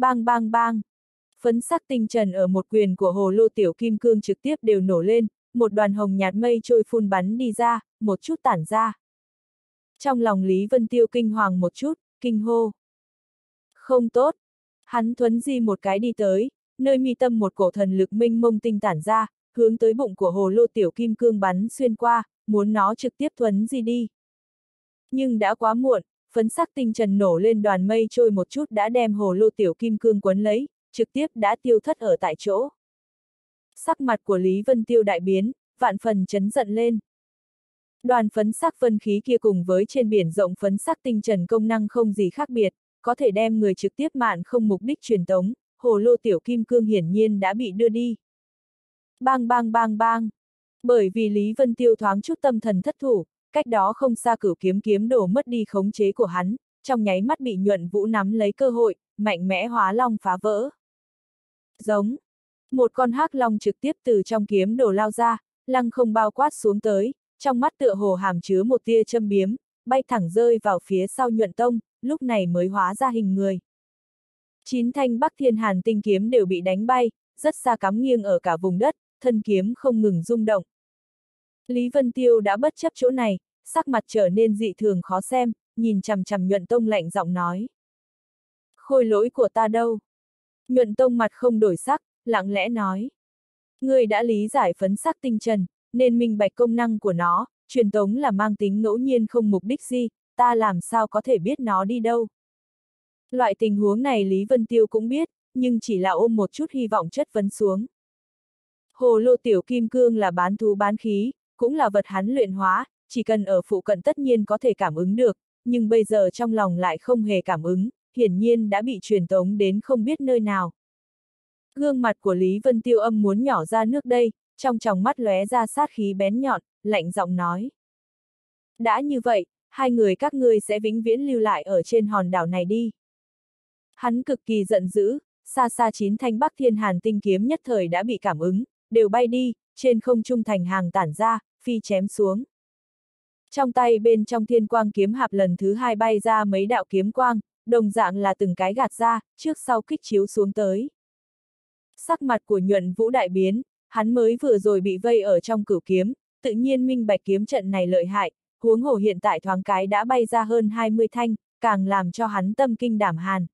Bang bang bang. Phấn sắc tinh trần ở một quyền của hồ lô tiểu kim cương trực tiếp đều nổ lên, một đoàn hồng nhạt mây trôi phun bắn đi ra, một chút tản ra. Trong lòng Lý Vân Tiêu kinh hoàng một chút, kinh hô. Không tốt. Hắn thuấn di một cái đi tới, nơi mi tâm một cổ thần lực minh mông tinh tản ra, hướng tới bụng của hồ lô tiểu kim cương bắn xuyên qua, muốn nó trực tiếp thuấn di đi. Nhưng đã quá muộn, phấn sắc tinh trần nổ lên đoàn mây trôi một chút đã đem hồ lô tiểu kim cương quấn lấy, trực tiếp đã tiêu thất ở tại chỗ. Sắc mặt của Lý Vân Tiêu đại biến, vạn phần chấn giận lên. Đoàn phấn sắc vân khí kia cùng với trên biển rộng phấn sắc tinh trần công năng không gì khác biệt, có thể đem người trực tiếp mạn không mục đích truyền tống, hồ lô tiểu kim cương hiển nhiên đã bị đưa đi. Bang bang bang bang. Bởi vì Lý Vân Tiêu thoáng chút tâm thần thất thủ, cách đó không xa cửu kiếm kiếm đổ mất đi khống chế của hắn, trong nháy mắt bị nhuận vũ nắm lấy cơ hội, mạnh mẽ hóa long phá vỡ. Giống. Một con hắc long trực tiếp từ trong kiếm đổ lao ra, lăng không bao quát xuống tới, trong mắt tựa hồ hàm chứa một tia châm biếm, bay thẳng rơi vào phía sau nhuận tông, lúc này mới hóa ra hình người. Chín thanh bắc thiên hàn tinh kiếm đều bị đánh bay, rất xa cắm nghiêng ở cả vùng đất, thân kiếm không ngừng rung động. Lý Vân Tiêu đã bất chấp chỗ này, sắc mặt trở nên dị thường khó xem, nhìn chằm chằm nhuận tông lạnh giọng nói. Khôi lỗi của ta đâu? Nhuận tông mặt không đổi sắc, lặng lẽ nói. Người đã lý giải phấn sắc tinh trần, nên minh bạch công năng của nó, truyền tống là mang tính ngẫu nhiên không mục đích gì, ta làm sao có thể biết nó đi đâu. Loại tình huống này Lý Vân Tiêu cũng biết, nhưng chỉ là ôm một chút hy vọng chất vấn xuống. Hồ lô tiểu kim cương là bán thú bán khí, cũng là vật hắn luyện hóa, chỉ cần ở phụ cận tất nhiên có thể cảm ứng được, nhưng bây giờ trong lòng lại không hề cảm ứng, hiển nhiên đã bị truyền tống đến không biết nơi nào. Gương mặt của Lý Vân Tiêu âm muốn nhỏ ra nước đây, trong tròng mắt lóe ra sát khí bén nhọn, lạnh giọng nói. Đã như vậy, hai người các ngươi sẽ vĩnh viễn lưu lại ở trên hòn đảo này đi. Hắn cực kỳ giận dữ, xa xa chín thanh bắc thiên hàn tinh kiếm nhất thời đã bị cảm ứng, đều bay đi, trên không trung thành hàng tản ra, phi chém xuống. Trong tay bên trong thiên quang kiếm hạp lần thứ hai bay ra mấy đạo kiếm quang, đồng dạng là từng cái gạt ra, trước sau kích chiếu xuống tới. Sắc mặt của nhuận vũ đại biến, hắn mới vừa rồi bị vây ở trong cửu kiếm, tự nhiên minh bạch kiếm trận này lợi hại, huống hồ hiện tại thoáng cái đã bay ra hơn 20 thanh, càng làm cho hắn tâm kinh đảm hàn.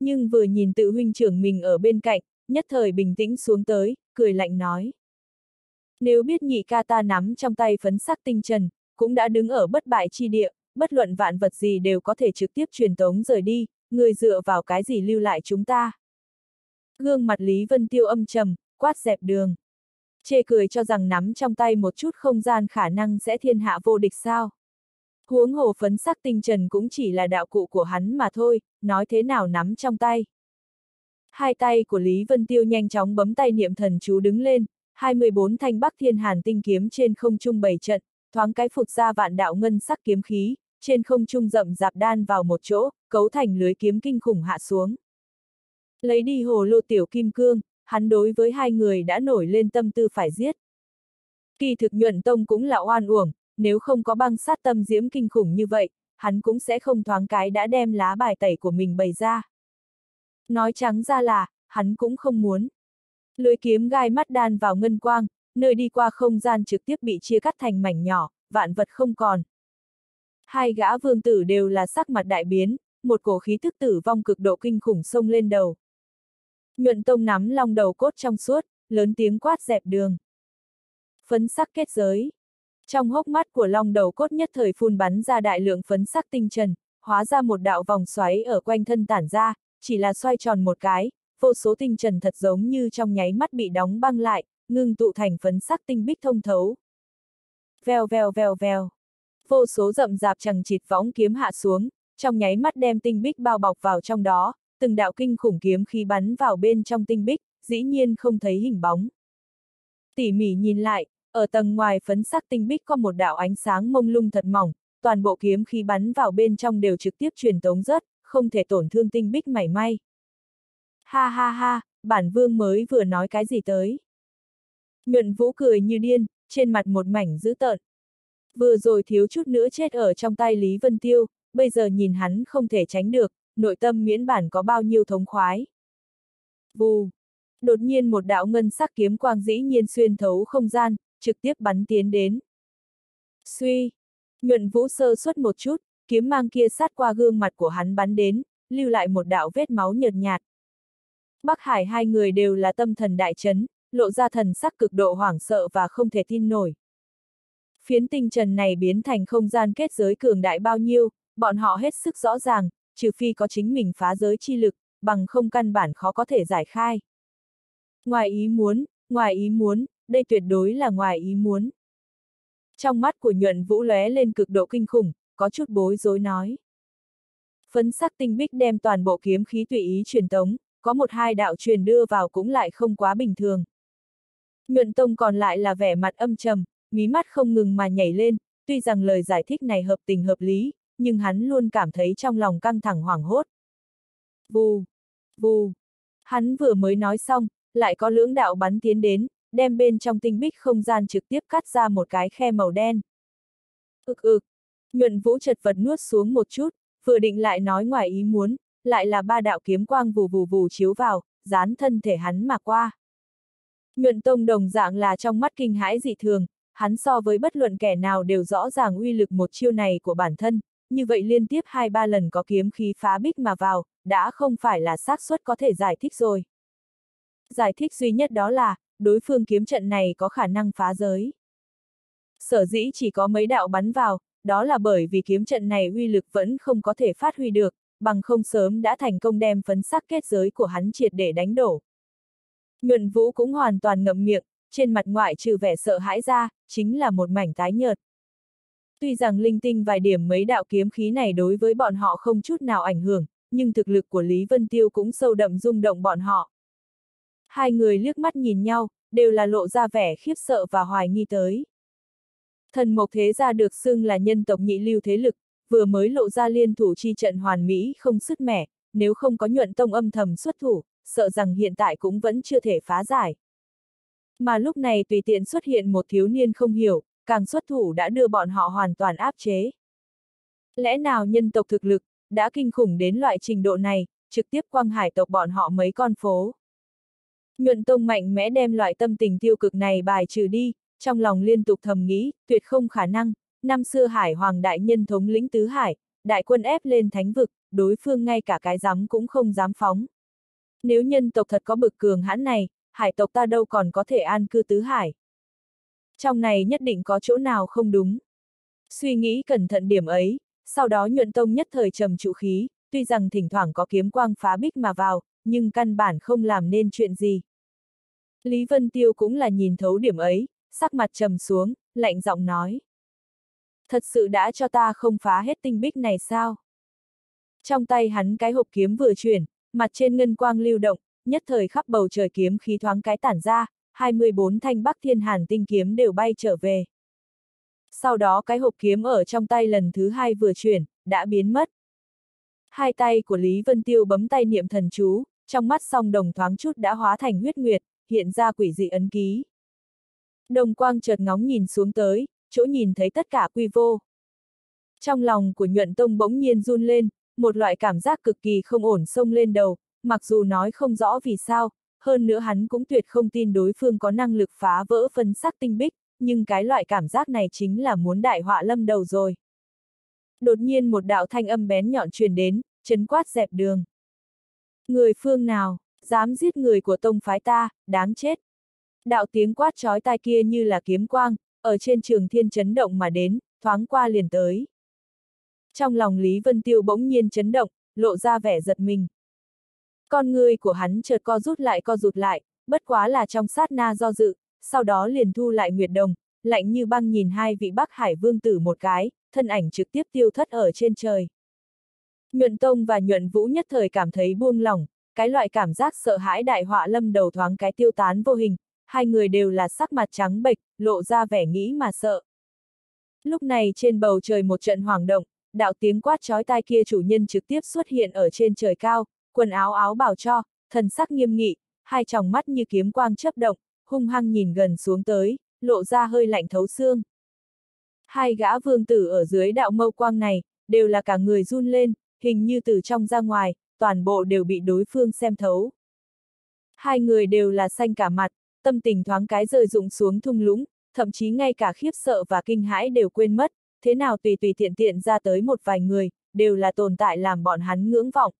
Nhưng vừa nhìn tự huynh trưởng mình ở bên cạnh, nhất thời bình tĩnh xuống tới, cười lạnh nói. Nếu biết nhị ca ta nắm trong tay phấn sắc tinh trần, cũng đã đứng ở bất bại chi địa, bất luận vạn vật gì đều có thể trực tiếp truyền tống rời đi, người dựa vào cái gì lưu lại chúng ta. Gương mặt Lý Vân Tiêu âm trầm, quát dẹp đường. Chê cười cho rằng nắm trong tay một chút không gian khả năng sẽ thiên hạ vô địch sao. Huống hồ phấn sắc tinh trần cũng chỉ là đạo cụ của hắn mà thôi, nói thế nào nắm trong tay. Hai tay của Lý Vân Tiêu nhanh chóng bấm tay niệm thần chú đứng lên, 24 thanh bắc thiên hàn tinh kiếm trên không trung bày trận, thoáng cái phụt ra vạn đạo ngân sắc kiếm khí, trên không trung rậm rạp đan vào một chỗ, cấu thành lưới kiếm kinh khủng hạ xuống. Lấy đi hồ lô tiểu kim cương, hắn đối với hai người đã nổi lên tâm tư phải giết. Kỳ thực nhuận tông cũng là oan uổng, nếu không có băng sát tâm diễm kinh khủng như vậy, hắn cũng sẽ không thoáng cái đã đem lá bài tẩy của mình bày ra. Nói trắng ra là, hắn cũng không muốn. Lưới kiếm gai mắt đan vào ngân quang, nơi đi qua không gian trực tiếp bị chia cắt thành mảnh nhỏ, vạn vật không còn. Hai gã vương tử đều là sắc mặt đại biến, một cổ khí thức tử vong cực độ kinh khủng sông lên đầu. Nhuận tông nắm long đầu cốt trong suốt, lớn tiếng quát dẹp đường. Phấn sắc kết giới. Trong hốc mắt của long đầu cốt nhất thời phun bắn ra đại lượng phấn sắc tinh trần, hóa ra một đạo vòng xoáy ở quanh thân tản ra, chỉ là xoay tròn một cái, vô số tinh trần thật giống như trong nháy mắt bị đóng băng lại, ngưng tụ thành phấn sắc tinh bích thông thấu. Vèo vèo vèo vèo. Vô số rậm rạp chẳng chịt võng kiếm hạ xuống, trong nháy mắt đem tinh bích bao bọc vào trong đó, từng đạo kinh khủng kiếm khi bắn vào bên trong tinh bích, dĩ nhiên không thấy hình bóng. Tỉ mỉ nhìn lại, ở tầng ngoài phấn sắc tinh bích có một đạo ánh sáng mông lung thật mỏng, toàn bộ kiếm khi bắn vào bên trong đều trực tiếp truyền tống rớt, không thể tổn thương tinh bích mảy may. Ha ha ha, bản vương mới vừa nói cái gì tới. Nhuận vũ cười như điên, trên mặt một mảnh dữ tợn. Vừa rồi thiếu chút nữa chết ở trong tay Lý Vân Tiêu, bây giờ nhìn hắn không thể tránh được, nội tâm miễn bản có bao nhiêu thống khoái. Vù! Đột nhiên một đạo ngân sắc kiếm quang dĩ nhiên xuyên thấu không gian, trực tiếp bắn tiến đến. Suy! Nhuận vũ sơ suất một chút, kiếm mang kia sát qua gương mặt của hắn bắn đến, lưu lại một đạo vết máu nhợt nhạt. Bắc Hải hai người đều là tâm thần đại chấn, lộ ra thần sắc cực độ hoảng sợ và không thể tin nổi. Phiến tinh trần này biến thành không gian kết giới cường đại bao nhiêu, bọn họ hết sức rõ ràng, trừ phi có chính mình phá giới chi lực, bằng không căn bản khó có thể giải khai. Ngoài ý muốn, ngoài ý muốn, đây tuyệt đối là ngoài ý muốn. Trong mắt của nhuận vũ lóe lên cực độ kinh khủng, có chút bối rối nói. Phấn sắc tinh bích đem toàn bộ kiếm khí tùy ý truyền tống, có một hai đạo truyền đưa vào cũng lại không quá bình thường. Nhuận tông còn lại là vẻ mặt âm trầm, mí mắt không ngừng mà nhảy lên, tuy rằng lời giải thích này hợp tình hợp lý, nhưng hắn luôn cảm thấy trong lòng căng thẳng hoảng hốt. Vù, vù, hắn vừa mới nói xong, lại có lưỡng đạo bắn tiến đến, đem bên trong tinh bích không gian trực tiếp cắt ra một cái khe màu đen. Ực ực, nhuận vũ chật vật nuốt xuống một chút, vừa định lại nói ngoài ý muốn, lại là ba đạo kiếm quang vù vù vù chiếu vào, dán thân thể hắn mà qua. Nhuận tông đồng dạng là trong mắt kinh hãi dị thường, hắn so với bất luận kẻ nào đều rõ ràng uy lực một chiêu này của bản thân, như vậy liên tiếp hai ba lần có kiếm khí phá bích mà vào, đã không phải là xác suất có thể giải thích rồi. Giải thích duy nhất đó là, đối phương kiếm trận này có khả năng phá giới. Sở dĩ chỉ có mấy đạo bắn vào, đó là bởi vì kiếm trận này uy lực vẫn không có thể phát huy được, bằng không sớm đã thành công đem phấn sắc kết giới của hắn triệt để đánh đổ. Nhuận Vũ cũng hoàn toàn ngậm miệng, trên mặt ngoại trừ vẻ sợ hãi ra, chính là một mảnh tái nhợt. Tuy rằng linh tinh vài điểm mấy đạo kiếm khí này đối với bọn họ không chút nào ảnh hưởng, nhưng thực lực của Lý Vân Tiêu cũng sâu đậm rung động bọn họ. Hai người liếc mắt nhìn nhau, đều là lộ ra vẻ khiếp sợ và hoài nghi tới. Thần Mộc Thế Gia được xưng là nhân tộc nhị lưu thế lực, vừa mới lộ ra liên thủ chi trận hoàn mỹ không sức mẻ, nếu không có nhuận tông âm thầm xuất thủ, sợ rằng hiện tại cũng vẫn chưa thể phá giải. Mà lúc này tùy tiện xuất hiện một thiếu niên không hiểu, càng xuất thủ đã đưa bọn họ hoàn toàn áp chế. Lẽ nào nhân tộc thực lực, đã kinh khủng đến loại trình độ này, trực tiếp quăng hải tộc bọn họ mấy con phố. Nhuận Tông mạnh mẽ đem loại tâm tình tiêu cực này bài trừ đi, trong lòng liên tục thầm nghĩ, tuyệt không khả năng, năm xưa hải hoàng đại nhân thống lĩnh tứ hải, đại quân ép lên thánh vực, đối phương ngay cả cái giám cũng không dám phóng. Nếu nhân tộc thật có bực cường hãn này, hải tộc ta đâu còn có thể an cư tứ hải. Trong này nhất định có chỗ nào không đúng. Suy nghĩ cẩn thận điểm ấy, sau đó nhuận tông nhất thời trầm trụ khí, tuy rằng thỉnh thoảng có kiếm quang phá bích mà vào, nhưng căn bản không làm nên chuyện gì. Lý Vân Tiêu cũng là nhìn thấu điểm ấy, sắc mặt trầm xuống, lạnh giọng nói. Thật sự đã cho ta không phá hết tinh bích này sao? Trong tay hắn cái hộp kiếm vừa chuyển, mặt trên ngân quang lưu động, nhất thời khắp bầu trời kiếm khí thoáng cái tản ra, 24 thanh bắc thiên hàn tinh kiếm đều bay trở về. Sau đó cái hộp kiếm ở trong tay lần thứ hai vừa chuyển, đã biến mất. Hai tay của Lý Vân Tiêu bấm tay niệm thần chú, trong mắt song đồng thoáng chút đã hóa thành huyết nguyệt, hiện ra quỷ dị ấn ký. Đồng quang chợt ngóng nhìn xuống tới, chỗ nhìn thấy tất cả quy vô. Trong lòng của nhuận tông bỗng nhiên run lên, một loại cảm giác cực kỳ không ổn xông lên đầu, mặc dù nói không rõ vì sao, hơn nữa hắn cũng tuyệt không tin đối phương có năng lực phá vỡ phân sắc tinh bích, nhưng cái loại cảm giác này chính là muốn đại họa lâm đầu rồi. Đột nhiên một đạo thanh âm bén nhọn truyền đến, chấn quát dẹp đường. Người phương nào, dám giết người của tông phái ta, đáng chết. Đạo tiếng quát chói tai kia như là kiếm quang, ở trên trường thiên chấn động mà đến, thoáng qua liền tới. Trong lòng Lý Vân Tiêu bỗng nhiên chấn động, lộ ra vẻ giật mình. Con người của hắn chợt co rút lại co rụt lại, bất quá là trong sát na do dự, sau đó liền thu lại Nguyệt Đồng, lạnh như băng nhìn hai vị Bắc Hải vương tử một cái, thân ảnh trực tiếp tiêu thất ở trên trời. Nhuận Tông và Nhuận Vũ nhất thời cảm thấy buông lỏng, cái loại cảm giác sợ hãi đại họa lâm đầu thoáng cái tiêu tán vô hình, hai người đều là sắc mặt trắng bệch, lộ ra vẻ nghĩ mà sợ. Lúc này trên bầu trời một trận hoàng động, đạo tiếng quát chói tai kia chủ nhân trực tiếp xuất hiện ở trên trời cao, quần áo áo bảo cho, thần sắc nghiêm nghị, hai tròng mắt như kiếm quang chớp động, hung hăng nhìn gần xuống tới, lộ ra hơi lạnh thấu xương. Hai gã vương tử ở dưới đạo mâu quang này, đều là cả người run lên, hình như từ trong ra ngoài, toàn bộ đều bị đối phương xem thấu. Hai người đều là xanh cả mặt, tâm tình thoáng cái rơi rụng xuống thung lũng, thậm chí ngay cả khiếp sợ và kinh hãi đều quên mất, thế nào tùy tùy tiện tiện ra tới một vài người, đều là tồn tại làm bọn hắn ngưỡng vọng.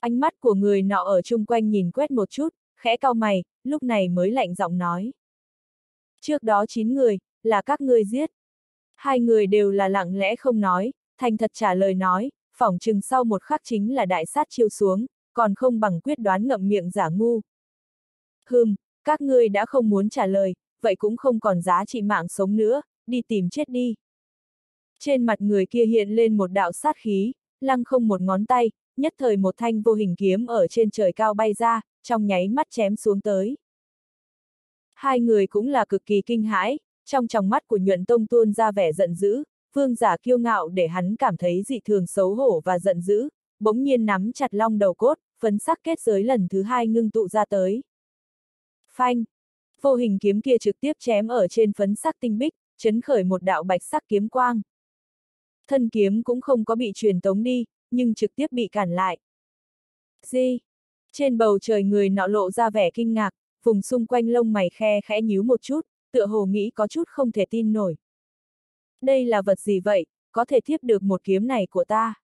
Ánh mắt của người nọ ở chung quanh nhìn quét một chút, khẽ cau mày, lúc này mới lạnh giọng nói. Trước đó chín người, là các ngươi giết. Hai người đều là lặng lẽ không nói, thành thật trả lời nói, phỏng chừng sau một khắc chính là đại sát chiêu xuống, còn không bằng quyết đoán ngậm miệng giả ngu. Hừm, các ngươi đã không muốn trả lời, vậy cũng không còn giá trị mạng sống nữa, đi tìm chết đi. Trên mặt người kia hiện lên một đạo sát khí, lăng không một ngón tay, nhất thời một thanh vô hình kiếm ở trên trời cao bay ra, trong nháy mắt chém xuống tới. Hai người cũng là cực kỳ kinh hãi, trong tròng mắt của nhuận tông tuôn ra vẻ giận dữ, vương giả kiêu ngạo để hắn cảm thấy dị thường xấu hổ và giận dữ, bỗng nhiên nắm chặt long đầu cốt, phấn sắc kết giới lần thứ hai ngưng tụ ra tới. Phanh! Vô hình kiếm kia trực tiếp chém ở trên phấn sắc tinh bích, chấn khởi một đạo bạch sắc kiếm quang. Thân kiếm cũng không có bị truyền tống đi, nhưng trực tiếp bị cản lại. Gì? Trên bầu trời người nọ lộ ra vẻ kinh ngạc, vùng xung quanh lông mày khe khẽ nhíu một chút, tựa hồ nghĩ có chút không thể tin nổi. Đây là vật gì vậy, có thể thiếp được một kiếm này của ta?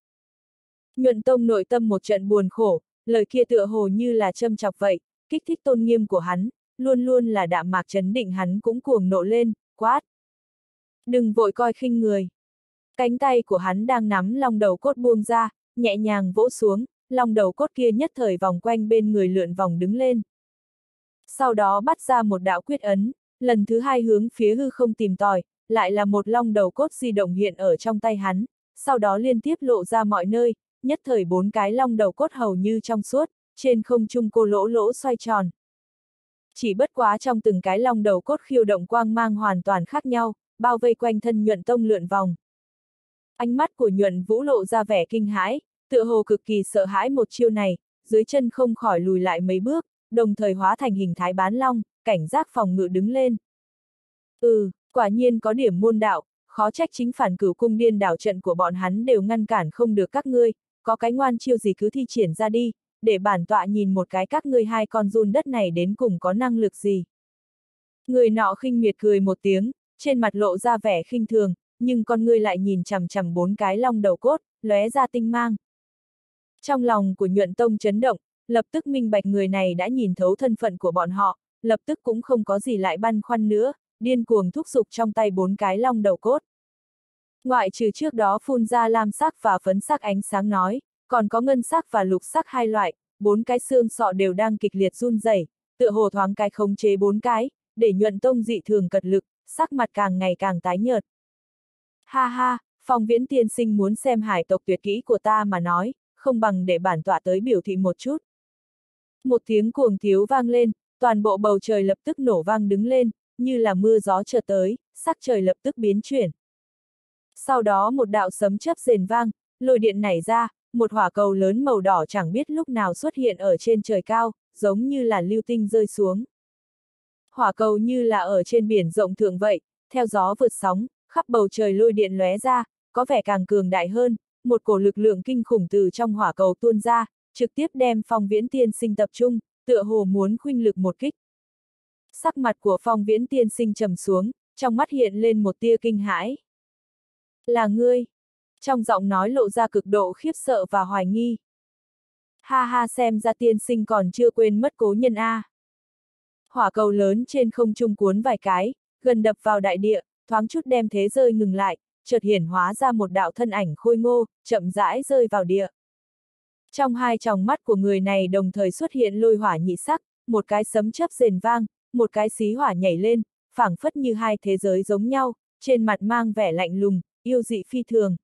Nhuận tông nội tâm một trận buồn khổ, lời kia tựa hồ như là châm chọc vậy, kích thích tôn nghiêm của hắn, luôn luôn là đạm mạc chấn định hắn cũng cuồng nộ lên, quát. Đừng vội coi khinh người. Cánh tay của hắn đang nắm long đầu cốt buông ra, nhẹ nhàng vỗ xuống, long đầu cốt kia nhất thời vòng quanh bên người lượn vòng đứng lên. Sau đó bắt ra một đạo quyết ấn, lần thứ hai hướng phía hư không tìm tòi, lại là một long đầu cốt di động hiện ở trong tay hắn, sau đó liên tiếp lộ ra mọi nơi, nhất thời bốn cái long đầu cốt hầu như trong suốt, trên không trung cô lỗ lỗ xoay tròn. Chỉ bất quá trong từng cái long đầu cốt khiêu động quang mang hoàn toàn khác nhau, bao vây quanh thân nhuận tông lượn vòng. Ánh mắt của nhuận vũ lộ ra vẻ kinh hãi, tựa hồ cực kỳ sợ hãi một chiêu này, dưới chân không khỏi lùi lại mấy bước, đồng thời hóa thành hình thái bán long, cảnh giác phòng ngự đứng lên. Ừ, quả nhiên có điểm môn đạo, khó trách chính phản cửu cung điên đảo trận của bọn hắn đều ngăn cản không được các ngươi, có cái ngoan chiêu gì cứ thi triển ra đi, để bản tọa nhìn một cái các ngươi hai con run đất này đến cùng có năng lực gì. Người nọ khinh miệt cười một tiếng, trên mặt lộ ra vẻ khinh thường, nhưng con ngươi lại nhìn chằm chằm bốn cái long đầu cốt, lóe ra tinh mang. Trong lòng của nhuận tông chấn động, lập tức minh bạch người này đã nhìn thấu thân phận của bọn họ, lập tức cũng không có gì lại băn khoăn nữa, điên cuồng thúc giục trong tay bốn cái long đầu cốt. Ngoại trừ trước đó phun ra lam sắc và phấn sắc ánh sáng nói, còn có ngân sắc và lục sắc hai loại, bốn cái xương sọ đều đang kịch liệt run rẩy, tựa hồ thoáng cái khống chế bốn cái, để nhuận tông dị thường cật lực, sắc mặt càng ngày càng tái nhợt. Ha ha, phong viễn tiên sinh muốn xem hải tộc tuyệt kỹ của ta mà nói, không bằng để bản tọa tới biểu thị một chút. Một tiếng cuồng thiếu vang lên, toàn bộ bầu trời lập tức nổ vang đứng lên, như là mưa gió chờ tới, sắc trời lập tức biến chuyển. Sau đó một đạo sấm chớp rền vang, lôi điện nảy ra, một hỏa cầu lớn màu đỏ chẳng biết lúc nào xuất hiện ở trên trời cao, giống như là lưu tinh rơi xuống. Hỏa cầu như là ở trên biển rộng thượng vậy, theo gió vượt sóng, khắp bầu trời lôi điện lóe ra, có vẻ càng cường đại hơn, một cổ lực lượng kinh khủng từ trong hỏa cầu tuôn ra, trực tiếp đem phong viễn tiên sinh tập trung, tựa hồ muốn khuynh lực một kích. Sắc mặt của phong viễn tiên sinh trầm xuống, trong mắt hiện lên một tia kinh hãi. Là ngươi. Trong giọng nói lộ ra cực độ khiếp sợ và hoài nghi. Ha ha xem ra tiên sinh còn chưa quên mất cố nhân A. Hỏa cầu lớn trên không trung cuốn vài cái, gần đập vào đại địa, thoáng chút đem thế rơi ngừng lại, chợt hiển hóa ra một đạo thân ảnh khôi ngô, chậm rãi rơi vào địa. Trong hai tròng mắt của người này đồng thời xuất hiện lôi hỏa nhị sắc, một cái sấm chớp rền vang, một cái xí hỏa nhảy lên, phảng phất như hai thế giới giống nhau, trên mặt mang vẻ lạnh lùng, yêu dị phi thường.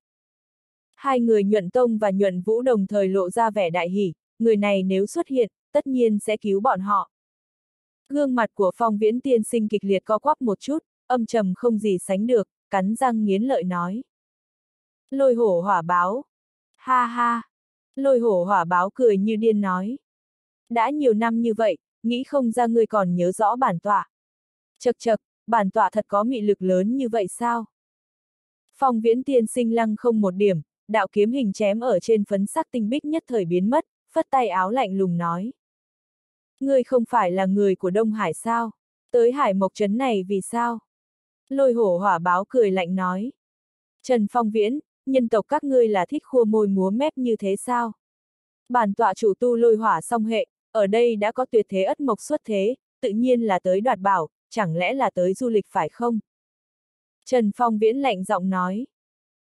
Hai người nhuận tông và nhuận vũ đồng thời lộ ra vẻ đại hỉ, người này nếu xuất hiện, tất nhiên sẽ cứu bọn họ. Gương mặt của phong viễn tiên sinh kịch liệt co quắp một chút, âm trầm không gì sánh được, cắn răng nghiến lợi nói. Lôi hổ hỏa báo. Ha ha. Lôi hổ hỏa báo cười như điên nói. Đã nhiều năm như vậy, nghĩ không ra ngươi còn nhớ rõ bản tọa. Chật chật, bản tọa thật có mị lực lớn như vậy sao? Phong viễn tiên sinh lăng không một điểm, đạo kiếm hình chém ở trên phấn sắc tinh bích nhất thời biến mất, phất tay áo lạnh lùng nói. Ngươi không phải là người của Đông Hải sao? Tới hải mộc trấn này vì sao? Lôi hổ hỏa báo cười lạnh nói. Trần Phong Viễn, nhân tộc các ngươi là thích khua môi múa mép như thế sao? Bản tọa chủ tu lôi hỏa song hệ, ở đây đã có tuyệt thế ất mộc xuất thế, tự nhiên là tới đoạt bảo, chẳng lẽ là tới du lịch phải không? Trần Phong Viễn lạnh giọng nói.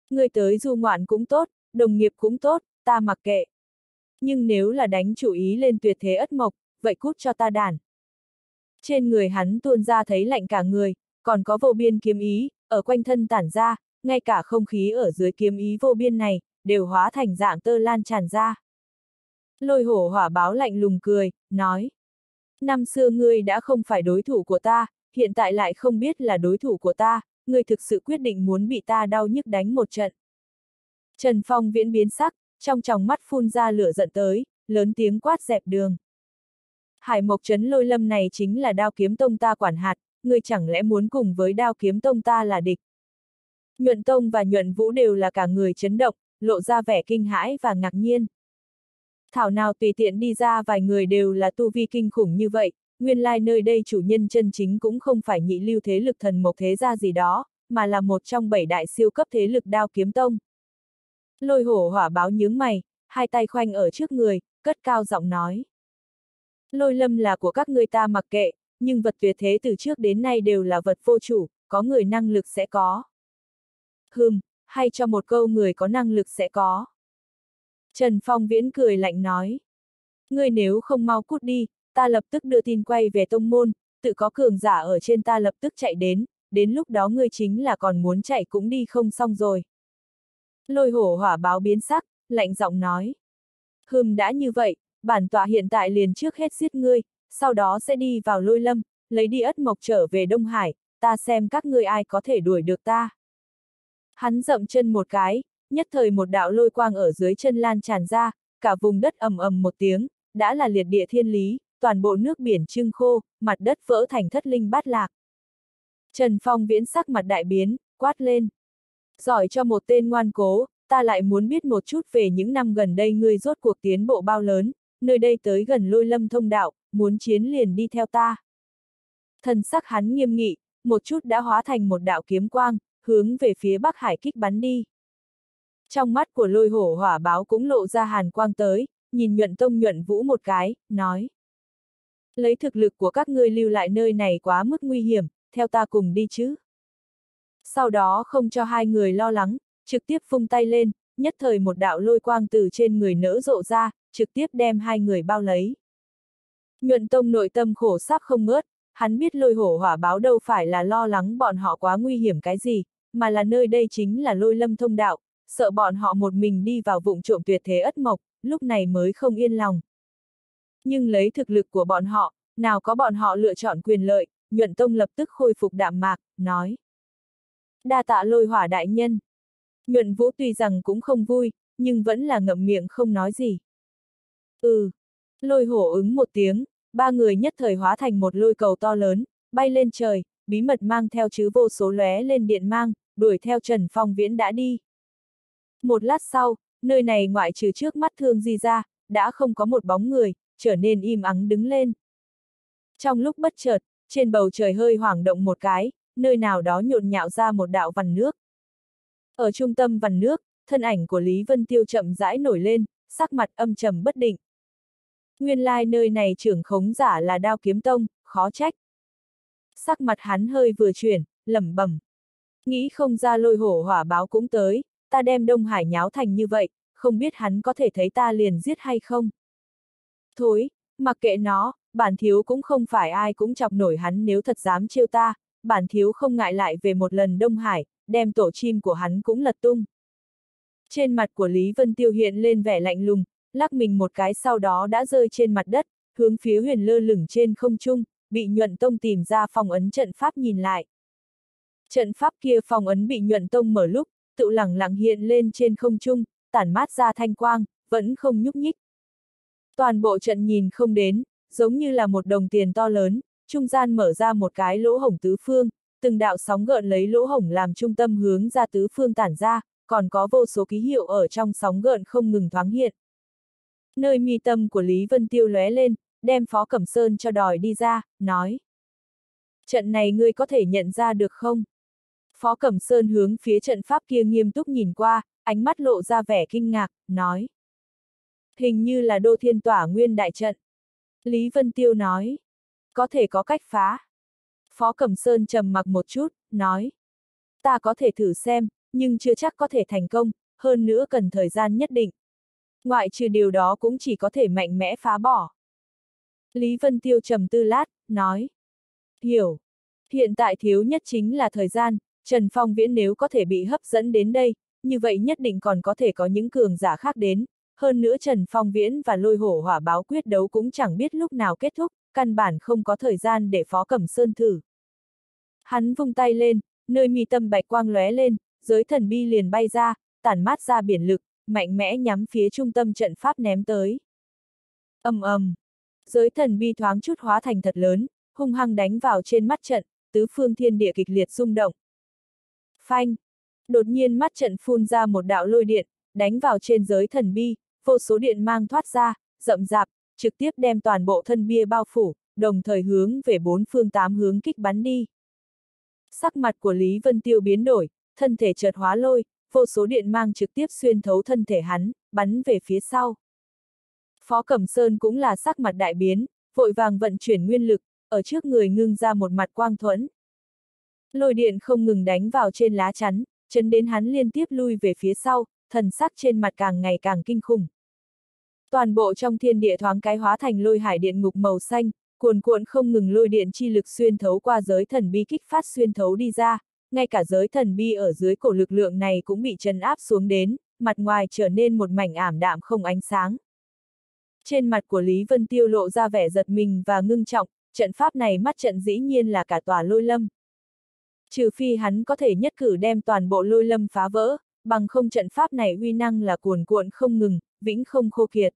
Ngươi tới du ngoạn cũng tốt, đồng nghiệp cũng tốt, ta mặc kệ. Nhưng nếu là đánh chủ ý lên tuyệt thế ất mộc, vậy cút cho ta đàn. Trên người hắn tuôn ra thấy lạnh cả người, còn có vô biên kiếm ý, ở quanh thân tản ra, ngay cả không khí ở dưới kiếm ý vô biên này, đều hóa thành dạng tơ lan tràn ra. Lôi hổ hỏa báo lạnh lùng cười, nói. Năm xưa ngươi đã không phải đối thủ của ta, hiện tại lại không biết là đối thủ của ta, ngươi thực sự quyết định muốn bị ta đau nhức đánh một trận. Trần Phong viễn biến sắc, trong tròng mắt phun ra lửa giận tới, lớn tiếng quát dẹp đường. Hải Mộc Trấn lôi lâm này chính là đao kiếm tông ta quản hạt, ngươi chẳng lẽ muốn cùng với đao kiếm tông ta là địch. Nhuận tông và nhuận vũ đều là cả người chấn động, lộ ra vẻ kinh hãi và ngạc nhiên. Thảo nào tùy tiện đi ra vài người đều là tu vi kinh khủng như vậy, nguyên lai nơi đây chủ nhân chân chính cũng không phải nhị lưu thế lực thần mộc thế gia gì đó, mà là một trong bảy đại siêu cấp thế lực đao kiếm tông. Lôi hổ hỏa báo nhướng mày, hai tay khoanh ở trước người, cất cao giọng nói. Lôi lâm là của các người ta mặc kệ, nhưng vật tuyệt thế từ trước đến nay đều là vật vô chủ, có người năng lực sẽ có. Hừm, hay cho một câu người có năng lực sẽ có. Trần Phong Viễn cười lạnh nói. Ngươi nếu không mau cút đi, ta lập tức đưa tin quay về tông môn, tự có cường giả ở trên ta lập tức chạy đến, đến lúc đó ngươi chính là còn muốn chạy cũng đi không xong rồi. Lôi hổ hỏa báo biến sắc, lạnh giọng nói. Hừm đã như vậy, bản tọa hiện tại liền trước hết giết ngươi, sau đó sẽ đi vào lôi lâm, lấy đi ất mộc trở về Đông Hải, ta xem các ngươi ai có thể đuổi được ta. Hắn dậm chân một cái, nhất thời một đạo lôi quang ở dưới chân lan tràn ra, cả vùng đất ầm ầm một tiếng, đã là liệt địa thiên lý, toàn bộ nước biển trưng khô, mặt đất vỡ thành thất linh bát lạc. Trần Phong viễn sắc mặt đại biến, quát lên. Giỏi cho một tên ngoan cố, ta lại muốn biết một chút về những năm gần đây ngươi rốt cuộc tiến bộ bao lớn, nơi đây tới gần lôi lâm thông đạo, muốn chiến liền đi theo ta. Thần sắc hắn nghiêm nghị, một chút đã hóa thành một đạo kiếm quang, hướng về phía Bắc Hải kích bắn đi. Trong mắt của lôi hổ hỏa báo cũng lộ ra hàn quang tới, nhìn nhuận tông nhuận vũ một cái, nói. Lấy thực lực của các ngươi lưu lại nơi này quá mức nguy hiểm, theo ta cùng đi chứ. Sau đó không cho hai người lo lắng, trực tiếp phung tay lên, nhất thời một đạo lôi quang từ trên người nỡ rộ ra, trực tiếp đem hai người bao lấy. Nhuận tông nội tâm khổ sắp không ngớt, hắn biết lôi hổ hỏa báo đâu phải là lo lắng bọn họ quá nguy hiểm cái gì, mà là nơi đây chính là lôi lâm thông đạo, sợ bọn họ một mình đi vào vụng trộm tuyệt thế ất mộc, lúc này mới không yên lòng. Nhưng lấy thực lực của bọn họ, nào có bọn họ lựa chọn quyền lợi, nhuận tông lập tức khôi phục đạm mạc, nói. Đa tạ lôi hỏa đại nhân. Nhuận vũ tuy rằng cũng không vui, nhưng vẫn là ngậm miệng không nói gì. Ừ. Lôi hổ ứng một tiếng, ba người nhất thời hóa thành một lôi cầu to lớn, bay lên trời, bí mật mang theo chứ vô số lóe lên điện mang, đuổi theo Trần Phong Viễn đã đi. Một lát sau, nơi này ngoại trừ trước mắt thương di ra, đã không có một bóng người, trở nên im ắng đứng lên. Trong lúc bất chợt, trên bầu trời hơi hoảng động một cái, nơi nào đó nhộn nhạo ra một đạo vằn nước. Ở trung tâm vằn nước, thân ảnh của Lý Vân Tiêu chậm rãi nổi lên, sắc mặt âm trầm bất định. Nguyên lai nơi này trưởng khống giả là đao kiếm tông, khó trách. Sắc mặt hắn hơi vừa chuyển, lẩm bẩm. Nghĩ không ra lôi hổ hỏa báo cũng tới, ta đem Đông Hải nháo thành như vậy, không biết hắn có thể thấy ta liền giết hay không. Thối, mặc kệ nó, bản thiếu cũng không phải ai cũng chọc nổi hắn nếu thật dám trêu ta, bản thiếu không ngại lại về một lần Đông Hải, đem tổ chim của hắn cũng lật tung. Trên mặt của Lý Vân Tiêu hiện lên vẻ lạnh lùng, lắc mình một cái sau đó đã rơi trên mặt đất, hướng phía huyền lơ lửng trên không trung, bị nhuận tông tìm ra phòng ấn trận pháp nhìn lại. Trận pháp kia phòng ấn bị nhuận tông mở lúc, tự lẳng lặng hiện lên trên không trung, tản mát ra thanh quang, vẫn không nhúc nhích. Toàn bộ trận nhìn không đến, giống như là một đồng tiền to lớn, trung gian mở ra một cái lỗ hổng tứ phương, từng đạo sóng gợn lấy lỗ hổng làm trung tâm hướng ra tứ phương tản ra, còn có vô số ký hiệu ở trong sóng gợn không ngừng thoáng hiện. Nơi mi tâm của Lý Vân Tiêu lóe lên, đem Phó Cẩm Sơn cho đòi đi ra, nói. Trận này ngươi có thể nhận ra được không? Phó Cẩm Sơn hướng phía trận pháp kia nghiêm túc nhìn qua, ánh mắt lộ ra vẻ kinh ngạc, nói. Hình như là đô thiên tỏa nguyên đại trận. Lý Vân Tiêu nói. Có thể có cách phá. Phó Cẩm Sơn trầm mặc một chút, nói. Ta có thể thử xem, nhưng chưa chắc có thể thành công, hơn nữa cần thời gian nhất định. Ngoại trừ điều đó cũng chỉ có thể mạnh mẽ phá bỏ. Lý Vân Tiêu trầm tư lát, nói. Hiểu. Hiện tại thiếu nhất chính là thời gian, Trần Phong Viễn nếu có thể bị hấp dẫn đến đây, như vậy nhất định còn có thể có những cường giả khác đến. Hơn nữa Trần Phong Viễn và lôi hổ hỏa báo quyết đấu cũng chẳng biết lúc nào kết thúc, căn bản không có thời gian để Phó Cẩm Sơn thử. Hắn vung tay lên, nơi mi tâm bạch quang lóe lên, giới thần bi liền bay ra, tản mát ra biển lực, mạnh mẽ nhắm phía trung tâm trận pháp ném tới. ầm ầm, giới thần bi thoáng chút hóa thành thật lớn, hung hăng đánh vào trên mắt trận, tứ phương thiên địa kịch liệt rung động. Phanh! Đột nhiên mắt trận phun ra một đạo lôi điện, đánh vào trên giới thần bi, vô số điện mang thoát ra, rậm rạp, trực tiếp đem toàn bộ thân bia bao phủ, đồng thời hướng về bốn phương tám hướng kích bắn đi. Sắc mặt của Lý Vân Tiêu biến đổi, thân thể chợt hóa lôi, vô số điện mang trực tiếp xuyên thấu thân thể hắn, bắn về phía sau. Phó Cẩm Sơn cũng là sắc mặt đại biến, vội vàng vận chuyển nguyên lực, ở trước người ngưng ra một mặt quang thuẫn. Lôi điện không ngừng đánh vào trên lá chắn, chấn đến hắn liên tiếp lui về phía sau, thần sắc trên mặt càng ngày càng kinh khủng. Toàn bộ trong thiên địa thoáng cái hóa thành lôi hải điện ngục màu xanh, cuồn cuộn không ngừng lôi điện chi lực xuyên thấu qua giới thần bi kích phát xuyên thấu đi ra, ngay cả giới thần bi ở dưới cổ lực lượng này cũng bị trấn áp xuống đến, mặt ngoài trở nên một mảnh ảm đạm không ánh sáng. Trên mặt của Lý Vân Tiêu lộ ra vẻ giật mình và ngưng trọng, trận pháp này mắt trận dĩ nhiên là cả tòa lôi lâm. Trừ phi hắn có thể nhất cử đem toàn bộ lôi lâm phá vỡ, bằng không trận pháp này uy năng là cuồn cuộn không ngừng, vĩnh không khô kiệt.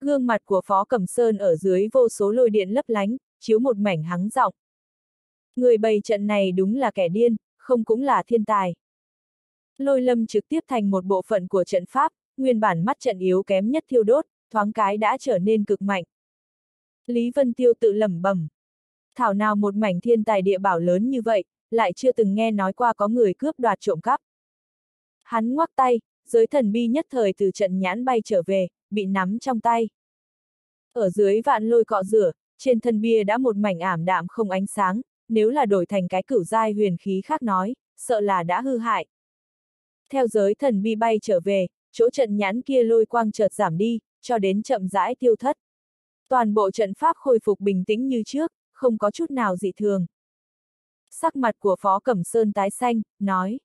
Gương mặt của Phó Cẩm Sơn ở dưới vô số lôi điện lấp lánh, chiếu một mảnh hắng giọng. Người bày trận này đúng là kẻ điên, không cũng là thiên tài. Lôi lâm trực tiếp thành một bộ phận của trận pháp, nguyên bản mắt trận yếu kém nhất thiêu đốt, thoáng cái đã trở nên cực mạnh. Lý Vân Tiêu tự lẩm bẩm. Thảo nào một mảnh thiên tài địa bảo lớn như vậy, lại chưa từng nghe nói qua có người cướp đoạt trộm cắp. Hắn ngoắc tay, giới thần bi nhất thời từ trận nhãn bay trở về, bị nắm trong tay. Ở dưới vạn lôi cọ rửa, trên thân bia đã một mảnh ảm đạm không ánh sáng, nếu là đổi thành cái cửu giai huyền khí khác nói, sợ là đã hư hại. Theo giới thần bi bay trở về, chỗ trận nhãn kia lôi quang chợt giảm đi, cho đến chậm rãi tiêu thất. Toàn bộ trận pháp khôi phục bình tĩnh như trước, không có chút nào dị thường. Sắc mặt của Phó Cẩm Sơn tái xanh, nói.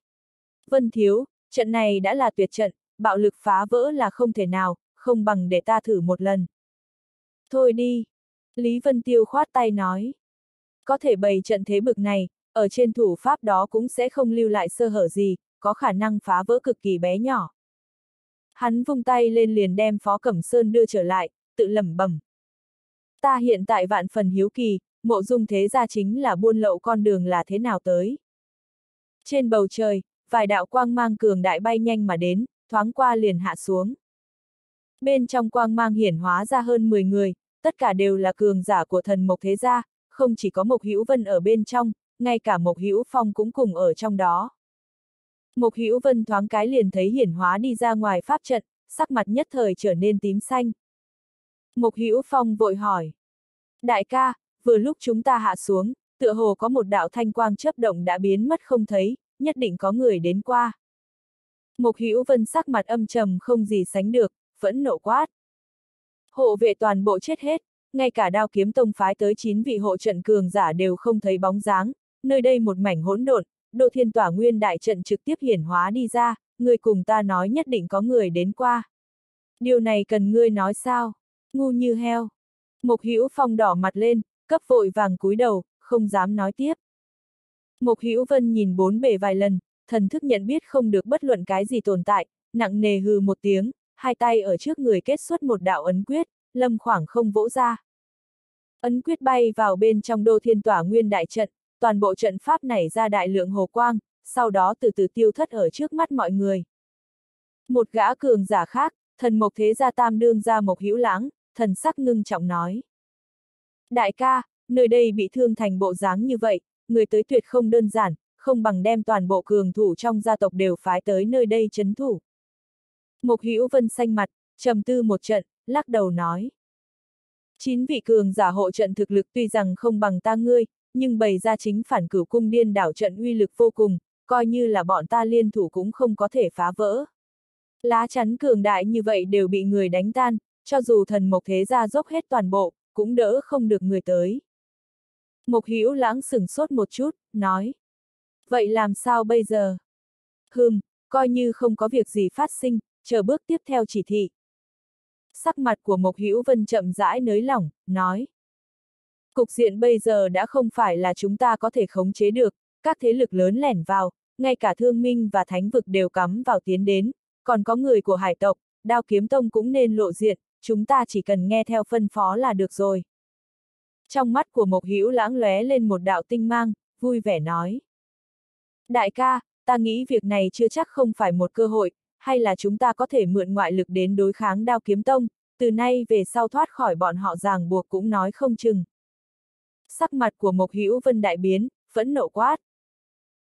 Vân Thiếu, trận này đã là tuyệt trận, bạo lực phá vỡ là không thể nào, không bằng để ta thử một lần. Thôi đi. Lý Vân Tiêu khoát tay nói. Có thể bày trận thế bực này, ở trên thủ pháp đó cũng sẽ không lưu lại sơ hở gì, có khả năng phá vỡ cực kỳ bé nhỏ. Hắn vung tay lên liền đem Phó Cẩm Sơn đưa trở lại, tự lẩm bẩm. Ta hiện tại vạn phần hiếu kỳ, mộ dung thế gia chính là buôn lậu con đường là thế nào tới. Trên bầu trời, vài đạo quang mang cường đại bay nhanh mà đến, thoáng qua liền hạ xuống. Bên trong quang mang hiển hóa ra hơn 10 người, tất cả đều là cường giả của thần Mộc Thế Gia, không chỉ có Mộc Hữu Vân ở bên trong, ngay cả Mộc Hữu Phong cũng cùng ở trong đó. Mộc Hữu Vân thoáng cái liền thấy hiển hóa đi ra ngoài pháp trận, sắc mặt nhất thời trở nên tím xanh. Mộc Hữu Phong vội hỏi. Đại ca, vừa lúc chúng ta hạ xuống, tựa hồ có một đạo thanh quang chớp động đã biến mất không thấy, nhất định có người đến qua. Mộc Hữu Vân sắc mặt âm trầm không gì sánh được, vẫn nộ quát. Hộ vệ toàn bộ chết hết, ngay cả đao kiếm tông phái tới 9 vị hộ trận cường giả đều không thấy bóng dáng, nơi đây một mảnh hỗn độn, độ thiên tỏa nguyên đại trận trực tiếp hiển hóa đi ra, người cùng ta nói nhất định có người đến qua. Điều này cần ngươi nói sao? Ngu như heo. Mục Hữu Phong đỏ mặt lên, cấp vội vàng cúi đầu, không dám nói tiếp. Mục Hữu Vân nhìn bốn bề vài lần, thần thức nhận biết không được bất luận cái gì tồn tại, nặng nề hừ một tiếng, hai tay ở trước người kết xuất một đạo ấn quyết, lâm khoảng không vỗ ra. Ấn quyết bay vào bên trong đô thiên tỏa nguyên đại trận, toàn bộ trận pháp này ra đại lượng hồ quang, sau đó từ từ tiêu thất ở trước mắt mọi người. Một gã cường giả khác, thần mộc thế gia tam đương ra mộc hữu lãng, thần sắc ngưng trọng nói. Đại ca, nơi đây bị thương thành bộ dáng như vậy, người tới tuyệt không đơn giản, không bằng đem toàn bộ cường thủ trong gia tộc đều phái tới nơi đây chấn thủ. Mộc hữu vân xanh mặt, trầm tư một trận, lắc đầu nói. Chín vị cường giả hộ trận thực lực tuy rằng không bằng ta ngươi, nhưng bày ra chính phản cửu cung điên đảo trận uy lực vô cùng, coi như là bọn ta liên thủ cũng không có thể phá vỡ. Lá chắn cường đại như vậy đều bị người đánh tan, cho dù thần mộc thế gia dốc hết toàn bộ, cũng đỡ không được người tới. Mộc hữu lãng sửng sốt một chút, nói. Vậy làm sao bây giờ? Hừm, coi như không có việc gì phát sinh, chờ bước tiếp theo chỉ thị. Sắc mặt của Mộc Hữu Vân chậm rãi nới lỏng, nói. Cục diện bây giờ đã không phải là chúng ta có thể khống chế được, các thế lực lớn lẻn vào, ngay cả thương minh và thánh vực đều cắm vào tiến đến, còn có người của hải tộc, đao kiếm tông cũng nên lộ diện, chúng ta chỉ cần nghe theo phân phó là được rồi. Trong mắt của Mộc Hữu lãng lóe lên một đạo tinh mang, vui vẻ nói. Đại ca, ta nghĩ việc này chưa chắc không phải một cơ hội, hay là chúng ta có thể mượn ngoại lực đến đối kháng đao kiếm tông, từ nay về sau thoát khỏi bọn họ ràng buộc cũng nói không chừng. Sắc mặt của Mộc Hữu Vân đại biến, phẫn nộ quát.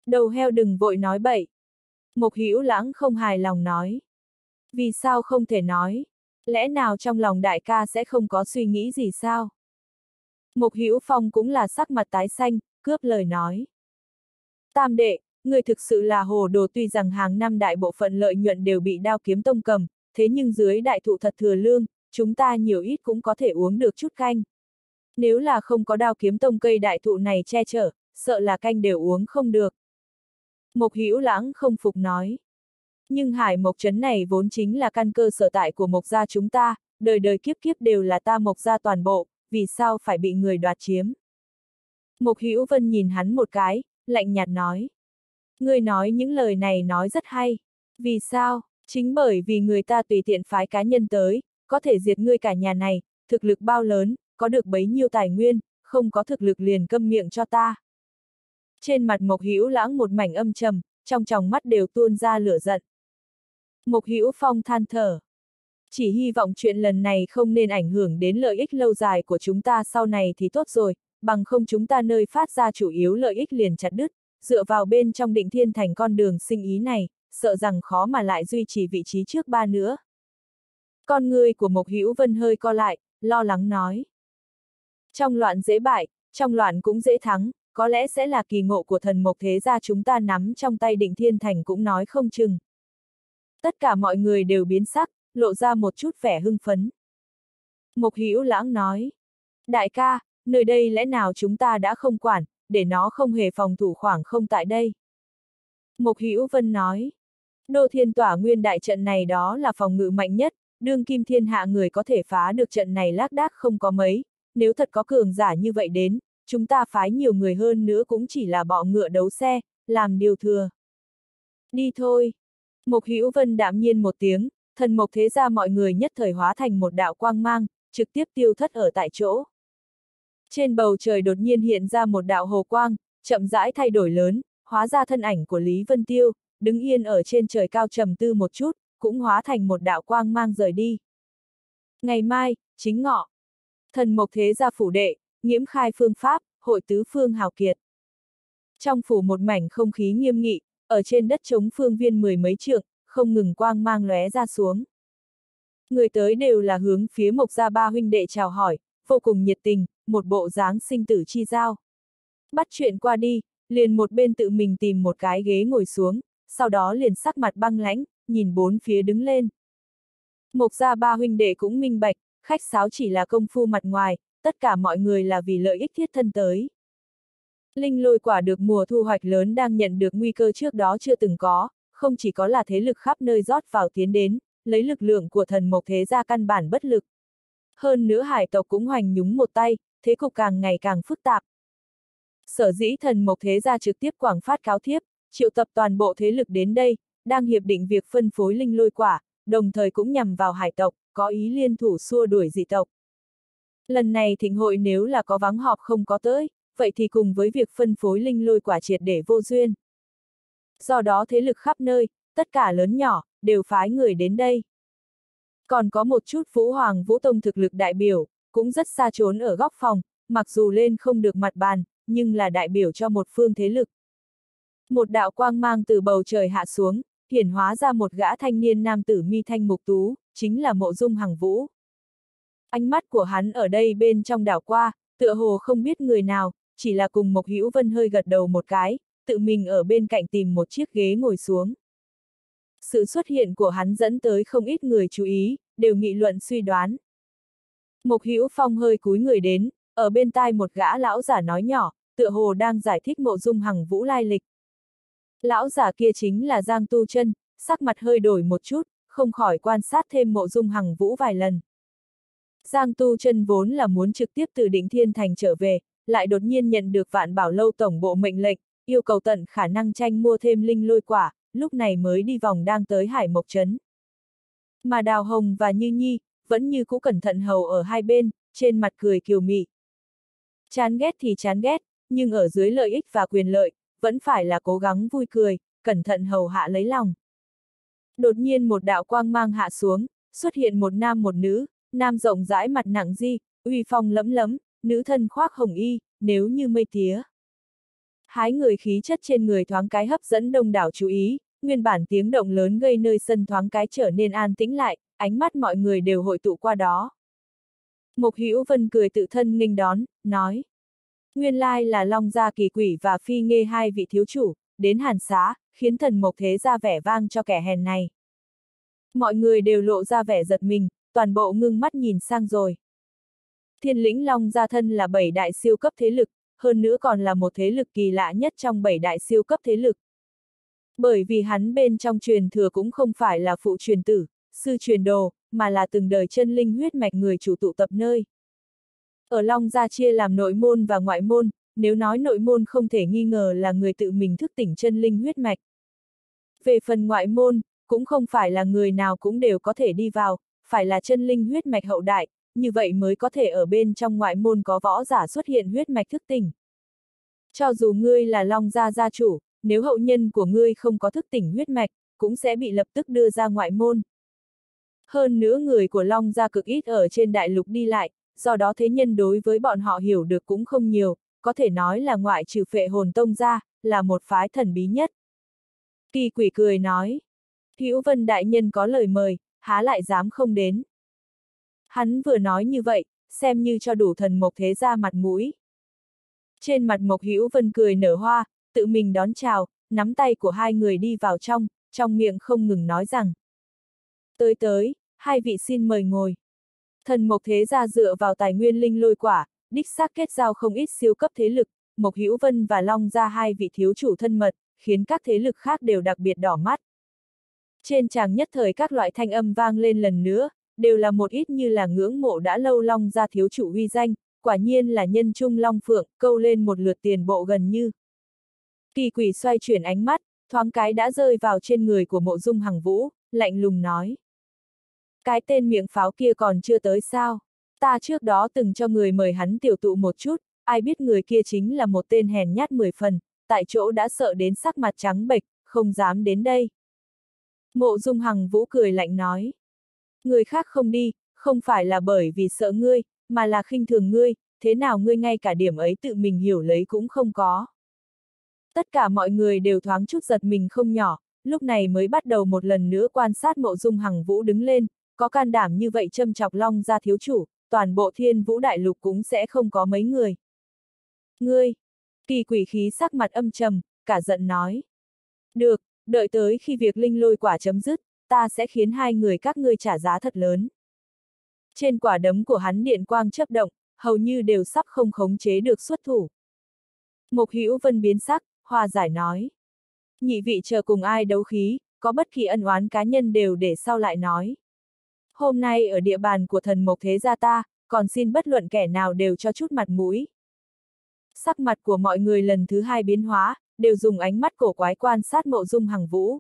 Đầu heo đừng vội nói bậy. Mộc Hữu Lãng không hài lòng nói. Vì sao không thể nói? Lẽ nào trong lòng đại ca sẽ không có suy nghĩ gì sao? Mộc Hữu Phong cũng là sắc mặt tái xanh, cướp lời nói. Tam đệ, người thực sự là hồ đồ tuy rằng hàng năm đại bộ phận lợi nhuận đều bị đao kiếm tông cầm, thế nhưng dưới đại thụ thật thừa lương, chúng ta nhiều ít cũng có thể uống được chút canh. Nếu là không có đao kiếm tông cây đại thụ này che chở, sợ là canh đều uống không được. Mộc Hữu Lãng không phục nói. Nhưng hải mộc trấn này vốn chính là căn cơ sở tại của mộc gia chúng ta, đời đời kiếp kiếp đều là ta mộc gia toàn bộ, vì sao phải bị người đoạt chiếm. Mộc Hữu Vân nhìn hắn một cái, lạnh nhạt nói. Ngươi nói những lời này nói rất hay. Vì sao? Chính bởi vì người ta tùy tiện phái cá nhân tới, có thể diệt ngươi cả nhà này, thực lực bao lớn, có được bấy nhiêu tài nguyên, không có thực lực liền câm miệng cho ta. Trên mặt Mộc Hữu Lãng một mảnh âm trầm, trong tròng mắt đều tuôn ra lửa giận. Mộc Hữu Phong than thở. Chỉ hy vọng chuyện lần này không nên ảnh hưởng đến lợi ích lâu dài của chúng ta sau này thì tốt rồi, bằng không chúng ta nơi phát ra chủ yếu lợi ích liền chặt đứt, dựa vào bên trong định thiên thành con đường sinh ý này, sợ rằng khó mà lại duy trì vị trí trước ba nữa. Con người của Mộc Hữu Vân hơi co lại, lo lắng nói. Trong loạn dễ bại, trong loạn cũng dễ thắng, có lẽ sẽ là kỳ ngộ của thần Mộc Thế gia chúng ta nắm trong tay định thiên thành cũng nói không chừng. Tất cả mọi người đều biến sắc, lộ ra một chút vẻ hưng phấn. Mộc Hữu Lãng nói. Đại ca, nơi đây lẽ nào chúng ta đã không quản, để nó không hề phòng thủ khoảng không tại đây. Mục Hữu Vân nói, Đô Thiên Tỏa Nguyên đại trận này đó là phòng ngự mạnh nhất, đương kim thiên hạ người có thể phá được trận này lác đác không có mấy, nếu thật có cường giả như vậy đến, chúng ta phái nhiều người hơn nữa cũng chỉ là bọ ngựa đấu xe, làm điều thừa. Đi thôi. Mục Hữu Vân đạm nhiên một tiếng, thần mộc thế ra mọi người nhất thời hóa thành một đạo quang mang, trực tiếp tiêu thất ở tại chỗ. Trên bầu trời đột nhiên hiện ra một đạo hồ quang, chậm rãi thay đổi lớn, hóa ra thân ảnh của Lý Vân Tiêu, đứng yên ở trên trời cao trầm tư một chút, cũng hóa thành một đạo quang mang rời đi. Ngày mai, chính ngọ. Thần Mộc Thế gia phủ đệ, nghiễm khai phương pháp, hội tứ phương hào kiệt. Trong phủ một mảnh không khí nghiêm nghị, ở trên đất trống phương viên mười mấy trượng, không ngừng quang mang lóe ra xuống. Người tới đều là hướng phía Mộc gia ba huynh đệ chào hỏi, vô cùng nhiệt tình, một bộ dáng sinh tử chi giao. Bắt chuyện qua đi, liền một bên tự mình tìm một cái ghế ngồi xuống, sau đó liền sắc mặt băng lãnh, nhìn bốn phía đứng lên. Mộc gia ba huynh đệ cũng minh bạch, khách sáo chỉ là công phu mặt ngoài, tất cả mọi người là vì lợi ích thiết thân tới. Linh lôi quả được mùa thu hoạch lớn đang nhận được nguy cơ trước đó chưa từng có, không chỉ có là thế lực khắp nơi rót vào tiến đến, lấy lực lượng của thần mộc thế gia căn bản bất lực. Hơn nữa hải tộc cũng hoành nhúng một tay, thế cục càng ngày càng phức tạp. Sở dĩ thần mộc thế gia trực tiếp quảng phát cáo thiếp, triệu tập toàn bộ thế lực đến đây, đang hiệp định việc phân phối linh lôi quả, đồng thời cũng nhằm vào hải tộc, có ý liên thủ xua đuổi dị tộc. Lần này thịnh hội nếu là có vắng họp không có tới, vậy thì cùng với việc phân phối linh lôi quả triệt để vô duyên. Do đó thế lực khắp nơi, tất cả lớn nhỏ, đều phái người đến đây. Còn có một chút Vũ Hoàng Vũ Tông thực lực đại biểu, cũng rất xa trốn ở góc phòng, mặc dù lên không được mặt bàn, nhưng là đại biểu cho một phương thế lực. Một đạo quang mang từ bầu trời hạ xuống, hiển hóa ra một gã thanh niên nam tử mi thanh mục tú, chính là mộ dung hằng vũ. Ánh mắt của hắn ở đây bên trong đảo qua, tựa hồ không biết người nào, chỉ là cùng Mộc Hữu Vân hơi gật đầu một cái, tự mình ở bên cạnh tìm một chiếc ghế ngồi xuống. Sự xuất hiện của hắn dẫn tới không ít người chú ý, đều nghị luận suy đoán. Mộc Hữu Phong hơi cúi người đến, ở bên tai một gã lão giả nói nhỏ, tựa hồ đang giải thích mộ dung hằng vũ lai lịch. Lão giả kia chính là Giang Tu chân, sắc mặt hơi đổi một chút, không khỏi quan sát thêm mộ dung hằng vũ vài lần. Giang Tu chân vốn là muốn trực tiếp từ định thiên thành trở về, lại đột nhiên nhận được vạn bảo lâu tổng bộ mệnh lệnh, yêu cầu tận khả năng tranh mua thêm linh lôi quả, lúc này mới đi vòng đang tới hải mộc trấn. Mà Đào Hồng và Như Nhi, vẫn như cũ cẩn thận hầu ở hai bên, trên mặt cười kiều mị. Chán ghét thì chán ghét, nhưng ở dưới lợi ích và quyền lợi, vẫn phải là cố gắng vui cười, cẩn thận hầu hạ lấy lòng. Đột nhiên một đạo quang mang hạ xuống, xuất hiện một nam một nữ, nam rộng rãi mặt nặng di, uy phong lấm lấm, nữ thân khoác hồng y, nếu như mây tía. Hái người khí chất trên người thoáng cái hấp dẫn đông đảo chú ý, nguyên bản tiếng động lớn gây nơi sân thoáng cái trở nên an tĩnh lại, ánh mắt mọi người đều hội tụ qua đó. Mục Hữu Vân cười tự thân nghênh đón, nói. Nguyên lai là Long Gia Kỳ Quỷ và Phi Nghê hai vị thiếu chủ, đến hàn xá, khiến thần mộc thế ra vẻ vang cho kẻ hèn này. Mọi người đều lộ ra vẻ giật mình, toàn bộ ngưng mắt nhìn sang rồi. Thiên lĩnh Long Gia thân là bảy đại siêu cấp thế lực, hơn nữa còn là một thế lực kỳ lạ nhất trong bảy đại siêu cấp thế lực. Bởi vì hắn bên trong truyền thừa cũng không phải là phụ truyền tử, sư truyền đồ, mà là từng đời chân linh huyết mạch người chủ tụ tập nơi. Ở Long Gia chia làm nội môn và ngoại môn, nếu nói nội môn không thể nghi ngờ là người tự mình thức tỉnh chân linh huyết mạch. Về phần ngoại môn, cũng không phải là người nào cũng đều có thể đi vào, phải là chân linh huyết mạch hậu đại, như vậy mới có thể ở bên trong ngoại môn có võ giả xuất hiện huyết mạch thức tỉnh. Cho dù ngươi là Long Gia gia chủ, nếu hậu nhân của ngươi không có thức tỉnh huyết mạch, cũng sẽ bị lập tức đưa ra ngoại môn. Hơn nữa người của Long Gia cực ít ở trên đại lục đi lại, do đó thế nhân đối với bọn họ hiểu được cũng không nhiều, có thể nói là ngoại trừ phệ hồn tông ra, là một phái thần bí nhất. Kỳ quỷ cười nói, Hữu Vân Đại Nhân có lời mời, há lại dám không đến. Hắn vừa nói như vậy, xem như cho đủ thần mộc thế ra mặt mũi. Trên mặt mộc Hữu Vân cười nở hoa, tự mình đón chào, nắm tay của hai người đi vào trong, trong miệng không ngừng nói rằng. Tới tới, hai vị xin mời ngồi. Thần Mộc Thế Gia dựa vào tài nguyên linh lôi quả, đích xác kết giao không ít siêu cấp thế lực, Mộc Hữu Vân và Long gia hai vị thiếu chủ thân mật, khiến các thế lực khác đều đặc biệt đỏ mắt. Trên tràng nhất thời các loại thanh âm vang lên lần nữa, đều là một ít như là ngưỡng mộ đã lâu Long gia thiếu chủ uy danh, quả nhiên là nhân trung Long Phượng, câu lên một lượt tiền bộ gần như. Kỳ quỷ xoay chuyển ánh mắt, thoáng cái đã rơi vào trên người của mộ dung hằng vũ, lạnh lùng nói. Cái tên miệng pháo kia còn chưa tới sao? Ta trước đó từng cho người mời hắn tiểu tụ một chút, ai biết người kia chính là một tên hèn nhát mười phần, tại chỗ đã sợ đến sắc mặt trắng bệch, không dám đến đây. Mộ dung hằng vũ cười lạnh nói. Người khác không đi, không phải là bởi vì sợ ngươi, mà là khinh thường ngươi, thế nào ngươi ngay cả điểm ấy tự mình hiểu lấy cũng không có. Tất cả mọi người đều thoáng chút giật mình không nhỏ, lúc này mới bắt đầu một lần nữa quan sát mộ dung hằng vũ đứng lên, có can đảm như vậy châm chọc long ra thiếu chủ, toàn bộ thiên vũ đại lục cũng sẽ không có mấy người. Ngươi! Kỳ quỷ khí sắc mặt âm trầm, cả giận nói. Được, đợi tới khi việc linh lôi quả chấm dứt, ta sẽ khiến hai người các ngươi trả giá thật lớn. Trên quả đấm của hắn điện quang chấp động, hầu như đều sắp không khống chế được xuất thủ. Mục Hữu Vân biến sắc, hòa giải nói. Nhị vị chờ cùng ai đấu khí, có bất kỳ ân oán cá nhân đều để sau lại nói. Hôm nay ở địa bàn của thần mộc thế gia ta, còn xin bất luận kẻ nào đều cho chút mặt mũi. Sắc mặt của mọi người lần thứ hai biến hóa, đều dùng ánh mắt cổ quái quan sát mộ dung hằng vũ.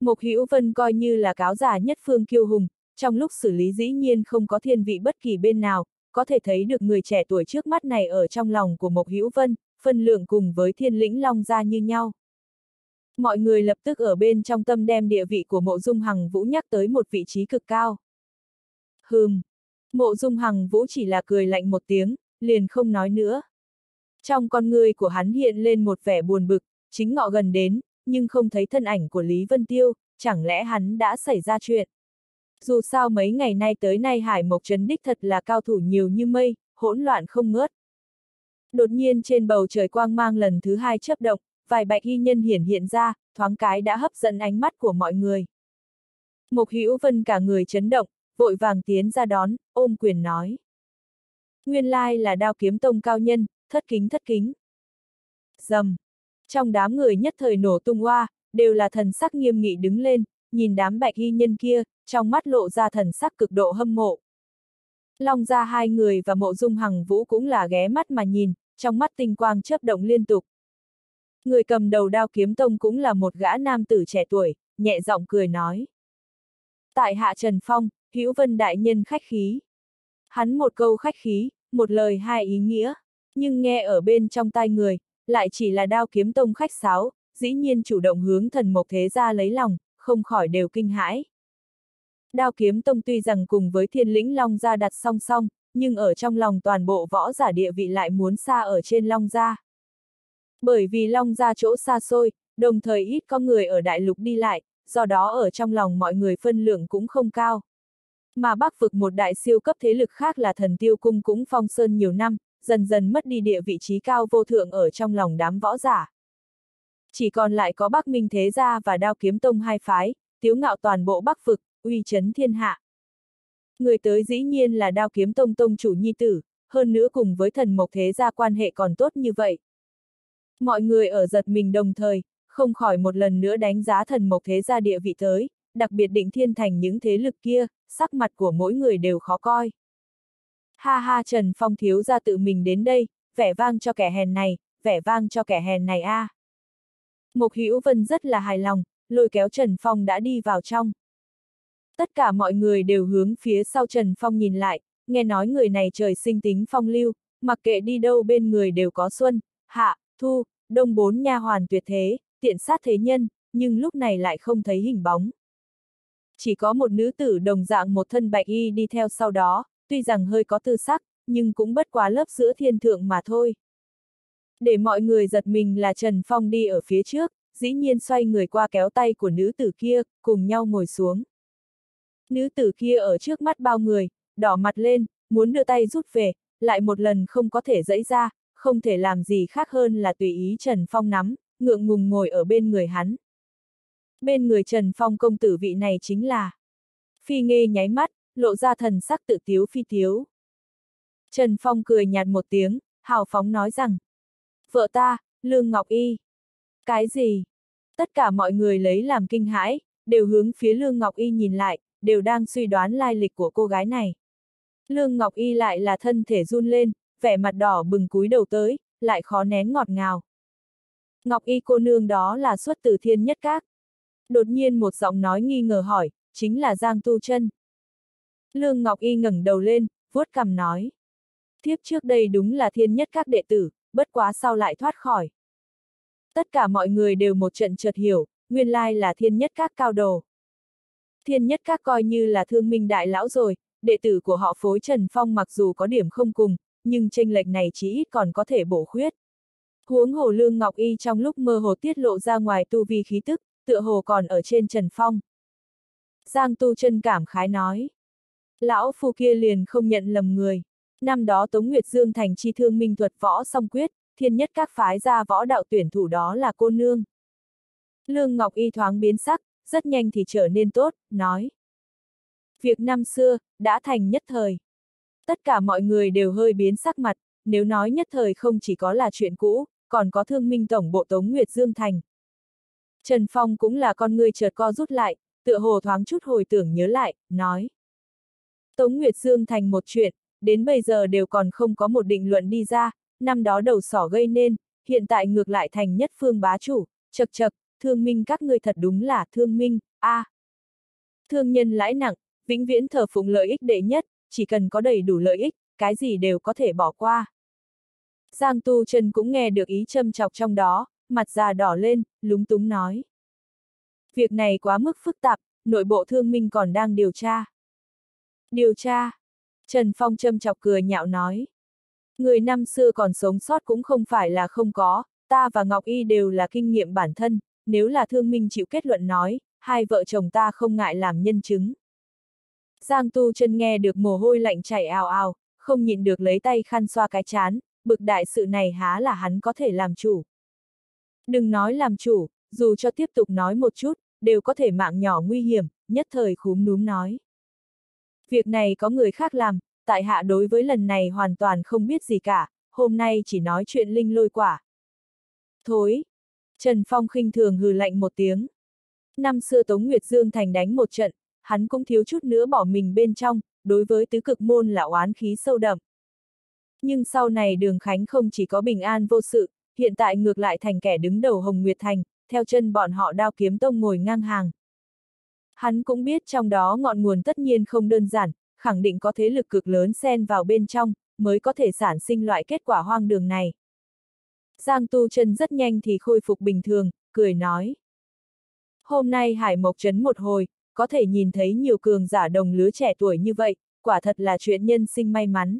Mộc Hữu Vân coi như là cáo giả nhất phương kiêu hùng, trong lúc xử lý dĩ nhiên không có thiên vị bất kỳ bên nào, có thể thấy được người trẻ tuổi trước mắt này ở trong lòng của Mộc Hữu Vân, phân lượng cùng với thiên lĩnh long ra như nhau. Mọi người lập tức ở bên trong tâm đem địa vị của mộ dung hằng vũ nhắc tới một vị trí cực cao. Hừm, mộ dung hằng vũ chỉ là cười lạnh một tiếng, liền không nói nữa. Trong con người của hắn hiện lên một vẻ buồn bực, chính ngọ gần đến, nhưng không thấy thân ảnh của Lý Vân Tiêu, chẳng lẽ hắn đã xảy ra chuyện. Dù sao mấy ngày nay tới nay Hải Mộc Trấn đích thật là cao thủ nhiều như mây, hỗn loạn không ngớt. Đột nhiên trên bầu trời quang mang lần thứ hai chớp động, vài bạch y nhân hiển hiện ra, thoáng cái đã hấp dẫn ánh mắt của mọi người. Mục Hữu Vân cả người chấn động, vội vàng tiến ra đón, ôm quyền nói. Nguyên lai là đao kiếm tông cao nhân, thất kính thất kính. Dầm. Trong đám người nhất thời nổ tung hoa, đều là thần sắc nghiêm nghị đứng lên, nhìn đám bạch y nhân kia, trong mắt lộ ra thần sắc cực độ hâm mộ. Long ra hai người và mộ dung hằng vũ cũng là ghé mắt mà nhìn, trong mắt tinh quang chớp động liên tục. Người cầm đầu đao kiếm tông cũng là một gã nam tử trẻ tuổi, nhẹ giọng cười nói. Tại hạ Trần Phong, Hữu Vân Đại Nhân khách khí. Hắn một câu khách khí, một lời hai ý nghĩa, nhưng nghe ở bên trong tai người, lại chỉ là đao kiếm tông khách sáo, dĩ nhiên chủ động hướng thần mộc thế ra lấy lòng, không khỏi đều kinh hãi. Đao kiếm tông tuy rằng cùng với thiên lĩnh long ra đặt song song, nhưng ở trong lòng toàn bộ võ giả địa vị lại muốn xa ở trên long gia. Bởi vì long gia chỗ xa xôi, đồng thời ít có người ở đại lục đi lại, do đó ở trong lòng mọi người phân lượng cũng không cao. Mà bắc vực một đại siêu cấp thế lực khác là thần tiêu cung cũng phong sơn nhiều năm, dần dần mất đi địa vị trí cao vô thượng ở trong lòng đám võ giả. Chỉ còn lại có Bắc Minh Thế Gia và Đao Kiếm Tông hai phái, tiếu ngạo toàn bộ Bắc vực, uy chấn thiên hạ. Người tới dĩ nhiên là Đao Kiếm Tông Tông chủ nhi tử, hơn nữa cùng với thần Mộc Thế Gia quan hệ còn tốt như vậy. Mọi người ở giật mình đồng thời, không khỏi một lần nữa đánh giá thần Mộc Thế Gia địa vị tới, đặc biệt định thiên thành những thế lực kia, sắc mặt của mỗi người đều khó coi. Ha ha Trần Phong thiếu ra tự mình đến đây, vẻ vang cho kẻ hèn này, vẻ vang cho kẻ hèn này a. À. Mục Hữu Vân rất là hài lòng, lôi kéo Trần Phong đã đi vào trong. Tất cả mọi người đều hướng phía sau Trần Phong nhìn lại, nghe nói người này trời sinh tính phong lưu, mặc kệ đi đâu bên người đều có xuân, hạ, thu, đông bốn nha hoàn tuyệt thế, tiện sát thế nhân, nhưng lúc này lại không thấy hình bóng. Chỉ có một nữ tử đồng dạng một thân bạch y đi theo sau đó, tuy rằng hơi có tư sắc, nhưng cũng bất quá lớp giữa thiên thượng mà thôi. Để mọi người giật mình là Trần Phong đi ở phía trước, dĩ nhiên xoay người qua kéo tay của nữ tử kia, cùng nhau ngồi xuống. Nữ tử kia ở trước mắt bao người, đỏ mặt lên, muốn đưa tay rút về, lại một lần không có thể dẫy ra, không thể làm gì khác hơn là tùy ý Trần Phong nắm, ngượng ngùng ngồi ở bên người hắn. Bên người Trần Phong công tử vị này chính là Phi Nghê nháy mắt, lộ ra thần sắc tự tiếu phi tiếu. Trần Phong cười nhạt một tiếng, hào phóng nói rằng, vợ ta, Lương Ngọc Y. Cái gì? Tất cả mọi người lấy làm kinh hãi, đều hướng phía Lương Ngọc Y nhìn lại, đều đang suy đoán lai lịch của cô gái này. Lương Ngọc Y lại là thân thể run lên, vẻ mặt đỏ bừng cúi đầu tới, lại khó nén ngọt ngào. Ngọc Y cô nương đó là xuất từ thiên nhất các. Đột nhiên một giọng nói nghi ngờ hỏi, chính là Giang Tu chân. Lương Ngọc Y ngẩng đầu lên, vuốt cằm nói. thiếp trước đây đúng là thiên nhất các đệ tử, bất quá sau lại thoát khỏi. Tất cả mọi người đều một trận chợt hiểu, nguyên lai là thiên nhất các cao đồ. Thiên nhất các coi như là thương minh đại lão rồi, đệ tử của họ phối Trần Phong mặc dù có điểm không cùng, nhưng tranh lệch này chỉ ít còn có thể bổ khuyết. Huống hồ lương Ngọc Y trong lúc mơ hồ tiết lộ ra ngoài tu vi khí tức, tựa hồ còn ở trên Trần Phong. Giang tu chân cảm khái nói. Lão phu kia liền không nhận lầm người. Năm đó Tống Nguyệt Dương thành chi thương minh thuật võ song quyết, thiên nhất các phái ra võ đạo tuyển thủ đó là cô nương. Lương Ngọc Y thoáng biến sắc, rất nhanh thì trở nên tốt, nói. Việc năm xưa, đã thành nhất thời. Tất cả mọi người đều hơi biến sắc mặt, nếu nói nhất thời không chỉ có là chuyện cũ, còn có thương minh tổng bộ Tống Nguyệt Dương Thành. Trần Phong cũng là con người chợt co rút lại, tựa hồ thoáng chút hồi tưởng nhớ lại, nói. Tống Nguyệt Dương thành một chuyện, đến bây giờ đều còn không có một định luận đi ra, năm đó đầu sỏ gây nên, hiện tại ngược lại thành nhất phương bá chủ, chật chật, thương minh các ngươi thật đúng là thương minh, a à. Thương nhân lãi nặng, vĩnh viễn thờ phụng lợi ích đệ nhất, chỉ cần có đầy đủ lợi ích, cái gì đều có thể bỏ qua. Giang Tu Trần cũng nghe được ý châm chọc trong đó, mặt già đỏ lên, lúng túng nói. Việc này quá mức phức tạp, nội bộ thương minh còn đang điều tra. Điều tra? Trần Phong châm chọc cười nhạo nói. Người năm xưa còn sống sót cũng không phải là không có, ta và Ngọc Y đều là kinh nghiệm bản thân, nếu là thương minh chịu kết luận nói, hai vợ chồng ta không ngại làm nhân chứng. Giang tu chân nghe được mồ hôi lạnh chảy ào ào, không nhịn được lấy tay khăn xoa cái chán, bực đại sự này há là hắn có thể làm chủ. Đừng nói làm chủ, dù cho tiếp tục nói một chút, đều có thể mạng nhỏ nguy hiểm, nhất thời khúm núm nói. Việc này có người khác làm, tại hạ đối với lần này hoàn toàn không biết gì cả, hôm nay chỉ nói chuyện linh lôi quả. Thối! Trần Phong khinh thường hừ lạnh một tiếng. Năm xưa Tống Nguyệt Dương thành đánh một trận, hắn cũng thiếu chút nữa bỏ mình bên trong, đối với tứ cực môn là oán khí sâu đậm. Nhưng sau này đường Khánh không chỉ có bình an vô sự, hiện tại ngược lại thành kẻ đứng đầu Hồng Nguyệt Thành, theo chân bọn họ đao kiếm tông ngồi ngang hàng. Hắn cũng biết trong đó ngọn nguồn tất nhiên không đơn giản, khẳng định có thế lực cực lớn xen vào bên trong, mới có thể sản sinh loại kết quả hoang đường này. Giang Tu Trân rất nhanh thì khôi phục bình thường, cười nói. Hôm nay Hải Mộc Trấn một hồi, có thể nhìn thấy nhiều cường giả đồng lứa trẻ tuổi như vậy, quả thật là chuyện nhân sinh may mắn.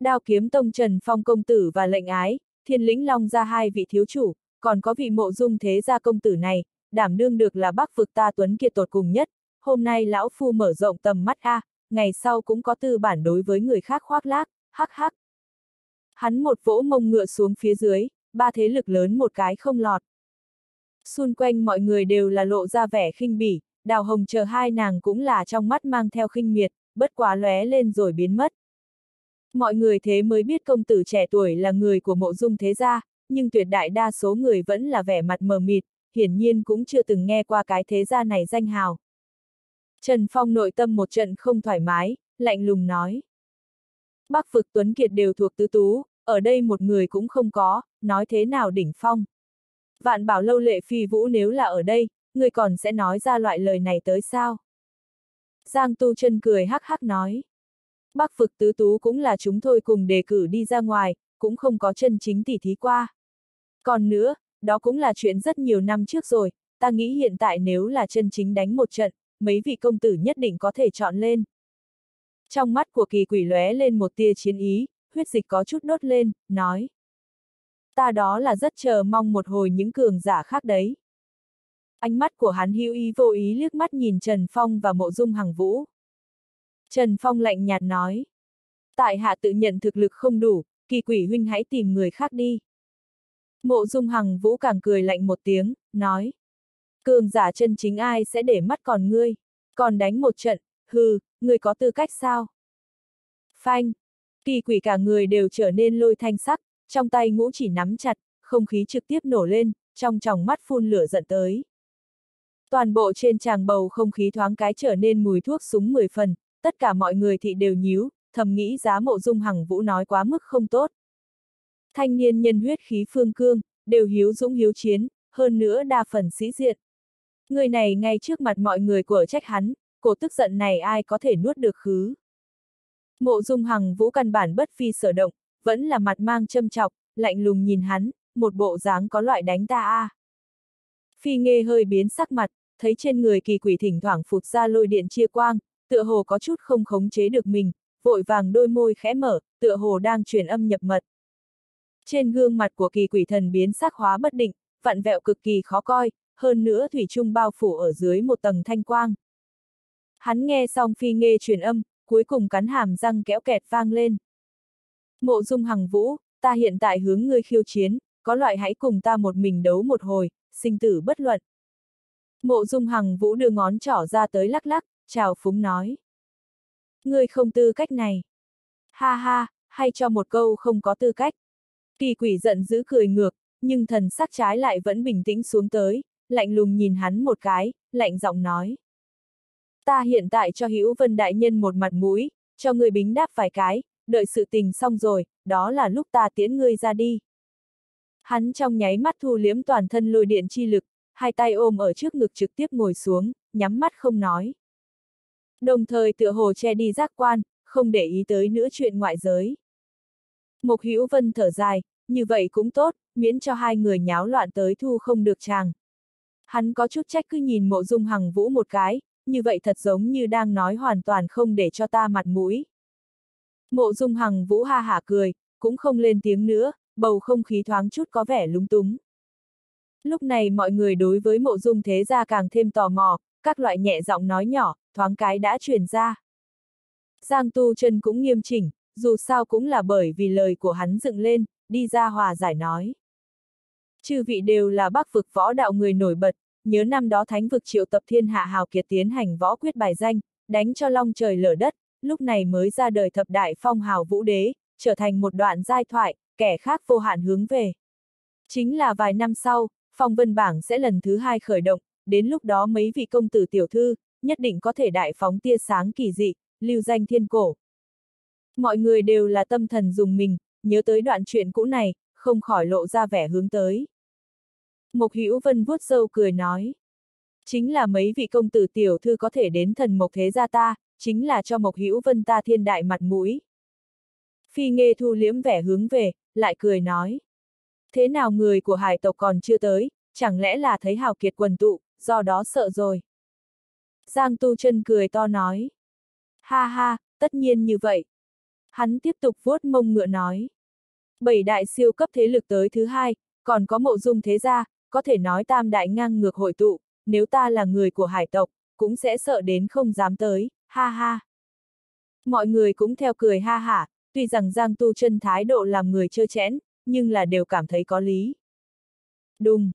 Đao kiếm tông Trần Phong công tử và lệnh ái, thiên lĩnh long ra hai vị thiếu chủ, còn có vị mộ dung thế gia công tử này, đảm đương được là bắc vực ta tuấn kiệt tột cùng nhất, hôm nay lão phu mở rộng tầm mắt a, ngày sau cũng có tư bản đối với người khác khoác lác, hắc hắc. Hắn một vỗ mông ngựa xuống phía dưới, ba thế lực lớn một cái không lọt. Xung quanh mọi người đều là lộ ra vẻ khinh bỉ, đào hồng chờ hai nàng cũng là trong mắt mang theo khinh miệt, bất quá lóe lên rồi biến mất. Mọi người thế mới biết công tử trẻ tuổi là người của mộ dung thế gia, nhưng tuyệt đại đa số người vẫn là vẻ mặt mờ mịt, hiển nhiên cũng chưa từng nghe qua cái thế gia này danh hào. Trần Phong nội tâm một trận không thoải mái, lạnh lùng nói. Bắc vực Tuấn Kiệt đều thuộc tứ tú, ở đây một người cũng không có, nói thế nào đỉnh phong. Vạn bảo lâu lệ phi vũ nếu là ở đây, người còn sẽ nói ra loại lời này tới sao? Giang Tu chân cười hắc hắc nói. Bắc vực tứ tú cũng là chúng thôi cùng đề cử đi ra ngoài, cũng không có chân chính tỉ thí qua. Còn nữa, đó cũng là chuyện rất nhiều năm trước rồi, ta nghĩ hiện tại nếu là chân chính đánh một trận, mấy vị công tử nhất định có thể chọn lên. Trong mắt của kỳ quỷ lóe lên một tia chiến ý, huyết dịch có chút đốt lên, nói. Ta đó là rất chờ mong một hồi những cường giả khác đấy. Ánh mắt của hắn hữu ý vô ý liếc mắt nhìn Trần Phong và mộ dung hằng vũ. Trần Phong lạnh nhạt nói. Tại hạ tự nhận thực lực không đủ, kỳ quỷ huynh hãy tìm người khác đi. Mộ dung hằng vũ càng cười lạnh một tiếng, nói. Cường giả chân chính ai sẽ để mắt còn ngươi, còn đánh một trận, hừ, người có tư cách sao? Phanh, kỳ quỷ cả người đều trở nên lôi thanh sắc, trong tay ngũ chỉ nắm chặt, không khí trực tiếp nổ lên, trong tròng mắt phun lửa giận tới. Toàn bộ trên tràng bầu không khí thoáng cái trở nên mùi thuốc súng 10 phần, tất cả mọi người thị đều nhíu, thầm nghĩ giá mộ dung hằng vũ nói quá mức không tốt. Thanh niên nhân huyết khí phương cương, đều hiếu dũng hiếu chiến, hơn nữa đa phần sĩ diện. Người này ngay trước mặt mọi người của trách hắn, cổ tức giận này ai có thể nuốt được khứ. Mộ dung hằng vũ căn bản bất phi sở động, vẫn là mặt mang châm chọc, lạnh lùng nhìn hắn, một bộ dáng có loại đánh ta a. À. Phi nghe hơi biến sắc mặt, thấy trên người kỳ quỷ thỉnh thoảng phụt ra lôi điện chia quang, tựa hồ có chút không khống chế được mình, vội vàng đôi môi khẽ mở, tựa hồ đang truyền âm nhập mật. Trên gương mặt của kỳ quỷ thần biến sắc hóa bất định, vặn vẹo cực kỳ khó coi, hơn nữa thủy trung bao phủ ở dưới một tầng thanh quang. Hắn nghe xong phi nghe truyền âm, cuối cùng cắn hàm răng kéo kẹt vang lên. Mộ dung hằng vũ, ta hiện tại hướng ngươi khiêu chiến, có loại hãy cùng ta một mình đấu một hồi, sinh tử bất luận. Mộ dung hằng vũ đưa ngón trỏ ra tới lắc lắc, chào phúng nói. Ngươi không tư cách này. Ha ha, hay cho một câu không có tư cách. Kỳ quỷ giận dữ cười ngược, nhưng thần sắc trái lại vẫn bình tĩnh xuống tới, lạnh lùng nhìn hắn một cái, lạnh giọng nói. Ta hiện tại cho Hữu Vân Đại Nhân một mặt mũi, cho người bính đáp vài cái, đợi sự tình xong rồi, đó là lúc ta tiễn ngươi ra đi. Hắn trong nháy mắt thu liếm toàn thân lôi điện chi lực, hai tay ôm ở trước ngực trực tiếp ngồi xuống, nhắm mắt không nói. Đồng thời tựa hồ che đi giác quan, không để ý tới nữa chuyện ngoại giới. Mục Hữu Vân thở dài, như vậy cũng tốt, miễn cho hai người nháo loạn tới thu không được chàng. Hắn có chút trách cứ nhìn mộ dung hằng vũ một cái, như vậy thật giống như đang nói hoàn toàn không để cho ta mặt mũi. Mộ dung hằng vũ ha hả cười, cũng không lên tiếng nữa, bầu không khí thoáng chút có vẻ lúng túng. Lúc này mọi người đối với mộ dung thế gia càng thêm tò mò, các loại nhẹ giọng nói nhỏ, thoáng cái đã truyền ra. Giang Tu chân cũng nghiêm chỉnh, dù sao cũng là bởi vì lời của hắn dựng lên, đi ra hòa giải nói. Chư vị đều là bắc vực võ đạo người nổi bật, nhớ năm đó thánh vực triệu tập thiên hạ hào kiệt tiến hành võ quyết bài danh, đánh cho long trời lở đất, lúc này mới ra đời thập đại phong hào vũ đế, trở thành một đoạn giai thoại, kẻ khác vô hạn hướng về. Chính là vài năm sau, phong vân bảng sẽ lần thứ hai khởi động, đến lúc đó mấy vị công tử tiểu thư, nhất định có thể đại phóng tia sáng kỳ dị, lưu danh thiên cổ. Mọi người đều là tâm thần dùng mình, nhớ tới đoạn chuyện cũ này, không khỏi lộ ra vẻ hướng tới. Mộc Hữu Vân vuốt râu cười nói. Chính là mấy vị công tử tiểu thư có thể đến thần mộc thế gia ta, chính là cho Mộc Hữu Vân ta thiên đại mặt mũi. Phi Nghê thu liếm vẻ hướng về, lại cười nói. Thế nào người của hải tộc còn chưa tới, chẳng lẽ là thấy hào kiệt quần tụ, do đó sợ rồi. Giang Tu chân cười to nói. Ha ha, tất nhiên như vậy. Hắn tiếp tục vuốt mông ngựa nói. Bảy đại siêu cấp thế lực tới thứ hai, còn có mộ dung thế gia, có thể nói tam đại ngang ngược hội tụ, nếu ta là người của hải tộc, cũng sẽ sợ đến không dám tới, ha ha. Mọi người cũng theo cười ha hả, tuy rằng Giang Tu chân thái độ làm người chơ chẽn, nhưng là đều cảm thấy có lý. Đùng!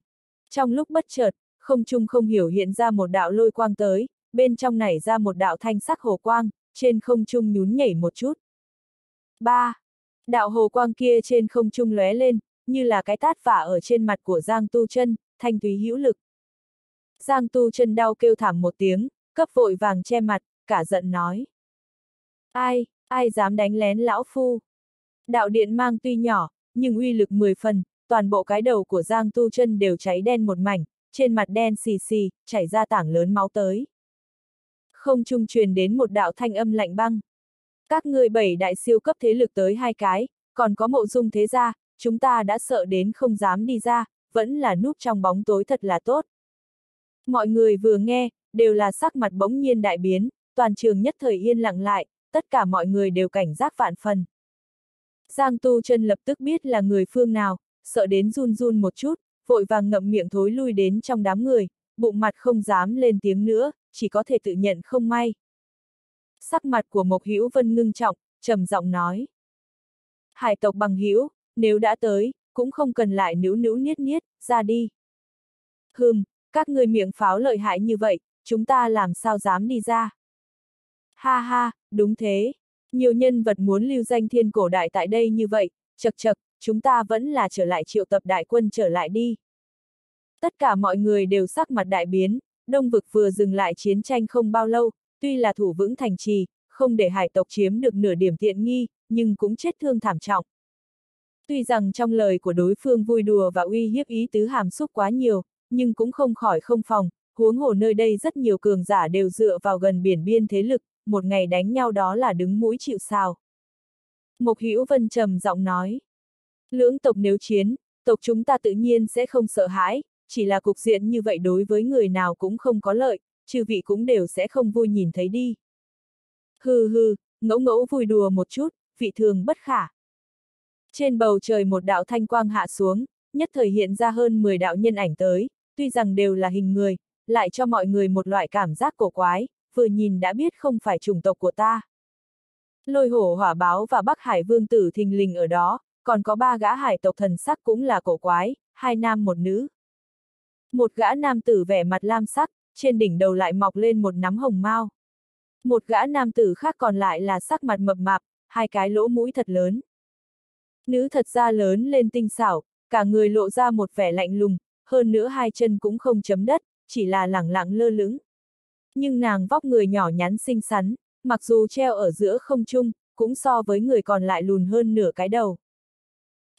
Trong lúc bất chợt, không trung không hiểu hiện ra một đạo lôi quang tới, bên trong nảy ra một đạo thanh sắc hồ quang, trên không trung nhún nhảy một chút. 3. Đạo hồ quang kia trên không trung lóe lên, như là cái tát vả ở trên mặt của Giang Tu chân, thanh thúy hữu lực. Giang Tu chân đau kêu thảm một tiếng, cấp vội vàng che mặt, cả giận nói. Ai, ai dám đánh lén lão phu? Đạo điện mang tuy nhỏ, nhưng uy lực 10 phần, toàn bộ cái đầu của Giang Tu chân đều cháy đen một mảnh, trên mặt đen xì xì, chảy ra tảng lớn máu tới. Không trung truyền đến một đạo thanh âm lạnh băng. Các người bảy đại siêu cấp thế lực tới hai cái, còn có mộ dung thế gia, chúng ta đã sợ đến không dám đi ra, vẫn là núp trong bóng tối thật là tốt. Mọi người vừa nghe, đều là sắc mặt bỗng nhiên đại biến, toàn trường nhất thời yên lặng lại, tất cả mọi người đều cảnh giác vạn phần. Giang Tu chân lập tức biết là người phương nào, sợ đến run run một chút, vội vàng ngậm miệng thối lui đến trong đám người, bụng mặt không dám lên tiếng nữa, chỉ có thể tự nhận không may. Sắc mặt của Mộc Hữu Vân ngưng trọng, trầm giọng nói. Hải tộc bằng hữu nếu đã tới, cũng không cần lại níu níu niết niết, ra đi. Hừm, các người miệng pháo lợi hại như vậy, chúng ta làm sao dám đi ra. Ha ha, đúng thế. Nhiều nhân vật muốn lưu danh thiên cổ đại tại đây như vậy, chật chật, chúng ta vẫn là trở lại triệu tập đại quân trở lại đi. Tất cả mọi người đều sắc mặt đại biến, đông vực vừa dừng lại chiến tranh không bao lâu, tuy là thủ vững thành trì, không để hải tộc chiếm được nửa điểm tiện nghi, nhưng cũng chết thương thảm trọng. Tuy rằng trong lời của đối phương vui đùa và uy hiếp ý tứ hàm xúc quá nhiều, nhưng cũng không khỏi không phòng, huống hồ nơi đây rất nhiều cường giả đều dựa vào gần biển biên thế lực, một ngày đánh nhau đó là đứng mũi chịu sào. Mộc Hữu Vân trầm giọng nói. Lưỡng tộc nếu chiến, tộc chúng ta tự nhiên sẽ không sợ hãi, chỉ là cục diện như vậy đối với người nào cũng không có lợi, chư vị cũng đều sẽ không vui nhìn thấy đi. Hừ hừ, ngẫu ngẫu vui đùa một chút, vị thường bất khả. Trên bầu trời một đạo thanh quang hạ xuống, nhất thời hiện ra hơn 10 đạo nhân ảnh tới, tuy rằng đều là hình người, lại cho mọi người một loại cảm giác cổ quái, vừa nhìn đã biết không phải chủng tộc của ta. Lôi hổ hỏa báo và Bắc Hải vương tử thình lình ở đó, còn có ba gã hải tộc thần sắc cũng là cổ quái, hai nam một nữ. Một gã nam tử vẻ mặt lam sắc, trên đỉnh đầu lại mọc lên một nắm hồng mao. Một gã nam tử khác còn lại là sắc mặt mập mạp, hai cái lỗ mũi thật lớn. Nữ thật ra lớn lên tinh xảo, cả người lộ ra một vẻ lạnh lùng, hơn nữa hai chân cũng không chấm đất, chỉ là lẳng lặng lơ lửng. Nhưng nàng vóc người nhỏ nhắn xinh xắn, mặc dù treo ở giữa không trung, cũng so với người còn lại lùn hơn nửa cái đầu.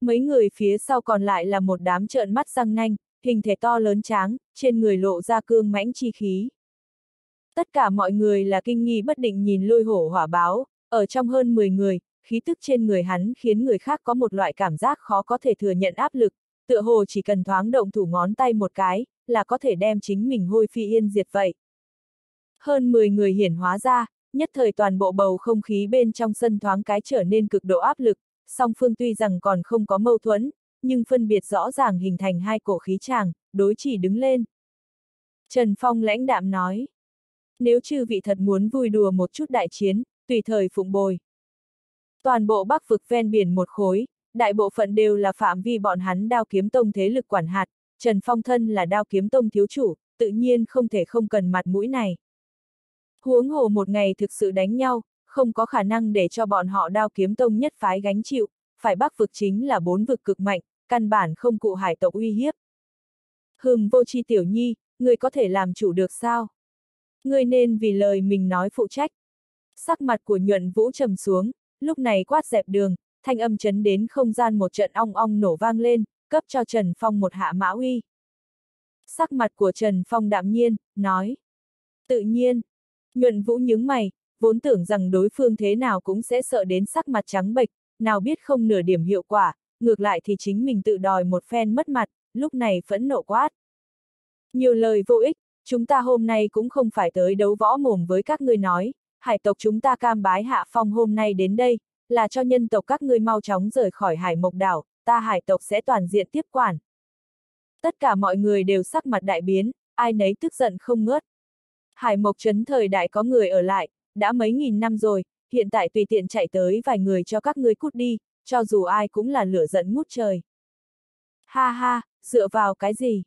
Mấy người phía sau còn lại là một đám trợn mắt răng nanh, hình thể to lớn tráng, trên người lộ ra cương mãnh chi khí. Tất cả mọi người là kinh nghi bất định nhìn lôi hổ hỏa báo, ở trong hơn 10 người, khí tức trên người hắn khiến người khác có một loại cảm giác khó có thể thừa nhận áp lực, tựa hồ chỉ cần thoáng động thủ ngón tay một cái, là có thể đem chính mình hôi phi yên diệt vậy. Hơn 10 người hiển hóa ra, nhất thời toàn bộ bầu không khí bên trong sân thoáng cái trở nên cực độ áp lực, song phương tuy rằng còn không có mâu thuẫn, nhưng phân biệt rõ ràng hình thành hai cổ khí tràng, đối chỉ đứng lên. Trần Phong lãnh đạm nói, nếu chư vị thật muốn vui đùa một chút đại chiến, tùy thời phụng bồi. Toàn bộ bắc vực ven biển một khối, đại bộ phận đều là phạm vi bọn hắn đao kiếm tông thế lực quản hạt, Trần Phong thân là đao kiếm tông thiếu chủ, tự nhiên không thể không cần mặt mũi này. Huống hồ một ngày thực sự đánh nhau, không có khả năng để cho bọn họ đao kiếm tông nhất phái gánh chịu, phải bắc vực chính là bốn vực cực mạnh, căn bản không cụ hải tộc uy hiếp. Hừm vô chi tiểu nhi, người có thể làm chủ được sao? Người nên vì lời mình nói phụ trách. Sắc mặt của nhuận vũ trầm xuống, lúc này quát dẹp đường, thanh âm chấn đến không gian một trận ong ong nổ vang lên, cấp cho Trần Phong một hạ mã uy. Sắc mặt của Trần Phong đạm nhiên, nói. Tự nhiên, nhuận vũ nhướng mày, vốn tưởng rằng đối phương thế nào cũng sẽ sợ đến sắc mặt trắng bệch, nào biết không nửa điểm hiệu quả, ngược lại thì chính mình tự đòi một phen mất mặt, lúc này phẫn nộ quát. Nhiều lời vô ích, chúng ta hôm nay cũng không phải tới đấu võ mồm với các ngươi nói, hải tộc chúng ta cam bái hạ phong hôm nay đến đây, là cho nhân tộc các ngươi mau chóng rời khỏi hải mộc đảo, ta hải tộc sẽ toàn diện tiếp quản. Tất cả mọi người đều sắc mặt đại biến, ai nấy tức giận không ngớt. Hải mộc trấn thời đại có người ở lại, đã mấy nghìn năm rồi, hiện tại tùy tiện chạy tới vài người cho các ngươi cút đi, cho dù ai cũng là lửa giận ngút trời. Ha ha, dựa vào cái gì?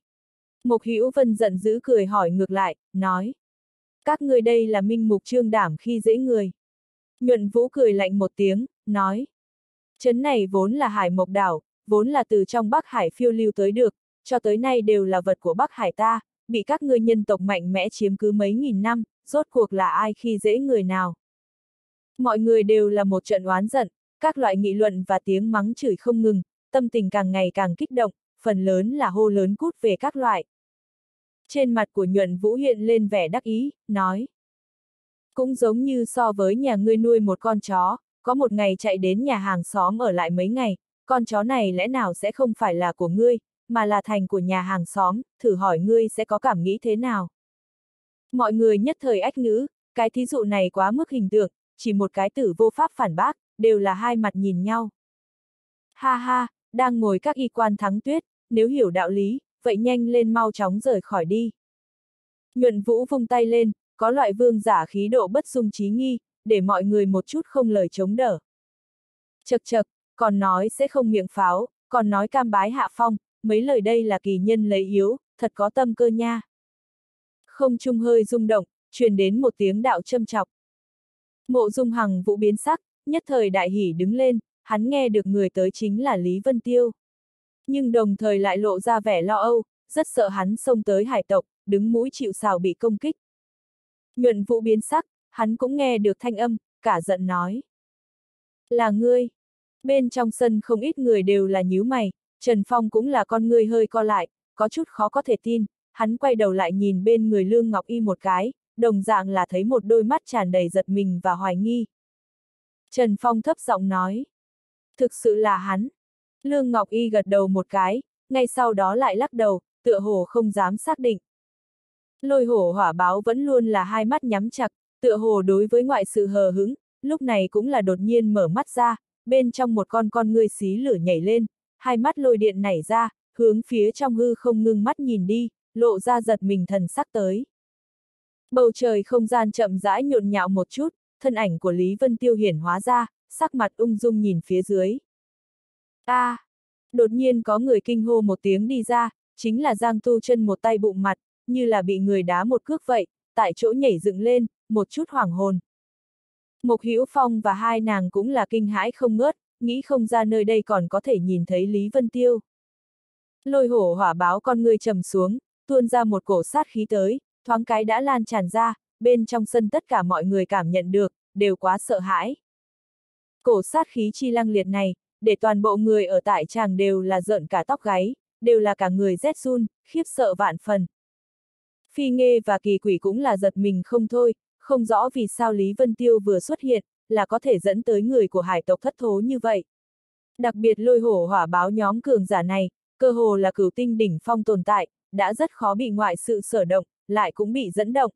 Mục Hữu Vân giận dữ cười hỏi ngược lại, nói. Các ngươi đây là minh mục trương đảm khi dễ người. Nhuận Vũ cười lạnh một tiếng, nói. Trấn này vốn là hải mộc đảo, vốn là từ trong Bắc Hải phiêu lưu tới được, cho tới nay đều là vật của Bắc Hải ta, bị các ngươi nhân tộc mạnh mẽ chiếm cứ mấy nghìn năm, rốt cuộc là ai khi dễ người nào. Mọi người đều là một trận oán giận, các loại nghị luận và tiếng mắng chửi không ngừng, tâm tình càng ngày càng kích động, phần lớn là hô lớn cút về các loại. Trên mặt của nhuận vũ hiện lên vẻ đắc ý, nói. Cũng giống như so với nhà ngươi nuôi một con chó, có một ngày chạy đến nhà hàng xóm ở lại mấy ngày, con chó này lẽ nào sẽ không phải là của ngươi, mà là thành của nhà hàng xóm, thử hỏi ngươi sẽ có cảm nghĩ thế nào. Mọi người nhất thời ách ngữ, cái thí dụ này quá mức hình tượng, chỉ một cái tử vô pháp phản bác, đều là hai mặt nhìn nhau. Ha ha, đang ngồi các y quan thắng tuyết, nếu hiểu đạo lý, vậy nhanh lên mau chóng rời khỏi đi. Nhuận vũ vung tay lên, có loại vương giả khí độ bất dung trí nghi, để mọi người một chút không lời chống đỡ. Chật chật, còn nói sẽ không miệng pháo, còn nói cam bái hạ phong, mấy lời đây là kỳ nhân lấy yếu, thật có tâm cơ nha. Không trung hơi rung động, truyền đến một tiếng đạo châm chọc. Mộ dung hằng vũ biến sắc, nhất thời đại hỉ đứng lên, hắn nghe được người tới chính là Lý Vân Tiêu. Nhưng đồng thời lại lộ ra vẻ lo âu, rất sợ hắn xông tới hải tộc, đứng mũi chịu sào bị công kích. Nhuận vũ biến sắc, hắn cũng nghe được thanh âm, cả giận nói. Là ngươi. Bên trong sân không ít người đều là nhíu mày, Trần Phong cũng là con ngươi hơi co lại, có chút khó có thể tin, hắn quay đầu lại nhìn bên người Lương Ngọc Y một cái, đồng dạng là thấy một đôi mắt tràn đầy giật mình và hoài nghi. Trần Phong thấp giọng nói. Thực sự là hắn. Lương Ngọc Y gật đầu một cái, ngay sau đó lại lắc đầu, tựa hồ không dám xác định. Lôi hổ hỏa báo vẫn luôn là hai mắt nhắm chặt, tựa hồ đối với ngoại sự hờ hứng, lúc này cũng là đột nhiên mở mắt ra, bên trong một con con ngươi xí lửa nhảy lên, hai mắt lôi điện nảy ra, hướng phía trong hư không ngưng mắt nhìn đi, lộ ra giật mình thần sắc tới. Bầu trời không gian chậm rãi nhộn nhạo một chút, thân ảnh của Lý Vân Tiêu hiển hóa ra, sắc mặt ung dung nhìn phía dưới. A! À, đột nhiên có người kinh hô một tiếng đi ra, chính là Giang Tu chân một tay bụng mặt, như là bị người đá một cước vậy, tại chỗ nhảy dựng lên, một chút hoảng hồn. Mục Hữu Phong và hai nàng cũng là kinh hãi không ngớt, nghĩ không ra nơi đây còn có thể nhìn thấy Lý Vân Tiêu. Lôi hổ hỏa báo con người trầm xuống, tuôn ra một cổ sát khí tới, thoáng cái đã lan tràn ra, bên trong sân tất cả mọi người cảm nhận được, đều quá sợ hãi. Cổ sát khí chi lăng liệt này, để toàn bộ người ở tại tràng đều là giận cả tóc gáy, đều là cả người rét run, khiếp sợ vạn phần. Phi Nghê và Kỳ Quỷ cũng là giật mình không thôi, không rõ vì sao Lý Vân Tiêu vừa xuất hiện, là có thể dẫn tới người của hải tộc thất thố như vậy. Đặc biệt lôi hổ hỏa báo nhóm cường giả này, cơ hồ là cửu tinh đỉnh phong tồn tại, đã rất khó bị ngoại sự sở động, lại cũng bị dẫn động.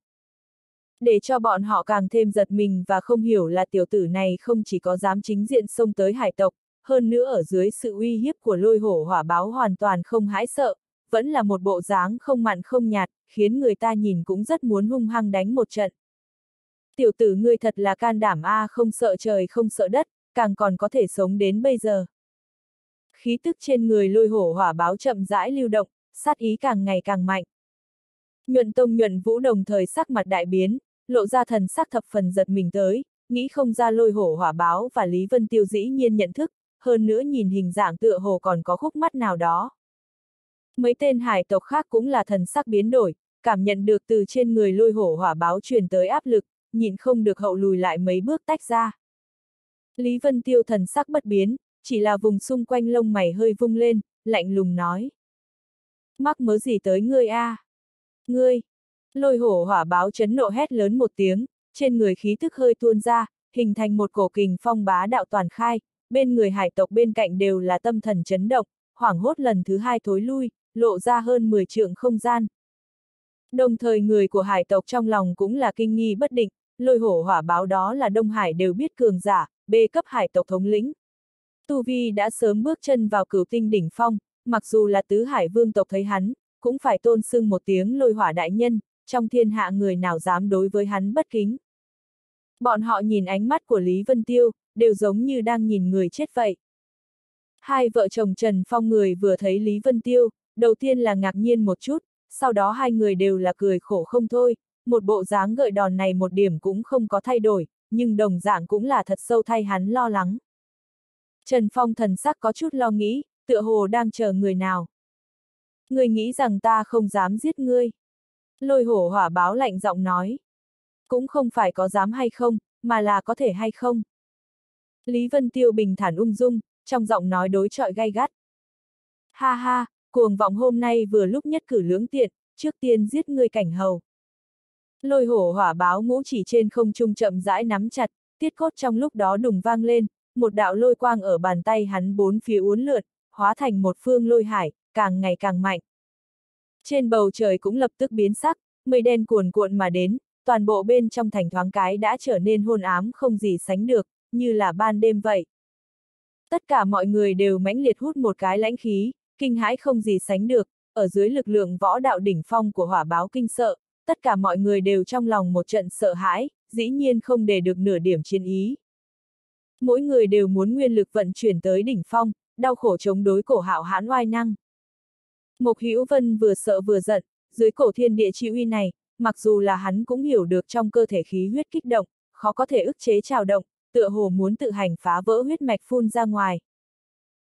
Để cho bọn họ càng thêm giật mình và không hiểu là tiểu tử này không chỉ có dám chính diện xông tới hải tộc, hơn nữa ở dưới sự uy hiếp của lôi hổ hỏa báo hoàn toàn không hãi sợ, vẫn là một bộ dáng không mặn không nhạt, khiến người ta nhìn cũng rất muốn hung hăng đánh một trận. Tiểu tử ngươi thật là can đảm a không sợ trời không sợ đất, càng còn có thể sống đến bây giờ. Khí tức trên người lôi hổ hỏa báo chậm rãi lưu động, sát ý càng ngày càng mạnh. Nhuận tông nhuận vũ đồng thời sắc mặt đại biến, lộ ra thần sắc thập phần giật mình tới, nghĩ không ra lôi hổ hỏa báo và Lý Vân Tiêu dĩ nhiên nhận thức, hơn nữa nhìn hình dạng tựa hồ còn có khúc mắt nào đó. Mấy tên hải tộc khác cũng là thần sắc biến đổi, cảm nhận được từ trên người lôi hổ hỏa báo truyền tới áp lực, nhịn không được hậu lùi lại mấy bước tách ra. Lý Vân Tiêu thần sắc bất biến, chỉ là vùng xung quanh lông mày hơi vung lên, lạnh lùng nói. Mắc mớ gì tới ngươi a? À? Ngươi! Lôi hổ hỏa báo chấn nộ hét lớn một tiếng, trên người khí thức hơi tuôn ra, hình thành một cổ kình phong bá đạo toàn khai, bên người hải tộc bên cạnh đều là tâm thần chấn động, hoảng hốt lần thứ hai thối lui, lộ ra hơn 10 trượng không gian. Đồng thời người của hải tộc trong lòng cũng là kinh nghi bất định, lôi hổ hỏa báo đó là Đông Hải đều biết cường giả, bê cấp hải tộc thống lĩnh. Tu Vi đã sớm bước chân vào cửu tinh đỉnh phong, mặc dù là tứ hải vương tộc thấy hắn, cũng phải tôn sưng một tiếng lôi hỏa đại nhân, trong thiên hạ người nào dám đối với hắn bất kính. Bọn họ nhìn ánh mắt của Lý Vân Tiêu, đều giống như đang nhìn người chết vậy. Hai vợ chồng Trần Phong người vừa thấy Lý Vân Tiêu, đầu tiên là ngạc nhiên một chút, sau đó hai người đều là cười khổ không thôi, một bộ dáng gợi đòn này một điểm cũng không có thay đổi, nhưng đồng dạng cũng là thật sâu thay hắn lo lắng. Trần Phong thần sắc có chút lo nghĩ, tựa hồ đang chờ người nào. Người nghĩ rằng ta không dám giết ngươi. Lôi hổ hỏa báo lạnh giọng nói. Cũng không phải có dám hay không, mà là có thể hay không. Lý Vân Tiêu bình thản ung dung, trong giọng nói đối trọi gay gắt. Ha ha, cuồng vọng hôm nay vừa lúc nhất cử lưỡng tiện, trước tiên giết người cảnh hầu. Lôi hổ hỏa báo ngũ chỉ trên không trung chậm rãi nắm chặt, tiết cốt trong lúc đó đùng vang lên, một đạo lôi quang ở bàn tay hắn bốn phía uốn lượn, hóa thành một phương lôi hải, càng ngày càng mạnh. Trên bầu trời cũng lập tức biến sắc, mây đen cuồn cuộn mà đến, toàn bộ bên trong thành thoáng cái đã trở nên hôn ám không gì sánh được, như là ban đêm vậy. Tất cả mọi người đều mãnh liệt hút một cái lãnh khí, kinh hãi không gì sánh được, ở dưới lực lượng võ đạo đỉnh phong của hỏa báo kinh sợ, tất cả mọi người đều trong lòng một trận sợ hãi, dĩ nhiên không để được nửa điểm chiến ý. Mỗi người đều muốn nguyên lực vận chuyển tới đỉnh phong, đau khổ chống đối cổ hạo hãn oai năng. Mộc Hữu Vân vừa sợ vừa giận, dưới cổ thiên địa chi uy này, mặc dù là hắn cũng hiểu được trong cơ thể khí huyết kích động, khó có thể ức chế trào động, tựa hồ muốn tự hành phá vỡ huyết mạch phun ra ngoài.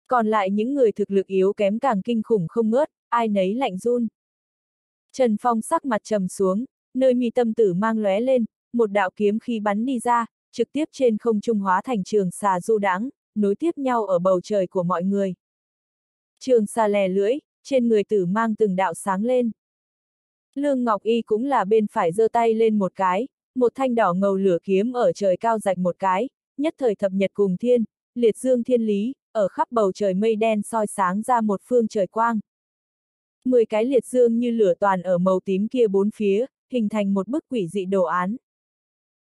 Còn lại những người thực lực yếu kém càng kinh khủng không ngớt, ai nấy lạnh run. Trần Phong sắc mặt trầm xuống, nơi mi tâm tử mang lóe lên, một đạo kiếm khí bắn đi ra, trực tiếp trên không trung hóa thành trường xà du đãng, nối tiếp nhau ở bầu trời của mọi người. Trường xà lè lưỡi, trên người tử mang từng đạo sáng lên. Lương Ngọc Y cũng là bên phải giơ tay lên một cái, một thanh đỏ ngầu lửa kiếm ở trời cao rạch một cái, nhất thời thập nhật cùng thiên, liệt dương thiên lý, ở khắp bầu trời mây đen soi sáng ra một phương trời quang. Mười cái liệt dương như lửa toàn ở màu tím kia bốn phía, hình thành một bức quỷ dị đồ án.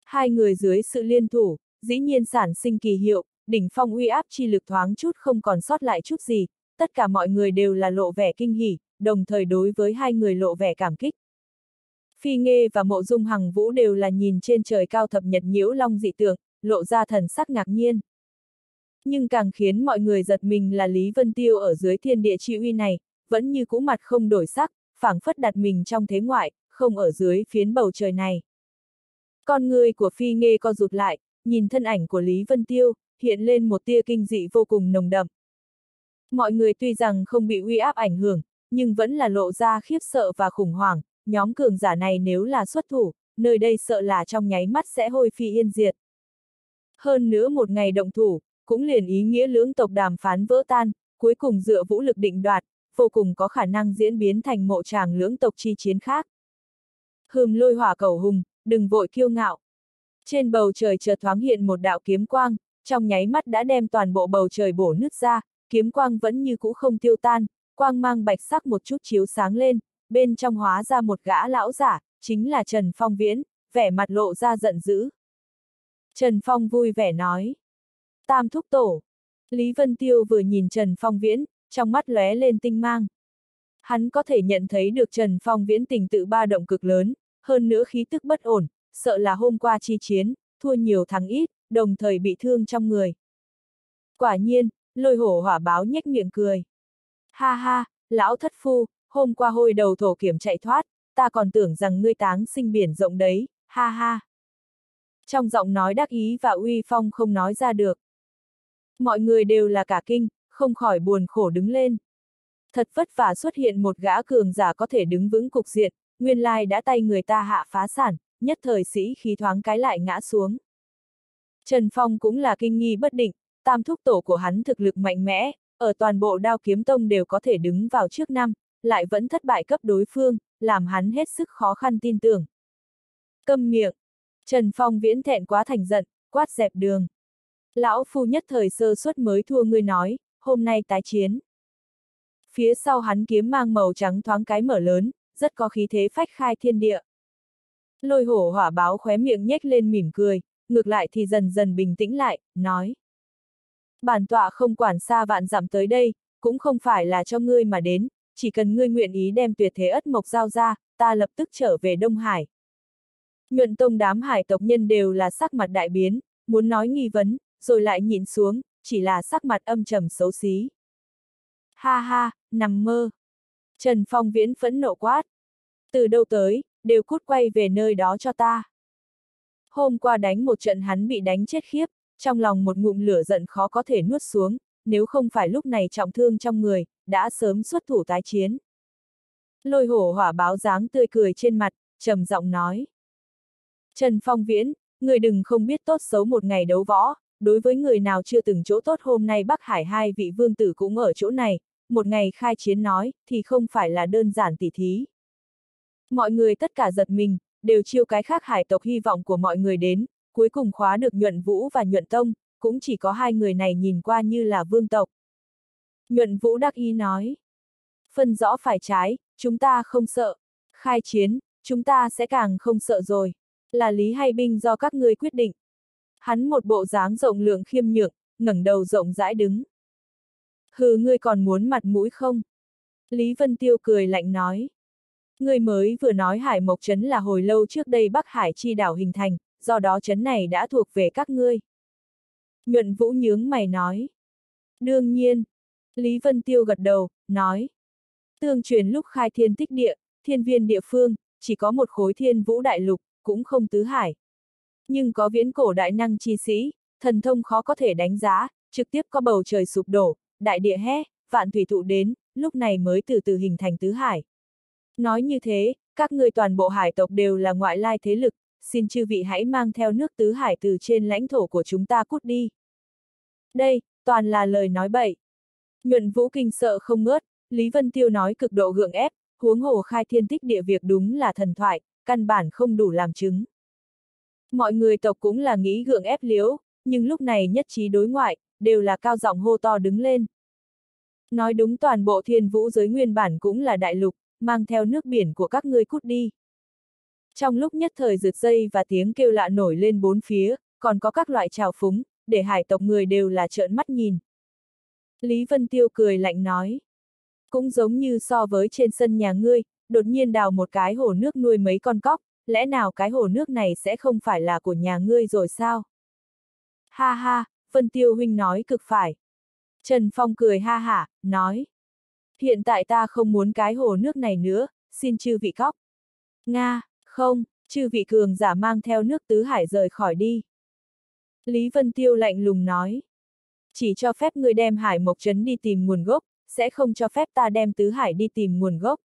Hai người dưới sự liên thủ, dĩ nhiên sản sinh kỳ hiệu, đỉnh phong uy áp chi lực thoáng chút không còn sót lại chút gì, tất cả mọi người đều là lộ vẻ kinh hỉ, đồng thời đối với hai người lộ vẻ cảm kích. Phi Nghê và Mộ Dung Hằng Vũ đều là nhìn trên trời cao thập nhật nhiễu long dị tượng, lộ ra thần sắc ngạc nhiên. Nhưng càng khiến mọi người giật mình là Lý Vân Tiêu ở dưới thiên địa chi uy này, vẫn như cũ mặt không đổi sắc, phảng phất đặt mình trong thế ngoại, không ở dưới phiến bầu trời này. Con người của Phi Nghê co rụt lại, nhìn thân ảnh của Lý Vân Tiêu, hiện lên một tia kinh dị vô cùng nồng đậm. Mọi người tuy rằng không bị uy áp ảnh hưởng, nhưng vẫn là lộ ra khiếp sợ và khủng hoảng, nhóm cường giả này nếu là xuất thủ, nơi đây sợ là trong nháy mắt sẽ hôi phi yên diệt. Hơn nữa một ngày động thủ, cũng liền ý nghĩa lưỡng tộc đàm phán vỡ tan, cuối cùng dựa vũ lực định đoạt, vô cùng có khả năng diễn biến thành mộ tràng lưỡng tộc chi chiến khác. Hừm lôi hỏa cầu hùng, đừng vội kiêu ngạo. Trên bầu trời chợt thoáng hiện một đạo kiếm quang, trong nháy mắt đã đem toàn bộ bầu trời bổ nứt ra, kiếm quang vẫn như cũ không tiêu tan, quang mang bạch sắc một chút chiếu sáng lên, bên trong hóa ra một gã lão giả, chính là Trần Phong Viễn, vẻ mặt lộ ra giận dữ. Trần Phong vui vẻ nói. Tam thúc tổ. Lý Vân Tiêu vừa nhìn Trần Phong Viễn, trong mắt lóe lên tinh mang. Hắn có thể nhận thấy được Trần Phong Viễn tình tự ba động cực lớn, hơn nữa khí tức bất ổn, sợ là hôm qua chi chiến, thua nhiều thắng ít, đồng thời bị thương trong người. Quả nhiên, lôi hổ hỏa báo nhếch miệng cười. Ha ha, lão thất phu, hôm qua hôi đầu thổ kiểm chạy thoát, ta còn tưởng rằng ngươi táng sinh biển rộng đấy, ha ha. Trong giọng nói đắc ý và uy phong không nói ra được. Mọi người đều là cả kinh, không khỏi buồn khổ đứng lên. Thật vất vả xuất hiện một gã cường giả có thể đứng vững cục diện, nguyên lai đã tay người ta hạ phá sản, nhất thời sĩ khí thoáng cái lại ngã xuống. Trần Phong cũng là kinh nghi bất định, tam thúc tổ của hắn thực lực mạnh mẽ, ở toàn bộ đao kiếm tông đều có thể đứng vào trước năm, lại vẫn thất bại cấp đối phương, làm hắn hết sức khó khăn tin tưởng. Câm miệng. Trần Phong viễn thẹn quá thành giận, quát dẹp đường. Lão phu nhất thời sơ suất mới thua ngươi nói, hôm nay tái chiến. Phía sau hắn kiếm mang màu trắng thoáng cái mở lớn, rất có khí thế phách khai thiên địa. Lôi hổ hỏa báo khóe miệng nhếch lên mỉm cười, ngược lại thì dần dần bình tĩnh lại, nói. Bản tọa không quản xa vạn dặm tới đây, cũng không phải là cho ngươi mà đến, chỉ cần ngươi nguyện ý đem tuyệt thế ất mộc giao ra, ta lập tức trở về Đông Hải. Nhuận tông đám hải tộc nhân đều là sắc mặt đại biến, muốn nói nghi vấn, rồi lại nhìn xuống, chỉ là sắc mặt âm trầm xấu xí. Ha ha, nằm mơ. Trần Phong Viễn phẫn nộ quát. Từ đâu tới, đều cút quay về nơi đó cho ta. Hôm qua đánh một trận hắn bị đánh chết khiếp, trong lòng một ngụm lửa giận khó có thể nuốt xuống, nếu không phải lúc này trọng thương trong người, đã sớm xuất thủ tái chiến. Lôi hổ hỏa báo dáng tươi cười trên mặt, trầm giọng nói. Trần Phong Viễn, người đừng không biết tốt xấu một ngày đấu võ, đối với người nào chưa từng chỗ tốt hôm nay Bắc Hải hai vị vương tử cũng ở chỗ này, một ngày khai chiến nói, thì không phải là đơn giản tỉ thí. Mọi người tất cả giật mình, đều chiêu cái khác hải tộc hy vọng của mọi người đến, cuối cùng khóa được nhuận vũ và nhuận tông, cũng chỉ có hai người này nhìn qua như là vương tộc. Nhuận vũ đắc ý nói. Phân rõ phải trái, chúng ta không sợ. Khai chiến, chúng ta sẽ càng không sợ rồi. Là lý hay binh do các ngươi quyết định. Hắn một bộ dáng rộng lượng khiêm nhượng, ngẩng đầu rộng rãi đứng. Hừ ngươi còn muốn mặt mũi không? Lý Vân Tiêu cười lạnh nói. Ngươi mới vừa nói Hải Mộc Trấn là hồi lâu trước đây Bắc Hải chi đảo hình thành, do đó trấn này đã thuộc về các ngươi. Nhuận Vũ nhướng mày nói. Đương nhiên. Lý Vân Tiêu gật đầu, nói. Tương truyền lúc khai thiên tích địa, thiên viên địa phương, chỉ có một khối thiên vũ đại lục, cũng không tứ hải. Nhưng có viễn cổ đại năng chi sĩ, thần thông khó có thể đánh giá, trực tiếp có bầu trời sụp đổ, đại địa hé, vạn thủy thụ đến, lúc này mới từ từ hình thành tứ hải. Nói như thế, các người toàn bộ hải tộc đều là ngoại lai thế lực, xin chư vị hãy mang theo nước tứ hải từ trên lãnh thổ của chúng ta cút đi. Đây, toàn là lời nói bậy. Nhuận Vũ kinh sợ không ngớt, Lý Vân Tiêu nói cực độ gượng ép, huống hồ khai thiên tích địa việc đúng là thần thoại, căn bản không đủ làm chứng. Mọi người tộc cũng là nghĩ gượng ép liếu, nhưng lúc này nhất trí đối ngoại, đều là cao giọng hô to đứng lên. Nói đúng toàn bộ thiên vũ giới nguyên bản cũng là đại lục, mang theo nước biển của các ngươi cút đi. Trong lúc nhất thời rượt dây và tiếng kêu lạ nổi lên bốn phía, còn có các loại trào phúng, để hải tộc người đều là trợn mắt nhìn. Lý Vân Tiêu cười lạnh nói. Cũng giống như so với trên sân nhà ngươi, đột nhiên đào một cái hồ nước nuôi mấy con cóc, lẽ nào cái hồ nước này sẽ không phải là của nhà ngươi rồi sao? Ha ha, Vân Tiêu huynh nói cực phải. Trần Phong cười ha hả, nói. Hiện tại ta không muốn cái hồ nước này nữa, xin chư vị cóc. Nga, không, chư vị cường giả mang theo nước tứ hải rời khỏi đi. Lý Vân Tiêu lạnh lùng nói. Chỉ cho phép người đem hải mộc trấn đi tìm nguồn gốc, sẽ không cho phép ta đem tứ hải đi tìm nguồn gốc.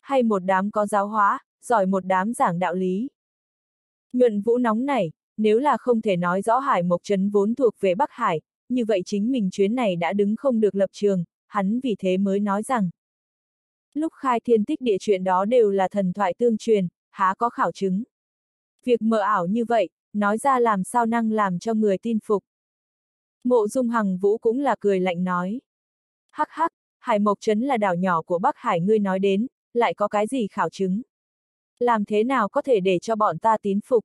Hay một đám có giáo hóa, giỏi một đám giảng đạo lý. Nhuận vũ nóng này, nếu là không thể nói rõ hải mộc trấn vốn thuộc về Bắc Hải, như vậy chính mình chuyến này đã đứng không được lập trường, hắn vì thế mới nói rằng. Lúc khai thiên tích địa chuyện đó đều là thần thoại tương truyền, há có khảo chứng. Việc mờ ảo như vậy, nói ra làm sao năng làm cho người tin phục. Mộ dung hằng vũ cũng là cười lạnh nói. Hắc hắc, Hải Mộc Trấn là đảo nhỏ của Bắc Hải ngươi nói đến, lại có cái gì khảo chứng? Làm thế nào có thể để cho bọn ta tín phục?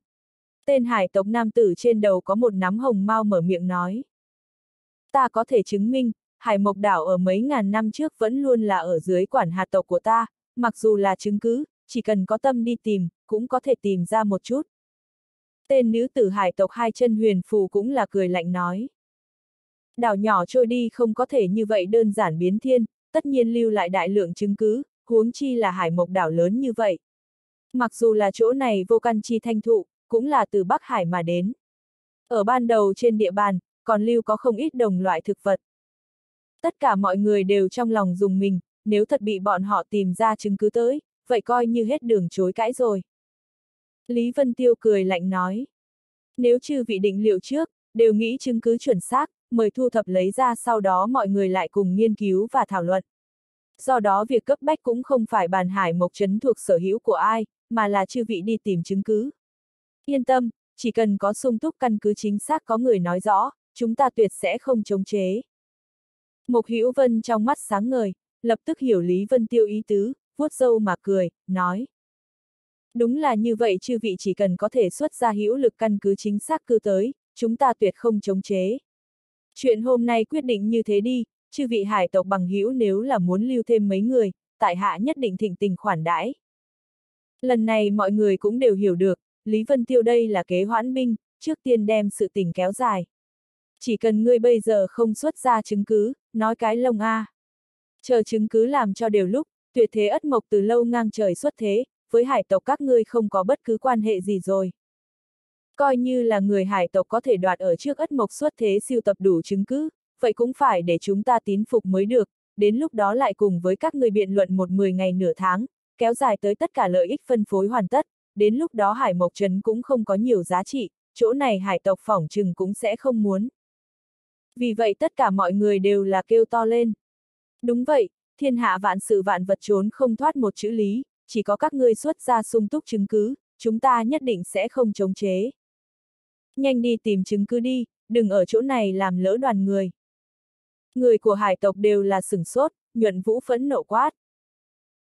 Tên hải tộc nam tử trên đầu có một nắm hồng mau mở miệng nói. Ta có thể chứng minh, Hải Mộc đảo ở mấy ngàn năm trước vẫn luôn là ở dưới quản hạt tộc của ta, mặc dù là chứng cứ, chỉ cần có tâm đi tìm, cũng có thể tìm ra một chút. Tên nữ tử hải tộc hai chân huyền phù cũng là cười lạnh nói. Đảo nhỏ trôi đi không có thể như vậy đơn giản biến thiên, tất nhiên lưu lại đại lượng chứng cứ, huống chi là hải mộc đảo lớn như vậy. Mặc dù là chỗ này vô căn chi thanh thụ, cũng là từ Bắc Hải mà đến. Ở ban đầu trên địa bàn, còn lưu có không ít đồng loại thực vật. Tất cả mọi người đều trong lòng dùng mình, nếu thật bị bọn họ tìm ra chứng cứ tới, vậy coi như hết đường chối cãi rồi. Lý Vân Tiêu cười lạnh nói. Nếu chư vị định liệu trước, đều nghĩ chứng cứ chuẩn xác, mời thu thập lấy ra sau đó mọi người lại cùng nghiên cứu và thảo luận. Do đó việc cấp bách cũng không phải bàn hải mộc trấn thuộc sở hữu của ai, mà là chư vị đi tìm chứng cứ. Yên tâm, chỉ cần có sung túc căn cứ chính xác có người nói rõ, chúng ta tuyệt sẽ không chống chế. Mục Hữu Vân trong mắt sáng ngời, lập tức hiểu Lý Vân Tiêu ý tứ, vuốt râu mà cười, nói. Đúng là như vậy chư vị chỉ cần có thể xuất ra hữu lực căn cứ chính xác cư tới, chúng ta tuyệt không chống chế. Chuyện hôm nay quyết định như thế đi, chư vị hải tộc bằng hữu nếu là muốn lưu thêm mấy người, tại hạ nhất định thịnh tình khoản đãi. Lần này mọi người cũng đều hiểu được, Lý Vân Tiêu đây là kế hoãn binh, trước tiên đem sự tình kéo dài. Chỉ cần ngươi bây giờ không xuất ra chứng cứ, nói cái lông a. Chờ chứng cứ làm cho đều lúc, tuyệt thế ất mộc từ lâu ngang trời xuất thế, với hải tộc các ngươi không có bất cứ quan hệ gì rồi. Coi như là người hải tộc có thể đoạt ở trước ất mộc xuất thế siêu tập đủ chứng cứ, vậy cũng phải để chúng ta tín phục mới được, đến lúc đó lại cùng với các người biện luận một mười ngày nửa tháng, kéo dài tới tất cả lợi ích phân phối hoàn tất, đến lúc đó hải mộc trấn cũng không có nhiều giá trị, chỗ này hải tộc phỏng chừng cũng sẽ không muốn. Vì vậy tất cả mọi người đều là kêu to lên. Đúng vậy, thiên hạ vạn sự vạn vật trốn không thoát một chữ lý, chỉ có các ngươi xuất ra sung túc chứng cứ, chúng ta nhất định sẽ không chống chế. Nhanh đi tìm chứng cứ đi, đừng ở chỗ này làm lỡ đoàn người. Người của hải tộc đều là sửng sốt, nhuận vũ phẫn nộ quát.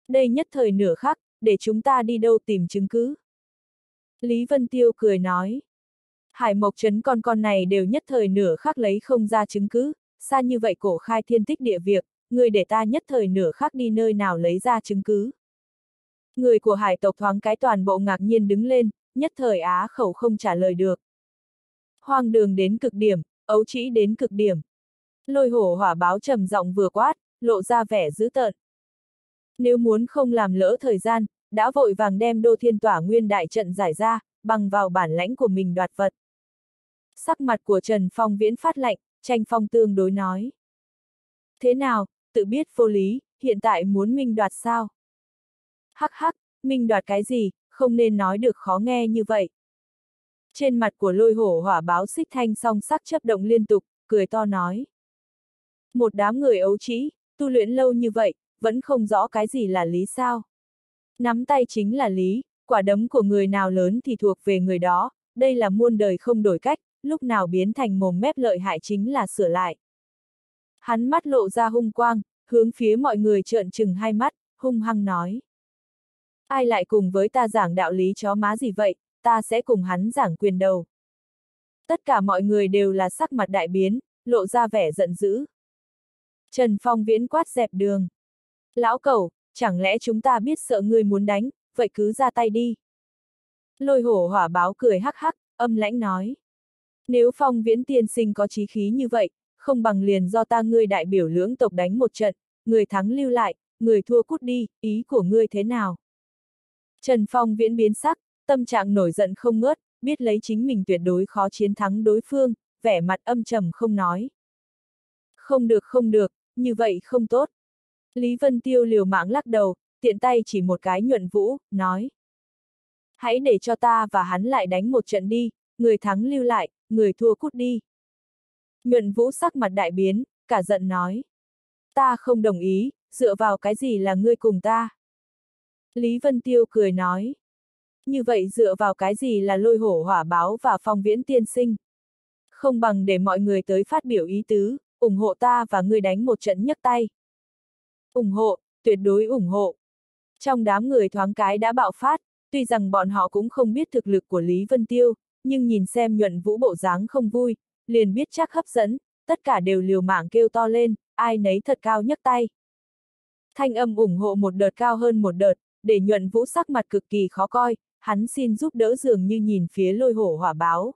Đây nhất thời nửa khắc, để chúng ta đi đâu tìm chứng cứ. Lý Vân Tiêu cười nói. Hải Mộc Trấn con con này đều nhất thời nửa khắc lấy không ra chứng cứ, xa như vậy cổ khai thiên tích địa việc, người để ta nhất thời nửa khắc đi nơi nào lấy ra chứng cứ. Người của hải tộc thoáng cái toàn bộ ngạc nhiên đứng lên, nhất thời á khẩu không trả lời được. Hoang đường đến cực điểm, ấu trĩ đến cực điểm. Lôi hổ hỏa báo trầm giọng vừa quát, lộ ra vẻ dữ tợn. Nếu muốn không làm lỡ thời gian, đã vội vàng đem đô thiên tỏa nguyên đại trận giải ra, bằng vào bản lãnh của mình đoạt vật. Sắc mặt của Trần Phong viễn phát lạnh, tranh phong tương đối nói. Thế nào, tự biết vô lý, hiện tại muốn minh đoạt sao? Hắc hắc, minh đoạt cái gì, không nên nói được khó nghe như vậy. Trên mặt của lôi hổ hỏa báo xích thanh song sắc chấp động liên tục, cười to nói. Một đám người ấu trĩ, tu luyện lâu như vậy, vẫn không rõ cái gì là lý sao. Nắm tay chính là lý, quả đấm của người nào lớn thì thuộc về người đó, đây là muôn đời không đổi cách, lúc nào biến thành mồm mép lợi hại chính là sửa lại. Hắn mắt lộ ra hung quang, hướng phía mọi người trợn trừng hai mắt, hung hăng nói. Ai lại cùng với ta giảng đạo lý chó má gì vậy, ta sẽ cùng hắn giảng quyền đầu. Tất cả mọi người đều là sắc mặt đại biến, lộ ra vẻ giận dữ. Trần Phong viễn quát dẹp đường. Lão cẩu, chẳng lẽ chúng ta biết sợ ngươi muốn đánh, vậy cứ ra tay đi. Lôi hổ hỏa báo cười hắc hắc, âm lãnh nói. Nếu phong viễn tiên sinh có trí khí như vậy, không bằng liền do ta ngươi đại biểu lưỡng tộc đánh một trận, người thắng lưu lại, người thua cút đi, ý của ngươi thế nào? Trần Phong viễn biến sắc, tâm trạng nổi giận không ngớt, biết lấy chính mình tuyệt đối khó chiến thắng đối phương, vẻ mặt âm trầm không nói. Không được không được, như vậy không tốt. Lý Vân Tiêu liều mạng lắc đầu, tiện tay chỉ một cái nhuận vũ, nói. Hãy để cho ta và hắn lại đánh một trận đi, người thắng lưu lại, người thua cút đi. Nhuận vũ sắc mặt đại biến, cả giận nói. Ta không đồng ý, dựa vào cái gì là ngươi cùng ta? Lý Vân Tiêu cười nói. Như vậy dựa vào cái gì là lôi hổ hỏa báo và phong viễn tiên sinh? Không bằng để mọi người tới phát biểu ý tứ, ủng hộ ta và ngươi đánh một trận nhấc tay. ủng hộ, tuyệt đối ủng hộ. Trong đám người thoáng cái đã bạo phát, tuy rằng bọn họ cũng không biết thực lực của Lý Vân Tiêu, nhưng nhìn xem nhuận vũ bộ dáng không vui, liền biết chắc hấp dẫn, tất cả đều liều mạng kêu to lên, ai nấy thật cao nhấc tay. Thanh âm ủng hộ một đợt cao hơn một đợt, để nhuận vũ sắc mặt cực kỳ khó coi, hắn xin giúp đỡ dường như nhìn phía lôi hổ hỏa báo.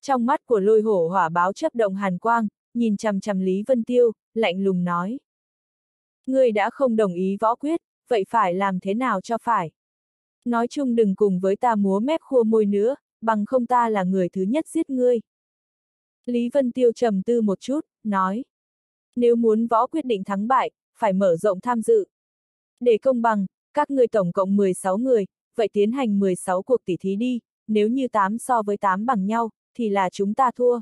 Trong mắt của lôi hổ hỏa báo chấp động hàn quang, nhìn chằm chằm Lý Vân Tiêu, lạnh lùng nói. Ngươi đã không đồng ý võ quyết, vậy phải làm thế nào cho phải? Nói chung đừng cùng với ta múa mép khua môi nữa, bằng không ta là người thứ nhất giết ngươi. Lý Vân Tiêu trầm tư một chút, nói. Nếu muốn võ quyết định thắng bại, phải mở rộng tham dự. Để công bằng, các người tổng cộng 16 người, vậy tiến hành 16 cuộc tỉ thí đi, nếu như 8 so với 8 bằng nhau, thì là chúng ta thua.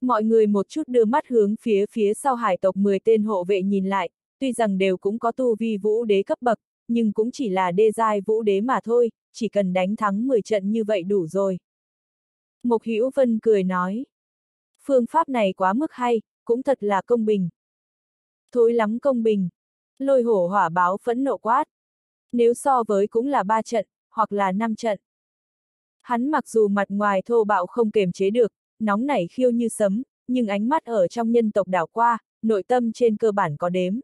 Mọi người một chút đưa mắt hướng phía phía sau hải tộc 10 tên hộ vệ nhìn lại, tuy rằng đều cũng có tu vi vũ đế cấp bậc, nhưng cũng chỉ là đê giai vũ đế mà thôi, chỉ cần đánh thắng 10 trận như vậy đủ rồi. Mục Hữu Vân cười nói. Phương pháp này quá mức hay, cũng thật là công bình. Thối lắm công bình. Lôi hổ hỏa báo phẫn nộ quát. Nếu so với cũng là ba trận, hoặc là năm trận. Hắn mặc dù mặt ngoài thô bạo không kềm chế được, nóng nảy khiêu như sấm, nhưng ánh mắt ở trong nhân tộc đảo qua, nội tâm trên cơ bản có đếm.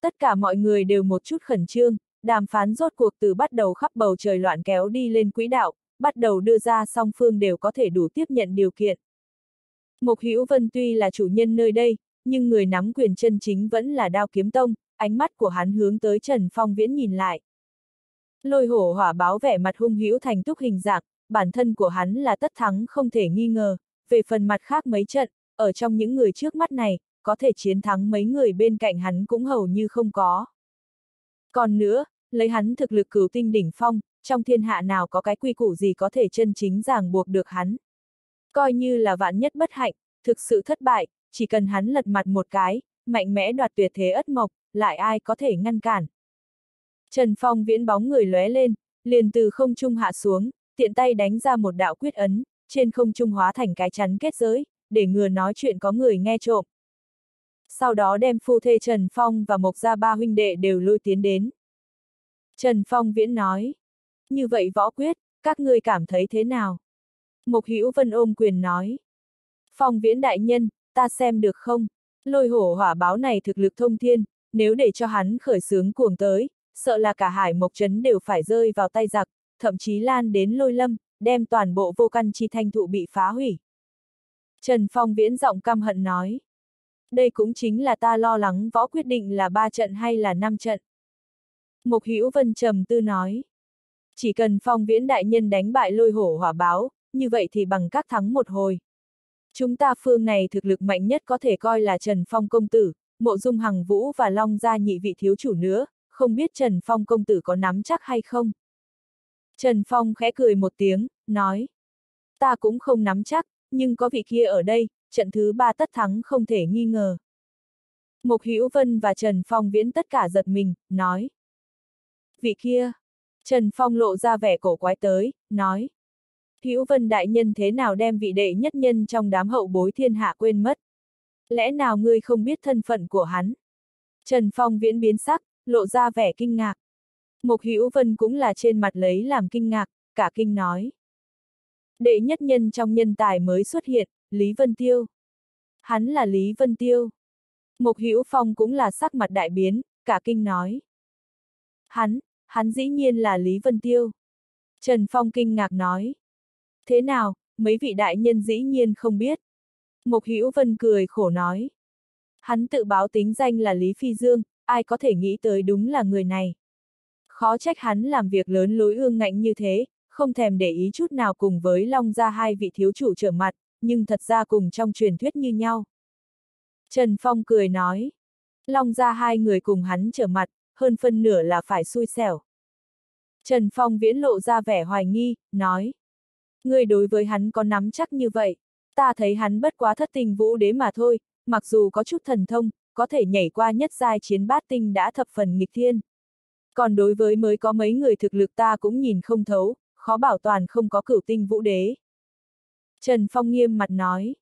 Tất cả mọi người đều một chút khẩn trương, đàm phán rốt cuộc từ bắt đầu khắp bầu trời loạn kéo đi lên quỹ đạo, bắt đầu đưa ra song phương đều có thể đủ tiếp nhận điều kiện. Mục Hữu Vân tuy là chủ nhân nơi đây, nhưng người nắm quyền chân chính vẫn là đao kiếm tông, ánh mắt của hắn hướng tới Trần Phong Viễn nhìn lại. Lôi hổ hỏa báo vẻ mặt hung hữu thành túc hình dạng, bản thân của hắn là tất thắng không thể nghi ngờ, về phần mặt khác mấy trận, ở trong những người trước mắt này, có thể chiến thắng mấy người bên cạnh hắn cũng hầu như không có. Còn nữa, lấy hắn thực lực cửu tinh đỉnh phong, trong thiên hạ nào có cái quy củ gì có thể chân chính ràng buộc được hắn. Coi như là vạn nhất bất hạnh, thực sự thất bại, chỉ cần hắn lật mặt một cái, mạnh mẽ đoạt tuyệt thế ất mộc, lại ai có thể ngăn cản. Trần Phong viễn bóng người lóe lên, liền từ không trung hạ xuống, tiện tay đánh ra một đạo quyết ấn, trên không trung hóa thành cái chắn kết giới, để ngừa nói chuyện có người nghe trộm. Sau đó đem phu thê Trần Phong và Mộc Gia ba huynh đệ đều lôi tiến đến. Trần Phong viễn nói, như vậy võ quyết, các ngươi cảm thấy thế nào? Mộc Hữu Vân ôm quyền nói. Phong viễn đại nhân, ta xem được không? Lôi hổ hỏa báo này thực lực thông thiên, nếu để cho hắn khởi sướng cuồng tới, sợ là cả hải mộc trấn đều phải rơi vào tay giặc, thậm chí lan đến lôi lâm, đem toàn bộ vô căn chi thanh thụ bị phá hủy. Trần Phong viễn giọng căm hận nói. Đây cũng chính là ta lo lắng võ quyết định là ba trận hay là năm trận. Mục Hữu Vân trầm tư nói. Chỉ cần phong viễn đại nhân đánh bại lôi hổ hỏa báo, như vậy thì bằng các thắng một hồi. Chúng ta phương này thực lực mạnh nhất có thể coi là Trần Phong công tử, mộ dung hằng vũ và long gia nhị vị thiếu chủ nữa, không biết Trần Phong công tử có nắm chắc hay không. Trần Phong khẽ cười một tiếng, nói. Ta cũng không nắm chắc, nhưng có vị kia ở đây, trận thứ ba tất thắng không thể nghi ngờ. Mục Hữu Vân và Trần Phong viễn tất cả giật mình, nói. Vị kia. Trần Phong lộ ra vẻ cổ quái tới, nói. Hữu Vân đại nhân thế nào đem vị đệ nhất nhân trong đám hậu bối thiên hạ quên mất? Lẽ nào ngươi không biết thân phận của hắn? Trần Phong viễn biến sắc, lộ ra vẻ kinh ngạc. Mục Hữu Vân cũng là trên mặt lấy làm kinh ngạc, cả kinh nói. Đệ nhất nhân trong nhân tài mới xuất hiện, Lý Vân Tiêu. Hắn là Lý Vân Tiêu. Mục Hữu Phong cũng là sắc mặt đại biến, cả kinh nói. Hắn, hắn dĩ nhiên là Lý Vân Tiêu. Trần Phong kinh ngạc nói. Thế nào, mấy vị đại nhân dĩ nhiên không biết. Mục Hữu Vân cười khổ nói. Hắn tự báo tính danh là Lý Phi Dương, ai có thể nghĩ tới đúng là người này. Khó trách hắn làm việc lớn lối ương ngạnh như thế, không thèm để ý chút nào cùng với Long gia hai vị thiếu chủ trở mặt, nhưng thật ra cùng trong truyền thuyết như nhau. Trần Phong cười nói. Long gia hai người cùng hắn trở mặt, hơn phân nửa là phải xui xẻo. Trần Phong viễn lộ ra vẻ hoài nghi, nói. Người đối với hắn có nắm chắc như vậy, ta thấy hắn bất quá thất tình vũ đế mà thôi, mặc dù có chút thần thông, có thể nhảy qua nhất giai chiến bát tinh đã thập phần nghịch thiên. Còn đối với mới có mấy người thực lực ta cũng nhìn không thấu, khó bảo toàn không có cửu tinh vũ đế. Trần Phong nghiêm mặt nói.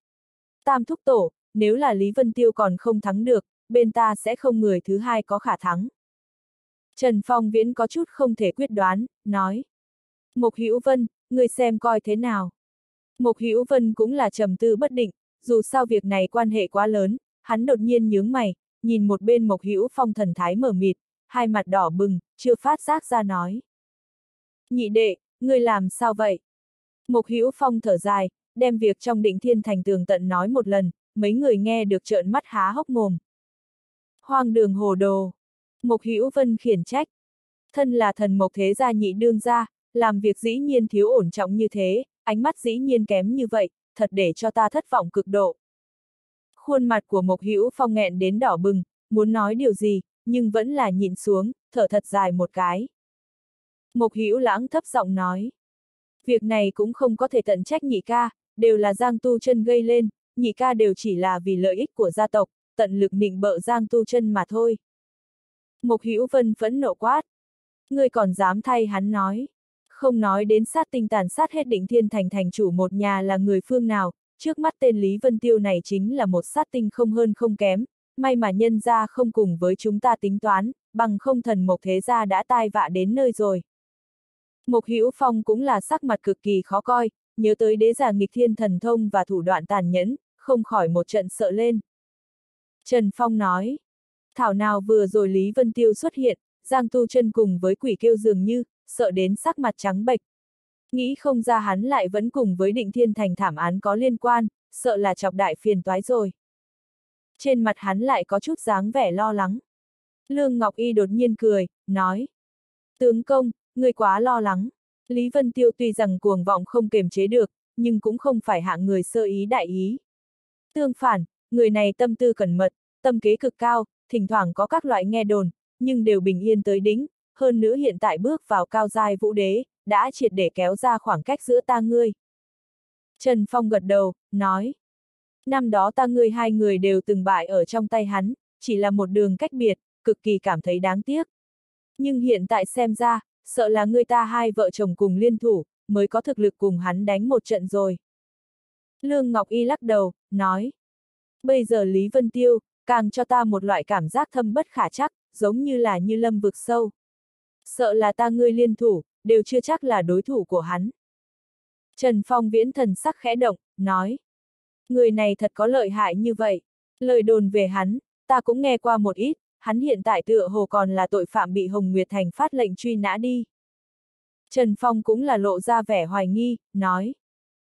Tam thúc tổ, nếu là Lý Vân Tiêu còn không thắng được, bên ta sẽ không người thứ hai có khả thắng. Trần Phong Viễn có chút không thể quyết đoán, nói. Mục Hữu Vân, người xem coi thế nào. Mục Hữu Vân cũng là trầm tư bất định, dù sao việc này quan hệ quá lớn, hắn đột nhiên nhướng mày, nhìn một bên Mục Hữu Phong thần thái mở mịt, hai mặt đỏ bừng, chưa phát giác ra nói. Nhị đệ, ngươi làm sao vậy? Mục Hữu Phong thở dài, đem việc trong định thiên thành tường tận nói một lần, mấy người nghe được trợn mắt há hốc mồm. Hoang đường hồ đồ. Mục Hữu Vân khiển trách. Thân là thần mộc thế gia nhị đương gia, làm việc dĩ nhiên thiếu ổn trọng như thế, ánh mắt dĩ nhiên kém như vậy, thật để cho ta thất vọng cực độ. Khuôn mặt của Mộc Hữu Phong nghẹn đến đỏ bừng, muốn nói điều gì, nhưng vẫn là nhịn xuống, thở thật dài một cái. Mộc Hữu Lãng thấp giọng nói. Việc này cũng không có thể tận trách nhị ca, đều là Giang Tu chân gây lên, nhị ca đều chỉ là vì lợi ích của gia tộc, tận lực nịnh bợ Giang Tu chân mà thôi. Mộc Hữu Vân phẫn nộ quát. Ngươi còn dám thay hắn nói. Không nói đến sát tinh tàn sát hết định thiên thành thành chủ một nhà là người phương nào, trước mắt tên Lý Vân Tiêu này chính là một sát tinh không hơn không kém, may mà nhân ra không cùng với chúng ta tính toán, bằng không thần mộc thế gia đã tai vạ đến nơi rồi. Mộc Hữu Phong cũng là sắc mặt cực kỳ khó coi, nhớ tới đế giả nghịch thiên thần thông và thủ đoạn tàn nhẫn, không khỏi một trận sợ lên. Trần Phong nói, thảo nào vừa rồi Lý Vân Tiêu xuất hiện, Giang Tu chân cùng với quỷ kêu dường như, sợ đến sắc mặt trắng bệch. Nghĩ không ra hắn lại vẫn cùng với định thiên thành thảm án có liên quan, sợ là chọc đại phiền toái rồi. Trên mặt hắn lại có chút dáng vẻ lo lắng. Lương Ngọc Y đột nhiên cười, nói. Tướng công, người quá lo lắng. Lý Vân Tiêu tuy rằng cuồng vọng không kềm chế được, nhưng cũng không phải hạng người sơ ý đại ý. Tương phản, người này tâm tư cẩn mật, tâm kế cực cao, thỉnh thoảng có các loại nghe đồn, nhưng đều bình yên tới đỉnh, hơn nữa hiện tại bước vào cao giai vũ đế, đã triệt để kéo ra khoảng cách giữa ta ngươi. Trần Phong gật đầu, nói. Năm đó ta ngươi hai người đều từng bại ở trong tay hắn, chỉ là một đường cách biệt, cực kỳ cảm thấy đáng tiếc. Nhưng hiện tại xem ra, sợ là người ta hai vợ chồng cùng liên thủ, mới có thực lực cùng hắn đánh một trận rồi. Lương Ngọc Y lắc đầu, nói. Bây giờ Lý Vân Tiêu, càng cho ta một loại cảm giác thâm bất khả chắc, giống như là như lâm vực sâu. Sợ là ta ngươi liên thủ, đều chưa chắc là đối thủ của hắn. Trần Phong viễn thần sắc khẽ động, nói. Người này thật có lợi hại như vậy. Lời đồn về hắn, ta cũng nghe qua một ít, hắn hiện tại tựa hồ còn là tội phạm bị Hồng Nguyệt Thành phát lệnh truy nã đi. Trần Phong cũng là lộ ra vẻ hoài nghi, nói.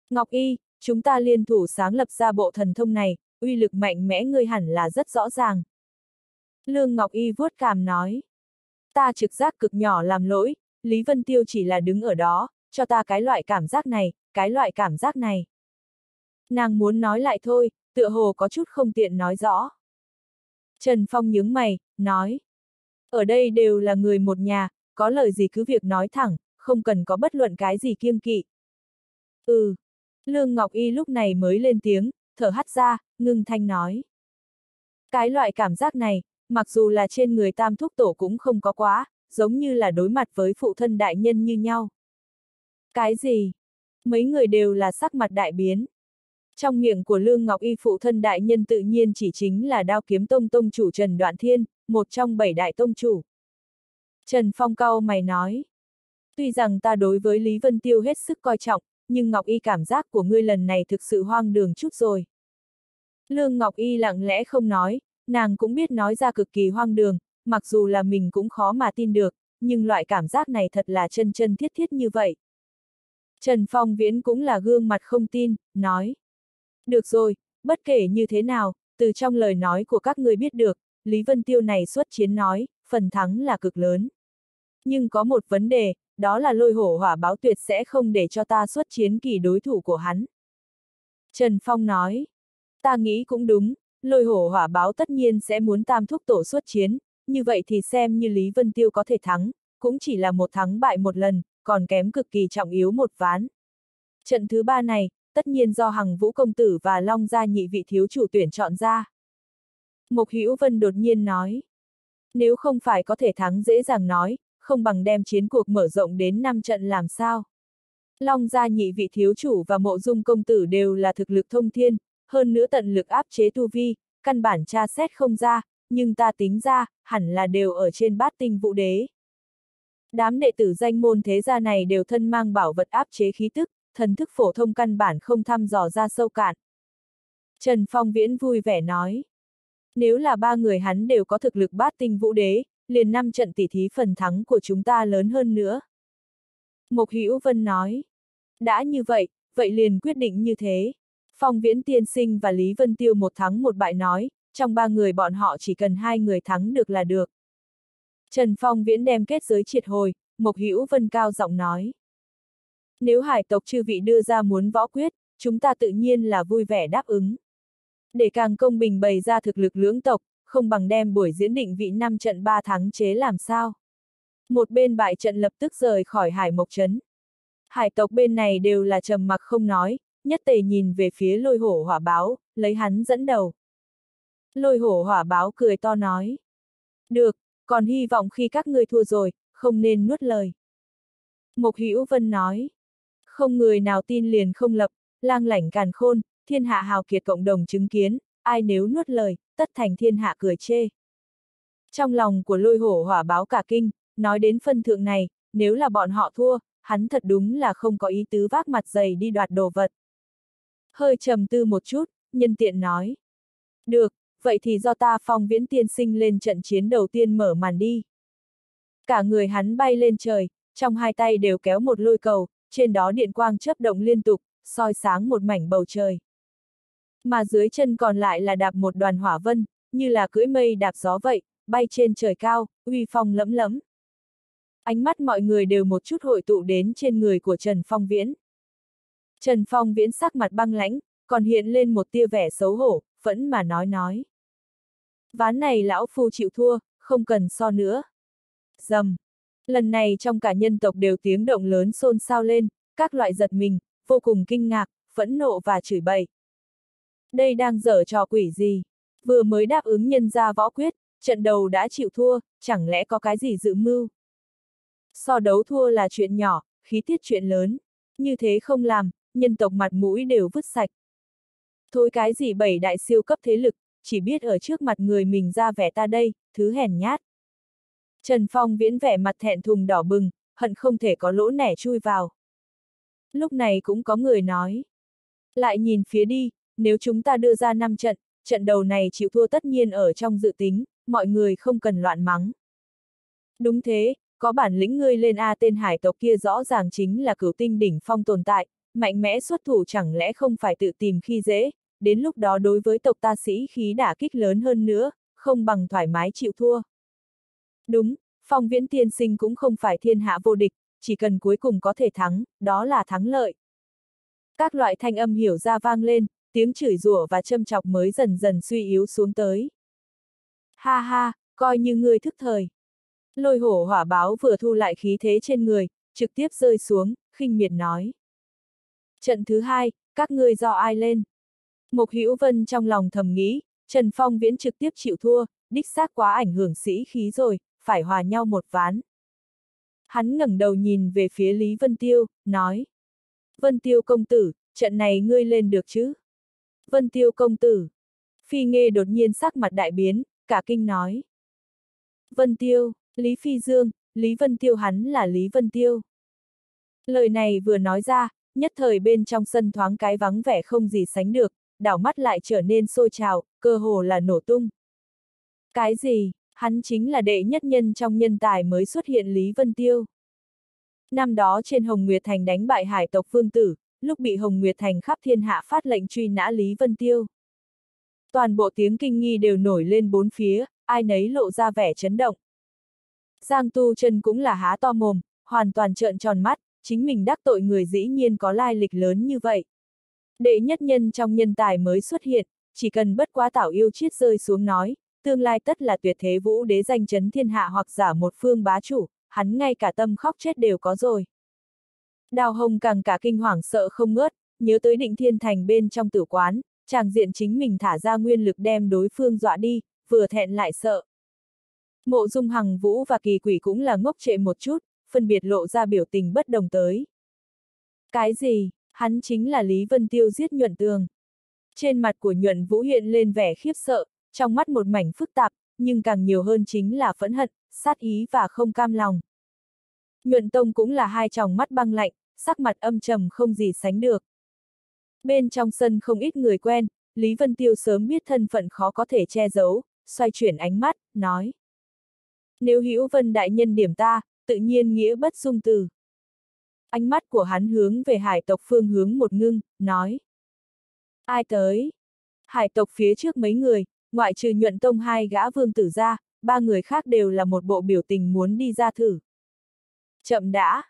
Ngọc Y, chúng ta liên thủ sáng lập ra bộ thần thông này, uy lực mạnh mẽ ngươi hẳn là rất rõ ràng. Lương Ngọc Y vuốt cằm nói. Ta trực giác cực nhỏ làm lỗi, Lý Vân Tiêu chỉ là đứng ở đó, cho ta cái loại cảm giác này, cái loại cảm giác này. Nàng muốn nói lại thôi, tựa hồ có chút không tiện nói rõ. Trần Phong nhướng mày, nói. Ở đây đều là người một nhà, có lời gì cứ việc nói thẳng, không cần có bất luận cái gì kiêng kỵ. Ừ. Lương Ngọc Y lúc này mới lên tiếng, thở hắt ra, ngưng thanh nói. Cái loại cảm giác này, mặc dù là trên người tam thúc tổ cũng không có quá, giống như là đối mặt với phụ thân đại nhân như nhau. Cái gì? Mấy người đều là sắc mặt đại biến. Trong miệng của Lương Ngọc Y phụ thân đại nhân tự nhiên chỉ chính là đao kiếm tông tông chủ Trần Đoạn Thiên, một trong bảy đại tông chủ. Trần Phong cao mày nói. Tuy rằng ta đối với Lý Vân Tiêu hết sức coi trọng, nhưng Ngọc Y cảm giác của ngươi lần này thực sự hoang đường chút rồi. Lương Ngọc Y lặng lẽ không nói, nàng cũng biết nói ra cực kỳ hoang đường, mặc dù là mình cũng khó mà tin được, nhưng loại cảm giác này thật là chân chân thiết thiết như vậy. Trần Phong Viễn cũng là gương mặt không tin, nói. Được rồi, bất kể như thế nào, từ trong lời nói của các người biết được, Lý Vân Tiêu này xuất chiến nói, phần thắng là cực lớn. Nhưng có một vấn đề, đó là lôi hổ hỏa báo tuyệt sẽ không để cho ta xuất chiến kỳ đối thủ của hắn. Trần Phong nói, ta nghĩ cũng đúng, lôi hổ hỏa báo tất nhiên sẽ muốn tam thúc tổ xuất chiến, như vậy thì xem như Lý Vân Tiêu có thể thắng, cũng chỉ là một thắng bại một lần, còn kém cực kỳ trọng yếu một ván. Trận thứ ba này, tất nhiên do Hằng Vũ Công Tử và Long Gia nhị vị thiếu chủ tuyển chọn ra. Mục Hữu Vân đột nhiên nói. Nếu không phải có thể thắng dễ dàng nói, không bằng đem chiến cuộc mở rộng đến 5 trận làm sao. Long Gia nhị vị thiếu chủ và mộ dung công tử đều là thực lực thông thiên, hơn nữa tận lực áp chế tu vi, căn bản tra xét không ra, nhưng ta tính ra, hẳn là đều ở trên bát tinh vũ đế. Đám đệ tử danh môn thế gia này đều thân mang bảo vật áp chế khí tức, thần thức phổ thông căn bản không thăm dò ra sâu cạn. Trần Phong Viễn vui vẻ nói. Nếu là ba người hắn đều có thực lực bát tinh vũ đế, liền năm trận tỷ thí phần thắng của chúng ta lớn hơn nữa. Mộc Hữu Vân nói. Đã như vậy, vậy liền quyết định như thế. Phong Viễn Tiên Sinh và Lý Vân Tiêu một thắng một bại nói, trong ba người bọn họ chỉ cần hai người thắng được là được. Trần Phong Viễn đem kết giới triệt hồi, Mộc Hữu Vân cao giọng nói. Nếu hải tộc chư vị đưa ra muốn võ quyết, chúng ta tự nhiên là vui vẻ đáp ứng. Để càng công bình bày ra thực lực lưỡng tộc, không bằng đem buổi diễn định vị năm trận ba thắng chế làm sao. Một bên bại trận lập tức rời khỏi hải mộc trấn. Hải tộc bên này đều là trầm mặc không nói, nhất tề nhìn về phía lôi hổ hỏa báo, lấy hắn dẫn đầu. Lôi hổ hỏa báo cười to nói. Được, còn hy vọng khi các ngươi thua rồi, không nên nuốt lời. Mục Hữu Vân nói. Không người nào tin liền không lập, lang lảnh càn khôn, thiên hạ hào kiệt cộng đồng chứng kiến, ai nếu nuốt lời, tất thành thiên hạ cười chê. Trong lòng của lôi hổ hỏa báo cả kinh, nói đến phân thượng này, nếu là bọn họ thua, hắn thật đúng là không có ý tứ vác mặt dày đi đoạt đồ vật. Hơi trầm tư một chút, nhân tiện nói. Được, vậy thì do ta phong viễn tiên sinh lên trận chiến đầu tiên mở màn đi. Cả người hắn bay lên trời, trong hai tay đều kéo một lôi cầu, trên đó điện quang chớp động liên tục, soi sáng một mảnh bầu trời. Mà dưới chân còn lại là đạp một đoàn hỏa vân, như là cưỡi mây đạp gió vậy, bay trên trời cao, uy phong lẫm lẫm. Ánh mắt mọi người đều một chút hội tụ đến trên người của Trần Phong Viễn. Trần Phong Viễn sắc mặt băng lãnh, còn hiện lên một tia vẻ xấu hổ, vẫn mà nói nói. Ván này lão phu chịu thua, không cần so nữa. Dầm. Lần này trong cả nhân tộc đều tiếng động lớn xôn xao lên, các loại giật mình, vô cùng kinh ngạc, phẫn nộ và chửi bậy. Đây đang dở trò quỷ gì? Vừa mới đáp ứng nhân ra võ quyết, trận đầu đã chịu thua, chẳng lẽ có cái gì dự mưu? So đấu thua là chuyện nhỏ, khí tiết chuyện lớn. Như thế không làm, nhân tộc mặt mũi đều vứt sạch. Thôi cái gì bảy đại siêu cấp thế lực, chỉ biết ở trước mặt người mình ra vẻ ta đây, thứ hèn nhát. Trần Phong viễn vẻ mặt thẹn thùng đỏ bừng, hận không thể có lỗ nẻ chui vào. Lúc này cũng có người nói. Lại nhìn phía đi, nếu chúng ta đưa ra 5 trận, trận đầu này chịu thua tất nhiên ở trong dự tính, mọi người không cần loạn mắng. Đúng thế, có bản lĩnh ngươi lên A tên hải tộc kia rõ ràng chính là cửu tinh đỉnh phong tồn tại, mạnh mẽ xuất thủ chẳng lẽ không phải tự tìm khi dễ, đến lúc đó đối với tộc ta sĩ khí đả kích lớn hơn nữa, không bằng thoải mái chịu thua. Đúng, phong viễn tiên sinh cũng không phải thiên hạ vô địch, chỉ cần cuối cùng có thể thắng, đó là thắng lợi. Các loại thanh âm hiểu ra vang lên, tiếng chửi rủa và châm chọc mới dần dần suy yếu xuống tới. Ha ha, coi như ngươi thức thời. Lôi hổ hỏa báo vừa thu lại khí thế trên người, trực tiếp rơi xuống, khinh miệt nói. Trận thứ hai, các ngươi do ai lên? Mục Hữu Vân trong lòng thầm nghĩ, Trần Phong Viễn trực tiếp chịu thua, đích xác quá ảnh hưởng sĩ khí rồi, phải hòa nhau một ván. Hắn ngẩng đầu nhìn về phía Lý Vân Tiêu, nói. Vân Tiêu công tử, trận này ngươi lên được chứ? Vân Tiêu công tử. Phi Nghê đột nhiên sắc mặt đại biến, cả kinh nói. Vân Tiêu, Lý Phi Dương, Lý Vân Tiêu hắn là Lý Vân Tiêu. Lời này vừa nói ra, nhất thời bên trong sân thoáng cái vắng vẻ không gì sánh được, đảo mắt lại trở nên sôi trào, cơ hồ là nổ tung. Cái gì, hắn chính là đệ nhất nhân trong nhân tài mới xuất hiện Lý Vân Tiêu. Năm đó trên Hồng Nguyệt Thành đánh bại hải tộc vương tử, lúc bị Hồng Nguyệt Thành khắp thiên hạ phát lệnh truy nã Lý Vân Tiêu. Toàn bộ tiếng kinh nghi đều nổi lên bốn phía, ai nấy lộ ra vẻ chấn động. Giang Tu chân cũng là há to mồm, hoàn toàn trợn tròn mắt, chính mình đắc tội người dĩ nhiên có lai lịch lớn như vậy. Đệ nhất nhân trong nhân tài mới xuất hiện, chỉ cần bất quá tảo yêu chiết rơi xuống nói, tương lai tất là tuyệt thế vũ đế danh chấn thiên hạ hoặc giả một phương bá chủ, hắn ngay cả tâm khóc chết đều có rồi. Đào hồng càng cả kinh hoàng sợ không ngớt, nhớ tới định thiên thành bên trong tử quán, chàng diện chính mình thả ra nguyên lực đem đối phương dọa đi, vừa thẹn lại sợ. Mộ dung hằng vũ và kỳ quỷ cũng là ngốc trệ một chút, phân biệt lộ ra biểu tình bất đồng tới. Cái gì, hắn chính là Lý Vân Tiêu giết nhuận tường. Trên mặt của nhuận vũ hiện lên vẻ khiếp sợ, trong mắt một mảnh phức tạp, nhưng càng nhiều hơn chính là phẫn hận, sát ý và không cam lòng. Nhuận Tông cũng là hai tròng mắt băng lạnh, sắc mặt âm trầm không gì sánh được. Bên trong sân không ít người quen, Lý Vân Tiêu sớm biết thân phận khó có thể che giấu, xoay chuyển ánh mắt, nói. Nếu Hữu Vân Đại Nhân điểm ta, tự nhiên nghĩa bất dung từ. Ánh mắt của hắn hướng về hải tộc phương hướng một ngưng, nói. Ai tới? Hải tộc phía trước mấy người, ngoại trừ nhuận tông hai gã vương tử ra, ba người khác đều là một bộ biểu tình muốn đi ra thử. Chậm đã.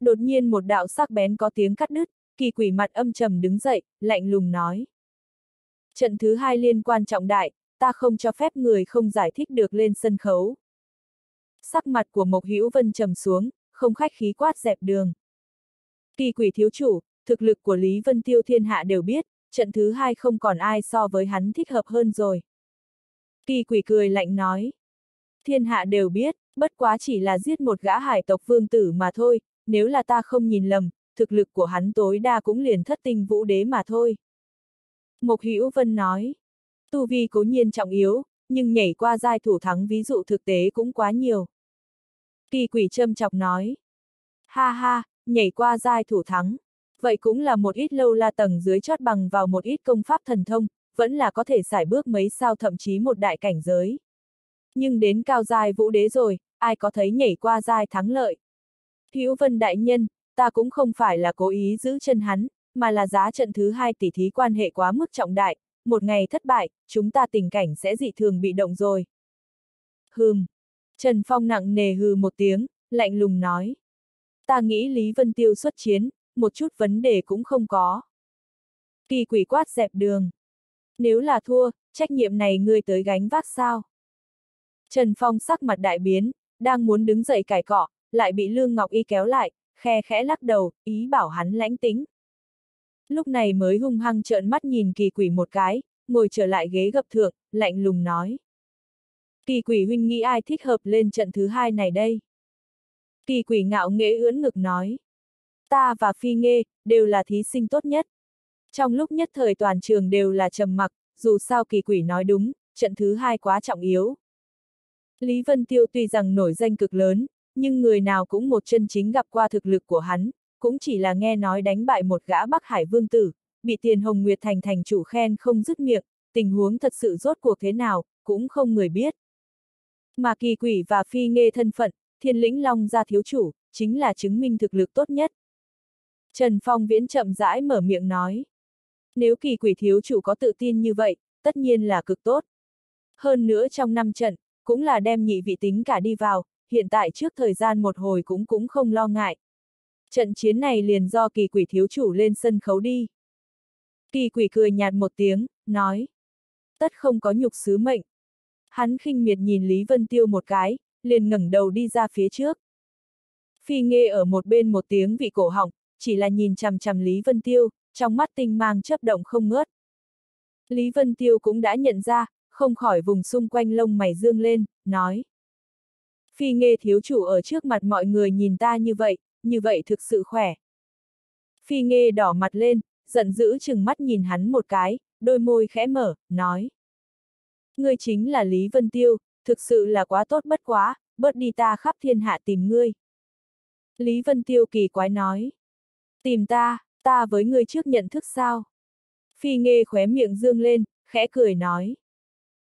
Đột nhiên một đạo sắc bén có tiếng cắt đứt, kỳ quỷ mặt âm trầm đứng dậy, lạnh lùng nói. Trận thứ hai liên quan trọng đại, ta không cho phép người không giải thích được lên sân khấu. Sắc mặt của Mộc Hữu Vân trầm xuống, không khách khí quát dẹp đường. Kỳ quỷ thiếu chủ, thực lực của Lý Vân Tiêu thiên hạ đều biết, trận thứ hai không còn ai so với hắn thích hợp hơn rồi. Kỳ quỷ cười lạnh nói. Thiên hạ đều biết, bất quá chỉ là giết một gã hải tộc vương tử mà thôi, nếu là ta không nhìn lầm, thực lực của hắn tối đa cũng liền thất tinh vũ đế mà thôi. Mộc Hữu Vân nói. Tu vi cố nhiên trọng yếu, nhưng nhảy qua giai thủ thắng ví dụ thực tế cũng quá nhiều. Kỳ quỷ châm chọc nói. Ha ha, nhảy qua giai thủ thắng. Vậy cũng là một ít lâu la tầng dưới chót bằng vào một ít công pháp thần thông, vẫn là có thể giải bước mấy sao thậm chí một đại cảnh giới. Nhưng đến cao giai vũ đế rồi, ai có thấy nhảy qua giai thắng lợi. Hữu Vân đại nhân, ta cũng không phải là cố ý giữ chân hắn, mà là giá trận thứ hai tỷ thí quan hệ quá mức trọng đại, một ngày thất bại, chúng ta tình cảnh sẽ dị thường bị động rồi. Hừm. Trần Phong nặng nề hừ một tiếng, lạnh lùng nói. Ta nghĩ Lý Vân Tiêu xuất chiến, một chút vấn đề cũng không có. Kỳ quỷ quát dẹp đường. Nếu là thua, trách nhiệm này ngươi tới gánh vác sao? Trần Phong sắc mặt đại biến, đang muốn đứng dậy cải cọ, lại bị Lương Ngọc Y kéo lại, khe khẽ lắc đầu, ý bảo hắn lãnh tính. Lúc này mới hung hăng trợn mắt nhìn kỳ quỷ một cái, ngồi trở lại ghế gập thượng, lạnh lùng nói. Kỳ quỷ huynh nghĩ ai thích hợp lên trận thứ hai này đây? Kỳ quỷ ngạo nghễ ưỡn ngực nói. Ta và Phi Nghê, đều là thí sinh tốt nhất. Trong lúc nhất thời toàn trường đều là trầm mặc, dù sao kỳ quỷ nói đúng, trận thứ hai quá trọng yếu. Lý Vân Tiêu tuy rằng nổi danh cực lớn, nhưng người nào cũng một chân chính gặp qua thực lực của hắn, cũng chỉ là nghe nói đánh bại một gã Bắc Hải vương tử, bị tiền Hồng Nguyệt Thành thành chủ khen không dứt miệng, tình huống thật sự rốt cuộc thế nào, cũng không người biết. Mà kỳ quỷ và phi nghe thân phận, thiên lĩnh long gia thiếu chủ, chính là chứng minh thực lực tốt nhất. Trần Phong Viễn chậm rãi mở miệng nói. Nếu kỳ quỷ thiếu chủ có tự tin như vậy, tất nhiên là cực tốt. Hơn nữa trong năm trận, cũng là đem nhị vị tính cả đi vào, hiện tại trước thời gian một hồi cũng cũng không lo ngại. Trận chiến này liền do kỳ quỷ thiếu chủ lên sân khấu đi. Kỳ quỷ cười nhạt một tiếng, nói. Tất không có nhục sứ mệnh. Hắn khinh miệt nhìn Lý Vân Tiêu một cái, liền ngẩng đầu đi ra phía trước. Phi nghe ở một bên một tiếng vị cổ họng, chỉ là nhìn chằm chằm Lý Vân Tiêu, trong mắt tinh mang chấp động không ngớt. Lý Vân Tiêu cũng đã nhận ra, không khỏi vùng xung quanh lông mày dương lên, nói. Phi nghe thiếu chủ ở trước mặt mọi người nhìn ta như vậy, như vậy thực sự khỏe. Phi nghe đỏ mặt lên, giận dữ chừng mắt nhìn hắn một cái, đôi môi khẽ mở, nói. Ngươi chính là Lý Vân Tiêu, thực sự là quá tốt bất quá, bớt đi ta khắp thiên hạ tìm ngươi. Lý Vân Tiêu kỳ quái nói. Tìm ta, ta với ngươi trước nhận thức sao? Phi nghe khóe miệng dương lên, khẽ cười nói.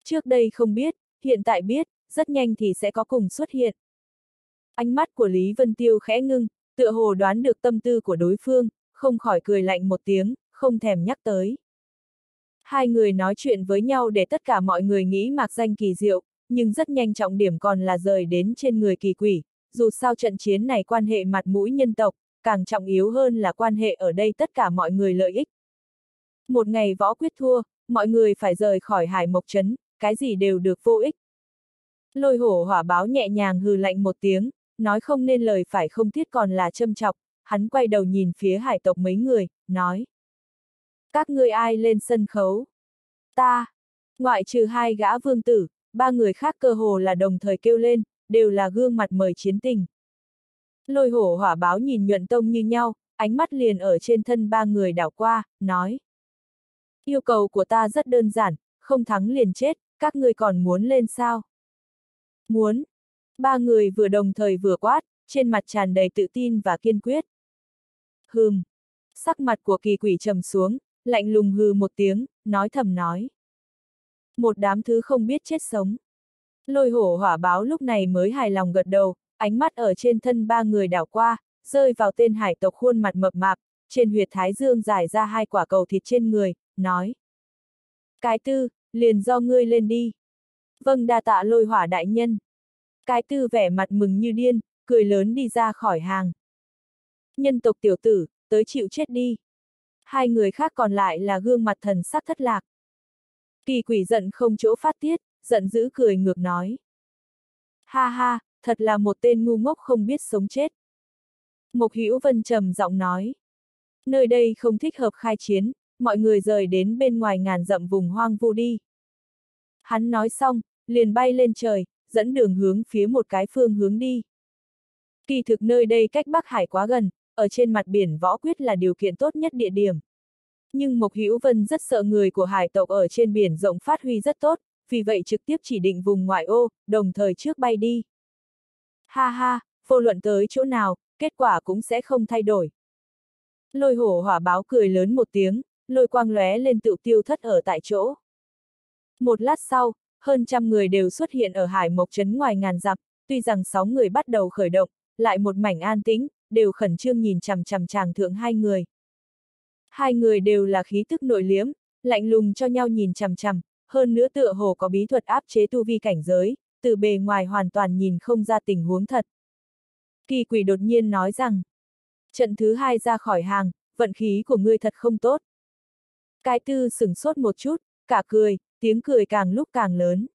Trước đây không biết, hiện tại biết, rất nhanh thì sẽ có cùng xuất hiện. Ánh mắt của Lý Vân Tiêu khẽ ngưng, tựa hồ đoán được tâm tư của đối phương, không khỏi cười lạnh một tiếng, không thèm nhắc tới. Hai người nói chuyện với nhau để tất cả mọi người nghĩ mạc danh kỳ diệu, nhưng rất nhanh trọng điểm còn là rời đến trên người kỳ quỷ, dù sao trận chiến này quan hệ mặt mũi nhân tộc, càng trọng yếu hơn là quan hệ ở đây tất cả mọi người lợi ích. Một ngày võ quyết thua, mọi người phải rời khỏi hải mộc trấn, cái gì đều được vô ích. Lôi hổ hỏa báo nhẹ nhàng hừ lạnh một tiếng, nói không nên lời phải không thiết còn là châm chọc, hắn quay đầu nhìn phía hải tộc mấy người, nói. Các ngươi ai lên sân khấu? Ta! Ngoại trừ hai gã vương tử, ba người khác cơ hồ là đồng thời kêu lên, đều là gương mặt mời chiến tình. Lôi hổ hỏa báo nhìn nhuận tông như nhau, ánh mắt liền ở trên thân ba người đảo qua, nói. Yêu cầu của ta rất đơn giản, không thắng liền chết, các ngươi còn muốn lên sao? Muốn. Ba người vừa đồng thời vừa quát, trên mặt tràn đầy tự tin và kiên quyết. Hừm. Sắc mặt của kỳ quỷ trầm xuống, lạnh lùng hừ một tiếng, nói thầm nói. Một đám thứ không biết chết sống. Lôi hổ hỏa báo lúc này mới hài lòng gật đầu, ánh mắt ở trên thân ba người đảo qua, rơi vào tên hải tộc khuôn mặt mập mạp, trên huyệt thái dương giải ra hai quả cầu thịt trên người, nói. Cái tư, liền do ngươi lên đi. Vâng đa tạ lôi hỏa đại nhân. Cái tư vẻ mặt mừng như điên, cười lớn đi ra khỏi hàng. Nhân tộc tiểu tử, tới chịu chết đi. Hai người khác còn lại là gương mặt thần sắc thất lạc. Kỳ quỷ giận không chỗ phát tiết, giận dữ cười ngược nói. Ha ha, thật là một tên ngu ngốc không biết sống chết. Mục Hữu Vân trầm giọng nói. Nơi đây không thích hợp khai chiến, mọi người rời đến bên ngoài ngàn dặm vùng hoang vu đi. Hắn nói xong, liền bay lên trời, dẫn đường hướng phía một cái phương hướng đi. Kỳ thực nơi đây cách Bắc Hải quá gần, ở trên mặt biển võ quyết là điều kiện tốt nhất địa điểm. Nhưng Mộc Hữu Vân rất sợ người của hải tộc ở trên biển rộng phát huy rất tốt, vì vậy trực tiếp chỉ định vùng ngoại ô, đồng thời trước bay đi. Ha ha, vô luận tới chỗ nào, kết quả cũng sẽ không thay đổi. Lôi hổ hỏa báo cười lớn một tiếng, lôi quang lóe lên tự tiêu thất ở tại chỗ. Một lát sau, hơn trăm người đều xuất hiện ở hải mộc trấn ngoài ngàn dặm, tuy rằng sáu người bắt đầu khởi động, lại một mảnh an tĩnh, đều khẩn trương nhìn chằm chằm chàng thượng hai người. Hai người đều là khí tức nội liếm, lạnh lùng cho nhau nhìn chằm chằm, hơn nữa tựa hồ có bí thuật áp chế tu vi cảnh giới, từ bề ngoài hoàn toàn nhìn không ra tình huống thật. Kỳ quỷ đột nhiên nói rằng, trận thứ hai ra khỏi hàng, vận khí của ngươi thật không tốt. Cái tư sửng sốt một chút, cả cười, tiếng cười càng lúc càng lớn.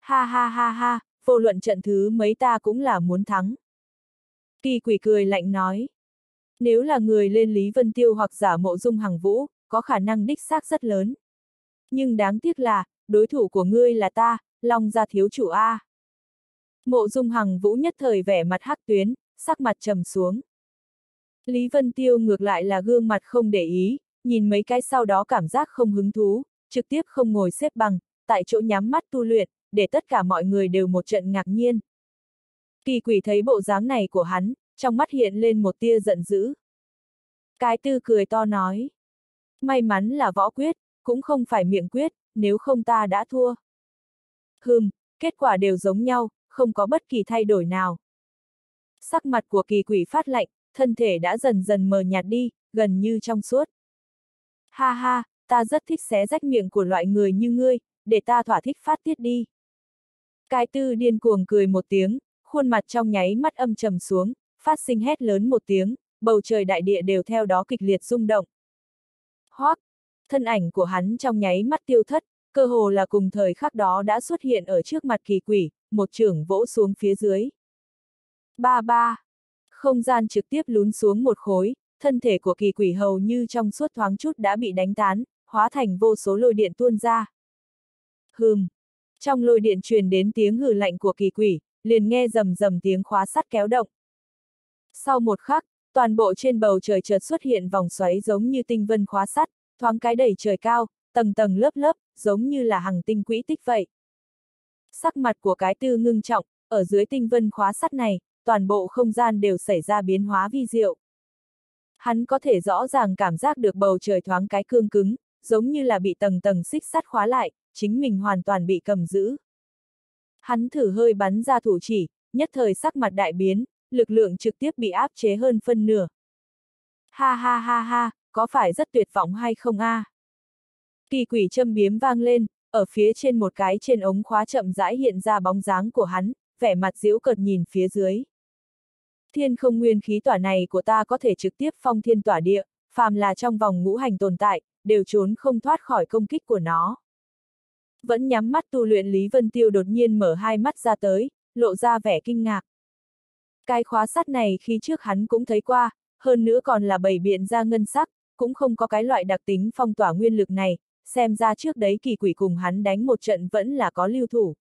Ha ha ha ha, vô luận trận thứ mấy ta cũng là muốn thắng. Kỳ quỷ cười lạnh nói. Nếu là người lên Lý Vân Tiêu hoặc giả mộ dung hằng vũ, có khả năng đích xác rất lớn. Nhưng đáng tiếc là, đối thủ của ngươi là ta, Long gia thiếu chủ A. Mộ dung hằng vũ nhất thời vẻ mặt hắc tuyến, sắc mặt trầm xuống. Lý Vân Tiêu ngược lại là gương mặt không để ý, nhìn mấy cái sau đó cảm giác không hứng thú, trực tiếp không ngồi xếp bằng, tại chỗ nhắm mắt tu luyện, để tất cả mọi người đều một trận ngạc nhiên. Kỳ quỷ thấy bộ dáng này của hắn, trong mắt hiện lên một tia giận dữ. Cái tư cười to nói. May mắn là võ quyết, cũng không phải miệng quyết, nếu không ta đã thua. Hừm, kết quả đều giống nhau, không có bất kỳ thay đổi nào. Sắc mặt của kỳ quỷ phát lạnh, thân thể đã dần dần mờ nhạt đi, gần như trong suốt. Ha ha, ta rất thích xé rách miệng của loại người như ngươi, để ta thỏa thích phát tiết đi. Cái tư điên cuồng cười một tiếng, khuôn mặt trong nháy mắt âm trầm xuống, phát sinh hét lớn một tiếng, bầu trời đại địa đều theo đó kịch liệt rung động. Hoác! Thân ảnh của hắn trong nháy mắt tiêu thất, cơ hồ là cùng thời khắc đó đã xuất hiện ở trước mặt kỳ quỷ, một trưởng vỗ xuống phía dưới. Ba ba! Không gian trực tiếp lún xuống một khối, thân thể của kỳ quỷ hầu như trong suốt thoáng chút đã bị đánh tán, hóa thành vô số lôi điện tuôn ra. Hừm! Trong lôi điện truyền đến tiếng hừ lạnh của kỳ quỷ, liền nghe rầm rầm tiếng khóa sắt kéo động. Sau một khắc, toàn bộ trên bầu trời chợt xuất hiện vòng xoáy giống như tinh vân khóa sắt, thoáng cái đẩy trời cao, tầng tầng lớp lớp, giống như là hàng tinh quỹ tích vậy. Sắc mặt của cái tư ngưng trọng, ở dưới tinh vân khóa sắt này, toàn bộ không gian đều xảy ra biến hóa vi diệu. Hắn có thể rõ ràng cảm giác được bầu trời thoáng cái cương cứng, giống như là bị tầng tầng xích sắt khóa lại, chính mình hoàn toàn bị cầm giữ. Hắn thử hơi bắn ra thủ chỉ, nhất thời sắc mặt đại biến, lực lượng trực tiếp bị áp chế hơn phân nửa. Ha ha ha ha, có phải rất tuyệt vọng hay không a? À? Kỳ quỷ châm biếm vang lên, ở phía trên một cái trên ống khóa chậm rãi hiện ra bóng dáng của hắn, vẻ mặt diễu cợt nhìn phía dưới. Thiên không nguyên khí tỏa này của ta có thể trực tiếp phong thiên tỏa địa, phàm là trong vòng ngũ hành tồn tại, đều trốn không thoát khỏi công kích của nó. Vẫn nhắm mắt tu luyện Lý Vân Tiêu đột nhiên mở hai mắt ra tới, lộ ra vẻ kinh ngạc. Cái khóa sắt này khi trước hắn cũng thấy qua, hơn nữa còn là bảy biện ra ngân sắc, cũng không có cái loại đặc tính phong tỏa nguyên lực này, xem ra trước đấy kỳ quỷ cùng hắn đánh một trận vẫn là có lưu thủ.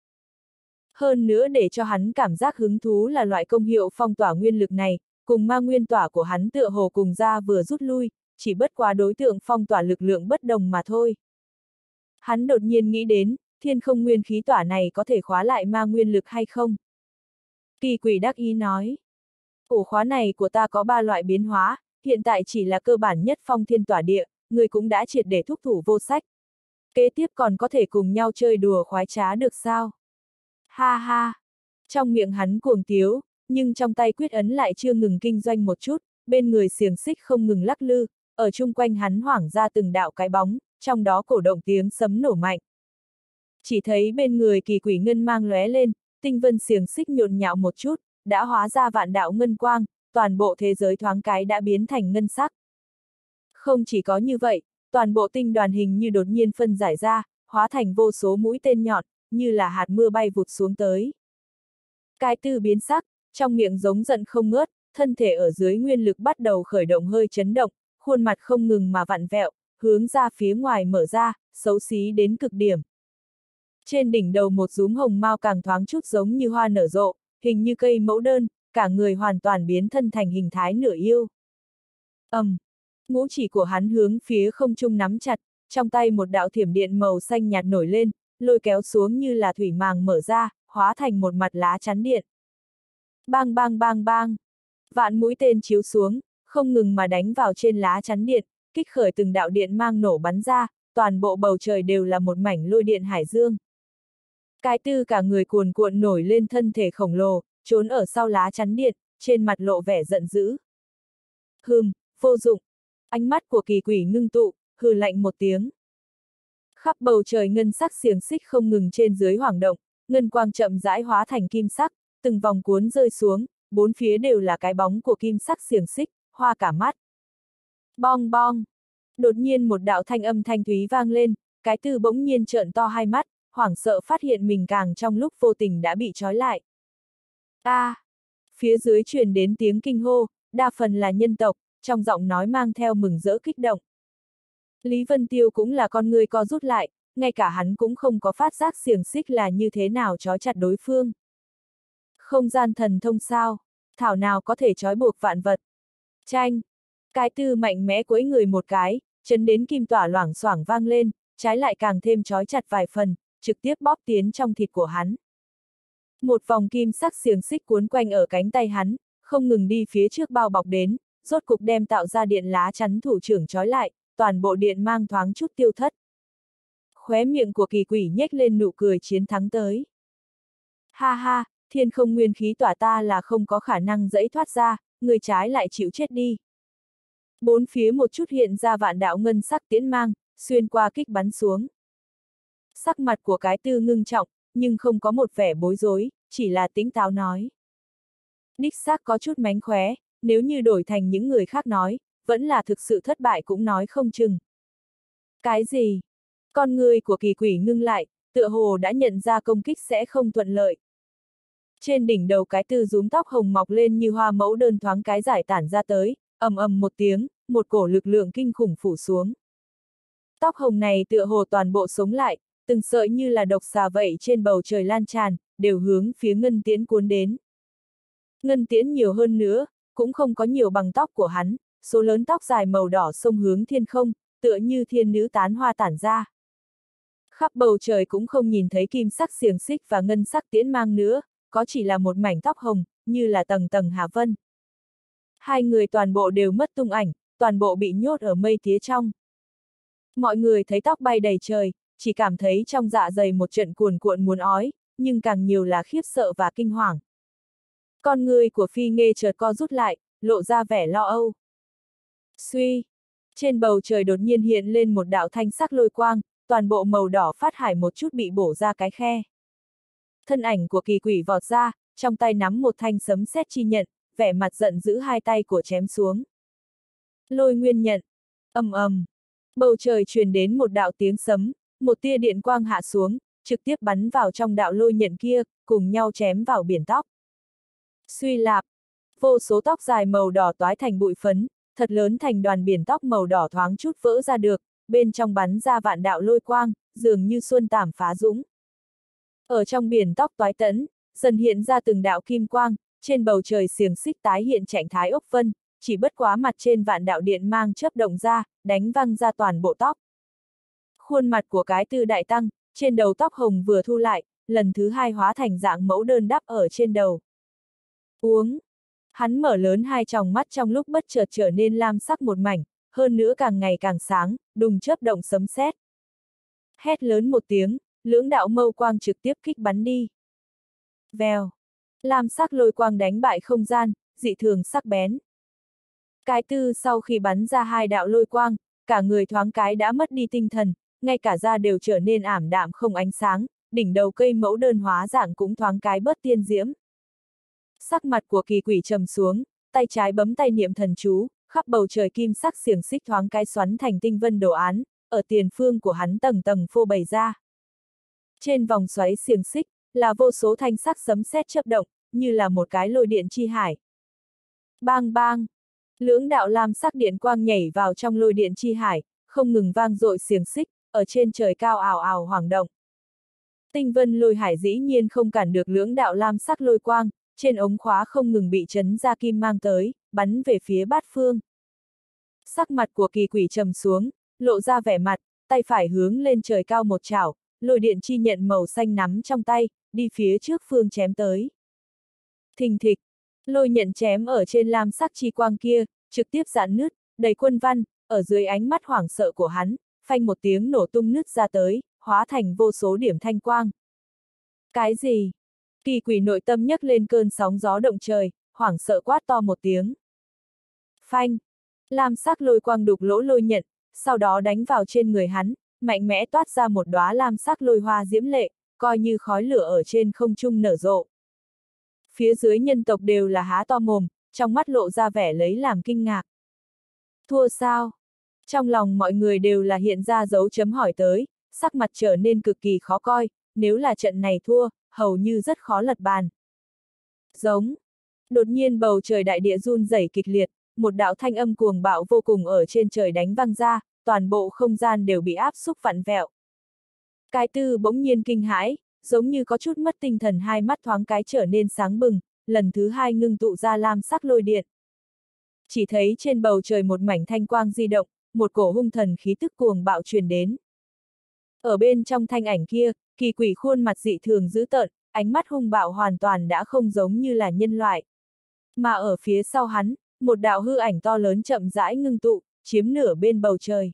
Hơn nữa để cho hắn cảm giác hứng thú là loại công hiệu phong tỏa nguyên lực này, cùng ma nguyên tỏa của hắn tựa hồ cùng ra vừa rút lui, chỉ bất quá đối tượng phong tỏa lực lượng bất đồng mà thôi. Hắn đột nhiên nghĩ đến, thiên không nguyên khí tỏa này có thể khóa lại ma nguyên lực hay không? Kỳ quỷ đắc ý nói. Ổ khóa này của ta có ba loại biến hóa, hiện tại chỉ là cơ bản nhất phong thiên tỏa địa, người cũng đã triệt để thúc thủ vô sách. Kế tiếp còn có thể cùng nhau chơi đùa khoái trá được sao? Ha ha! Trong miệng hắn cuồng tiếu, nhưng trong tay quyết ấn lại chưa ngừng kinh doanh một chút, bên người xiềng xích không ngừng lắc lư, ở chung quanh hắn hoảng ra từng đạo cái bóng, trong đó cổ động tiếng sấm nổ mạnh. Chỉ thấy bên người kỳ quỷ ngân mang lóe lên, tinh vân xiềng xích nhộn nhạo một chút, đã hóa ra vạn đạo ngân quang, toàn bộ thế giới thoáng cái đã biến thành ngân sắc. Không chỉ có như vậy, toàn bộ tinh đoàn hình như đột nhiên phân giải ra, hóa thành vô số mũi tên nhọn, như là hạt mưa bay vụt xuống tới. Cái tư biến sắc, trong miệng giống giận không ngớt, thân thể ở dưới nguyên lực bắt đầu khởi động hơi chấn động, khuôn mặt không ngừng mà vặn vẹo, hướng ra phía ngoài mở ra, xấu xí đến cực điểm. Trên đỉnh đầu một rúm hồng mau càng thoáng chút giống như hoa nở rộ, hình như cây mẫu đơn, cả người hoàn toàn biến thân thành hình thái nửa yêu. ầm, um, ngũ chỉ của hắn hướng phía không trung nắm chặt, trong tay một đạo thiểm điện màu xanh nhạt nổi lên, lôi kéo xuống như là thủy màng mở ra, hóa thành một mặt lá chắn điện. Bang bang bang bang, vạn mũi tên chiếu xuống, không ngừng mà đánh vào trên lá chắn điện, kích khởi từng đạo điện mang nổ bắn ra, toàn bộ bầu trời đều là một mảnh lôi điện hải dương. Cái tư cả người cuồn cuộn nổi lên thân thể khổng lồ, trốn ở sau lá chắn điện, trên mặt lộ vẻ giận dữ. Hừm, vô dụng. Ánh mắt của kỳ quỷ ngưng tụ, hừ lạnh một tiếng. Khắp bầu trời ngân sắc xiềng xích không ngừng trên dưới hoảng động, ngân quang chậm rãi hóa thành kim sắc, từng vòng cuốn rơi xuống, bốn phía đều là cái bóng của kim sắc xiềng xích, hoa cả mắt. Bong bong. Đột nhiên một đạo thanh âm thanh thúy vang lên, cái tư bỗng nhiên trợn to hai mắt, hoảng sợ phát hiện mình càng trong lúc vô tình đã bị trói lại. A! À, phía dưới truyền đến tiếng kinh hô, đa phần là nhân tộc, trong giọng nói mang theo mừng rỡ kích động. Lý Vân Tiêu cũng là con người co rút lại, ngay cả hắn cũng không có phát giác xiềng xích là như thế nào trói chặt đối phương. Không gian thần thông sao, thảo nào có thể trói buộc vạn vật. Tranh! Cái tư mạnh mẽ quấy người một cái, chấn đến kim tỏa loảng xoảng vang lên, trái lại càng thêm trói chặt vài phần, trực tiếp bóp tiến trong thịt của hắn. Một vòng kim sắc xiềng xích cuốn quanh ở cánh tay hắn, không ngừng đi phía trước bao bọc đến, rốt cục đem tạo ra điện lá chắn thủ trưởng trói lại, toàn bộ điện mang thoáng chút tiêu thất. Khóe miệng của kỳ quỷ nhếch lên nụ cười chiến thắng tới. Ha ha, thiên không nguyên khí tỏa ta là không có khả năng dẫy thoát ra, người trái lại chịu chết đi. Bốn phía một chút hiện ra vạn đạo ngân sắc tiễn mang, xuyên qua kích bắn xuống. Sắc mặt của cái tư ngưng trọng, nhưng không có một vẻ bối rối, chỉ là tĩnh táo nói. Đích xác có chút mánh khóe, nếu như đổi thành những người khác nói, vẫn là thực sự thất bại cũng nói không chừng. Cái gì? Con người của kỳ quỷ ngưng lại, tựa hồ đã nhận ra công kích sẽ không thuận lợi. Trên đỉnh đầu cái tư rúm tóc hồng mọc lên như hoa mẫu đơn thoáng cái giải tản ra tới, ầm ầm một tiếng, một cổ lực lượng kinh khủng phủ xuống. Tóc hồng này tựa hồ toàn bộ sống lại, từng sợi như là độc xà vậy trên bầu trời lan tràn, đều hướng phía ngân tiễn cuốn đến. Ngân tiễn nhiều hơn nữa, cũng không có nhiều bằng tóc của hắn, số lớn tóc dài màu đỏ sông hướng thiên không, tựa như thiên nữ tán hoa tản ra. Khắp bầu trời cũng không nhìn thấy kim sắc xiềng xích và ngân sắc tiễn mang nữa, có chỉ là một mảnh tóc hồng, như là tầng tầng hà vân. Hai người toàn bộ đều mất tung ảnh, toàn bộ bị nhốt ở mây tía trong. Mọi người thấy tóc bay đầy trời, chỉ cảm thấy trong dạ dày một trận cuồn cuộn muốn ói, nhưng càng nhiều là khiếp sợ và kinh hoàng. Con người của phi nghe chợt co rút lại, lộ ra vẻ lo âu. Suy! Trên bầu trời đột nhiên hiện lên một đạo thanh sắc lôi quang, toàn bộ màu đỏ phát hải một chút bị bổ ra cái khe. Thân ảnh của kỳ quỷ vọt ra, trong tay nắm một thanh sấm sét chi nhận, vẻ mặt giận giữ hai tay của chém xuống. Lôi nguyên nhận. ầm ầm. Bầu trời truyền đến một đạo tiếng sấm, một tia điện quang hạ xuống, trực tiếp bắn vào trong đạo lôi nhận kia, cùng nhau chém vào biển tóc. Suy lạp. Vô số tóc dài màu đỏ toái thành bụi phấn, thật lớn thành đoàn biển tóc màu đỏ thoáng chút vỡ ra được, bên trong bắn ra vạn đạo lôi quang, dường như xuân tảm phá dũng. Ở trong biển tóc toái tấn, dần hiện ra từng đạo kim quang, trên bầu trời xiềng xích tái hiện trạng thái ốc vân, chỉ bất quá mặt trên vạn đạo điện mang chớp động ra, đánh văng ra toàn bộ tóc. Khuôn mặt của cái tư đại tăng, trên đầu tóc hồng vừa thu lại, lần thứ hai hóa thành dạng mẫu đơn đắp ở trên đầu. Uống! Hắn mở lớn hai tròng mắt trong lúc bất chợt trở nên lam sắc một mảnh, hơn nữa càng ngày càng sáng, đùng chớp động sấm sét. Hét lớn một tiếng, lưỡng đạo mâu quang trực tiếp kích bắn đi. Vèo! Lam sắc lôi quang đánh bại không gian, dị thường sắc bén. Cái tư sau khi bắn ra hai đạo lôi quang, cả người thoáng cái đã mất đi tinh thần, ngay cả da đều trở nên ảm đạm không ánh sáng, đỉnh đầu cây mẫu đơn hóa dạng cũng thoáng cái bớt tiên diễm. Sắc mặt của kỳ quỷ trầm xuống, tay trái bấm tay niệm thần chú, khắp bầu trời kim sắc xiềng xích thoáng cái xoắn thành tinh vân đồ án, ở tiền phương của hắn tầng tầng phô bày ra. Trên vòng xoáy xiềng xích, là vô số thanh sắc sấm sét chớp động, như là một cái lôi điện chi hải. Bang bang! Lưỡng đạo lam sắc điện quang nhảy vào trong lôi điện chi hải, không ngừng vang dội xiềng xích, ở trên trời cao ảo ảo hoảng động. Tinh vân lôi hải dĩ nhiên không cản được lưỡng đạo lam sắc lôi quang, trên ống khóa không ngừng bị chấn ra kim mang tới, bắn về phía bát phương. Sắc mặt của kỳ quỷ trầm xuống, lộ ra vẻ mặt, tay phải hướng lên trời cao một chảo, lôi điện chi nhận màu xanh nắm trong tay, đi phía trước phương chém tới. Thình thịch, lôi nhận chém ở trên lam sắc chi quang kia, trực tiếp giãn nứt, đầy quân văn, ở dưới ánh mắt hoảng sợ của hắn, phanh một tiếng nổ tung nứt ra tới, hóa thành vô số điểm thanh quang. Cái gì? Kỳ quỷ nội tâm nhấc lên cơn sóng gió động trời, hoảng sợ quát to một tiếng. Phanh! Lam sắc lôi quang đục lỗ lôi nhận, sau đó đánh vào trên người hắn, mạnh mẽ toát ra một đóa lam sắc lôi hoa diễm lệ, coi như khói lửa ở trên không trung nở rộ. Phía dưới nhân tộc đều là há to mồm, trong mắt lộ ra vẻ lấy làm kinh ngạc. Thua sao? Trong lòng mọi người đều là hiện ra dấu chấm hỏi tới, sắc mặt trở nên cực kỳ khó coi, nếu là trận này thua, hầu như rất khó lật bàn. Giống. Đột nhiên bầu trời đại địa run rẩy kịch liệt, một đạo thanh âm cuồng bạo vô cùng ở trên trời đánh văng ra, toàn bộ không gian đều bị áp xúc vặn vẹo. Cái tư bỗng nhiên kinh hãi, giống như có chút mất tinh thần hai mắt thoáng cái trở nên sáng bừng, lần thứ hai ngưng tụ ra lam sắc lôi điện. Chỉ thấy trên bầu trời một mảnh thanh quang di động, một cổ hung thần khí tức cuồng bạo truyền đến. Ở bên trong thanh ảnh kia, kỳ quỷ khuôn mặt dị thường dữ tợn, ánh mắt hung bạo hoàn toàn đã không giống như là nhân loại. Mà ở phía sau hắn, một đạo hư ảnh to lớn chậm rãi ngưng tụ, chiếm nửa bên bầu trời.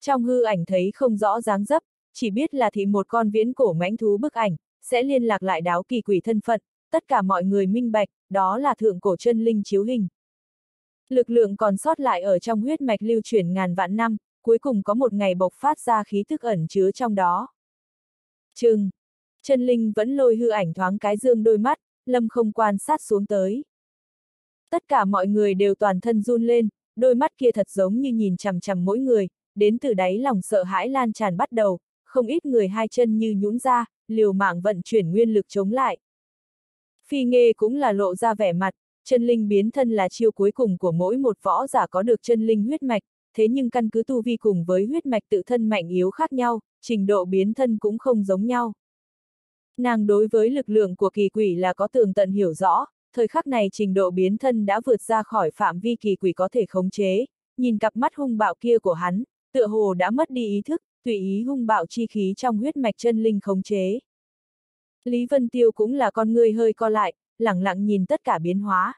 Trong hư ảnh thấy không rõ dáng dấp, chỉ biết là thị một con viễn cổ mãnh thú bức ảnh, sẽ liên lạc lại đáo kỳ quỷ thân phận, tất cả mọi người minh bạch, đó là thượng cổ chân linh chiếu hình. Lực lượng còn sót lại ở trong huyết mạch lưu chuyển ngàn vạn năm, cuối cùng có một ngày bộc phát ra khí thức ẩn chứa trong đó. Trừng! Chân linh vẫn lôi hư ảnh thoáng cái dương đôi mắt, lâm không quan sát xuống tới. Tất cả mọi người đều toàn thân run lên, đôi mắt kia thật giống như nhìn chằm chằm mỗi người, đến từ đáy lòng sợ hãi lan tràn bắt đầu, không ít người hai chân như nhũn ra, liều mạng vận chuyển nguyên lực chống lại. Phi nghê cũng là lộ ra vẻ mặt, chân linh biến thân là chiêu cuối cùng của mỗi một võ giả có được chân linh huyết mạch, thế nhưng căn cứ tu vi cùng với huyết mạch tự thân mạnh yếu khác nhau, trình độ biến thân cũng không giống nhau. Nàng đối với lực lượng của kỳ quỷ là có tường tận hiểu rõ, thời khắc này trình độ biến thân đã vượt ra khỏi phạm vi kỳ quỷ có thể khống chế, nhìn cặp mắt hung bạo kia của hắn, tựa hồ đã mất đi ý thức, tùy ý hung bạo chi khí trong huyết mạch chân linh khống chế. Lý Vân Tiêu cũng là con người hơi co lại, lẳng lặng nhìn tất cả biến hóa.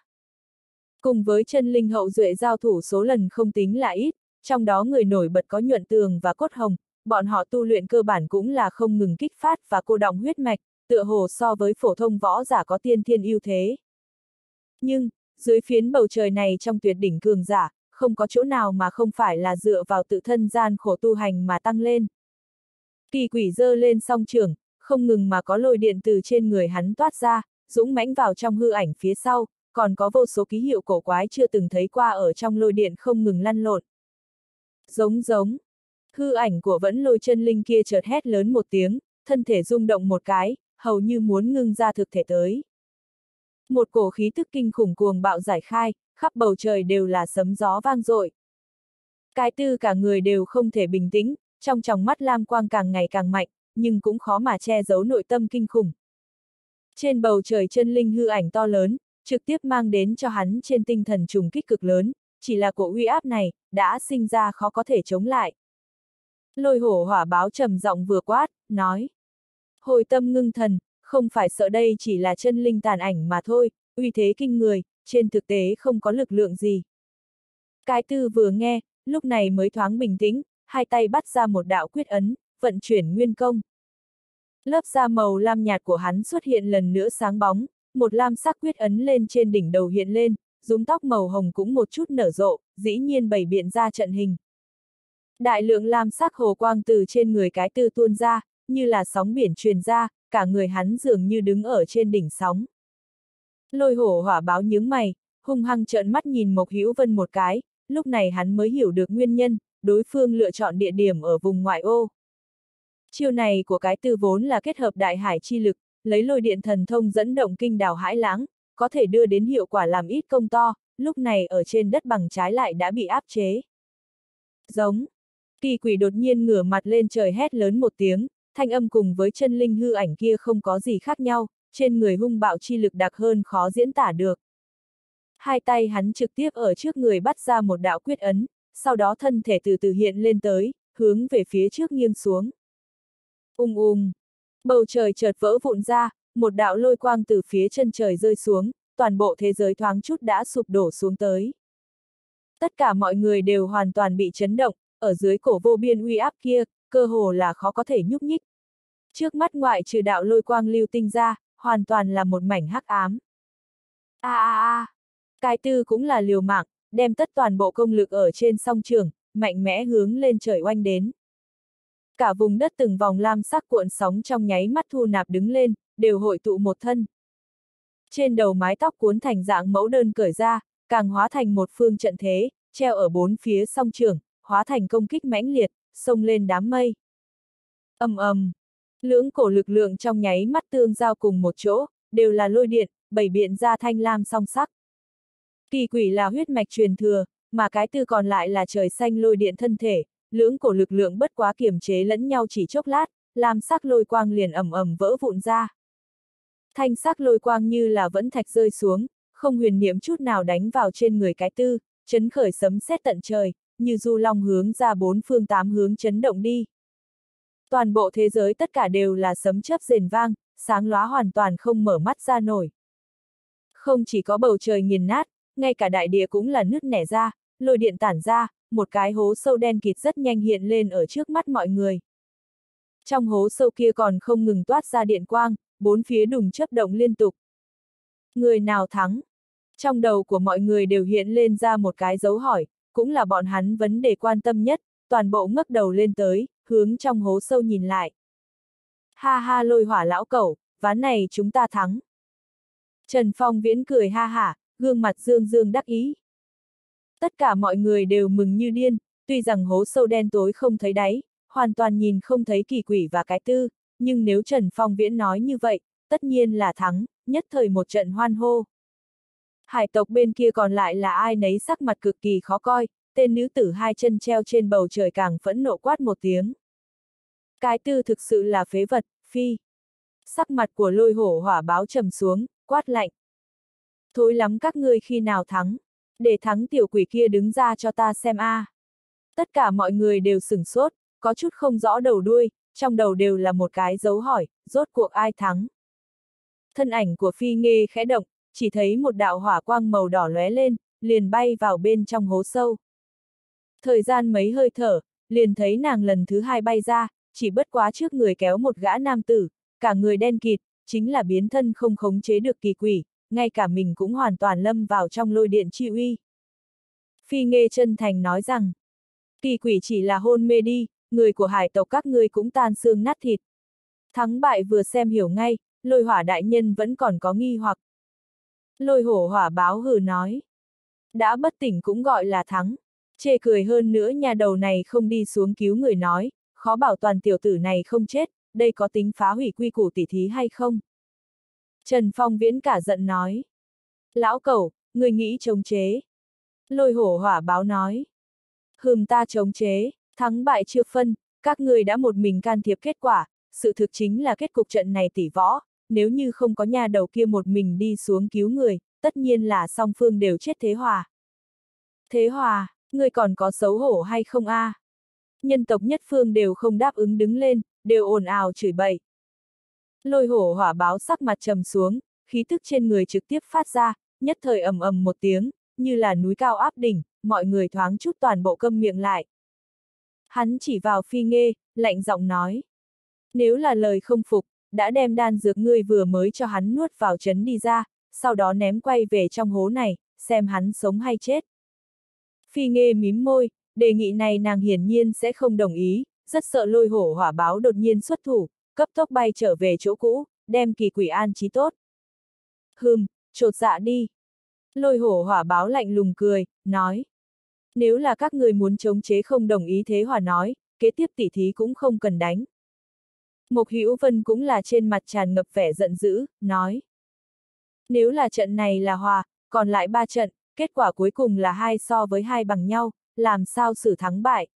Cùng với chân linh hậu duệ giao thủ số lần không tính là ít, trong đó người nổi bật có nhuận tường và cốt hồng, bọn họ tu luyện cơ bản cũng là không ngừng kích phát và cô động huyết mạch, tựa hồ so với phổ thông võ giả có tiên thiên ưu thế. Nhưng, dưới phiến bầu trời này trong tuyệt đỉnh cường giả, không có chỗ nào mà không phải là dựa vào tự thân gian khổ tu hành mà tăng lên. Kỳ quỷ dơ lên song trường, không ngừng mà có lôi điện từ trên người hắn toát ra, dũng mãnh vào trong hư ảnh phía sau, còn có vô số ký hiệu cổ quái chưa từng thấy qua ở trong lôi điện không ngừng lăn lộn. Giống giống. Hư ảnh của vẫn lôi chân linh kia chợt hét lớn một tiếng, thân thể rung động một cái, hầu như muốn ngưng ra thực thể tới. Một cổ khí tức kinh khủng cuồng bạo giải khai, khắp bầu trời đều là sấm gió vang dội. Cái tư cả người đều không thể bình tĩnh, trong tròng mắt lam quang càng ngày càng mạnh, nhưng cũng khó mà che giấu nội tâm kinh khủng. Trên bầu trời chân linh hư ảnh to lớn, trực tiếp mang đến cho hắn trên tinh thần trùng kích cực lớn, chỉ là cổ uy áp này, đã sinh ra khó có thể chống lại. Lôi hổ hỏa báo trầm giọng vừa quát, nói. Hồi tâm ngưng thần, không phải sợ đây chỉ là chân linh tàn ảnh mà thôi, uy thế kinh người, trên thực tế không có lực lượng gì. Cái tư vừa nghe, lúc này mới thoáng bình tĩnh, hai tay bắt ra một đạo quyết ấn, vận chuyển nguyên công. Lớp da màu lam nhạt của hắn xuất hiện lần nữa sáng bóng, một lam sắc quyết ấn lên trên đỉnh đầu hiện lên, rúng tóc màu hồng cũng một chút nở rộ, dĩ nhiên bày biện ra trận hình. Đại lượng lam sắc hồ quang từ trên người cái tư tuôn ra, như là sóng biển truyền ra, cả người hắn dường như đứng ở trên đỉnh sóng. Lôi hổ hỏa báo nhướng mày, hung hăng trợn mắt nhìn Mộc Hữu Vân một cái, lúc này hắn mới hiểu được nguyên nhân, đối phương lựa chọn địa điểm ở vùng ngoại ô. Chiêu này của cái tư vốn là kết hợp đại hải chi lực, lấy lôi điện thần thông dẫn động kinh đào hãi lãng, có thể đưa đến hiệu quả làm ít công to, lúc này ở trên đất bằng trái lại đã bị áp chế. Giống. Kỳ quỷ đột nhiên ngửa mặt lên trời hét lớn một tiếng, thanh âm cùng với chân linh hư ảnh kia không có gì khác nhau, trên người hung bạo chi lực đặc hơn khó diễn tả được. Hai tay hắn trực tiếp ở trước người bắt ra một đạo quyết ấn, sau đó thân thể từ từ hiện lên tới, hướng về phía trước nghiêng xuống. Ung ung. Bầu trời chợt vỡ vụn ra, một đạo lôi quang từ phía chân trời rơi xuống, toàn bộ thế giới thoáng chút đã sụp đổ xuống tới. Tất cả mọi người đều hoàn toàn bị chấn động, ở dưới cổ vô biên uy áp kia, cơ hồ là khó có thể nhúc nhích. Trước mắt ngoại trừ đạo lôi quang lưu tinh ra, hoàn toàn là một mảnh hắc ám. A a a, cái tư cũng là liều mạng, đem tất toàn bộ công lực ở trên song trường, mạnh mẽ hướng lên trời oanh đến. Cả vùng đất từng vòng lam sắc cuộn sóng trong nháy mắt thu nạp đứng lên, đều hội tụ một thân. Trên đầu mái tóc cuốn thành dạng mẫu đơn cởi ra, càng hóa thành một phương trận thế, treo ở bốn phía song trường, hóa thành công kích mãnh liệt, xông lên đám mây. ầm ầm, lưỡng cổ lực lượng trong nháy mắt tương giao cùng một chỗ, đều là lôi điện, bảy biện ra thanh lam song sắc. Kỳ quỷ là huyết mạch truyền thừa, mà cái tư còn lại là trời xanh lôi điện thân thể, lưỡng cổ lực lượng bất quá kiềm chế lẫn nhau chỉ chốc lát, làm sắc lôi quang liền ầm ầm vỡ vụn ra. Thanh sắc lôi quang như là vẫn thạch rơi xuống, không huyền niệm chút nào đánh vào trên người cái tư, chấn khởi sấm sét tận trời, như du long hướng ra bốn phương tám hướng chấn động đi. Toàn bộ thế giới tất cả đều là sấm chớp rền vang, sáng lóa hoàn toàn không mở mắt ra nổi. Không chỉ có bầu trời nghiền nát, ngay cả đại địa cũng là nứt nẻ ra, lôi điện tản ra, một cái hố sâu đen kịt rất nhanh hiện lên ở trước mắt mọi người. Trong hố sâu kia còn không ngừng toát ra điện quang, bốn phía đùng chấp động liên tục. Người nào thắng? Trong đầu của mọi người đều hiện lên ra một cái dấu hỏi, cũng là bọn hắn vấn đề quan tâm nhất, toàn bộ ngấc đầu lên tới, hướng trong hố sâu nhìn lại. Ha ha lôi hỏa lão cẩu, ván này chúng ta thắng. Trần Phong viễn cười ha hả, gương mặt dương dương đắc ý. Tất cả mọi người đều mừng như điên, tuy rằng hố sâu đen tối không thấy đáy, hoàn toàn nhìn không thấy kỳ quỷ và cái tư, nhưng nếu Trần Phong Viễn nói như vậy, tất nhiên là thắng, nhất thời một trận hoan hô. Hải tộc bên kia còn lại là ai nấy sắc mặt cực kỳ khó coi, tên nữ tử hai chân treo trên bầu trời càng phẫn nộ quát một tiếng. Cái tư thực sự là phế vật, phi. Sắc mặt của lôi hổ hỏa báo trầm xuống, quát lạnh. Thối lắm các ngươi khi nào thắng, để thắng tiểu quỷ kia đứng ra cho ta xem a. À. Tất cả mọi người đều sửng sốt, có chút không rõ đầu đuôi, trong đầu đều là một cái dấu hỏi, rốt cuộc ai thắng. Thân ảnh của phi nghê khẽ động, chỉ thấy một đạo hỏa quang màu đỏ lóe lên, liền bay vào bên trong hố sâu. Thời gian mấy hơi thở, liền thấy nàng lần thứ hai bay ra, chỉ bất quá trước người kéo một gã nam tử, cả người đen kịt, chính là biến thân không khống chế được kỳ quỷ, ngay cả mình cũng hoàn toàn lâm vào trong lôi điện chi uy. Phi Nghê chân thành nói rằng, kỳ quỷ chỉ là hôn mê đi, người của hải tộc các ngươi cũng tan xương nát thịt. Thắng bại vừa xem hiểu ngay, lôi hỏa đại nhân vẫn còn có nghi hoặc. Lôi hổ hỏa báo hừ nói. Đã bất tỉnh cũng gọi là thắng. Chê cười hơn nữa nhà đầu này không đi xuống cứu người nói, khó bảo toàn tiểu tử này không chết, đây có tính phá hủy quy củ tỉ thí hay không? Trần Phong Viễn cả giận nói. Lão cẩu, người nghĩ chống chế. Lôi hổ hỏa báo nói. Hừm ta chống chế, thắng bại chưa phân, các người đã một mình can thiệp kết quả, sự thực chính là kết cục trận này tỷ võ, nếu như không có nhà đầu kia một mình đi xuống cứu người, tất nhiên là song phương đều chết thế hòa. Thế hòa, người còn có xấu hổ hay không a? À? Nhân tộc nhất phương đều không đáp ứng đứng lên, đều ồn ào chửi bậy. Lôi hổ hỏa báo sắc mặt trầm xuống, khí tức trên người trực tiếp phát ra, nhất thời ầm ầm một tiếng, như là núi cao áp đỉnh, mọi người thoáng chút toàn bộ câm miệng lại. Hắn chỉ vào phi nghê, lạnh giọng nói. Nếu là lời không phục, đã đem đan dược ngươi vừa mới cho hắn nuốt vào chấn đi ra, sau đó ném quay về trong hố này, xem hắn sống hay chết. Phi nghê mím môi, đề nghị này nàng hiển nhiên sẽ không đồng ý, rất sợ lôi hổ hỏa báo đột nhiên xuất thủ, cấp tốc bay trở về chỗ cũ, đem kỳ quỷ an trí tốt. Hừm, trột dạ đi. Lôi hổ hỏa báo lạnh lùng cười, nói. Nếu là các người muốn chống chế không đồng ý thế hòa nói, kế tiếp tỉ thí cũng không cần đánh. Mộc Hữu Vân cũng là trên mặt tràn ngập vẻ giận dữ, nói. Nếu là trận này là hòa, còn lại ba trận, kết quả cuối cùng là hai so với hai bằng nhau, làm sao xử thắng bại.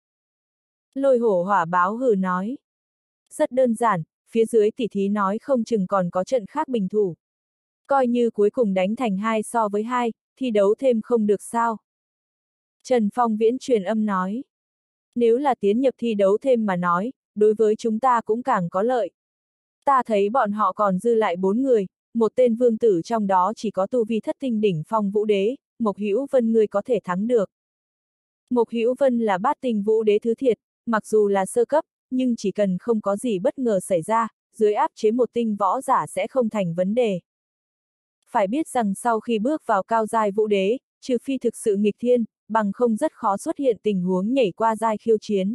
Lôi hổ hỏa báo hừ nói. Rất đơn giản, phía dưới tỉ thí nói không chừng còn có trận khác bình thủ. Coi như cuối cùng đánh thành hai so với hai, thi đấu thêm không được sao. Trần Phong viễn truyền âm nói. Nếu là tiến nhập thi đấu thêm mà nói, đối với chúng ta cũng càng có lợi. Ta thấy bọn họ còn dư lại bốn người, một tên vương tử trong đó chỉ có tu vi thất tinh đỉnh phong vũ đế, Mộc Hữu Vân người có thể thắng được. Mộc Hữu Vân là bát tinh vũ đế thứ thiệt, mặc dù là sơ cấp, nhưng chỉ cần không có gì bất ngờ xảy ra, dưới áp chế một tinh võ giả sẽ không thành vấn đề. Phải biết rằng sau khi bước vào cao giai vũ đế, trừ phi thực sự nghịch thiên, bằng không rất khó xuất hiện tình huống nhảy qua giai khiêu chiến.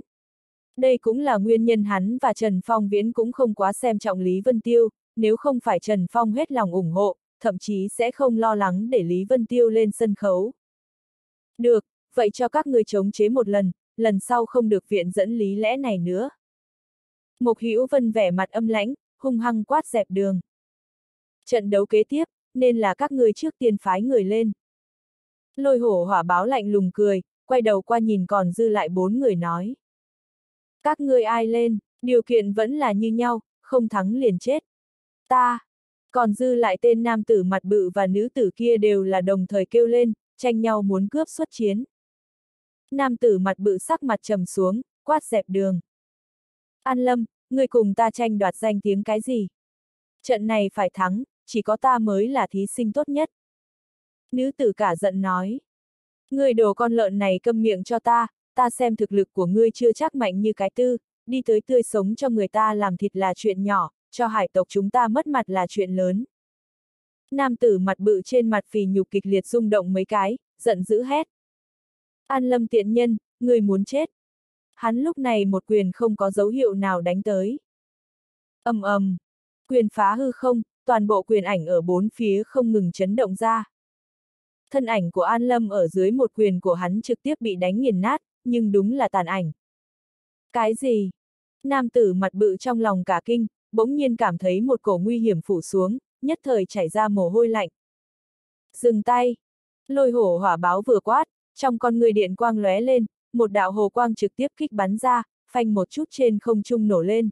Đây cũng là nguyên nhân hắn và Trần Phong Viễn cũng không quá xem trọng Lý Vân Tiêu, nếu không phải Trần Phong hết lòng ủng hộ, thậm chí sẽ không lo lắng để Lý Vân Tiêu lên sân khấu. Được, vậy cho các người chống chế một lần, lần sau không được viện dẫn lý lẽ này nữa. Mục Hữu Vân vẻ mặt âm lãnh, hung hăng quát dẹp đường. Trận đấu kế tiếp, nên là các ngươi trước tiên phái người lên. Lôi hổ hỏa báo lạnh lùng cười, quay đầu qua nhìn còn dư lại bốn người nói. Các ngươi ai lên, điều kiện vẫn là như nhau, không thắng liền chết. Ta, còn dư lại tên nam tử mặt bự và nữ tử kia đều là đồng thời kêu lên, tranh nhau muốn cướp xuất chiến. Nam tử mặt bự sắc mặt trầm xuống, quát dẹp đường. An Lâm, người cùng ta tranh đoạt danh tiếng cái gì? Trận này phải thắng, chỉ có ta mới là thí sinh tốt nhất. Nữ tử cả giận nói. Người đồ con lợn này câm miệng cho ta, ta xem thực lực của ngươi chưa chắc mạnh như cái tư, đi tới tươi sống cho người ta làm thịt là chuyện nhỏ, cho hải tộc chúng ta mất mặt là chuyện lớn. Nam tử mặt bự trên mặt phì nhục kịch liệt rung động mấy cái, giận dữ hét. An lâm tiện nhân, người muốn chết. Hắn lúc này một quyền không có dấu hiệu nào đánh tới. ầm ầm, quyền phá hư không, toàn bộ quyền ảnh ở bốn phía không ngừng chấn động ra. Thân ảnh của An Lâm ở dưới một quyền của hắn trực tiếp bị đánh nghiền nát, nhưng đúng là tàn ảnh. Cái gì? Nam tử mặt bự trong lòng cả kinh, bỗng nhiên cảm thấy một cổ nguy hiểm phủ xuống, nhất thời chảy ra mồ hôi lạnh. Dừng tay! Lôi hổ hỏa báo vừa quát, trong con người điện quang lóe lên, một đạo hồ quang trực tiếp kích bắn ra, phanh một chút trên không trung nổ lên.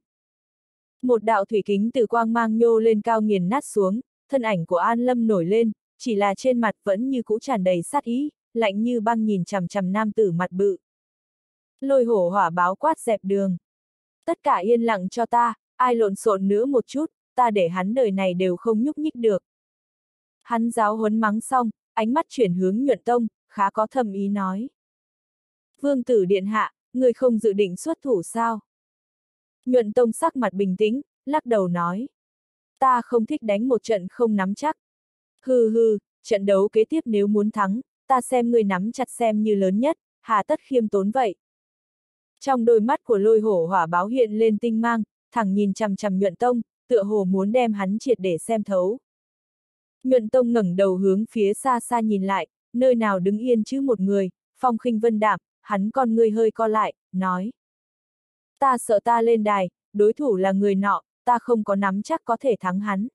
Một đạo thủy kính từ quang mang nhô lên cao nghiền nát xuống, thân ảnh của An Lâm nổi lên, chỉ là trên mặt vẫn như cũ tràn đầy sát ý, lạnh như băng nhìn chằm chằm nam tử mặt bự. Lôi hổ hỏa báo quát dẹp đường. Tất cả yên lặng cho ta, ai lộn xộn nữa một chút, ta để hắn đời này đều không nhúc nhích được. Hắn giáo huấn mắng xong, ánh mắt chuyển hướng nhuận tông, khá có thầm ý nói. Vương tử điện hạ, người không dự định xuất thủ sao? Nhuận tông sắc mặt bình tĩnh, lắc đầu nói. Ta không thích đánh một trận không nắm chắc. Hừ hừ, trận đấu kế tiếp nếu muốn thắng, ta xem người nắm chặt xem như lớn nhất, hà tất khiêm tốn vậy. Trong đôi mắt của lôi hổ hỏa báo hiện lên tinh mang, thẳng nhìn chằm chằm nhuận tông, tựa hồ muốn đem hắn triệt để xem thấu. Nhuận tông ngẩng đầu hướng phía xa xa nhìn lại, nơi nào đứng yên chứ một người, phong khinh vân đạm, hắn con người hơi co lại, nói. Ta sợ ta lên đài, đối thủ là người nọ, ta không có nắm chắc có thể thắng hắn.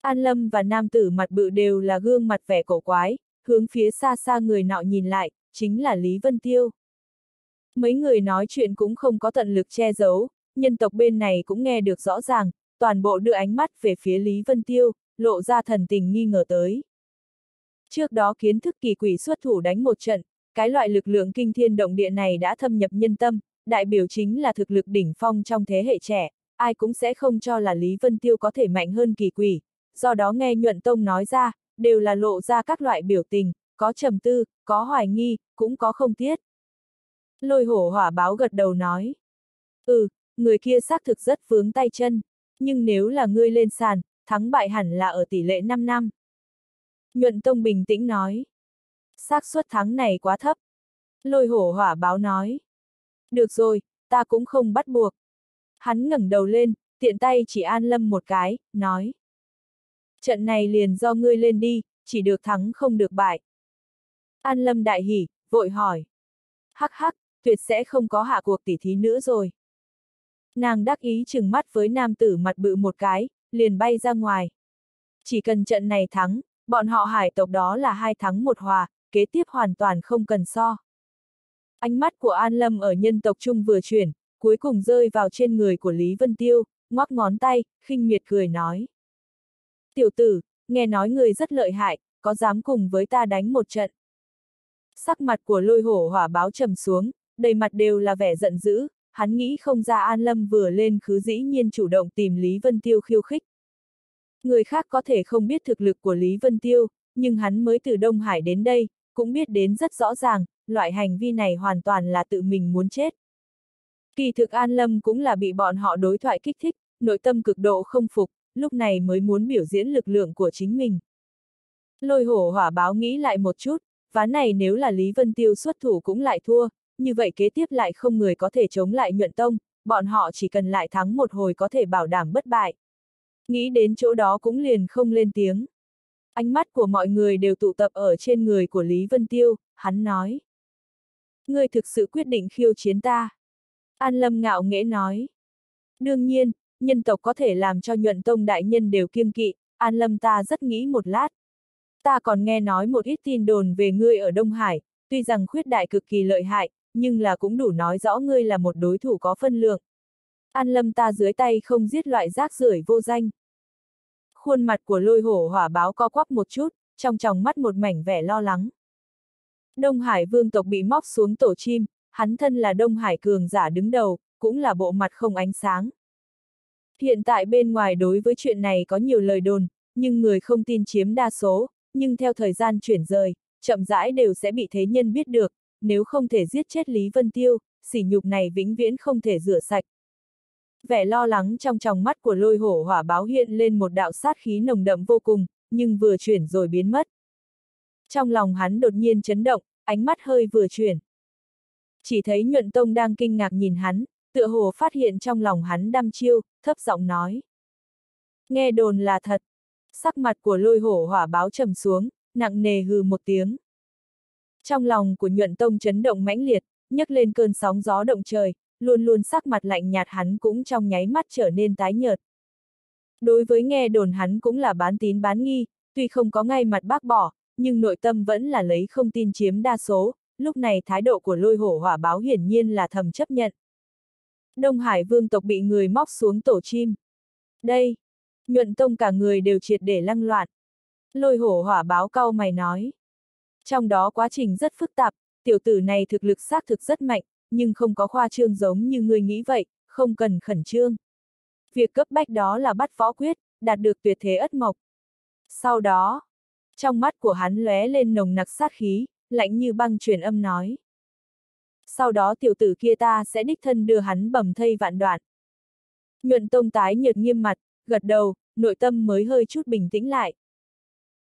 An Lâm và nam tử mặt bự đều là gương mặt vẻ cổ quái, hướng phía xa xa người nọ nhìn lại, chính là Lý Vân Tiêu. Mấy người nói chuyện cũng không có tận lực che giấu, nhân tộc bên này cũng nghe được rõ ràng, toàn bộ đưa ánh mắt về phía Lý Vân Tiêu, lộ ra thần tình nghi ngờ tới. Trước đó kiến thức kỳ quỷ xuất thủ đánh một trận, cái loại lực lượng kinh thiên động địa này đã thâm nhập nhân tâm, đại biểu chính là thực lực đỉnh phong trong thế hệ trẻ, ai cũng sẽ không cho là Lý Vân Tiêu có thể mạnh hơn kỳ quỷ, do đó nghe nhuận tông nói ra, đều là lộ ra các loại biểu tình, có trầm tư, có hoài nghi, cũng có không tiết. Lôi hổ hỏa báo gật đầu nói. Ừ, người kia xác thực rất vướng tay chân, nhưng nếu là ngươi lên sàn, thắng bại hẳn là ở tỷ lệ 5 năm. Nhuận Tông bình tĩnh nói. xác suất thắng này quá thấp. Lôi hổ hỏa báo nói. Được rồi, ta cũng không bắt buộc. Hắn ngẩng đầu lên, tiện tay chỉ an lâm một cái, nói. Trận này liền do ngươi lên đi, chỉ được thắng không được bại. An lâm đại hỉ, vội hỏi. Hắc hắc, tuyệt sẽ không có hạ cuộc tỉ thí nữa rồi. Nàng đắc ý chừng mắt với nam tử mặt bự một cái, liền bay ra ngoài. Chỉ cần trận này thắng, bọn họ hải tộc đó là hai thắng một hòa, kế tiếp hoàn toàn không cần so. Ánh mắt của An Lâm ở nhân tộc trung vừa chuyển, cuối cùng rơi vào trên người của Lý Vân Tiêu, ngoắc ngón tay, khinh miệt cười nói. Tiểu tử, nghe nói người rất lợi hại, có dám cùng với ta đánh một trận. Sắc mặt của lôi hổ hỏa báo trầm xuống, đầy mặt đều là vẻ giận dữ, hắn nghĩ không ra An Lâm vừa lên khứ dĩ nhiên chủ động tìm Lý Vân Tiêu khiêu khích. Người khác có thể không biết thực lực của Lý Vân Tiêu, nhưng hắn mới từ Đông Hải đến đây, cũng biết đến rất rõ ràng, loại hành vi này hoàn toàn là tự mình muốn chết. Kỳ thực An Lâm cũng là bị bọn họ đối thoại kích thích, nội tâm cực độ không phục, lúc này mới muốn biểu diễn lực lượng của chính mình. Lôi hổ hỏa báo nghĩ lại một chút, ván này nếu là Lý Vân Tiêu xuất thủ cũng lại thua, như vậy kế tiếp lại không người có thể chống lại nhuận tông, bọn họ chỉ cần lại thắng một hồi có thể bảo đảm bất bại. Nghĩ đến chỗ đó cũng liền không lên tiếng. Ánh mắt của mọi người đều tụ tập ở trên người của Lý Vân Tiêu, hắn nói. Ngươi thực sự quyết định khiêu chiến ta. An Lâm ngạo nghễ nói. Đương nhiên, nhân tộc có thể làm cho nhuận tông đại nhân đều kiêng kỵ, An Lâm ta rất nghĩ một lát. Ta còn nghe nói một ít tin đồn về ngươi ở Đông Hải, tuy rằng khuyết đại cực kỳ lợi hại, nhưng là cũng đủ nói rõ ngươi là một đối thủ có phân lượng. An lâm ta dưới tay không giết loại rác rưởi vô danh. Khuôn mặt của lôi hổ hỏa báo co quắp một chút, trong tròng mắt một mảnh vẻ lo lắng. Đông Hải vương tộc bị móc xuống tổ chim, hắn thân là Đông Hải cường giả đứng đầu, cũng là bộ mặt không ánh sáng. Hiện tại bên ngoài đối với chuyện này có nhiều lời đồn, nhưng người không tin chiếm đa số, nhưng theo thời gian chuyển rời, chậm rãi đều sẽ bị thế nhân biết được, nếu không thể giết chết Lý Vân Tiêu, sỉ nhục này vĩnh viễn không thể rửa sạch. Vẻ lo lắng trong tròng mắt của lôi hổ hỏa báo hiện lên một đạo sát khí nồng đậm vô cùng, nhưng vừa chuyển rồi biến mất. Trong lòng hắn đột nhiên chấn động, ánh mắt hơi vừa chuyển. Chỉ thấy nhuận tông đang kinh ngạc nhìn hắn, tựa hồ phát hiện trong lòng hắn đăm chiêu, thấp giọng nói. Nghe đồn là thật. Sắc mặt của lôi hổ hỏa báo trầm xuống, nặng nề hừ một tiếng. Trong lòng của nhuận tông chấn động mãnh liệt, nhấc lên cơn sóng gió động trời, luôn luôn sắc mặt lạnh nhạt hắn cũng trong nháy mắt trở nên tái nhợt. Đối với nghe đồn hắn cũng là bán tín bán nghi, tuy không có ngay mặt bác bỏ, nhưng nội tâm vẫn là lấy không tin chiếm đa số, lúc này thái độ của lôi hổ hỏa báo hiển nhiên là thầm chấp nhận. Đông Hải vương tộc bị người móc xuống tổ chim. Đây, nhuận tông cả người đều triệt để lăng loạn. Lôi hổ hỏa báo cau mày nói. Trong đó quá trình rất phức tạp, tiểu tử này thực lực xác thực rất mạnh, nhưng không có khoa trương giống như người nghĩ vậy, không cần khẩn trương. Việc cấp bách đó là bắt võ quyết, đạt được tuyệt thế ất mộc. Sau đó, trong mắt của hắn lóe lên nồng nặc sát khí, lạnh như băng truyền âm nói. Sau đó tiểu tử kia ta sẽ đích thân đưa hắn bầm thây vạn đoạn. Nhuận tông tái nhợt nghiêm mặt, gật đầu, nội tâm mới hơi chút bình tĩnh lại.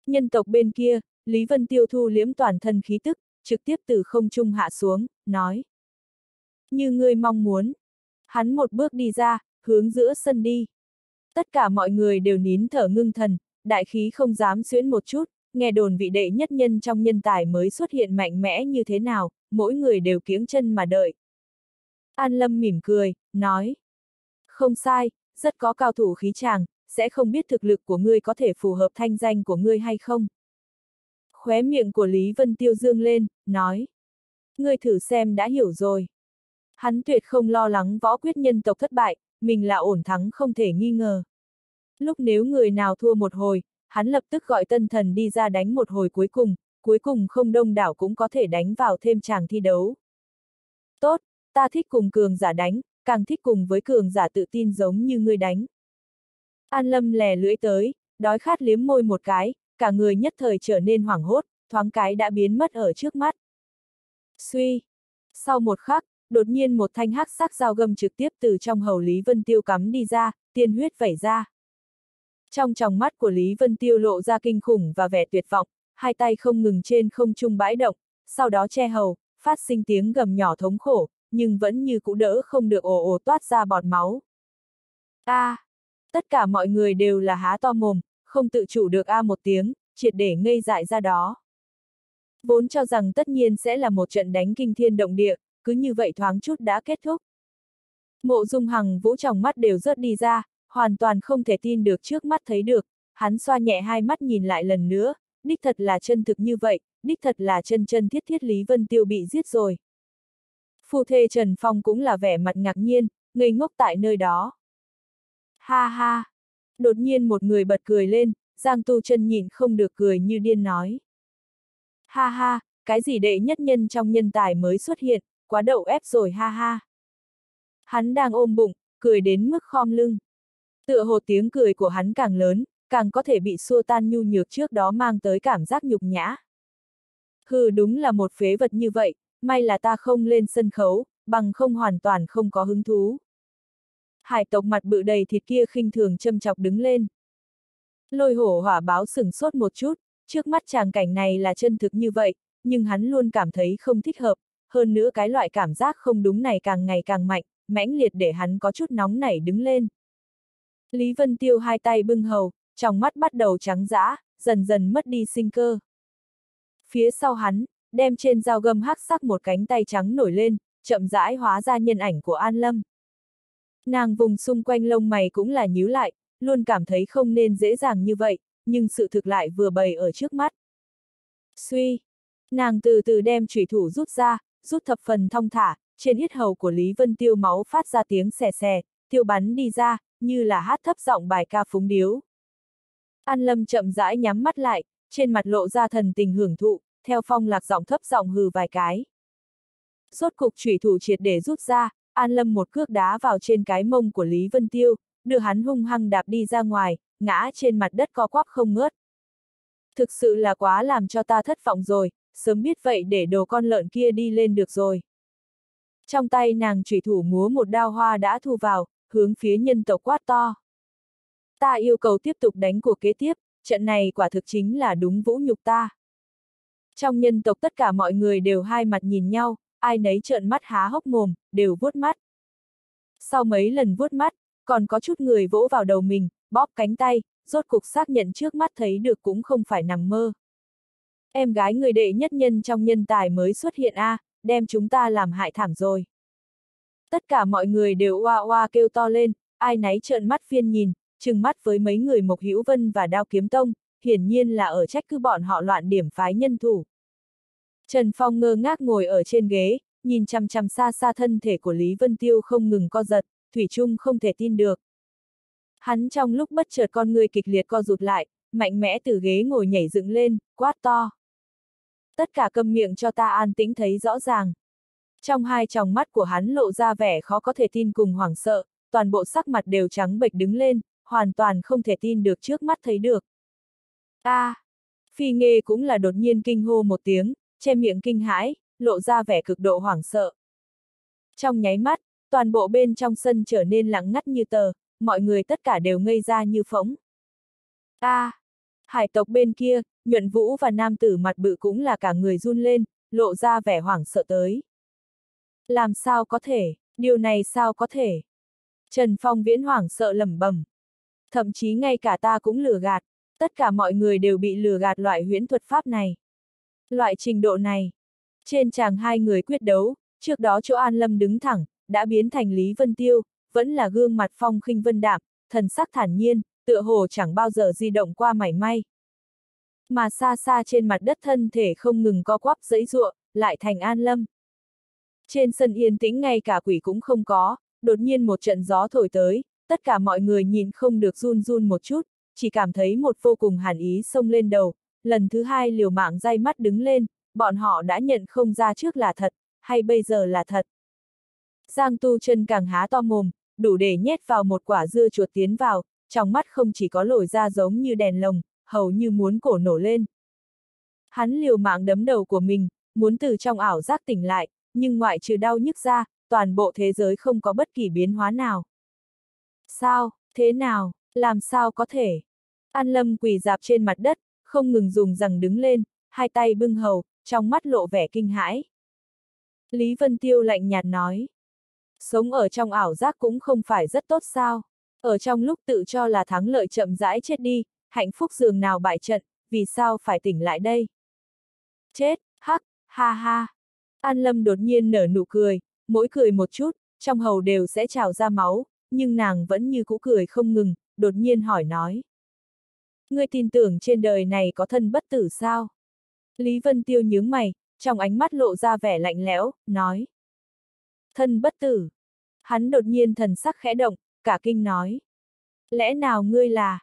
Nhân tộc bên kia, Lý Vân Tiêu thu liếm toàn thân khí tức, trực tiếp từ không trung hạ xuống, nói. Như ngươi mong muốn. Hắn một bước đi ra, hướng giữa sân đi. Tất cả mọi người đều nín thở ngưng thần, đại khí không dám xuyến một chút, nghe đồn vị đệ nhất nhân trong nhân tài mới xuất hiện mạnh mẽ như thế nào, mỗi người đều kiếng chân mà đợi. An Lâm mỉm cười, nói. Không sai, rất có cao thủ khí chàng, sẽ không biết thực lực của ngươi có thể phù hợp thanh danh của ngươi hay không. Khóe miệng của Lý Vân Tiêu dương lên, nói. Ngươi thử xem đã hiểu rồi. Hắn tuyệt không lo lắng võ quyết nhân tộc thất bại, mình là ổn thắng không thể nghi ngờ. Lúc nếu người nào thua một hồi, hắn lập tức gọi tân thần đi ra đánh một hồi cuối cùng, cuối cùng không đông đảo cũng có thể đánh vào thêm chàng thi đấu. Tốt, Ta thích cùng cường giả đánh, càng thích cùng với cường giả tự tin giống như ngươi đánh. An Lâm lè lưỡi tới, đói khát liếm môi một cái, cả người nhất thời trở nên hoảng hốt, thoáng cái đã biến mất ở trước mắt. Suy! Sau một khắc, đột nhiên một thanh hắc sắc dao găm trực tiếp từ trong hầu Lý Vân Tiêu cắm đi ra, tiên huyết vẩy ra. Trong tròng mắt của Lý Vân Tiêu lộ ra kinh khủng và vẻ tuyệt vọng, hai tay không ngừng trên không trung bãi động, sau đó che hầu, phát sinh tiếng gầm nhỏ thống khổ, nhưng vẫn như cũ đỡ không được ồ ồ toát ra bọt máu. A! À, tất cả mọi người đều là há to mồm, không tự chủ được a một tiếng, triệt để ngây dại ra đó. Vốn cho rằng tất nhiên sẽ là một trận đánh kinh thiên động địa, cứ như vậy thoáng chút đã kết thúc. Mộ dung hằng vũ trong mắt đều rớt đi ra, hoàn toàn không thể tin được trước mắt thấy được, hắn xoa nhẹ hai mắt nhìn lại lần nữa, đích thật là chân thực như vậy, đích thật là chân chân thiết thiết Lý Vân Tiêu bị giết rồi. Phu thê Trần Phong cũng là vẻ mặt ngạc nhiên, ngây ngốc tại nơi đó. Ha ha! Đột nhiên một người bật cười lên, Giang Tu chân nhìn không được cười như điên nói. Ha ha, cái gì đệ nhất nhân trong nhân tài mới xuất hiện, quá đậu ép rồi ha ha. Hắn đang ôm bụng, cười đến mức khom lưng. Tựa hồ tiếng cười của hắn càng lớn, càng có thể bị xua tan nhu nhược trước đó mang tới cảm giác nhục nhã. Hừ đúng là một phế vật như vậy, may là ta không lên sân khấu, bằng không hoàn toàn không có hứng thú. Hải tộc mặt bự đầy thịt kia khinh thường châm chọc đứng lên. Lôi hổ hỏa báo sửng sốt một chút, trước mắt chàng cảnh này là chân thực như vậy, nhưng hắn luôn cảm thấy không thích hợp, hơn nữa cái loại cảm giác không đúng này càng ngày càng mạnh, mãnh liệt để hắn có chút nóng nảy đứng lên. Lý Vân Tiêu hai tay bưng hầu, trong mắt bắt đầu trắng dã, dần dần mất đi sinh cơ. Phía sau hắn, đem trên dao găm hắc sắc một cánh tay trắng nổi lên, chậm rãi hóa ra nhân ảnh của An Lâm. Nàng vùng xung quanh lông mày cũng là nhíu lại, luôn cảm thấy không nên dễ dàng như vậy, nhưng sự thực lại vừa bày ở trước mắt. Suy! Nàng từ từ đem trùy thủ rút ra, rút thập phần thong thả, trên yết hầu của Lý Vân Tiêu máu phát ra tiếng xè xè, tiêu bắn đi ra, như là hát thấp giọng bài ca phúng điếu. An Lâm chậm rãi nhắm mắt lại, trên mặt lộ ra thần tình hưởng thụ, theo phong lạc giọng thấp giọng hừ vài cái. Rốt cục trùy thủ triệt để rút ra, An Lâm một cước đá vào trên cái mông của Lý Vân Tiêu, đưa hắn hung hăng đạp đi ra ngoài, ngã trên mặt đất co quắp không ngớt. Thực sự là quá làm cho ta thất vọng rồi, sớm biết vậy để đồ con lợn kia đi lên được rồi. Trong tay nàng trùy thủ múa một đao hoa đã thu vào, hướng phía nhân tộc quát to. Ta yêu cầu tiếp tục đánh cuộc kế tiếp, trận này quả thực chính là đúng vũ nhục ta. Trong nhân tộc tất cả mọi người đều hai mặt nhìn nhau, ai nấy trợn mắt há hốc mồm, đều vuốt mắt. Sau mấy lần vuốt mắt, còn có chút người vỗ vào đầu mình, bóp cánh tay, rốt cục xác nhận trước mắt thấy được cũng không phải nằm mơ. Em gái người đệ nhất nhân trong nhân tài mới xuất hiện a, à, đem chúng ta làm hại thảm rồi. Tất cả mọi người đều oa oa kêu to lên, ai nấy trợn mắt phiên nhìn, trừng mắt với mấy người Mộc Hữu Vân và Đao Kiếm Tông, hiển nhiên là ở trách cứ bọn họ loạn điểm phái nhân thủ. Trần Phong ngơ ngác ngồi ở trên ghế, nhìn chằm chằm xa xa thân thể của Lý Vân Tiêu không ngừng co giật, Thủy Trung không thể tin được. Hắn trong lúc bất chợt con người kịch liệt co rụt lại, mạnh mẽ từ ghế ngồi nhảy dựng lên, quát to. Tất cả câm miệng cho ta an tĩnh thấy rõ ràng. Trong hai tròng mắt của hắn lộ ra vẻ khó có thể tin cùng hoảng sợ, toàn bộ sắc mặt đều trắng bệch đứng lên, hoàn toàn không thể tin được trước mắt thấy được. A, à, Phi Nghê cũng là đột nhiên kinh hô một tiếng, che miệng kinh hãi, lộ ra vẻ cực độ hoảng sợ. Trong nháy mắt, toàn bộ bên trong sân trở nên lặng ngắt như tờ, mọi người tất cả đều ngây ra như phóng. A, à, hải tộc bên kia, nhuận vũ và nam tử mặt bự cũng là cả người run lên, lộ ra vẻ hoảng sợ tới. Làm sao có thể, điều này sao có thể? Trần Phong viễn hoảng sợ lẩm bẩm. Thậm chí ngay cả ta cũng lừa gạt, tất cả mọi người đều bị lừa gạt loại huyễn thuật pháp này. Loại trình độ này, trên chàng hai người quyết đấu, trước đó chỗ An Lâm đứng thẳng, đã biến thành Lý Vân Tiêu, vẫn là gương mặt phong khinh vân đạm, thần sắc thản nhiên, tựa hồ chẳng bao giờ di động qua mảy may. Mà xa xa trên mặt đất thân thể không ngừng co quắp giấy ruộng, lại thành An Lâm. Trên sân yên tĩnh ngay cả quỷ cũng không có, đột nhiên một trận gió thổi tới, tất cả mọi người nhìn không được run run một chút, chỉ cảm thấy một vô cùng hàn ý xông lên đầu, lần thứ hai liều mạng day mắt đứng lên, bọn họ đã nhận không ra trước là thật, hay bây giờ là thật. Giang tu chân càng há to mồm, đủ để nhét vào một quả dưa chuột tiến vào, trong mắt không chỉ có lồi ra giống như đèn lồng, hầu như muốn cổ nổ lên. Hắn liều mạng đấm đầu của mình, muốn từ trong ảo giác tỉnh lại, nhưng ngoại trừ đau nhức ra, toàn bộ thế giới không có bất kỳ biến hóa nào. Sao, thế nào, làm sao có thể? An Lâm quỳ dạp trên mặt đất, không ngừng dùng rằng đứng lên, hai tay bưng hầu, trong mắt lộ vẻ kinh hãi. Lý Vân Tiêu lạnh nhạt nói. Sống ở trong ảo giác cũng không phải rất tốt sao. Ở trong lúc tự cho là thắng lợi chậm rãi chết đi, hạnh phúc dường nào bại trận, vì sao phải tỉnh lại đây? Chết, hắc, ha ha. An Lâm đột nhiên nở nụ cười, mỗi cười một chút, trong hầu đều sẽ trào ra máu, nhưng nàng vẫn như cũ cười không ngừng, đột nhiên hỏi nói. Ngươi tin tưởng trên đời này có thân bất tử sao? Lý Vân Tiêu nhướng mày, trong ánh mắt lộ ra vẻ lạnh lẽo, nói. Thân bất tử. Hắn đột nhiên thần sắc khẽ động, cả kinh nói. Lẽ nào ngươi là?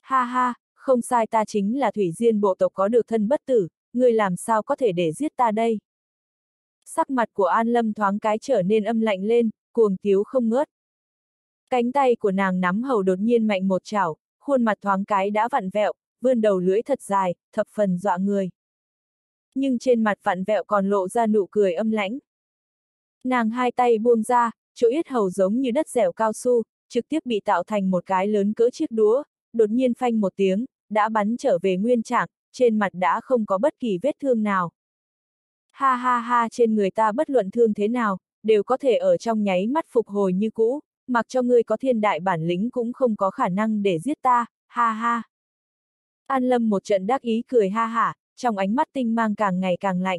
Ha ha, không sai ta chính là thủy diên bộ tộc có được thân bất tử, ngươi làm sao có thể để giết ta đây? Sắc mặt của An Lâm thoáng cái trở nên âm lạnh lên, cuồng tiếu không ngớt. Cánh tay của nàng nắm hầu đột nhiên mạnh một chảo, khuôn mặt thoáng cái đã vặn vẹo, vươn đầu lưỡi thật dài, thập phần dọa người. Nhưng trên mặt vặn vẹo còn lộ ra nụ cười âm lãnh. Nàng hai tay buông ra, chỗ yết hầu giống như đất dẻo cao su, trực tiếp bị tạo thành một cái lớn cỡ chiếc đũa, đột nhiên phanh một tiếng, đã bắn trở về nguyên trạng, trên mặt đã không có bất kỳ vết thương nào. Ha ha ha trên người ta bất luận thương thế nào, đều có thể ở trong nháy mắt phục hồi như cũ, mặc cho ngươi có thiên đại bản lĩnh cũng không có khả năng để giết ta, ha ha. An Lâm một trận đắc ý cười ha hả, trong ánh mắt tinh mang càng ngày càng lạnh.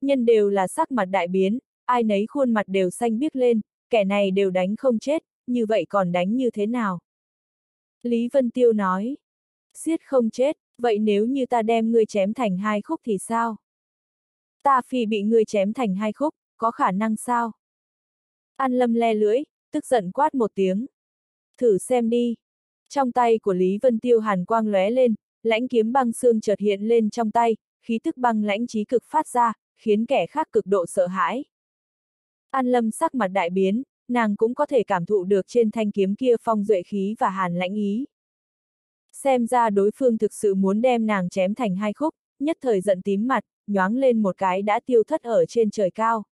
Nhân đều là sắc mặt đại biến, ai nấy khuôn mặt đều xanh biếc lên, kẻ này đều đánh không chết, như vậy còn đánh như thế nào? Lý Vân Tiêu nói, giết không chết, vậy nếu như ta đem ngươi chém thành hai khúc thì sao? Ta phi bị ngươi chém thành hai khúc, có khả năng sao? An Lâm le lưỡi, tức giận quát một tiếng. Thử xem đi. Trong tay của Lý Vân Tiêu hàn quang lóe lên, lãnh kiếm băng xương chợt hiện lên trong tay, khí tức băng lãnh trí cực phát ra, khiến kẻ khác cực độ sợ hãi. An Lâm sắc mặt đại biến, nàng cũng có thể cảm thụ được trên thanh kiếm kia phong duệ khí và hàn lãnh ý. Xem ra đối phương thực sự muốn đem nàng chém thành hai khúc, nhất thời giận tím mặt, nhoáng lên một cái đã tiêu thất ở trên trời cao.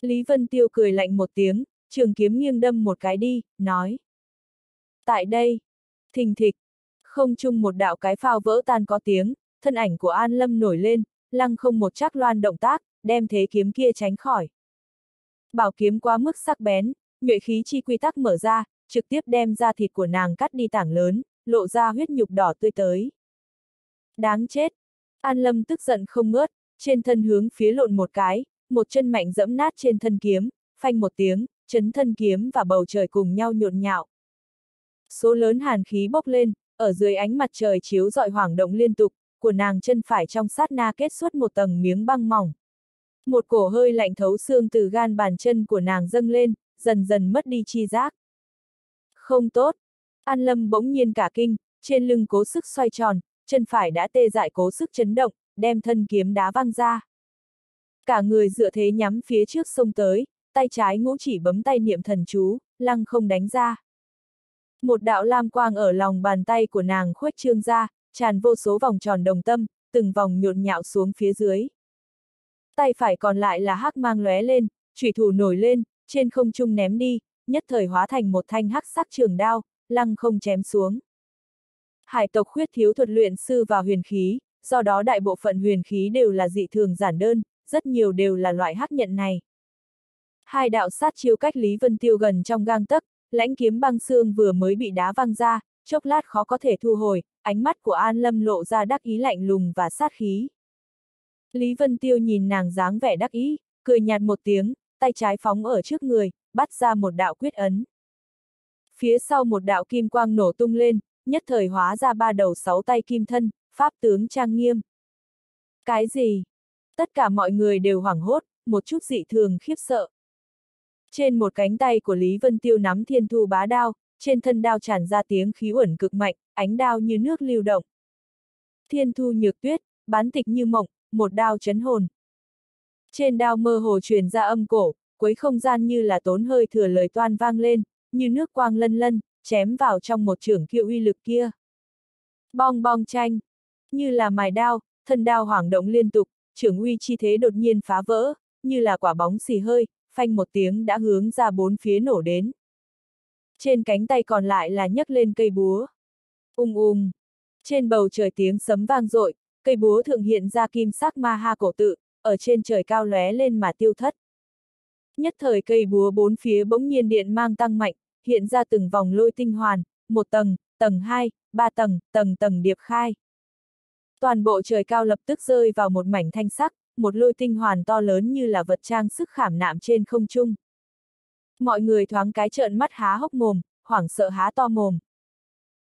Lý Vân Tiêu cười lạnh một tiếng, trường kiếm nghiêng đâm một cái đi, nói. Tại đây, thình thịch, không chung một đạo cái phao vỡ tan có tiếng, thân ảnh của An Lâm nổi lên, lăng không một chắc loan động tác, đem thế kiếm kia tránh khỏi. Bảo kiếm quá mức sắc bén, nhuệ khí chi quy tắc mở ra, trực tiếp đem ra thịt của nàng cắt đi tảng lớn, lộ ra huyết nhục đỏ tươi tới. Đáng chết! An Lâm tức giận không ngớt, trên thân hướng phía lộn một cái, một chân mạnh dẫm nát trên thân kiếm, phanh một tiếng, chấn thân kiếm và bầu trời cùng nhau nhộn nhạo. Số lớn hàn khí bốc lên, ở dưới ánh mặt trời chiếu dọi hoảng động liên tục, của nàng chân phải trong sát na kết xuất một tầng miếng băng mỏng. Một cổ hơi lạnh thấu xương từ gan bàn chân của nàng dâng lên, dần dần mất đi chi giác. Không tốt. An Lâm bỗng nhiên cả kinh, trên lưng cố sức xoay tròn, chân phải đã tê dại cố sức chấn động, đem thân kiếm đá văng ra. Cả người dựa thế nhắm phía trước sông tới, tay trái ngũ chỉ bấm tay niệm thần chú, lăng không đánh ra. Một đạo lam quang ở lòng bàn tay của nàng khuếch trương ra, tràn vô số vòng tròn đồng tâm, từng vòng nhộn nhạo xuống phía dưới. Tay phải còn lại là hắc mang lóe lên, chủy thủ nổi lên, trên không trung ném đi, nhất thời hóa thành một thanh hắc sắc trường đao, lăng không chém xuống. Hải tộc khuyết thiếu thuật luyện sư và huyền khí, do đó đại bộ phận huyền khí đều là dị thường giản đơn, rất nhiều đều là loại hắc nhận này. Hai đạo sát chiêu cách Lý Vân Tiêu gần trong gang tấc, lãnh kiếm băng xương vừa mới bị đá văng ra, chốc lát khó có thể thu hồi, ánh mắt của An Lâm lộ ra đắc ý lạnh lùng và sát khí. Lý Vân Tiêu nhìn nàng dáng vẻ đắc ý, cười nhạt một tiếng, tay trái phóng ở trước người, bắt ra một đạo quyết ấn. Phía sau một đạo kim quang nổ tung lên, nhất thời hóa ra ba đầu sáu tay kim thân, pháp tướng trang nghiêm. Cái gì? Tất cả mọi người đều hoảng hốt, một chút dị thường khiếp sợ. Trên một cánh tay của Lý Vân Tiêu nắm thiên thu bá đao, trên thân đao tràn ra tiếng khí uẩn cực mạnh, ánh đao như nước lưu động. Thiên thu nhược tuyết, bán tịch như mộng, một đao chấn hồn. Trên đao mơ hồ truyền ra âm cổ, quấy không gian như là tốn hơi thừa lời toan vang lên, như nước quang lân lân, chém vào trong một trưởng kiệu uy lực kia. Bong bong tranh, như là mài đao, thân đao hoảng động liên tục, trưởng uy chi thế đột nhiên phá vỡ, như là quả bóng xì hơi, phanh một tiếng đã hướng ra bốn phía nổ đến. Trên cánh tay còn lại là nhấc lên cây búa. Ung ung. Trên bầu trời tiếng sấm vang dội, cây búa thượng hiện ra kim sắc ma ha cổ tự, ở trên trời cao lóe lên mà tiêu thất. Nhất thời cây búa bốn phía bỗng nhiên điện mang tăng mạnh, hiện ra từng vòng lôi tinh hoàn, một tầng, tầng hai, ba tầng, tầng tầng điệp khai. Toàn bộ trời cao lập tức rơi vào một mảnh thanh sắc, một lôi tinh hoàn to lớn như là vật trang sức khảm nạm trên không trung. Mọi người thoáng cái trợn mắt há hốc mồm, hoảng sợ há to mồm.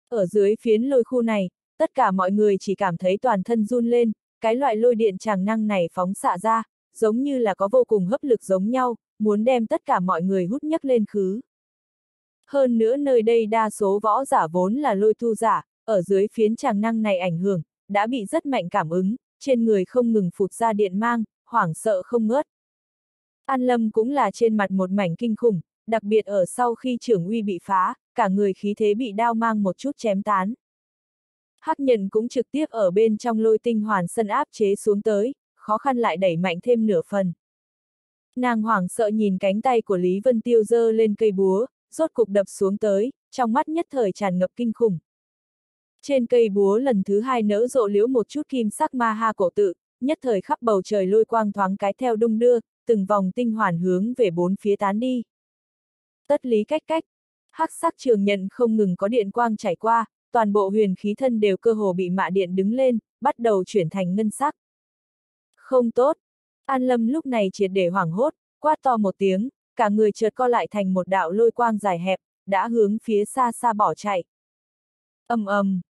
Ở dưới phiến lôi khu này, tất cả mọi người chỉ cảm thấy toàn thân run lên, cái loại lôi điện tràng năng này phóng xạ ra, giống như là có vô cùng hấp lực giống nhau, muốn đem tất cả mọi người hút nhấc lên khứ. Hơn nữa nơi đây đa số võ giả vốn là lôi thu giả, ở dưới phiến tràng năng này ảnh hưởng, đã bị rất mạnh cảm ứng, trên người không ngừng phụt ra điện mang, hoảng sợ không ngớt. An Lâm cũng là trên mặt một mảnh kinh khủng, đặc biệt ở sau khi trưởng uy bị phá, cả người khí thế bị đao mang một chút chém tán. Hắc nhân cũng trực tiếp ở bên trong lôi tinh hoàn sân áp chế xuống tới, khó khăn lại đẩy mạnh thêm nửa phần. Nàng hoảng sợ nhìn cánh tay của Lý Vân Tiêu dơ lên cây búa, rốt cục đập xuống tới, trong mắt nhất thời tràn ngập kinh khủng. Trên cây búa lần thứ hai nỡ rộ liễu một chút kim sắc ma ha cổ tự, nhất thời khắp bầu trời lôi quang thoáng cái theo đung đưa, từng vòng tinh hoàn hướng về bốn phía tán đi. Tất lý cách cách, hắc sắc trường nhận không ngừng có điện quang chảy qua, toàn bộ huyền khí thân đều cơ hồ bị mạ điện đứng lên, bắt đầu chuyển thành ngân sắc. Không tốt. An Lâm lúc này triệt để hoảng hốt, quát to một tiếng, cả người chợt co lại thành một đạo lôi quang dài hẹp, đã hướng phía xa xa bỏ chạy. ầm ầm,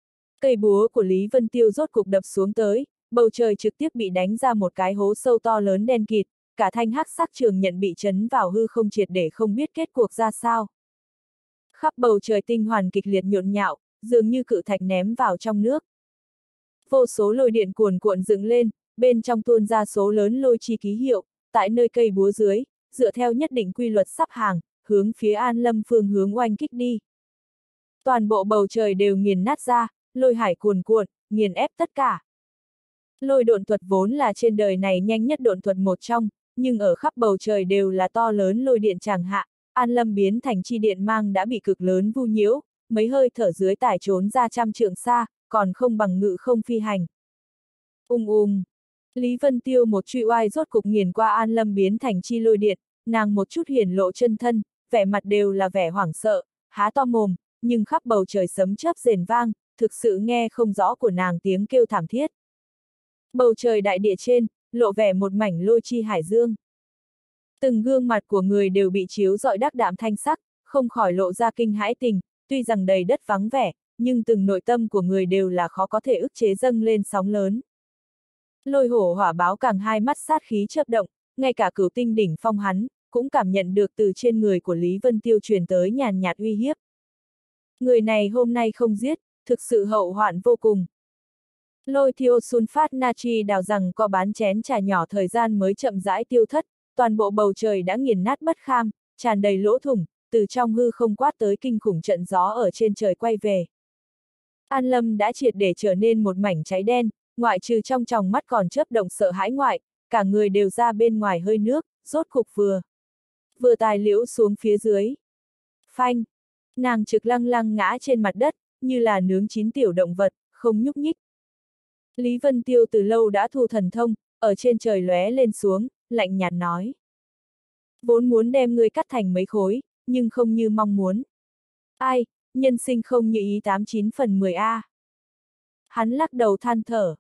cây búa của Lý Vân Tiêu rốt cục đập xuống tới, bầu trời trực tiếp bị đánh ra một cái hố sâu to lớn đen kịt, cả thanh hắc sắc trường nhận bị chấn vào hư không triệt để không biết kết cuộc ra sao. Khắp bầu trời tinh hoàn kịch liệt nhộn nhạo, dường như cự thạch ném vào trong nước. Vô số lôi điện cuồn cuộn dựng lên, bên trong tuôn ra số lớn lôi chi ký hiệu, tại nơi cây búa dưới, dựa theo nhất định quy luật sắp hàng, hướng phía An Lâm phương hướng oanh kích đi. Toàn bộ bầu trời đều nghiền nát ra, lôi hải cuồn cuộn, nghiền ép tất cả. Lôi độn thuật vốn là trên đời này nhanh nhất độn thuật một trong, nhưng ở khắp bầu trời đều là to lớn lôi điện chẳng hạ, An Lâm biến thành chi điện mang đã bị cực lớn vu nhiễu, mấy hơi thở dưới tải trốn ra trăm trượng xa, còn không bằng ngự không phi hành. Ung ung. Lý Vân Tiêu một truy oai rốt cục nghiền qua An Lâm biến thành chi lôi điện, nàng một chút hiển lộ chân thân, vẻ mặt đều là vẻ hoảng sợ, há to mồm, nhưng khắp bầu trời sấm chớp rền vang, thực sự nghe không rõ của nàng tiếng kêu thảm thiết. Bầu trời đại địa trên, lộ vẻ một mảnh lôi chi hải dương. Từng gương mặt của người đều bị chiếu dọi đắc đạm thanh sắc, không khỏi lộ ra kinh hãi tình, tuy rằng đầy đất vắng vẻ, nhưng từng nội tâm của người đều là khó có thể ức chế dâng lên sóng lớn. Lôi hổ hỏa báo càng hai mắt sát khí chớp động, ngay cả cửu tinh đỉnh phong hắn, cũng cảm nhận được từ trên người của Lý Vân Tiêu truyền tới nhàn nhạt uy hiếp. Người này hôm nay không giết, thực sự hậu hoạn vô cùng. Lôi thiêu sunfat natri đào rằng có bán chén trà nhỏ thời gian mới chậm rãi tiêu thất, toàn bộ bầu trời đã nghiền nát bất kham, tràn đầy lỗ thủng, từ trong hư không quát tới kinh khủng trận gió ở trên trời quay về. An Lâm đã triệt để trở nên một mảnh cháy đen, ngoại trừ trong tròng mắt còn chớp động sợ hãi ngoại, cả người đều ra bên ngoài hơi nước, rốt cục vừa. Vừa tài liễu xuống phía dưới. Phanh! Nàng trực lăng lăng ngã trên mặt đất, như là nướng chín tiểu động vật, không nhúc nhích. Lý Vân Tiêu từ lâu đã thu thần thông, ở trên trời lóe lên xuống, lạnh nhạt nói. Vốn muốn đem ngươi cắt thành mấy khối, nhưng không như mong muốn. Ai, nhân sinh không như ý 89 phần 10A. Hắn lắc đầu than thở.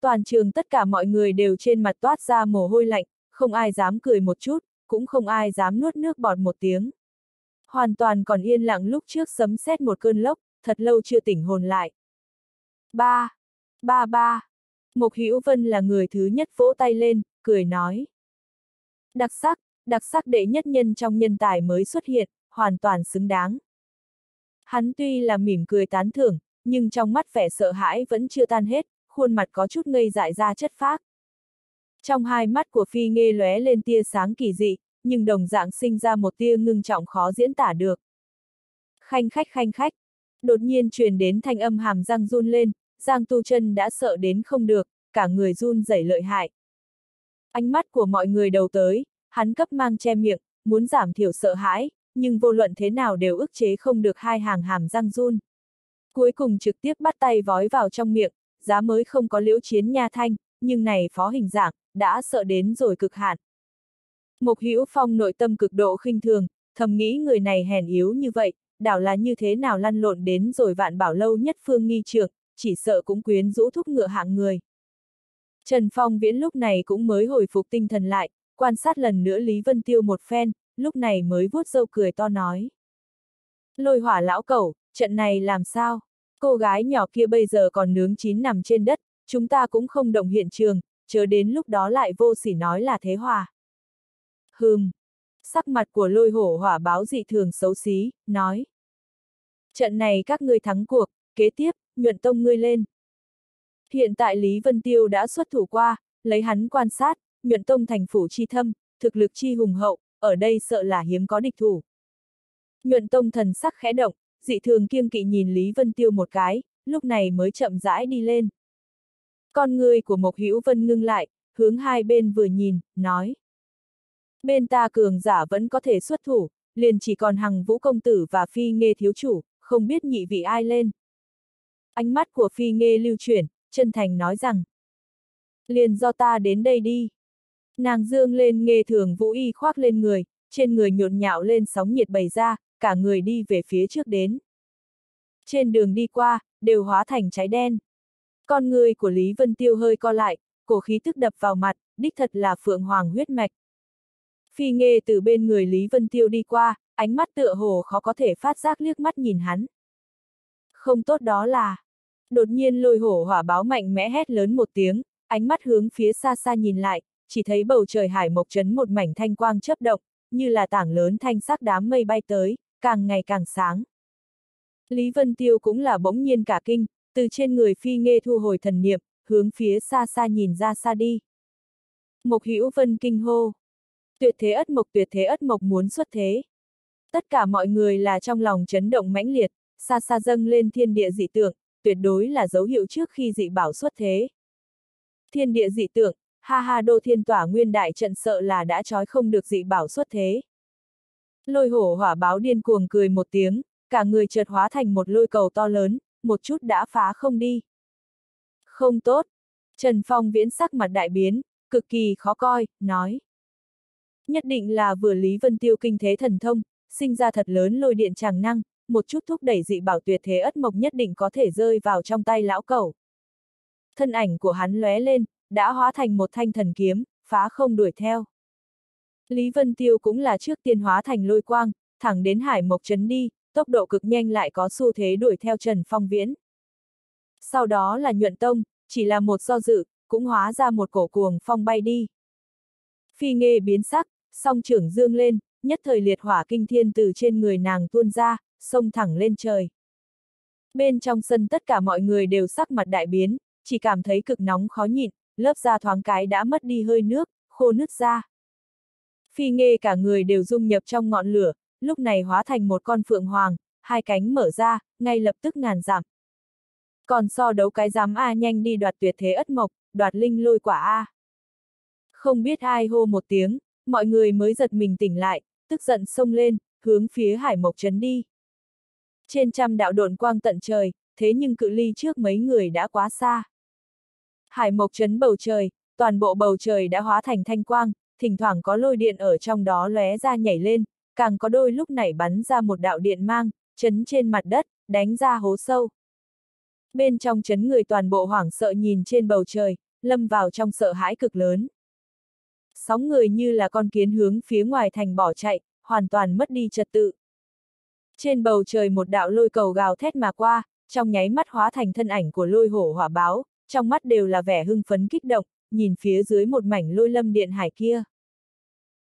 Toàn trường tất cả mọi người đều trên mặt toát ra mồ hôi lạnh, không ai dám cười một chút, cũng không ai dám nuốt nước bọt một tiếng. Hoàn toàn còn yên lặng lúc trước sấm sét một cơn lốc, thật lâu chưa tỉnh hồn lại. Ba, ba ba. Mục Hữu Vân là người thứ nhất vỗ tay lên, cười nói. Đặc sắc, đặc sắc đệ nhất nhân trong nhân tài mới xuất hiện, hoàn toàn xứng đáng. Hắn tuy là mỉm cười tán thưởng, nhưng trong mắt vẻ sợ hãi vẫn chưa tan hết, khuôn mặt có chút ngây dại ra chất phác. Trong hai mắt của Phi Nghê lóe lên tia sáng kỳ dị, nhưng đồng dạng sinh ra một tia ngưng trọng khó diễn tả được. Khanh khách khanh khách, đột nhiên truyền đến thanh âm hàm răng run lên, Giang Tu chân đã sợ đến không được, cả người run rẩy lợi hại. Ánh mắt của mọi người đầu tới, hắn cấp mang che miệng, muốn giảm thiểu sợ hãi, nhưng vô luận thế nào đều ức chế không được hai hàng hàm răng run. Cuối cùng trực tiếp bắt tay vói vào trong miệng, giá mới không có liễu chiến nha thanh, nhưng này phó hình dạng, đã sợ đến rồi cực hạn. Mục Hữu Phong nội tâm cực độ khinh thường, thầm nghĩ người này hèn yếu như vậy, đảo là như thế nào lăn lộn đến rồi vạn bảo lâu nhất phương nghi trượng, chỉ sợ cũng quyến rũ thúc ngựa hạng người. Trần Phong Viễn lúc này cũng mới hồi phục tinh thần lại, quan sát lần nữa Lý Vân Tiêu một phen, lúc này mới vuốt râu cười to nói. Lôi hỏa lão cẩu, trận này làm sao? Cô gái nhỏ kia bây giờ còn nướng chín nằm trên đất, chúng ta cũng không động hiện trường, chớ đến lúc đó lại vô sỉ nói là thế hòa. Hừm. Sắc mặt của lôi hổ hỏa báo dị thường xấu xí, nói. Trận này các ngươi thắng cuộc, kế tiếp, nhuận tông ngươi lên. Hiện tại Lý Vân Tiêu đã xuất thủ qua, lấy hắn quan sát, nhuận tông thành phủ chi thâm, thực lực chi hùng hậu, ở đây sợ là hiếm có địch thủ. Nhuận tông thần sắc khẽ động, dị thường kiêng kỵ nhìn Lý Vân Tiêu một cái, lúc này mới chậm rãi đi lên. Con người của Mộc Hữu Vân ngưng lại, hướng hai bên vừa nhìn, nói. Bên ta cường giả vẫn có thể xuất thủ, liền chỉ còn hằng vũ công tử và phi nghe thiếu chủ, không biết nhị vị ai lên. Ánh mắt của phi nghe lưu chuyển, chân thành nói rằng. Liền do ta đến đây đi. Nàng dương lên nghe thường vũ y khoác lên người, trên người nhộn nhạo lên sóng nhiệt bày ra, cả người đi về phía trước đến. Trên đường đi qua, đều hóa thành cháy đen. Con người của Lý Vân Tiêu hơi co lại, cổ khí tức đập vào mặt, đích thật là phượng hoàng huyết mạch. Phi nghe từ bên người Lý Vân Tiêu đi qua, ánh mắt tựa hồ khó có thể phát giác liếc mắt nhìn hắn. Không tốt đó là... Đột nhiên lôi hổ hỏa báo mạnh mẽ hét lớn một tiếng, ánh mắt hướng phía xa xa nhìn lại, chỉ thấy bầu trời hải mộc trấn một mảnh thanh quang chớp động, như là tảng lớn thanh sắc đám mây bay tới, càng ngày càng sáng. Lý Vân Tiêu cũng là bỗng nhiên cả kinh, từ trên người phi nghe thu hồi thần niệm, hướng phía xa xa nhìn ra xa đi. Mộc Hữu Vân kinh hô. Tuyệt thế ất mộc tuyệt thế ất mộc muốn xuất thế. Tất cả mọi người là trong lòng chấn động mãnh liệt, xa xa dâng lên thiên địa dị tượng, tuyệt đối là dấu hiệu trước khi dị bảo xuất thế. Thiên địa dị tượng, ha ha đô thiên tỏa nguyên đại trận sợ là đã trói không được dị bảo xuất thế. Lôi hổ hỏa báo điên cuồng cười một tiếng, cả người chợt hóa thành một lôi cầu to lớn, một chút đã phá không đi. Không tốt. Trần Phong viễn sắc mặt đại biến, cực kỳ khó coi, nói. Nhất định là vừa Lý Vân Tiêu kinh thế thần thông, sinh ra thật lớn lôi điện tràng năng, một chút thúc đẩy dị bảo tuyệt thế ất mộc nhất định có thể rơi vào trong tay lão cầu. Thân ảnh của hắn lóe lên, đã hóa thành một thanh thần kiếm, phá không đuổi theo. Lý Vân Tiêu cũng là trước tiên hóa thành lôi quang, thẳng đến hải mộc trấn đi, tốc độ cực nhanh lại có xu thế đuổi theo Trần Phong Viễn. Sau đó là nhuận tông, chỉ là một do dự, cũng hóa ra một cổ cuồng phong bay đi. Phi nghê biến sắc, song trưởng dương lên, nhất thời liệt hỏa kinh thiên từ trên người nàng tuôn ra, xông thẳng lên trời. Bên trong sân tất cả mọi người đều sắc mặt đại biến, chỉ cảm thấy cực nóng khó nhịn, lớp da thoáng cái đã mất đi hơi nước, khô nứt ra. Phi nghe cả người đều dung nhập trong ngọn lửa, lúc này hóa thành một con phượng hoàng, hai cánh mở ra, ngay lập tức ngàn giảm. Còn so đấu cái dám A nhanh đi đoạt tuyệt thế ất mộc, đoạt linh lôi quả A. Không biết ai hô một tiếng, mọi người mới giật mình tỉnh lại, tức giận xông lên, hướng phía hải mộc trấn đi. Trên trăm đạo độn quang tận trời, thế nhưng cự ly trước mấy người đã quá xa. Hải mộc chấn bầu trời, toàn bộ bầu trời đã hóa thành thanh quang, thỉnh thoảng có lôi điện ở trong đó lóe ra nhảy lên, càng có đôi lúc nảy bắn ra một đạo điện mang, chấn trên mặt đất, đánh ra hố sâu. Bên trong chấn người toàn bộ hoảng sợ nhìn trên bầu trời, lâm vào trong sợ hãi cực lớn. Sóng người như là con kiến hướng phía ngoài thành bỏ chạy, hoàn toàn mất đi trật tự. Trên bầu trời một đạo lôi cầu gào thét mà qua, trong nháy mắt hóa thành thân ảnh của lôi hổ hỏa báo, trong mắt đều là vẻ hưng phấn kích động, nhìn phía dưới một mảnh lôi lâm điện hải kia.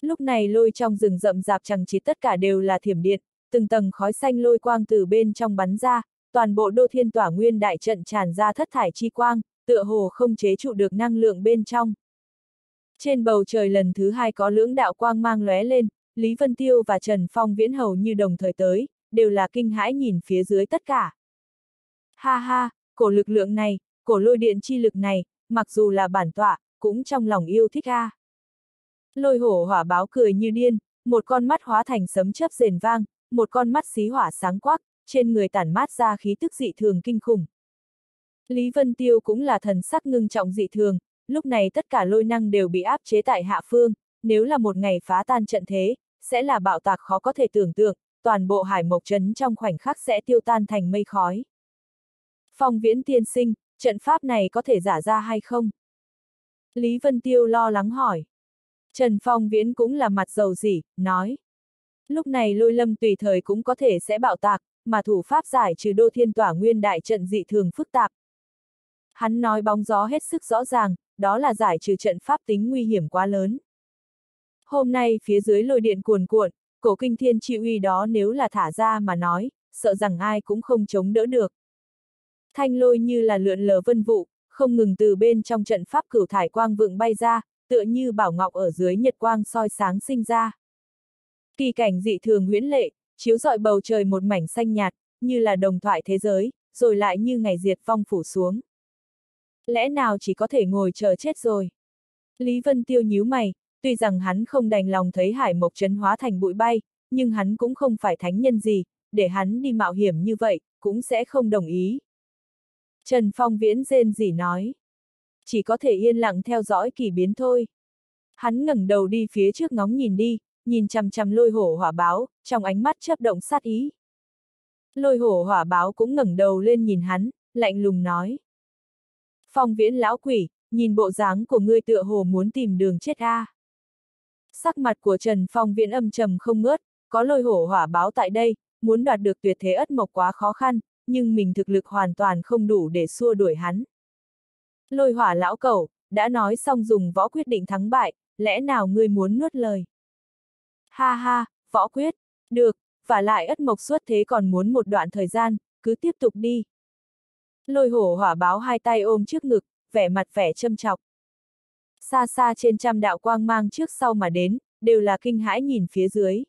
Lúc này lôi trong rừng rậm rạp chẳng chỉ tất cả đều là thiểm điện, từng tầng khói xanh lôi quang từ bên trong bắn ra, toàn bộ đô thiên tỏa nguyên đại trận tràn ra thất thải chi quang, tựa hồ không chế trụ được năng lượng bên trong. Trên bầu trời lần thứ hai có lưỡng đạo quang mang lóe lên, Lý Vân Tiêu và Trần Phong viễn hầu như đồng thời tới, đều là kinh hãi nhìn phía dưới tất cả. Ha ha, cổ lực lượng này, cổ lôi điện chi lực này, mặc dù là bản tọa, cũng trong lòng yêu thích a. Lôi hổ hỏa báo cười như điên, một con mắt hóa thành sấm chớp rền vang, một con mắt xí hỏa sáng quắc, trên người tản mát ra khí tức dị thường kinh khủng. Lý Vân Tiêu cũng là thần sắc ngưng trọng dị thường, lúc này tất cả lôi năng đều bị áp chế tại hạ phương, nếu là một ngày phá tan trận thế, sẽ là bạo tạc khó có thể tưởng tượng, toàn bộ hải mộc trấn trong khoảnh khắc sẽ tiêu tan thành mây khói. Phong viễn tiên sinh, trận pháp này có thể giả ra hay không? Lý Vân Tiêu lo lắng hỏi. Trần Phong viễn cũng là mặt dầu dỉ, nói. Lúc này lôi lâm tùy thời cũng có thể sẽ bạo tạc, mà thủ pháp giải trừ đô thiên tỏa nguyên đại trận dị thường phức tạp. Hắn nói bóng gió hết sức rõ ràng, đó là giải trừ trận pháp tính nguy hiểm quá lớn. Hôm nay phía dưới lôi điện cuồn cuộn, cổ kinh thiên chi uy đó nếu là thả ra mà nói, sợ rằng ai cũng không chống đỡ được. Thanh lôi như là lượn lờ vân vụ, không ngừng từ bên trong trận pháp cửu thải quang vượng bay ra, tựa như bảo ngọc ở dưới nhật quang soi sáng sinh ra. Kỳ cảnh dị thường huyễn lệ, chiếu rọi bầu trời một mảnh xanh nhạt, như là đồng thoại thế giới, rồi lại như ngày diệt vong phủ xuống. Lẽ nào chỉ có thể ngồi chờ chết rồi? Lý Vân Tiêu nhíu mày, tuy rằng hắn không đành lòng thấy hải mộc trấn hóa thành bụi bay, nhưng hắn cũng không phải thánh nhân gì, để hắn đi mạo hiểm như vậy, cũng sẽ không đồng ý. Trần Phong Viễn rên rỉ nói. Chỉ có thể yên lặng theo dõi kỳ biến thôi. Hắn ngẩng đầu đi phía trước ngóng nhìn đi, nhìn chằm chằm lôi hổ hỏa báo, trong ánh mắt chớp động sát ý. Lôi hổ hỏa báo cũng ngẩng đầu lên nhìn hắn, lạnh lùng nói. Phong viễn lão quỷ, nhìn bộ dáng của ngươi tựa hồ muốn tìm đường chết a. À. Sắc mặt của Trần Phong viễn âm trầm không ngớt, có lôi hổ hỏa báo tại đây, muốn đoạt được tuyệt thế ất mộc quá khó khăn, nhưng mình thực lực hoàn toàn không đủ để xua đuổi hắn. Lôi hỏa lão cẩu đã nói xong dùng võ quyết định thắng bại, lẽ nào ngươi muốn nuốt lời? Ha ha, võ quyết, được, và lại ất mộc xuất thế còn muốn một đoạn thời gian, cứ tiếp tục đi. Lôi hổ hỏa báo hai tay ôm trước ngực, vẻ mặt vẻ châm chọc. Xa xa trên trăm đạo quang mang trước sau mà đến, đều là kinh hãi nhìn phía dưới.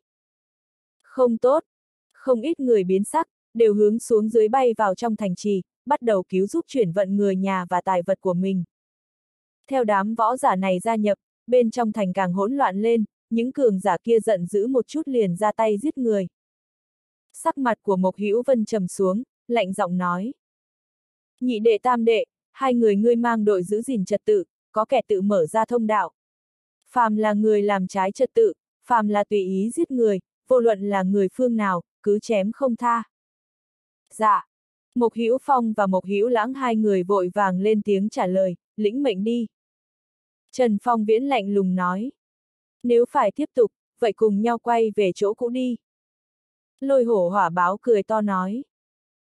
Không tốt, không ít người biến sắc, đều hướng xuống dưới bay vào trong thành trì, bắt đầu cứu giúp chuyển vận người nhà và tài vật của mình. Theo đám võ giả này gia nhập, bên trong thành càng hỗn loạn lên, những cường giả kia giận dữ một chút liền ra tay giết người. Sắc mặt của Mộc Hữu Vân trầm xuống, lạnh giọng nói. Nhị đệ tam đệ, hai người ngươi mang đội giữ gìn trật tự, có kẻ tự mở ra thông đạo. Phàm là người làm trái trật tự, phàm là tùy ý giết người, vô luận là người phương nào, cứ chém không tha. Dạ. mục Hữu Phong và mục Hữu Lãng hai người vội vàng lên tiếng trả lời, lĩnh mệnh đi. Trần Phong viễn lạnh lùng nói. Nếu phải tiếp tục, vậy cùng nhau quay về chỗ cũ đi. Lôi hổ hỏa báo cười to nói.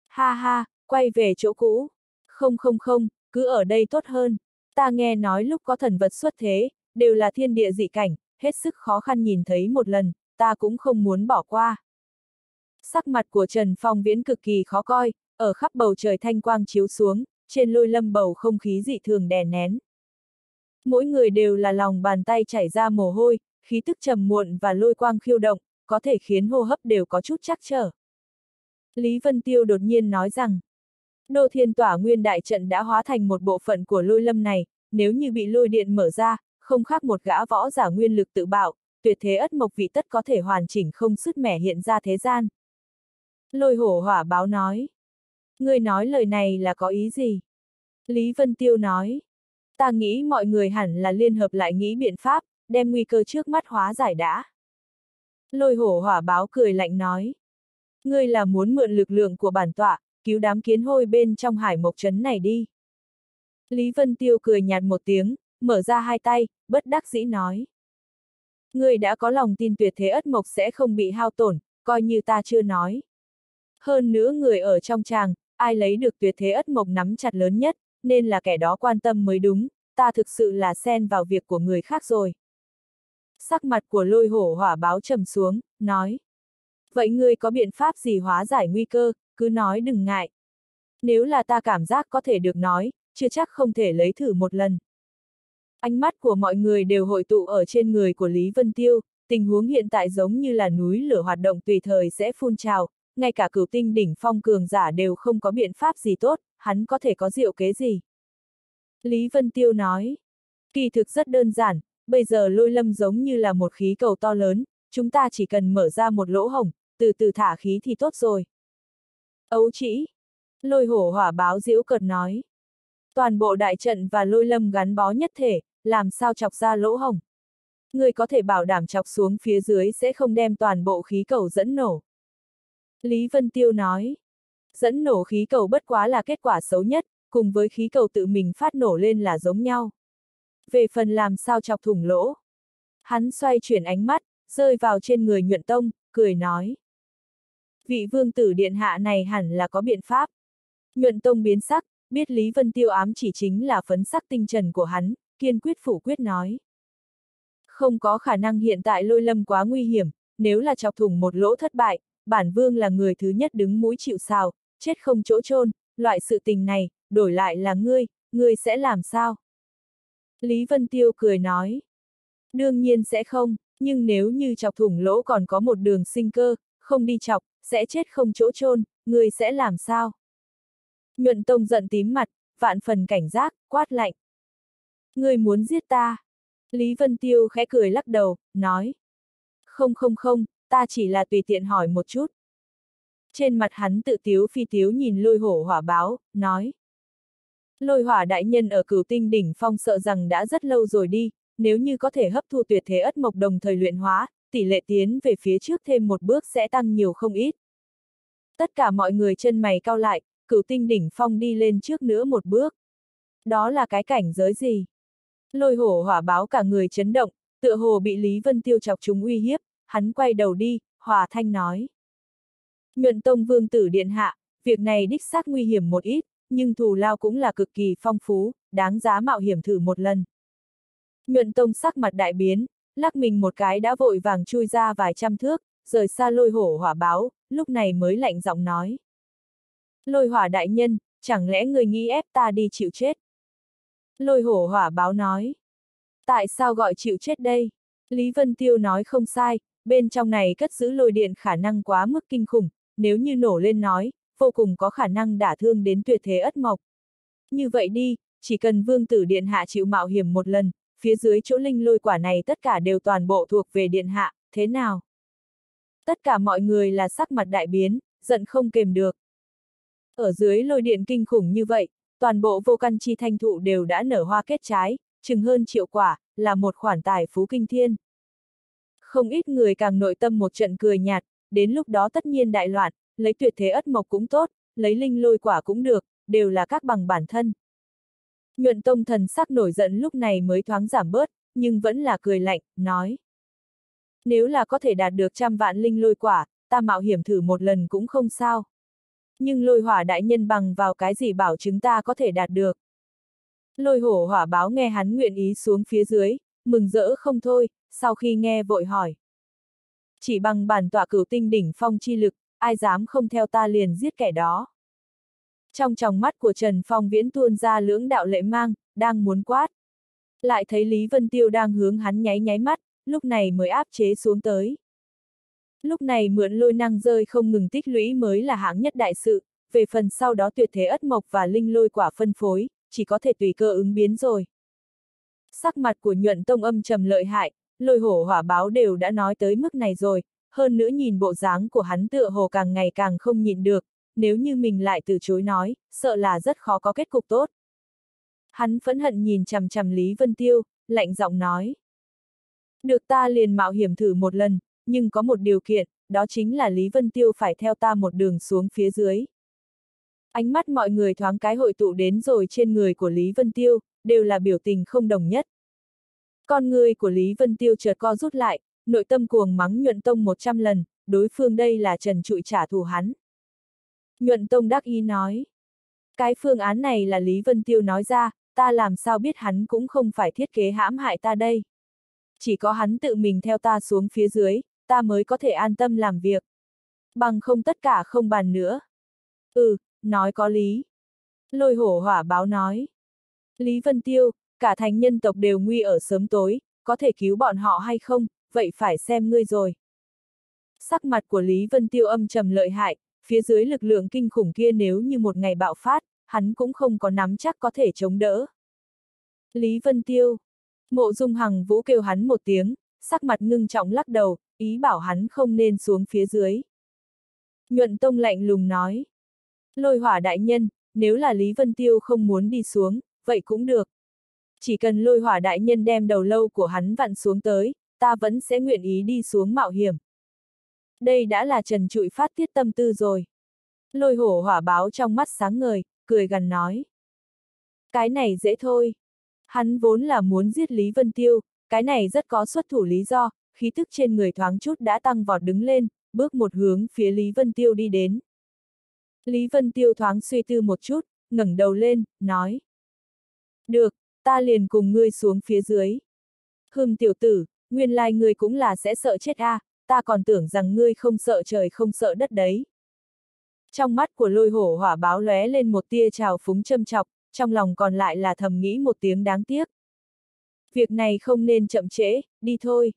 Ha ha, quay về chỗ cũ. Không không không, cứ ở đây tốt hơn. Ta nghe nói lúc có thần vật xuất thế, đều là thiên địa dị cảnh, hết sức khó khăn nhìn thấy một lần, ta cũng không muốn bỏ qua. Sắc mặt của Trần Phong Viễn cực kỳ khó coi, ở khắp bầu trời thanh quang chiếu xuống, trên lôi lâm bầu không khí dị thường đè nén. Mỗi người đều là lòng bàn tay chảy ra mồ hôi, khí tức trầm muộn và lôi quang khiêu động, có thể khiến hô hấp đều có chút chắc trở. Lý Vân Tiêu đột nhiên nói rằng, Đô Thiên Tỏa Nguyên Đại Trận đã hóa thành một bộ phận của lôi lâm này, nếu như bị lôi điện mở ra, không khác một gã võ giả nguyên lực tự bạo, tuyệt thế ất mộc vị tất có thể hoàn chỉnh không sứt mẻ hiện ra thế gian. Lôi hổ hỏa báo nói. Ngươi nói lời này là có ý gì? Lý Vân Tiêu nói. Ta nghĩ mọi người hẳn là liên hợp lại nghĩ biện pháp, đem nguy cơ trước mắt hóa giải đã. Lôi hổ hỏa báo cười lạnh nói. Ngươi là muốn mượn lực lượng của bản tọa, cứu đám kiến hôi bên trong hải mộc trấn này đi. Lý Vân Tiêu cười nhạt một tiếng, mở ra hai tay, bất đắc dĩ nói. Ngươi đã có lòng tin tuyệt thế ất mộc sẽ không bị hao tổn, coi như ta chưa nói. Hơn nữa người ở trong tràng, ai lấy được tuyệt thế ất mộc nắm chặt lớn nhất, nên là kẻ đó quan tâm mới đúng, ta thực sự là xen vào việc của người khác rồi. Sắc mặt của lôi hổ hỏa báo trầm xuống, nói. Vậy ngươi có biện pháp gì hóa giải nguy cơ, cứ nói đừng ngại. Nếu là ta cảm giác có thể được nói, chưa chắc không thể lấy thử một lần. Ánh mắt của mọi người đều hội tụ ở trên người của Lý Vân Tiêu, tình huống hiện tại giống như là núi lửa hoạt động tùy thời sẽ phun trào, ngay cả cửu tinh đỉnh phong cường giả đều không có biện pháp gì tốt, hắn có thể có diệu kế gì. Lý Vân Tiêu nói, kỳ thực rất đơn giản, bây giờ lôi lâm giống như là một khí cầu to lớn, chúng ta chỉ cần mở ra một lỗ hổng, từ từ thả khí thì tốt rồi. Ấu chỉ, lôi hổ hỏa báo diễu cợt nói. Toàn bộ đại trận và lôi lâm gắn bó nhất thể, làm sao chọc ra lỗ hổng. Người có thể bảo đảm chọc xuống phía dưới sẽ không đem toàn bộ khí cầu dẫn nổ. Lý Vân Tiêu nói, dẫn nổ khí cầu bất quá là kết quả xấu nhất, cùng với khí cầu tự mình phát nổ lên là giống nhau. Về phần làm sao chọc thủng lỗ. Hắn xoay chuyển ánh mắt, rơi vào trên người nhuận tông, cười nói. Vị vương tử điện hạ này hẳn là có biện pháp. Nhuận tông biến sắc, biết Lý Vân Tiêu ám chỉ chính là phấn sắc tinh trần của hắn, kiên quyết phủ quyết nói. Không có khả năng hiện tại lôi lâm quá nguy hiểm, nếu là chọc thủng một lỗ thất bại, bản vương là người thứ nhất đứng mũi chịu sào, chết không chỗ chôn loại sự tình này, đổi lại là ngươi, ngươi sẽ làm sao? Lý Vân Tiêu cười nói. Đương nhiên sẽ không, nhưng nếu như chọc thủng lỗ còn có một đường sinh cơ, không đi chọc, sẽ chết không chỗ chôn ngươi sẽ làm sao? Nhuận Tông giận tím mặt, vạn phần cảnh giác, quát lạnh. Ngươi muốn giết ta? Lý Vân Tiêu khẽ cười lắc đầu, nói. Không không không, ta chỉ là tùy tiện hỏi một chút. Trên mặt hắn tự tiếu phi tiếu nhìn lôi hổ hỏa báo, nói. Lôi hỏa đại nhân ở cửu tinh đỉnh phong sợ rằng đã rất lâu rồi đi, nếu như có thể hấp thu tuyệt thế ất mộc đồng thời luyện hóa, tỷ lệ tiến về phía trước thêm một bước sẽ tăng nhiều không ít. Tất cả mọi người chân mày cao lại, cửu tinh đỉnh phong đi lên trước nữa một bước. Đó là cái cảnh giới gì? Lôi hổ hỏa báo cả người chấn động, tựa hồ bị Lý Vân Tiêu chọc chúng uy hiếp, hắn quay đầu đi, hòa thanh nói. Nhuận Tông Vương tử Điện Hạ, việc này đích xác nguy hiểm một ít, nhưng thù lao cũng là cực kỳ phong phú, đáng giá mạo hiểm thử một lần. Nhuận Tông sắc mặt đại biến, lắc mình một cái đã vội vàng chui ra vài trăm thước, rời xa lôi hổ hỏa báo, lúc này mới lạnh giọng nói. Lôi hỏa đại nhân, chẳng lẽ người nghĩ ép ta đi chịu chết? Lôi hổ hỏa báo nói. Tại sao gọi chịu chết đây? Lý Vân Tiêu nói không sai, bên trong này cất giữ lôi điện khả năng quá mức kinh khủng, nếu như nổ lên nói, vô cùng có khả năng đả thương đến tuyệt thế ất mộc. Như vậy đi, chỉ cần vương tử điện hạ chịu mạo hiểm một lần, phía dưới chỗ linh lôi quả này tất cả đều toàn bộ thuộc về điện hạ, thế nào? Tất cả mọi người là sắc mặt đại biến, giận không kềm được. Ở dưới lôi điện kinh khủng như vậy, toàn bộ vô căn chi thanh thụ đều đã nở hoa kết trái, chừng hơn triệu quả, là một khoản tài phú kinh thiên. Không ít người càng nội tâm một trận cười nhạt, đến lúc đó tất nhiên đại loạn, lấy tuyệt thế ất mộc cũng tốt, lấy linh lôi quả cũng được, đều là các bằng bản thân. Nhuận tông thần sắc nổi giận lúc này mới thoáng giảm bớt, nhưng vẫn là cười lạnh, nói. Nếu là có thể đạt được trăm vạn linh lôi quả, ta mạo hiểm thử một lần cũng không sao. Nhưng lôi hỏa đại nhân bằng vào cái gì bảo chúng ta có thể đạt được. Lôi hổ hỏa báo nghe hắn nguyện ý xuống phía dưới, mừng rỡ không thôi, sau khi nghe vội hỏi. Chỉ bằng bản tọa cửu tinh đỉnh phong chi lực, ai dám không theo ta liền giết kẻ đó. Trong tròng mắt của Trần Phong viễn tuôn ra lưỡng đạo lệ mang, đang muốn quát. Lại thấy Lý Vân Tiêu đang hướng hắn nháy nháy mắt, lúc này mới áp chế xuống tới. Lúc này mượn lôi năng rơi không ngừng tích lũy mới là hạng nhất đại sự, về phần sau đó tuyệt thế ất mộc và linh lôi quả phân phối, chỉ có thể tùy cơ ứng biến rồi. Sắc mặt của nhuận tông âm trầm lợi hại, lôi hổ hỏa báo đều đã nói tới mức này rồi, hơn nữa nhìn bộ dáng của hắn tựa hồ càng ngày càng không nhịn được, nếu như mình lại từ chối nói, sợ là rất khó có kết cục tốt. Hắn phẫn hận nhìn chằm chằm Lý Vân Tiêu, lạnh giọng nói. Được ta liền mạo hiểm thử một lần, nhưng có một điều kiện, đó chính là Lý Vân Tiêu phải theo ta một đường xuống phía dưới. Ánh mắt mọi người thoáng cái hội tụ đến rồi trên người của Lý Vân Tiêu, đều là biểu tình không đồng nhất. Con người của Lý Vân Tiêu chợt co rút lại, nội tâm cuồng mắng nhuận tông 100 lần, đối phương đây là trần trụi trả thù hắn. Nhuận tông đắc ý nói. Cái phương án này là Lý Vân Tiêu nói ra, ta làm sao biết hắn cũng không phải thiết kế hãm hại ta đây. Chỉ có hắn tự mình theo ta xuống phía dưới, ta mới có thể an tâm làm việc. Bằng không tất cả không bàn nữa. Ừ, nói có lý. Lôi hổ hỏa báo nói. Lý Vân Tiêu, cả thành nhân tộc đều nguy ở sớm tối, có thể cứu bọn họ hay không, vậy phải xem ngươi rồi. Sắc mặt của Lý Vân Tiêu âm trầm lợi hại, phía dưới lực lượng kinh khủng kia nếu như một ngày bạo phát, hắn cũng không có nắm chắc có thể chống đỡ. Lý Vân Tiêu. Mộ Dung Hằng Vũ kêu hắn một tiếng, sắc mặt ngưng trọng lắc đầu, ý bảo hắn không nên xuống phía dưới. Nhuận Tông lạnh lùng nói. Lôi hỏa đại nhân, nếu là Lý Vân Tiêu không muốn đi xuống, vậy cũng được. Chỉ cần lôi hỏa đại nhân đem đầu lâu của hắn vặn xuống tới, ta vẫn sẽ nguyện ý đi xuống mạo hiểm. Đây đã là trần trụi phát tiết tâm tư rồi. Lôi hổ hỏa báo trong mắt sáng ngời, cười gần nói. Cái này dễ thôi. Hắn vốn là muốn giết Lý Vân Tiêu, cái này rất có xuất thủ lý do, khí tức trên người thoáng chút đã tăng vọt đứng lên, bước một hướng phía Lý Vân Tiêu đi đến. Lý Vân Tiêu thoáng suy tư một chút, ngẩng đầu lên, nói. Được, ta liền cùng ngươi xuống phía dưới. Hưng tiểu tử, nguyên lai ngươi cũng là sẽ sợ chết a, à, ta còn tưởng rằng ngươi không sợ trời không sợ đất đấy. Trong mắt của lôi hổ hỏa báo lóe lên một tia trào phúng châm chọc, trong lòng còn lại là thầm nghĩ một tiếng đáng tiếc. Việc này không nên chậm trễ, đi thôi.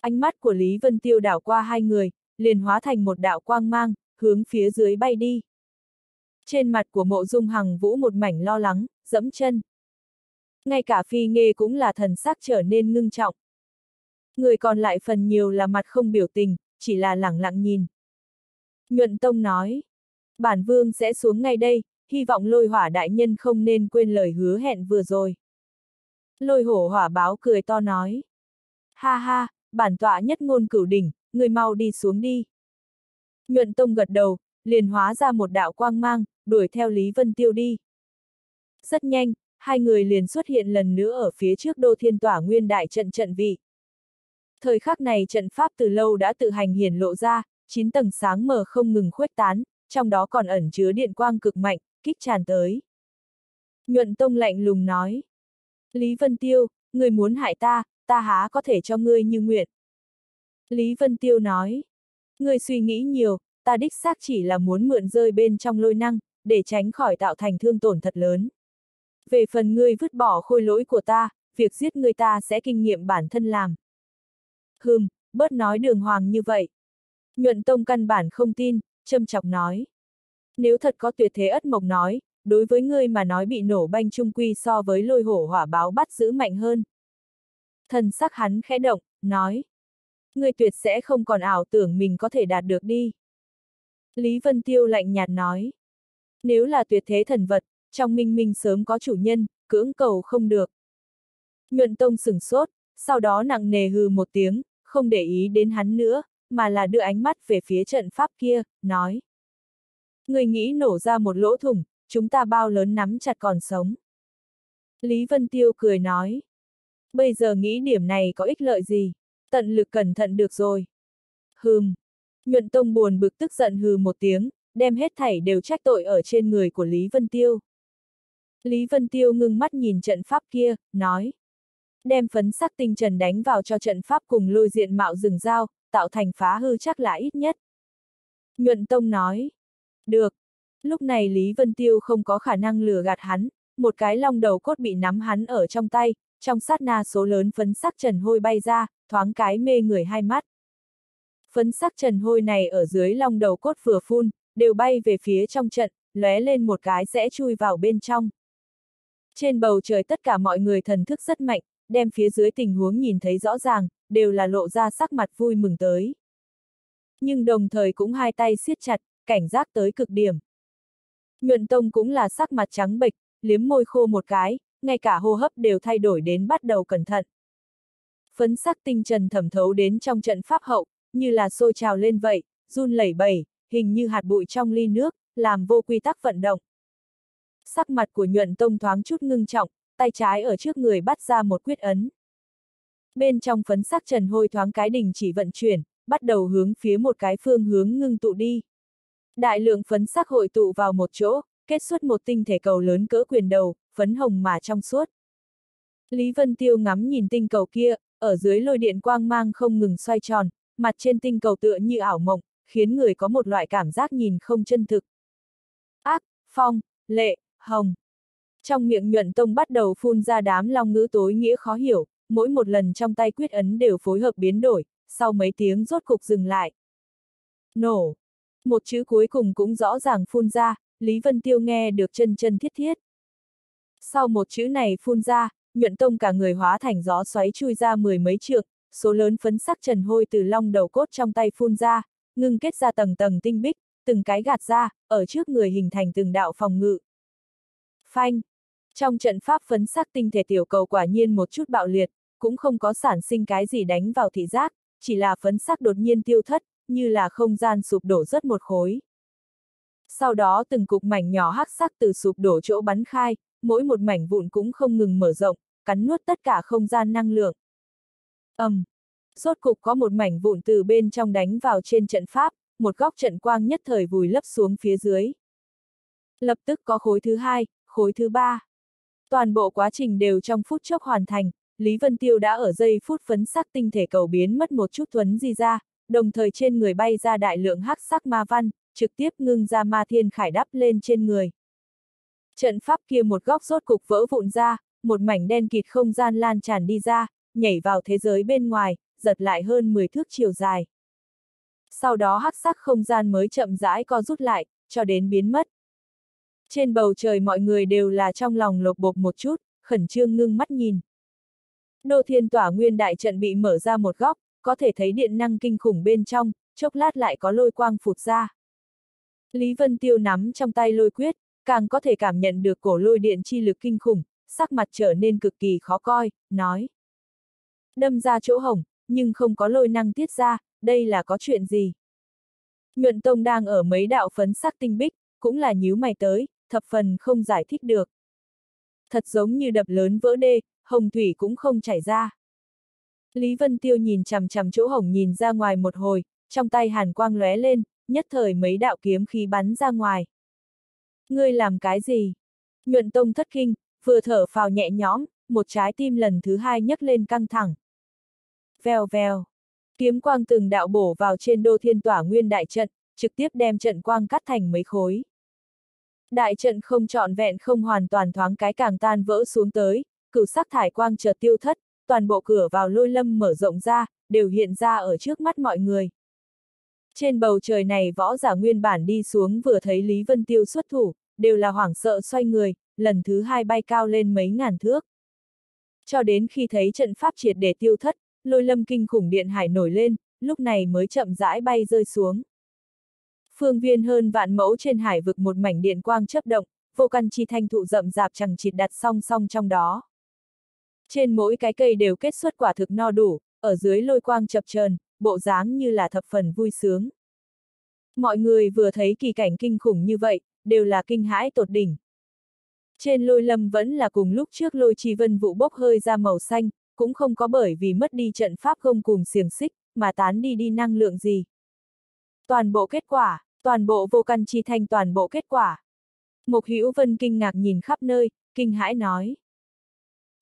Ánh mắt của Lý Vân Tiêu đảo qua hai người, liền hóa thành một đạo quang mang, hướng phía dưới bay đi. Trên mặt của mộ dung hằng vũ một mảnh lo lắng, dẫm chân. Ngay cả phi nghê cũng là thần sắc trở nên ngưng trọng. Người còn lại phần nhiều là mặt không biểu tình, chỉ là lẳng lặng nhìn. Nhuận Tông nói, bản vương sẽ xuống ngay đây, hy vọng lôi hỏa đại nhân không nên quên lời hứa hẹn vừa rồi. Lôi hổ hỏa báo cười to nói. Ha ha, bản tọa nhất ngôn cửu đỉnh, người mau đi xuống đi. Nhuận Tông gật đầu, liền hóa ra một đạo quang mang, đuổi theo Lý Vân Tiêu đi. Rất nhanh, hai người liền xuất hiện lần nữa ở phía trước đô thiên tỏa nguyên đại trận trận vị. Thời khắc này trận pháp từ lâu đã tự hành hiển lộ ra, chín tầng sáng mờ không ngừng khuếch tán, trong đó còn ẩn chứa điện quang cực mạnh, kích tràn tới. Nhuận Tông lạnh lùng nói. Lý Vân Tiêu, người muốn hại ta, ta há có thể cho ngươi như nguyện. Lý Vân Tiêu nói. Ngươi suy nghĩ nhiều, ta đích xác chỉ là muốn mượn rơi bên trong lôi năng, để tránh khỏi tạo thành thương tổn thật lớn. Về phần ngươi vứt bỏ khôi lỗi của ta, việc giết người ta sẽ kinh nghiệm bản thân làm. Hừm, bớt nói đường hoàng như vậy. Nhuận Tông căn bản không tin, châm chọc nói. Nếu thật có tuyệt thế ất mộc nói, đối với ngươi mà nói bị nổ banh trung quy so với lôi hổ hỏa báo bắt giữ mạnh hơn. Thần sắc hắn khẽ động, nói. Ngươi tuyệt sẽ không còn ảo tưởng mình có thể đạt được đi. Lý Vân Tiêu lạnh nhạt nói. Nếu là tuyệt thế thần vật, trong minh minh sớm có chủ nhân, cưỡng cầu không được. Nhuận Tông sừng sốt, sau đó nặng nề hừ một tiếng, không để ý đến hắn nữa, mà là đưa ánh mắt về phía trận pháp kia, nói. Người nghĩ nổ ra một lỗ thủng, chúng ta bao lớn nắm chặt còn sống. Lý Vân Tiêu cười nói. Bây giờ nghĩ điểm này có ích lợi gì? Tận lực cẩn thận được rồi. Hừm. Nhuận Tông buồn bực tức giận hừ một tiếng, đem hết thảy đều trách tội ở trên người của Lý Vân Tiêu. Lý Vân Tiêu ngưng mắt nhìn trận pháp kia, nói. Đem phấn sắc tinh trần đánh vào cho trận pháp cùng lôi diện mạo rừng dao, tạo thành phá hư chắc là ít nhất. Nhuận Tông nói. Được. Lúc này Lý Vân Tiêu không có khả năng lừa gạt hắn, một cái long đầu cốt bị nắm hắn ở trong tay, trong sát na số lớn phấn sắc trần hôi bay ra, thoáng cái mê người hai mắt. Phấn sắc trần hôi này ở dưới long đầu cốt vừa phun, đều bay về phía trong trận, lóe lên một cái sẽ chui vào bên trong. Trên bầu trời tất cả mọi người thần thức rất mạnh, đem phía dưới tình huống nhìn thấy rõ ràng, đều là lộ ra sắc mặt vui mừng tới. Nhưng đồng thời cũng hai tay siết chặt, cảnh giác tới cực điểm. Nhuận Tông cũng là sắc mặt trắng bệch, liếm môi khô một cái, ngay cả hô hấp đều thay đổi đến bắt đầu cẩn thận. Phấn sắc tinh trần thẩm thấu đến trong trận pháp hậu, như là sôi trào lên vậy, run lẩy bẩy, hình như hạt bụi trong ly nước, làm vô quy tắc vận động. Sắc mặt của nhuận tông thoáng chút ngưng trọng, tay trái ở trước người bắt ra một quyết ấn. Bên trong phấn sắc trần hôi thoáng cái đình chỉ vận chuyển, bắt đầu hướng phía một cái phương hướng ngưng tụ đi. Đại lượng phấn sắc hội tụ vào một chỗ, kết xuất một tinh thể cầu lớn cỡ quyền đầu, phấn hồng mà trong suốt. Lý Vân Tiêu ngắm nhìn tinh cầu kia, ở dưới lôi điện quang mang không ngừng xoay tròn, mặt trên tinh cầu tựa như ảo mộng, khiến người có một loại cảm giác nhìn không chân thực. Ác, phong, lệ, hồng. Trong miệng nhuận tông bắt đầu phun ra đám long ngữ tối nghĩa khó hiểu, mỗi một lần trong tay quyết ấn đều phối hợp biến đổi, sau mấy tiếng rốt cục dừng lại. Nổ! Một chữ cuối cùng cũng rõ ràng phun ra, Lý Vân Tiêu nghe được chân chân thiết thiết. Sau một chữ này phun ra, nhuận tông cả người hóa thành gió xoáy chui ra mười mấy trượng, số lớn phấn sắc trần hôi từ long đầu cốt trong tay phun ra, ngưng kết ra tầng tầng tinh bích, từng cái gạt ra, ở trước người hình thành từng đạo phòng ngự. Phanh! Trong trận pháp phấn sắc tinh thể tiểu cầu quả nhiên một chút bạo liệt, cũng không có sản sinh cái gì đánh vào thị giác, chỉ là phấn sắc đột nhiên tiêu thất, như là không gian sụp đổ rất một khối. Sau đó từng cục mảnh nhỏ hắc sắc từ sụp đổ chỗ bắn khai, mỗi một mảnh vụn cũng không ngừng mở rộng, cắn nuốt tất cả không gian năng lượng. ầm, um, Rốt cục có một mảnh vụn từ bên trong đánh vào trên trận pháp, một góc trận quang nhất thời vùi lấp xuống phía dưới. Lập tức có khối thứ hai, khối thứ ba. Toàn bộ quá trình đều trong phút chốc hoàn thành, Lý Vân Tiêu đã ở giây phút phấn sắc tinh thể cầu biến mất một chút thuấn di ra, đồng thời trên người bay ra đại lượng hắc sắc ma văn, trực tiếp ngưng ra ma thiên khải đắp lên trên người. Trận pháp kia một góc rốt cục vỡ vụn ra, một mảnh đen kịt không gian lan tràn đi ra, nhảy vào thế giới bên ngoài, giật lại hơn 10 thước chiều dài. Sau đó hắc sắc không gian mới chậm rãi co rút lại, cho đến biến mất. Trên bầu trời mọi người đều là trong lòng lột bột một chút, khẩn trương ngưng mắt nhìn. Đô thiên tỏa nguyên đại trận bị mở ra một góc, có thể thấy điện năng kinh khủng bên trong, chốc lát lại có lôi quang phụt ra. Lý Vân Tiêu nắm trong tay lôi quyết, càng có thể cảm nhận được cổ lôi điện chi lực kinh khủng, sắc mặt trở nên cực kỳ khó coi, nói. Đâm ra chỗ hồng nhưng không có lôi năng tiết ra, đây là có chuyện gì? Nhuận Tông đang ở mấy đạo phấn sắc tinh bích, cũng là nhíu mày tới, thập phần không giải thích được. Thật giống như đập lớn vỡ đê, hồng thủy cũng không chảy ra. Lý Vân Tiêu nhìn chằm chằm chỗ hồng nhìn ra ngoài một hồi, trong tay hàn quang lóe lên, nhất thời mấy đạo kiếm khí bắn ra ngoài. Ngươi làm cái gì? Nhuận Tông thất kinh, vừa thở phào nhẹ nhõm, một trái tim lần thứ hai nhấc lên căng thẳng. Vèo vèo. Kiếm quang từng đạo bổ vào trên đô thiên tỏa nguyên đại trận, trực tiếp đem trận quang cắt thành mấy khối. Đại trận không trọn vẹn không hoàn toàn thoáng cái càng tan vỡ xuống tới, cửu sắc thải quang chợt tiêu thất, toàn bộ cửa vào lôi lâm mở rộng ra, đều hiện ra ở trước mắt mọi người. Trên bầu trời này võ giả nguyên bản đi xuống vừa thấy Lý Vân Tiêu xuất thủ, đều là hoảng sợ xoay người, lần thứ hai bay cao lên mấy ngàn thước. Cho đến khi thấy trận pháp triệt để tiêu thất, lôi lâm kinh khủng điện hải nổi lên, lúc này mới chậm rãi bay rơi xuống. Phương viên hơn vạn mẫu trên hải vực một mảnh điện quang chấp động, vô căn chi thanh thụ rậm rạp chẳng chịt đặt song song trong đó. Trên mỗi cái cây đều kết xuất quả thực no đủ, ở dưới lôi quang chập chờn, bộ dáng như là thập phần vui sướng. Mọi người vừa thấy kỳ cảnh kinh khủng như vậy, đều là kinh hãi tột đỉnh. Trên lôi lâm vẫn là cùng lúc trước lôi chi vân vụ bốc hơi ra màu xanh, cũng không có bởi vì mất đi trận pháp không cùng xiềng xích, mà tán đi đi năng lượng gì. Toàn bộ kết quả, toàn bộ vô căn chi thành toàn bộ kết quả. Mục Hữu Vân kinh ngạc nhìn khắp nơi, kinh hãi nói.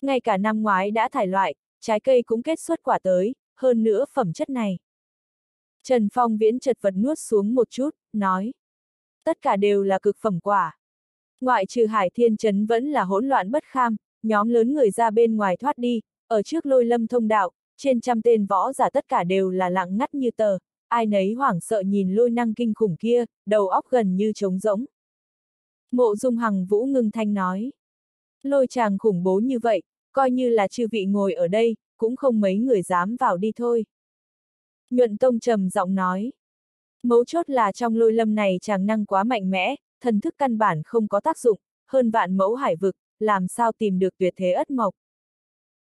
Ngay cả năm ngoái đã thải loại, trái cây cũng kết xuất quả tới, hơn nữa phẩm chất này. Trần Phong viễn chật vật nuốt xuống một chút, nói. Tất cả đều là cực phẩm quả. Ngoại trừ hải thiên trấn vẫn là hỗn loạn bất kham, nhóm lớn người ra bên ngoài thoát đi, ở trước lôi lâm thông đạo, trên trăm tên võ giả tất cả đều là lặng ngắt như tờ, ai nấy hoảng sợ nhìn lôi năng kinh khủng kia, đầu óc gần như trống rỗng. Mộ dung hằng vũ ngưng thanh nói. Lôi chàng khủng bố như vậy, coi như là chư vị ngồi ở đây, cũng không mấy người dám vào đi thôi. Nhuận tông trầm giọng nói. Mấu chốt là trong lôi lâm này chàng năng quá mạnh mẽ, thần thức căn bản không có tác dụng, hơn vạn mẫu hải vực, làm sao tìm được tuyệt thế ất mộc.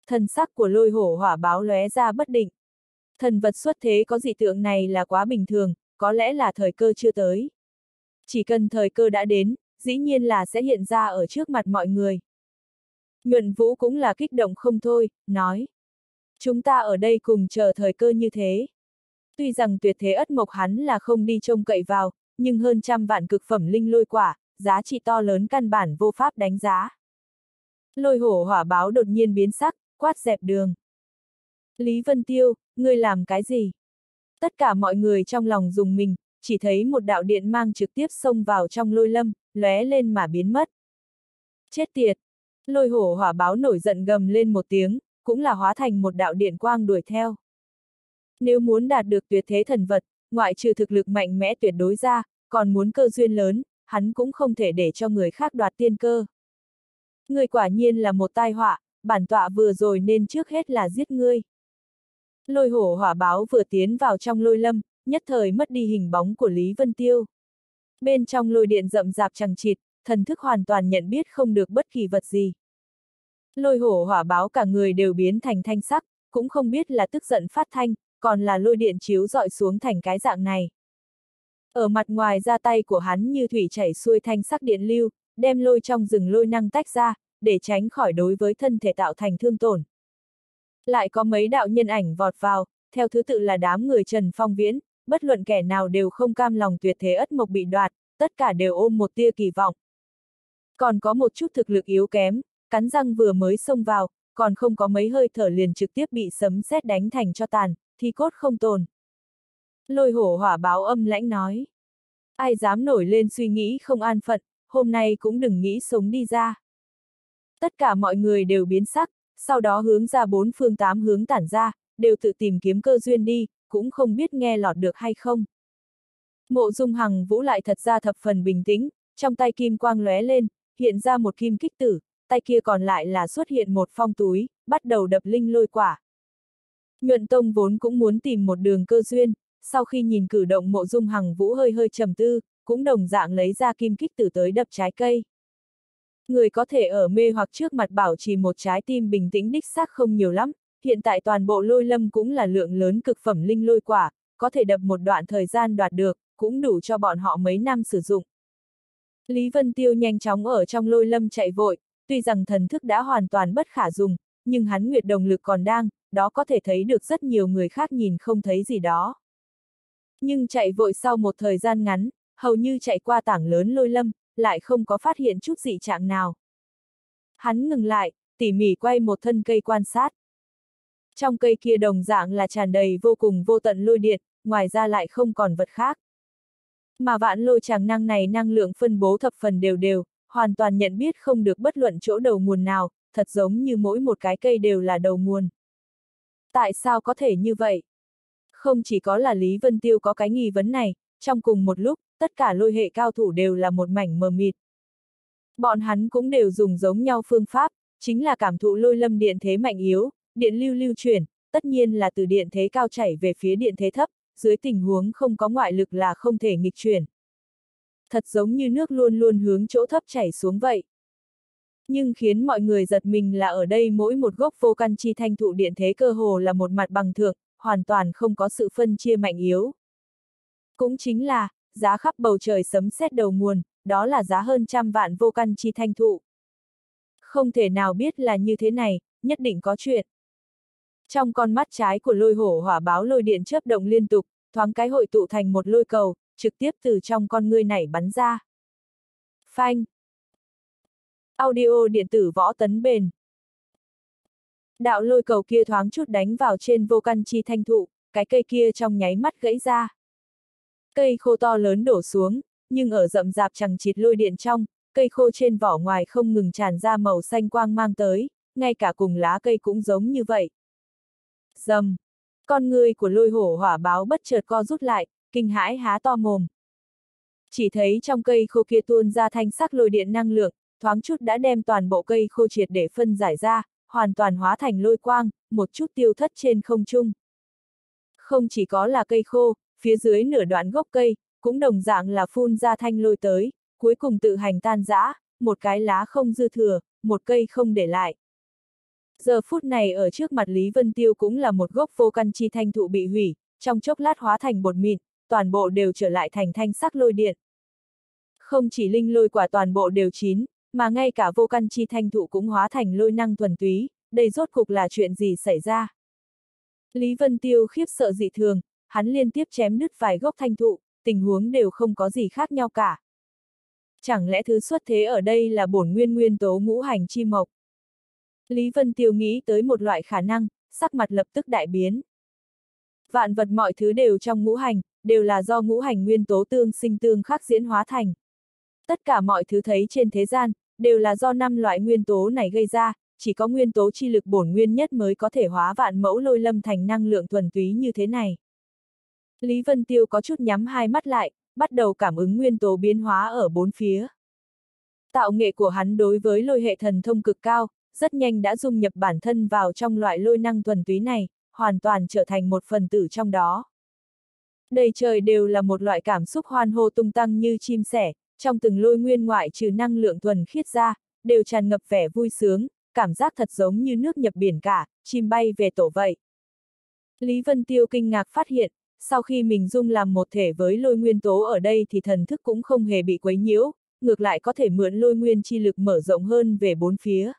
Thần sắc của lôi hổ hỏa báo lóe ra bất định. Thần vật xuất thế có dị tượng này là quá bình thường, có lẽ là thời cơ chưa tới. Chỉ cần thời cơ đã đến, dĩ nhiên là sẽ hiện ra ở trước mặt mọi người. Nhuận Vũ cũng là kích động không thôi, nói. Chúng ta ở đây cùng chờ thời cơ như thế. Tuy rằng tuyệt thế ất mộc hắn là không đi trông cậy vào, nhưng hơn trăm vạn cực phẩm linh lôi quả, giá trị to lớn căn bản vô pháp đánh giá. Lôi hổ hỏa báo đột nhiên biến sắc, quát dẹp đường. Lý Vân Tiêu, ngươi làm cái gì? Tất cả mọi người trong lòng dùng mình, chỉ thấy một đạo điện mang trực tiếp xông vào trong lôi lâm, lóe lên mà biến mất. Chết tiệt! Lôi hổ hỏa báo nổi giận gầm lên một tiếng, cũng là hóa thành một đạo điện quang đuổi theo. Nếu muốn đạt được tuyệt thế thần vật, ngoại trừ thực lực mạnh mẽ tuyệt đối ra, còn muốn cơ duyên lớn, hắn cũng không thể để cho người khác đoạt tiên cơ. Người quả nhiên là một tai họa, bản tọa vừa rồi nên trước hết là giết ngươi. Lôi hổ hỏa báo vừa tiến vào trong lôi lâm, nhất thời mất đi hình bóng của Lý Vân Tiêu. Bên trong lôi điện rậm rạp chẳng chịt, thần thức hoàn toàn nhận biết không được bất kỳ vật gì. Lôi hổ hỏa báo cả người đều biến thành thanh sắc, cũng không biết là tức giận phát thanh, còn là lôi điện chiếu dọi xuống thành cái dạng này. Ở mặt ngoài ra tay của hắn như thủy chảy xuôi thanh sắc điện lưu, đem lôi trong rừng lôi năng tách ra, để tránh khỏi đối với thân thể tạo thành thương tổn. Lại có mấy đạo nhân ảnh vọt vào, theo thứ tự là đám người Trần Phong Viễn, bất luận kẻ nào đều không cam lòng tuyệt thế ất mộc bị đoạt, tất cả đều ôm một tia kỳ vọng. Còn có một chút thực lực yếu kém, cắn răng vừa mới xông vào, còn không có mấy hơi thở liền trực tiếp bị sấm sét đánh thành cho tàn, thì cốt không tồn. Lôi hổ hỏa báo âm lãnh nói. Ai dám nổi lên suy nghĩ không an phận, hôm nay cũng đừng nghĩ sống đi ra. Tất cả mọi người đều biến sắc, sau đó hướng ra bốn phương tám hướng tản ra, đều tự tìm kiếm cơ duyên đi, cũng không biết nghe lọt được hay không. Mộ dung hằng vũ lại thật ra thập phần bình tĩnh, trong tay kim quang lóe lên, hiện ra một kim kích tử, tay kia còn lại là xuất hiện một phong túi, bắt đầu đập linh lôi quả. Nhuận Tông vốn cũng muốn tìm một đường cơ duyên, sau khi nhìn cử động mộ dung hằng vũ hơi hơi trầm tư, cũng đồng dạng lấy ra kim kích tử tới đập trái cây. Người có thể ở mê hoặc trước mặt bảo trì một trái tim bình tĩnh đích xác không nhiều lắm, hiện tại toàn bộ lôi lâm cũng là lượng lớn cực phẩm linh lôi quả, có thể đập một đoạn thời gian đoạt được, cũng đủ cho bọn họ mấy năm sử dụng. Lý Vân Tiêu nhanh chóng ở trong lôi lâm chạy vội, tuy rằng thần thức đã hoàn toàn bất khả dùng, nhưng hắn nguyệt đồng lực còn đang, đó có thể thấy được rất nhiều người khác nhìn không thấy gì đó. Nhưng chạy vội sau một thời gian ngắn, hầu như chạy qua tảng lớn lôi lâm, lại không có phát hiện chút dị trạng nào. Hắn ngừng lại, tỉ mỉ quay một thân cây quan sát. Trong cây kia đồng dạng là tràn đầy vô cùng vô tận lôi điện, ngoài ra lại không còn vật khác. Mà vạn lôi tràng năng này năng lượng phân bố thập phần đều đều, hoàn toàn nhận biết không được bất luận chỗ đầu nguồn nào, thật giống như mỗi một cái cây đều là đầu nguồn. Tại sao có thể như vậy? Không chỉ có là Lý Vân Tiêu có cái nghi vấn này, trong cùng một lúc, tất cả lôi hệ cao thủ đều là một mảnh mờ mịt. Bọn hắn cũng đều dùng giống nhau phương pháp, chính là cảm thụ lôi lâm điện thế mạnh yếu, điện lưu lưu chuyển, tất nhiên là từ điện thế cao chảy về phía điện thế thấp, dưới tình huống không có ngoại lực là không thể nghịch chuyển. Thật giống như nước luôn luôn hướng chỗ thấp chảy xuống vậy. Nhưng khiến mọi người giật mình là ở đây mỗi một gốc vô căn chi thanh thụ điện thế cơ hồ là một mặt bằng thượng, hoàn toàn không có sự phân chia mạnh yếu. Cũng chính là, giá khắp bầu trời sấm sét đầu nguồn, đó là giá hơn trăm vạn vô căn chi thanh thụ. Không thể nào biết là như thế này, nhất định có chuyện. Trong con mắt trái của lôi hổ hỏa báo lôi điện chớp động liên tục, thoáng cái hội tụ thành một lôi cầu, trực tiếp từ trong con ngươi này bắn ra. Phanh. Audio điện tử võ tấn bền. Đạo lôi cầu kia thoáng chút đánh vào trên vô căn chi thanh thụ, cái cây kia trong nháy mắt gãy ra. Cây khô to lớn đổ xuống, nhưng ở rậm rạp chẳng chịt lôi điện trong, cây khô trên vỏ ngoài không ngừng tràn ra màu xanh quang mang tới, ngay cả cùng lá cây cũng giống như vậy. Dầm! Con người của lôi hổ hỏa báo bất chợt co rút lại, kinh hãi há to mồm. Chỉ thấy trong cây khô kia tuôn ra thanh sắc lôi điện năng lượng, thoáng chút đã đem toàn bộ cây khô triệt để phân giải ra, hoàn toàn hóa thành lôi quang, một chút tiêu thất trên không trung. Không chỉ có là cây khô, phía dưới nửa đoạn gốc cây, cũng đồng dạng là phun ra thanh lôi tới, cuối cùng tự hành tan rã, một cái lá không dư thừa, một cây không để lại. Giờ phút này ở trước mặt Lý Vân Tiêu cũng là một gốc vô căn chi thanh thụ bị hủy, trong chốc lát hóa thành bột mịn, toàn bộ đều trở lại thành thanh sắc lôi điện. Không chỉ linh lôi quả toàn bộ đều chín, mà ngay cả vô căn chi thanh thụ cũng hóa thành lôi năng thuần túy, đây rốt cục là chuyện gì xảy ra. Lý Vân Tiêu khiếp sợ dị thường, hắn liên tiếp chém đứt vài gốc thanh thụ, tình huống đều không có gì khác nhau cả. Chẳng lẽ thứ xuất thế ở đây là bổn nguyên nguyên tố ngũ hành chi mộc? Lý Vân Tiêu nghĩ tới một loại khả năng, sắc mặt lập tức đại biến. Vạn vật mọi thứ đều trong ngũ hành, đều là do ngũ hành nguyên tố tương sinh tương khắc diễn hóa thành. Tất cả mọi thứ thấy trên thế gian, đều là do năm loại nguyên tố này gây ra, chỉ có nguyên tố chi lực bổn nguyên nhất mới có thể hóa vạn mẫu lôi lâm thành năng lượng thuần túy như thế này. Lý Vân Tiêu có chút nhắm hai mắt lại, bắt đầu cảm ứng nguyên tố biến hóa ở bốn phía. Tạo nghệ của hắn đối với lôi hệ thần thông cực cao, rất nhanh đã dung nhập bản thân vào trong loại lôi năng thuần túy này, hoàn toàn trở thành một phần tử trong đó. Đầy trời đều là một loại cảm xúc hoan hô tung tăng như chim sẻ, trong từng lôi nguyên ngoại trừ năng lượng thuần khiết ra, đều tràn ngập vẻ vui sướng, cảm giác thật giống như nước nhập biển cả, chim bay về tổ vậy. Lý Vân Tiêu kinh ngạc phát hiện, sau khi mình dung làm một thể với lôi nguyên tố ở đây thì thần thức cũng không hề bị quấy nhiễu, ngược lại có thể mượn lôi nguyên chi lực mở rộng hơn về bốn phía.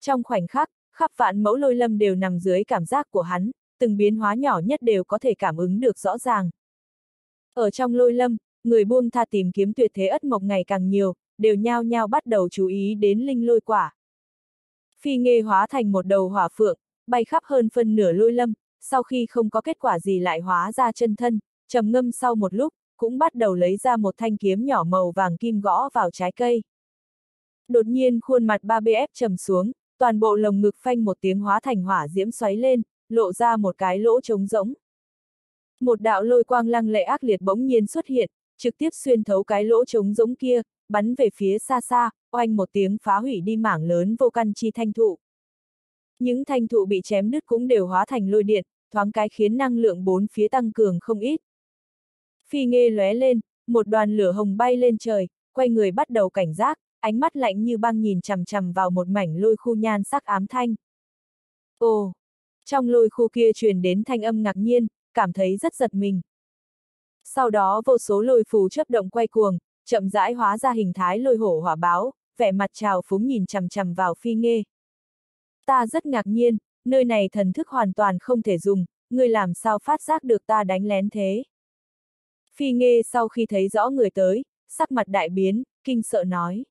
Trong khoảnh khắc, khắp vạn mẫu lôi lâm đều nằm dưới cảm giác của hắn, từng biến hóa nhỏ nhất đều có thể cảm ứng được rõ ràng. Ở trong lôi lâm, người buông tha tìm kiếm tuyệt thế ất mộc ngày càng nhiều, đều nhao nhao bắt đầu chú ý đến linh lôi quả. Phi nghê hóa thành một đầu hỏa phượng, bay khắp hơn phân nửa lôi lâm, sau khi không có kết quả gì lại hóa ra chân thân, trầm ngâm sau một lúc, cũng bắt đầu lấy ra một thanh kiếm nhỏ màu vàng kim gõ vào trái cây. Đột nhiên khuôn mặt ba bf trầm xuống, toàn bộ lồng ngực phanh một tiếng hóa thành hỏa diễm xoáy lên, lộ ra một cái lỗ trống rỗng. Một đạo lôi quang lăng lệ ác liệt bỗng nhiên xuất hiện, trực tiếp xuyên thấu cái lỗ trống rỗng kia, bắn về phía xa xa, oanh một tiếng phá hủy đi mảng lớn vô căn chi thanh thụ. Những thanh thụ bị chém đứt cũng đều hóa thành lôi điện, thoáng cái khiến năng lượng bốn phía tăng cường không ít. Phi Nghe lóe lên, một đoàn lửa hồng bay lên trời, quay người bắt đầu cảnh giác, ánh mắt lạnh như băng nhìn chằm chằm vào một mảnh lôi khu nhan sắc ám thanh. Ồ! Trong lôi khu kia truyền đến thanh âm ngạc nhiên, cảm thấy rất giật mình. Sau đó vô số lôi phù chấp động quay cuồng, chậm rãi hóa ra hình thái lôi hổ hỏa báo, vẻ mặt trào phúng nhìn chằm chằm vào phi Nghe. Ta rất ngạc nhiên, nơi này thần thức hoàn toàn không thể dùng, ngươi làm sao phát giác được ta đánh lén thế. Phi nghê sau khi thấy rõ người tới, sắc mặt đại biến, kinh sợ nói.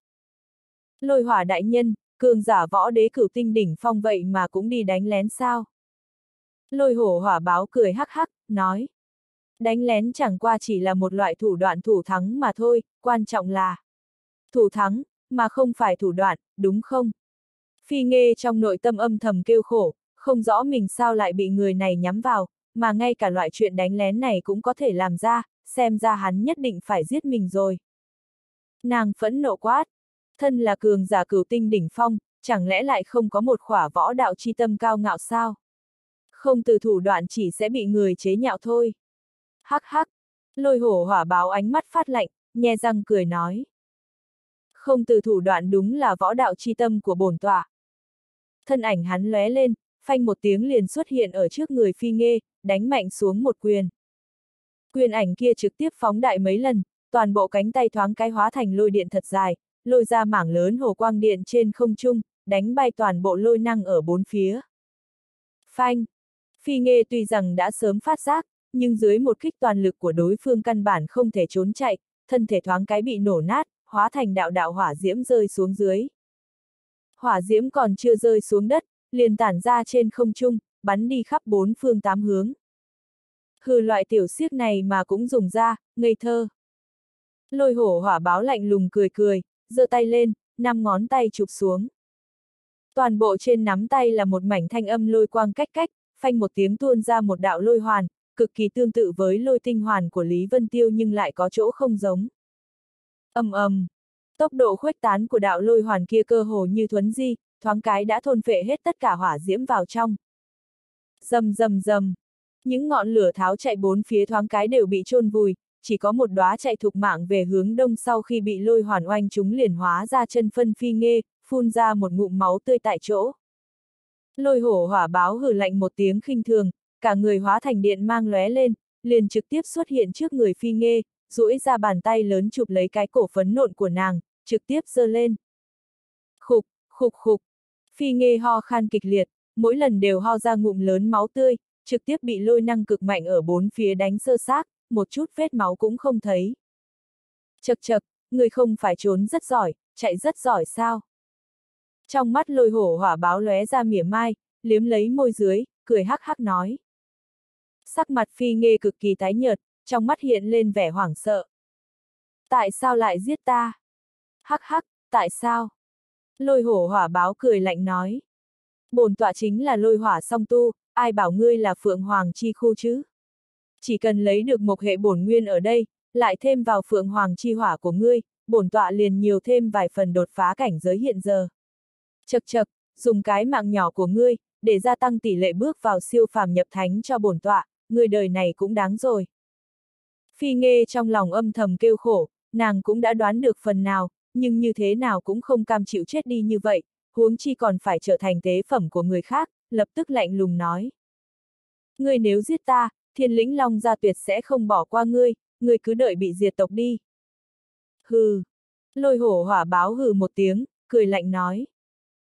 Lôi hỏa đại nhân, cường giả võ đế cửu tinh đỉnh phong vậy mà cũng đi đánh lén sao? Lôi hổ hỏa báo cười hắc hắc, nói. Đánh lén chẳng qua chỉ là một loại thủ đoạn thủ thắng mà thôi, quan trọng là thủ thắng, mà không phải thủ đoạn, đúng không? Phi Nghê trong nội tâm âm thầm kêu khổ, không rõ mình sao lại bị người này nhắm vào, mà ngay cả loại chuyện đánh lén này cũng có thể làm ra, xem ra hắn nhất định phải giết mình rồi. Nàng phẫn nộ quát, thân là cường giả cửu tinh đỉnh phong, chẳng lẽ lại không có một khỏa võ đạo chi tâm cao ngạo sao? Không từ thủ đoạn chỉ sẽ bị người chế nhạo thôi. Hắc hắc, lôi hổ hỏa báo ánh mắt phát lạnh, nhe răng cười nói. Không từ thủ đoạn đúng là võ đạo chi tâm của bổn tòa Thân ảnh hắn lóe lên, phanh một tiếng liền xuất hiện ở trước người phi nghê, đánh mạnh xuống một quyền. Quyền ảnh kia trực tiếp phóng đại mấy lần, toàn bộ cánh tay thoáng cái hóa thành lôi điện thật dài, lôi ra mảng lớn hồ quang điện trên không trung, đánh bay toàn bộ lôi năng ở bốn phía. Phanh! Phi Nghê tuy rằng đã sớm phát giác, nhưng dưới một kích toàn lực của đối phương căn bản không thể trốn chạy, thân thể thoáng cái bị nổ nát, hóa thành đạo đạo hỏa diễm rơi xuống dưới. Hỏa diễm còn chưa rơi xuống đất, liền tản ra trên không trung, bắn đi khắp bốn phương tám hướng. Hừ loại tiểu siếc này mà cũng dùng ra, ngây thơ. Lôi hổ hỏa báo lạnh lùng cười cười, giơ tay lên, năm ngón tay chụp xuống. Toàn bộ trên nắm tay là một mảnh thanh âm lôi quang cách cách, phanh một tiếng tuôn ra một đạo lôi hoàn, cực kỳ tương tự với lôi tinh hoàn của Lý Vân Tiêu nhưng lại có chỗ không giống. ầm ầm, tốc độ khuếch tán của đạo lôi hoàn kia cơ hồ như thuấn di, thoáng cái đã thôn phệ hết tất cả hỏa diễm vào trong. Dầm dầm dầm, những ngọn lửa tháo chạy bốn phía thoáng cái đều bị chôn vùi, chỉ có một đóa chạy thục mạng về hướng đông sau khi bị lôi hoàn oanh chúng liền hóa ra chân phân phi nghê, phun ra một ngụm máu tươi tại chỗ. Lôi hổ hỏa báo hử lạnh một tiếng khinh thường, cả người hóa thành điện mang lóe lên, liền trực tiếp xuất hiện trước người phi nghê, duỗi ra bàn tay lớn chụp lấy cái cổ phấn nộn của nàng, trực tiếp giơ lên. Khục, khục khục, phi nghê ho khan kịch liệt, mỗi lần đều ho ra ngụm lớn máu tươi, trực tiếp bị lôi năng cực mạnh ở bốn phía đánh sơ xác, một chút vết máu cũng không thấy. Chật chật, người không phải trốn rất giỏi, chạy rất giỏi sao? Trong mắt lôi hổ hỏa báo lóe ra mỉa mai, liếm lấy môi dưới, cười hắc hắc nói. Sắc mặt phi nghê cực kỳ tái nhợt, trong mắt hiện lên vẻ hoảng sợ. Tại sao lại giết ta? Hắc hắc, Tại sao? Lôi hổ hỏa báo cười lạnh nói. Bổn tọa chính là lôi hỏa song tu, ai bảo ngươi là phượng hoàng chi khu chứ? Chỉ cần lấy được một hệ bổn nguyên ở đây, lại thêm vào phượng hoàng chi hỏa của ngươi, bổn tọa liền nhiều thêm vài phần đột phá cảnh giới hiện giờ. Chật chật, dùng cái mạng nhỏ của ngươi, để gia tăng tỷ lệ bước vào siêu phàm nhập thánh cho bổn tọa, người đời này cũng đáng rồi. Phi Nghê trong lòng âm thầm kêu khổ, nàng cũng đã đoán được phần nào, nhưng như thế nào cũng không cam chịu chết đi như vậy, huống chi còn phải trở thành tế phẩm của người khác, lập tức lạnh lùng nói. Ngươi nếu giết ta, thiên lĩnh long gia tuyệt sẽ không bỏ qua ngươi, ngươi cứ đợi bị diệt tộc đi. Hừ. Lôi hổ hỏa báo hừ một tiếng, cười lạnh nói.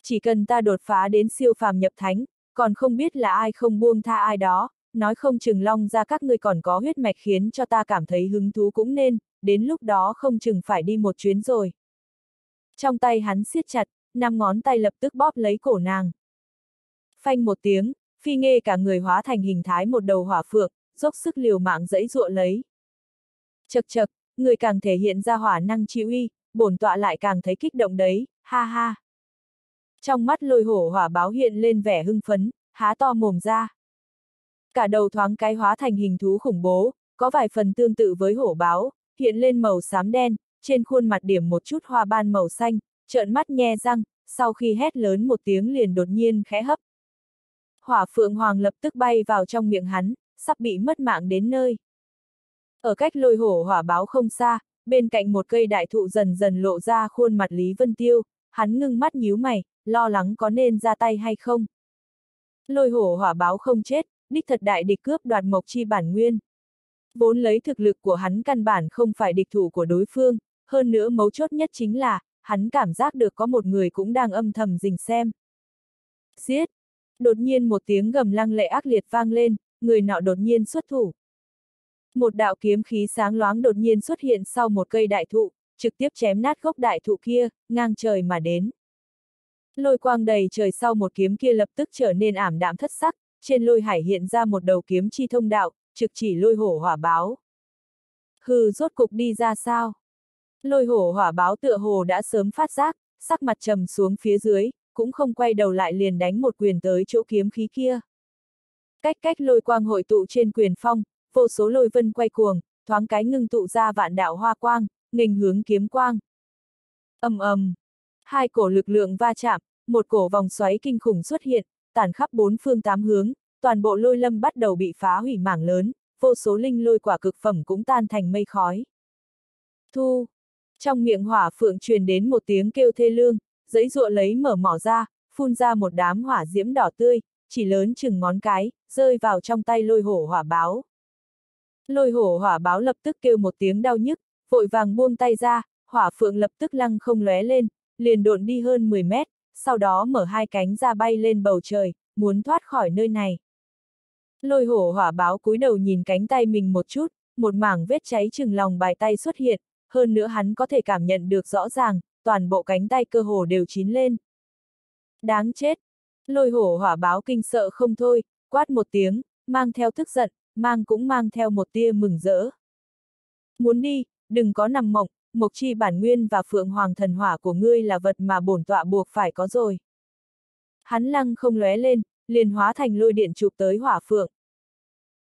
Chỉ cần ta đột phá đến siêu phàm nhập thánh, còn không biết là ai không buông tha ai đó, nói không chừng long ra các ngươi còn có huyết mạch khiến cho ta cảm thấy hứng thú cũng nên, đến lúc đó không chừng phải đi một chuyến rồi. Trong tay hắn siết chặt, năm ngón tay lập tức bóp lấy cổ nàng. Phanh một tiếng, phi nghê cả người hóa thành hình thái một đầu hỏa phượng, dốc sức liều mạng dẫy dụa lấy. Chật chật, người càng thể hiện ra hỏa năng chi uy, bổn tọa lại càng thấy kích động đấy, ha ha. Trong mắt lôi hổ hỏa báo hiện lên vẻ hưng phấn, há to mồm ra. Cả đầu thoáng cái hóa thành hình thú khủng bố, có vài phần tương tự với hổ báo, hiện lên màu xám đen, trên khuôn mặt điểm một chút hoa ban màu xanh, trợn mắt nhe răng, sau khi hét lớn một tiếng liền đột nhiên khẽ hấp. Hỏa phượng hoàng lập tức bay vào trong miệng hắn, sắp bị mất mạng đến nơi. Ở cách lôi hổ hỏa báo không xa, bên cạnh một cây đại thụ dần dần lộ ra khuôn mặt Lý Vân Tiêu, hắn ngưng mắt nhíu mày, lo lắng có nên ra tay hay không. Lôi hổ hỏa báo không chết, đích thật đại địch cướp đoạt mộc chi bản nguyên. Vốn lấy thực lực của hắn căn bản không phải địch thủ của đối phương, hơn nữa mấu chốt nhất chính là, hắn cảm giác được có một người cũng đang âm thầm dình xem. Giết! Đột nhiên một tiếng gầm lăng lệ ác liệt vang lên, người nọ đột nhiên xuất thủ. Một đạo kiếm khí sáng loáng đột nhiên xuất hiện sau một cây đại thụ, trực tiếp chém nát gốc đại thụ kia, ngang trời mà đến. Lôi quang đầy trời sau một kiếm kia lập tức trở nên ảm đạm thất sắc, trên lôi hải hiện ra một đầu kiếm chi thông đạo, trực chỉ lôi hổ hỏa báo. Hừ rốt cục đi ra sao? Lôi hổ hỏa báo tựa hồ đã sớm phát giác, sắc mặt trầm xuống phía dưới, cũng không quay đầu lại liền đánh một quyền tới chỗ kiếm khí kia. Cách cách lôi quang hội tụ trên quyền phong, vô số lôi vân quay cuồng, thoáng cái ngưng tụ ra vạn đạo hoa quang, nghênh hướng kiếm quang. ầm ầm, hai cổ lực lượng va chạm, một cổ vòng xoáy kinh khủng xuất hiện, tản khắp bốn phương tám hướng, toàn bộ lôi lâm bắt đầu bị phá hủy mảng lớn, vô số linh lôi quả cực phẩm cũng tan thành mây khói. Thu! Trong miệng hỏa phượng truyền đến một tiếng kêu thê lương, giấy ruộng lấy mở mỏ ra, phun ra một đám hỏa diễm đỏ tươi, chỉ lớn chừng ngón cái, rơi vào trong tay lôi hổ hỏa báo. Lôi hổ hỏa báo lập tức kêu một tiếng đau nhức, vội vàng buông tay ra, hỏa phượng lập tức lăng không lóe lên, liền độn đi hơn 10 mét, sau đó mở hai cánh ra bay lên bầu trời, muốn thoát khỏi nơi này. Lôi hổ hỏa báo cúi đầu nhìn cánh tay mình một chút, một mảng vết cháy chừng lòng bài tay xuất hiện, hơn nữa hắn có thể cảm nhận được rõ ràng, toàn bộ cánh tay cơ hồ đều chín lên. Đáng chết! Lôi hổ hỏa báo kinh sợ không thôi, quát một tiếng, mang theo tức giận, mang cũng mang theo một tia mừng rỡ. Muốn đi, đừng có nằm mộng, mộc chi bản nguyên và phượng hoàng thần hỏa của ngươi là vật mà bổn tọa buộc phải có rồi. Hắn lăng không lóe lên, liền hóa thành lôi điện chụp tới hỏa phượng.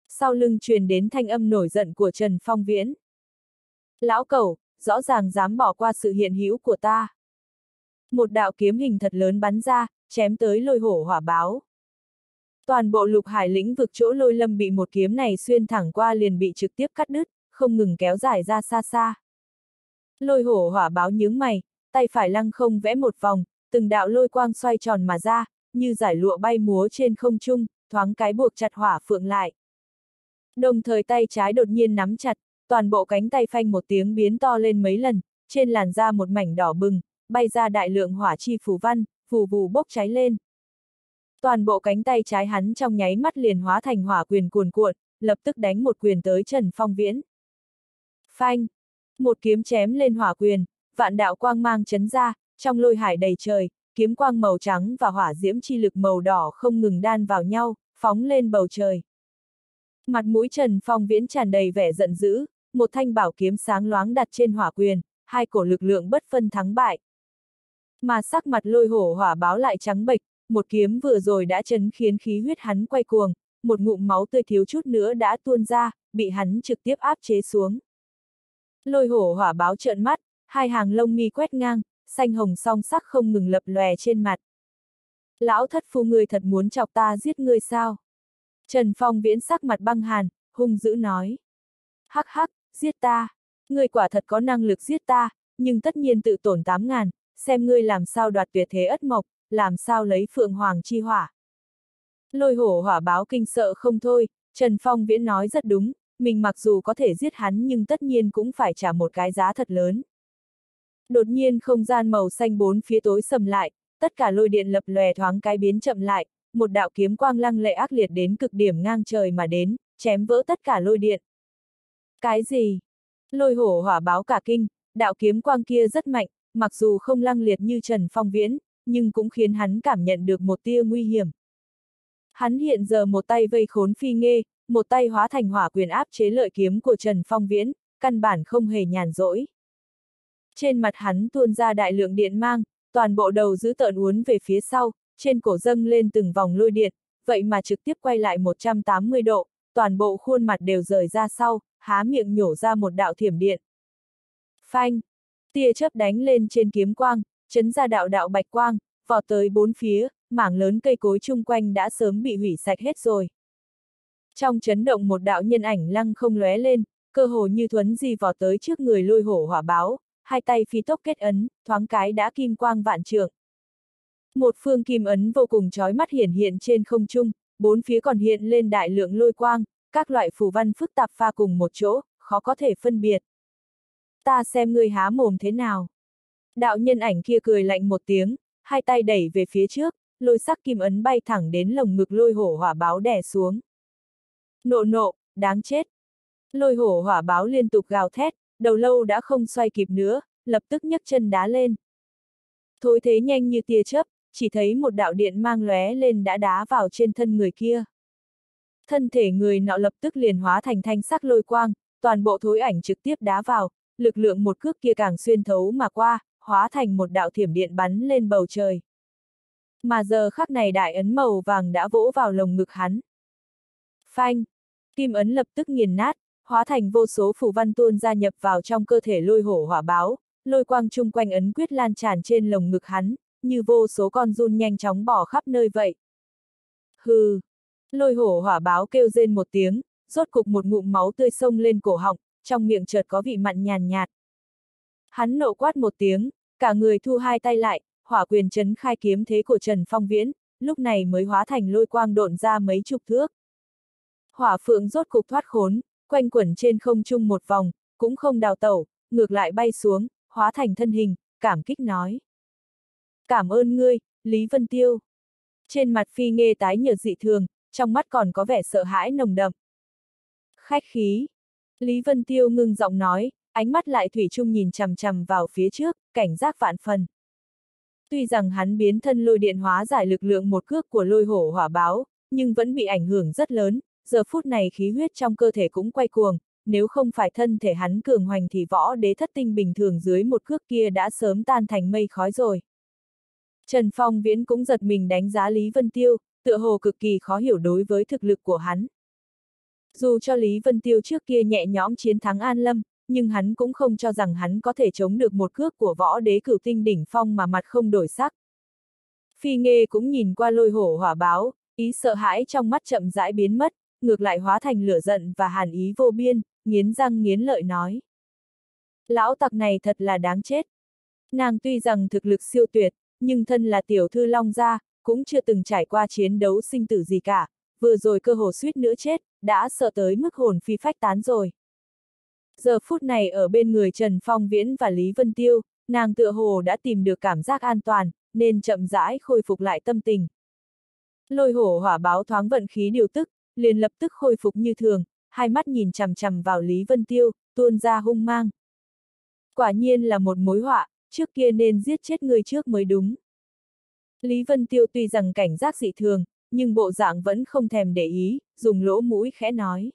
Sau lưng truyền đến thanh âm nổi giận của Trần Phong Viễn. Lão cẩu, rõ ràng dám bỏ qua sự hiện hữu của ta. Một đạo kiếm hình thật lớn bắn ra, chém tới lôi hổ hỏa báo. Toàn bộ lục hải lĩnh vực chỗ lôi lâm bị một kiếm này xuyên thẳng qua liền bị trực tiếp cắt đứt, không ngừng kéo dài ra xa xa. Lôi hổ hỏa báo nhướng mày, tay phải lăng không vẽ một vòng, từng đạo lôi quang xoay tròn mà ra, như giải lụa bay múa trên không trung, thoáng cái buộc chặt hỏa phượng lại. Đồng thời tay trái đột nhiên nắm chặt, toàn bộ cánh tay phanh một tiếng biến to lên mấy lần, trên làn da một mảnh đỏ bừng, bay ra đại lượng hỏa chi phù văn, phù vù bốc cháy lên. Toàn bộ cánh tay trái hắn trong nháy mắt liền hóa thành hỏa quyền cuồn cuộn, lập tức đánh một quyền tới Trần Phong Viễn. Phanh! Một kiếm chém lên hỏa quyền, vạn đạo quang mang chấn ra, trong lôi hải đầy trời, kiếm quang màu trắng và hỏa diễm chi lực màu đỏ không ngừng đan vào nhau, phóng lên bầu trời. Mặt mũi Trần Phong Viễn tràn đầy vẻ giận dữ, một thanh bảo kiếm sáng loáng đặt trên hỏa quyền, hai cổ lực lượng bất phân thắng bại. Mà sắc mặt lôi hổ hỏa báo lại trắng bệch, một kiếm vừa rồi đã chấn khiến khí huyết hắn quay cuồng, một ngụm máu tươi thiếu chút nữa đã tuôn ra, bị hắn trực tiếp áp chế xuống. Lôi hổ hỏa báo trợn mắt, hai hàng lông mi quét ngang, xanh hồng song sắc không ngừng lập lòe trên mặt. Lão thất phu người thật muốn chọc ta giết ngươi sao? Trần Phong viễn sắc mặt băng hàn, hung dữ nói. Hắc hắc, giết ta. Ngươi quả thật có năng lực giết ta, nhưng tất nhiên tự tổn tám ngàn, xem ngươi làm sao đoạt tuyệt thế ất mộc, làm sao lấy phượng hoàng chi hỏa. Lôi hổ hỏa báo kinh sợ không thôi, Trần Phong viễn nói rất đúng, mình mặc dù có thể giết hắn nhưng tất nhiên cũng phải trả một cái giá thật lớn. Đột nhiên không gian màu xanh bốn phía tối sầm lại, tất cả lôi điện lập lòe thoáng cái biến chậm lại, một đạo kiếm quang lăng lệ ác liệt đến cực điểm ngang trời mà đến, chém vỡ tất cả lôi điện. Cái gì? Lôi hổ hỏa báo cả kinh, đạo kiếm quang kia rất mạnh, mặc dù không lăng liệt như Trần Phong Viễn, nhưng cũng khiến hắn cảm nhận được một tia nguy hiểm. Hắn hiện giờ một tay vây khốn phi nghê, một tay hóa thành hỏa quyền áp chế lợi kiếm của Trần Phong Viễn, căn bản không hề nhàn rỗi. Trên mặt hắn tuôn ra đại lượng điện mang, toàn bộ đầu giữ tợn uốn về phía sau, trên cổ dâng lên từng vòng lôi điện, vậy mà trực tiếp quay lại 180 độ, toàn bộ khuôn mặt đều rời ra sau, há miệng nhổ ra một đạo thiểm điện. Phanh! Tia chớp đánh lên trên kiếm quang, chấn ra đạo đạo bạch quang, vọt tới bốn phía, mảng lớn cây cối chung quanh đã sớm bị hủy sạch hết rồi. Trong chấn động một đạo nhân ảnh lăng không lóe lên, cơ hồ như thuấn di vọt tới trước người lôi hổ hỏa báo, hai tay phi tốc kết ấn, thoáng cái đã kim quang vạn trượng. Một phương kim ấn vô cùng chói mắt hiển hiện trên không trung, bốn phía còn hiện lên đại lượng lôi quang, các loại phù văn phức tạp pha cùng một chỗ, khó có thể phân biệt. Ta xem ngươi há mồm thế nào. Đạo nhân ảnh kia cười lạnh một tiếng, hai tay đẩy về phía trước, lôi sắc kim ấn bay thẳng đến lồng ngực lôi hổ hỏa báo đè xuống. Nộ nộ, đáng chết. Lôi hổ hỏa báo liên tục gào thét, đầu lâu đã không xoay kịp nữa, lập tức nhấc chân đá lên. Thối thế nhanh như tia chớp, chỉ thấy một đạo điện mang lóe lên đã đá vào trên thân người kia. Thân thể người nọ lập tức liền hóa thành thanh sắc lôi quang, toàn bộ thối ảnh trực tiếp đá vào, lực lượng một cước kia càng xuyên thấu mà qua, hóa thành một đạo thiểm điện bắn lên bầu trời. Mà giờ khắc này đại ấn màu vàng đã vỗ vào lồng ngực hắn. Phanh! Kim ấn lập tức nghiền nát, hóa thành vô số phù văn tuôn gia nhập vào trong cơ thể lôi hổ hỏa báo, lôi quang chung quanh ấn quyết lan tràn trên lồng ngực hắn, như vô số con run nhanh chóng bỏ khắp nơi vậy. Hừ! Lôi hổ hỏa báo kêu rên một tiếng, rốt cục một ngụm máu tươi sông lên cổ họng, trong miệng chợt có vị mặn nhàn nhạt. Hắn nộ quát một tiếng, cả người thu hai tay lại, hỏa quyền chấn khai kiếm thế của Trần Phong Viễn, lúc này mới hóa thành lôi quang độn ra mấy chục thước. Hỏa phượng rốt cục thoát khốn, quanh quẩn trên không trung một vòng, cũng không đào tẩu, ngược lại bay xuống, hóa thành thân hình, cảm kích nói. Cảm ơn ngươi, Lý Vân Tiêu. Trên mặt phi nghe tái nhợt dị thường, trong mắt còn có vẻ sợ hãi nồng đậm. Khách khí. Lý Vân Tiêu ngưng giọng nói, ánh mắt lại thủy chung nhìn chằm chằm vào phía trước, cảnh giác vạn phần. Tuy rằng hắn biến thân lôi điện hóa giải lực lượng một cước của lôi hổ hỏa báo, nhưng vẫn bị ảnh hưởng rất lớn, giờ phút này khí huyết trong cơ thể cũng quay cuồng, nếu không phải thân thể hắn cường hoành thì võ đế thất tinh bình thường dưới một cước kia đã sớm tan thành mây khói rồi. Trần Phong Viễn cũng giật mình đánh giá Lý Vân Tiêu, tựa hồ cực kỳ khó hiểu đối với thực lực của hắn. Dù cho Lý Vân Tiêu trước kia nhẹ nhõm chiến thắng An Lâm, nhưng hắn cũng không cho rằng hắn có thể chống được một cước của võ đế cửu tinh đỉnh phong mà mặt không đổi sắc. Phi Nghê cũng nhìn qua lôi hổ hỏa báo, ý sợ hãi trong mắt chậm rãi biến mất, ngược lại hóa thành lửa giận và hàn ý vô biên, nghiến răng nghiến lợi nói. Lão tặc này thật là đáng chết. Nàng tuy rằng thực lực siêu tuyệt, nhưng thân là tiểu thư Long Gia, cũng chưa từng trải qua chiến đấu sinh tử gì cả, vừa rồi cơ hồ suýt nữa chết, đã sợ tới mức hồn phi phách tán rồi. Giờ phút này ở bên người Trần Phong Viễn và Lý Vân Tiêu, nàng tựa hồ đã tìm được cảm giác an toàn, nên chậm rãi khôi phục lại tâm tình. Lôi hổ hỏa báo thoáng vận khí điều tức, liền lập tức khôi phục như thường, hai mắt nhìn chằm chằm vào Lý Vân Tiêu, tuôn ra hung mang. Quả nhiên là một mối họa, trước kia nên giết chết người trước mới đúng. Lý Vân Tiêu tuy rằng cảnh giác dị thường, nhưng bộ dạng vẫn không thèm để ý, dùng lỗ mũi khẽ nói.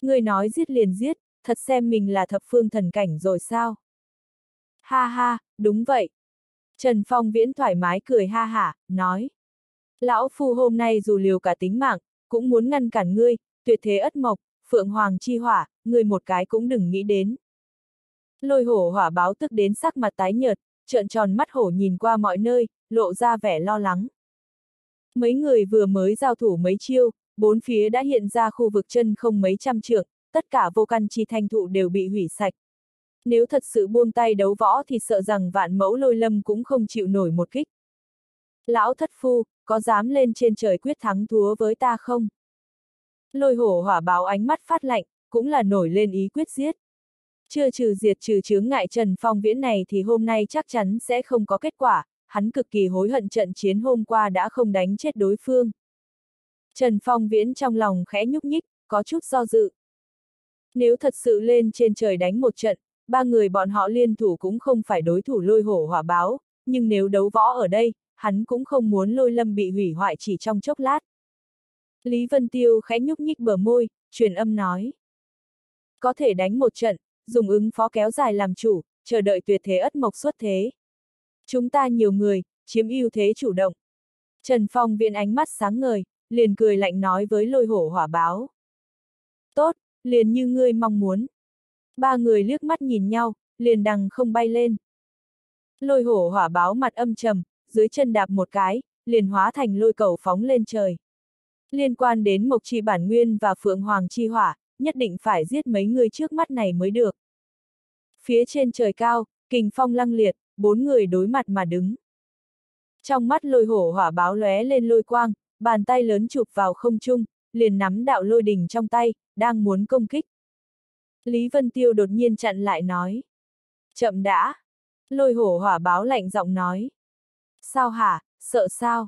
Người nói giết liền giết, thật xem mình là thập phương thần cảnh rồi sao? Ha ha, đúng vậy. Trần Phong Viễn thoải mái cười ha hả, nói. Lão Phu hôm nay dù liều cả tính mạng, cũng muốn ngăn cản ngươi, tuyệt thế ất mộc, phượng hoàng chi hỏa, ngươi một cái cũng đừng nghĩ đến. Lôi hổ hỏa báo tức đến sắc mặt tái nhợt, trợn tròn mắt hổ nhìn qua mọi nơi, lộ ra vẻ lo lắng. Mấy người vừa mới giao thủ mấy chiêu, bốn phía đã hiện ra khu vực chân không mấy trăm trượng, tất cả vô căn chi thanh thụ đều bị hủy sạch. Nếu thật sự buông tay đấu võ thì sợ rằng vạn mẫu lôi lâm cũng không chịu nổi một kích. Lão thất phu, có dám lên trên trời quyết thắng thua với ta không? Lôi hổ hỏa báo ánh mắt phát lạnh, cũng là nổi lên ý quyết giết. Chưa trừ diệt trừ chướng ngại Trần Phong Viễn này thì hôm nay chắc chắn sẽ không có kết quả, hắn cực kỳ hối hận trận chiến hôm qua đã không đánh chết đối phương. Trần Phong Viễn trong lòng khẽ nhúc nhích, có chút do dự. Nếu thật sự lên trên trời đánh một trận, ba người bọn họ liên thủ cũng không phải đối thủ lôi hổ hỏa báo, nhưng nếu đấu võ ở đây, hắn cũng không muốn lôi lâm bị hủy hoại chỉ trong chốc lát. Lý Vân Tiêu khẽ nhúc nhích bờ môi, truyền âm nói. Có thể đánh một trận, dùng ứng phó kéo dài làm chủ, chờ đợi tuyệt thế ất mộc xuất thế. Chúng ta nhiều người, chiếm ưu thế chủ động. Trần Phong viện ánh mắt sáng ngời, liền cười lạnh nói với lôi hổ hỏa báo. Tốt, liền như ngươi mong muốn. Ba người liếc mắt nhìn nhau, liền đằng không bay lên. Lôi hổ hỏa báo mặt âm trầm, dưới chân đạp một cái, liền hóa thành lôi cầu phóng lên trời. Liên quan đến Mộc Chi Bản Nguyên và Phượng Hoàng Chi Hỏa, nhất định phải giết mấy người trước mắt này mới được. Phía trên trời cao, kình phong lăng liệt, bốn người đối mặt mà đứng. Trong mắt lôi hổ hỏa báo lóe lên lôi quang, bàn tay lớn chụp vào không trung, liền nắm đạo lôi đình trong tay, đang muốn công kích. Lý Vân Tiêu đột nhiên chặn lại nói. Chậm đã. Lôi hổ hỏa báo lạnh giọng nói. Sao hả, sợ sao?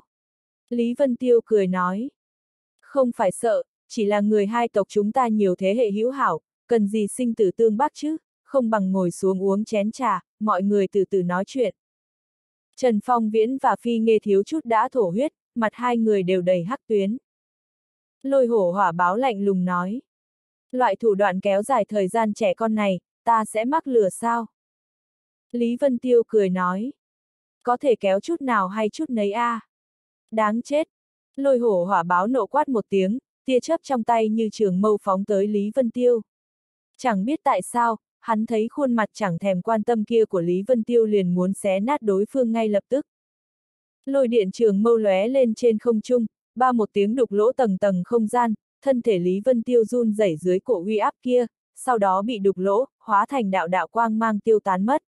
Lý Vân Tiêu cười nói. Không phải sợ, chỉ là người hai tộc chúng ta nhiều thế hệ hữu hảo, cần gì sinh tử tương bác chứ, không bằng ngồi xuống uống chén trà, mọi người từ từ nói chuyện. Trần Phong Viễn và Phi Nghê thiếu chút đã thổ huyết, mặt hai người đều đầy hắc tuyến. Lôi hổ hỏa báo lạnh lùng nói. Loại thủ đoạn kéo dài thời gian trẻ con này, ta sẽ mắc lừa sao? Lý Vân Tiêu cười nói. Có thể kéo chút nào hay chút nấy a? À? Đáng chết. Lôi hổ hỏa báo nộ quát một tiếng, tia chớp trong tay như trường mâu phóng tới Lý Vân Tiêu. Chẳng biết tại sao, hắn thấy khuôn mặt chẳng thèm quan tâm kia của Lý Vân Tiêu liền muốn xé nát đối phương ngay lập tức. Lôi điện trường mâu lóe lên trên không trung, ba một tiếng đục lỗ tầng tầng không gian, thân thể Lý Vân Tiêu run rẩy dưới cổ uy áp kia, sau đó bị đục lỗ, hóa thành đạo đạo quang mang tiêu tán mất.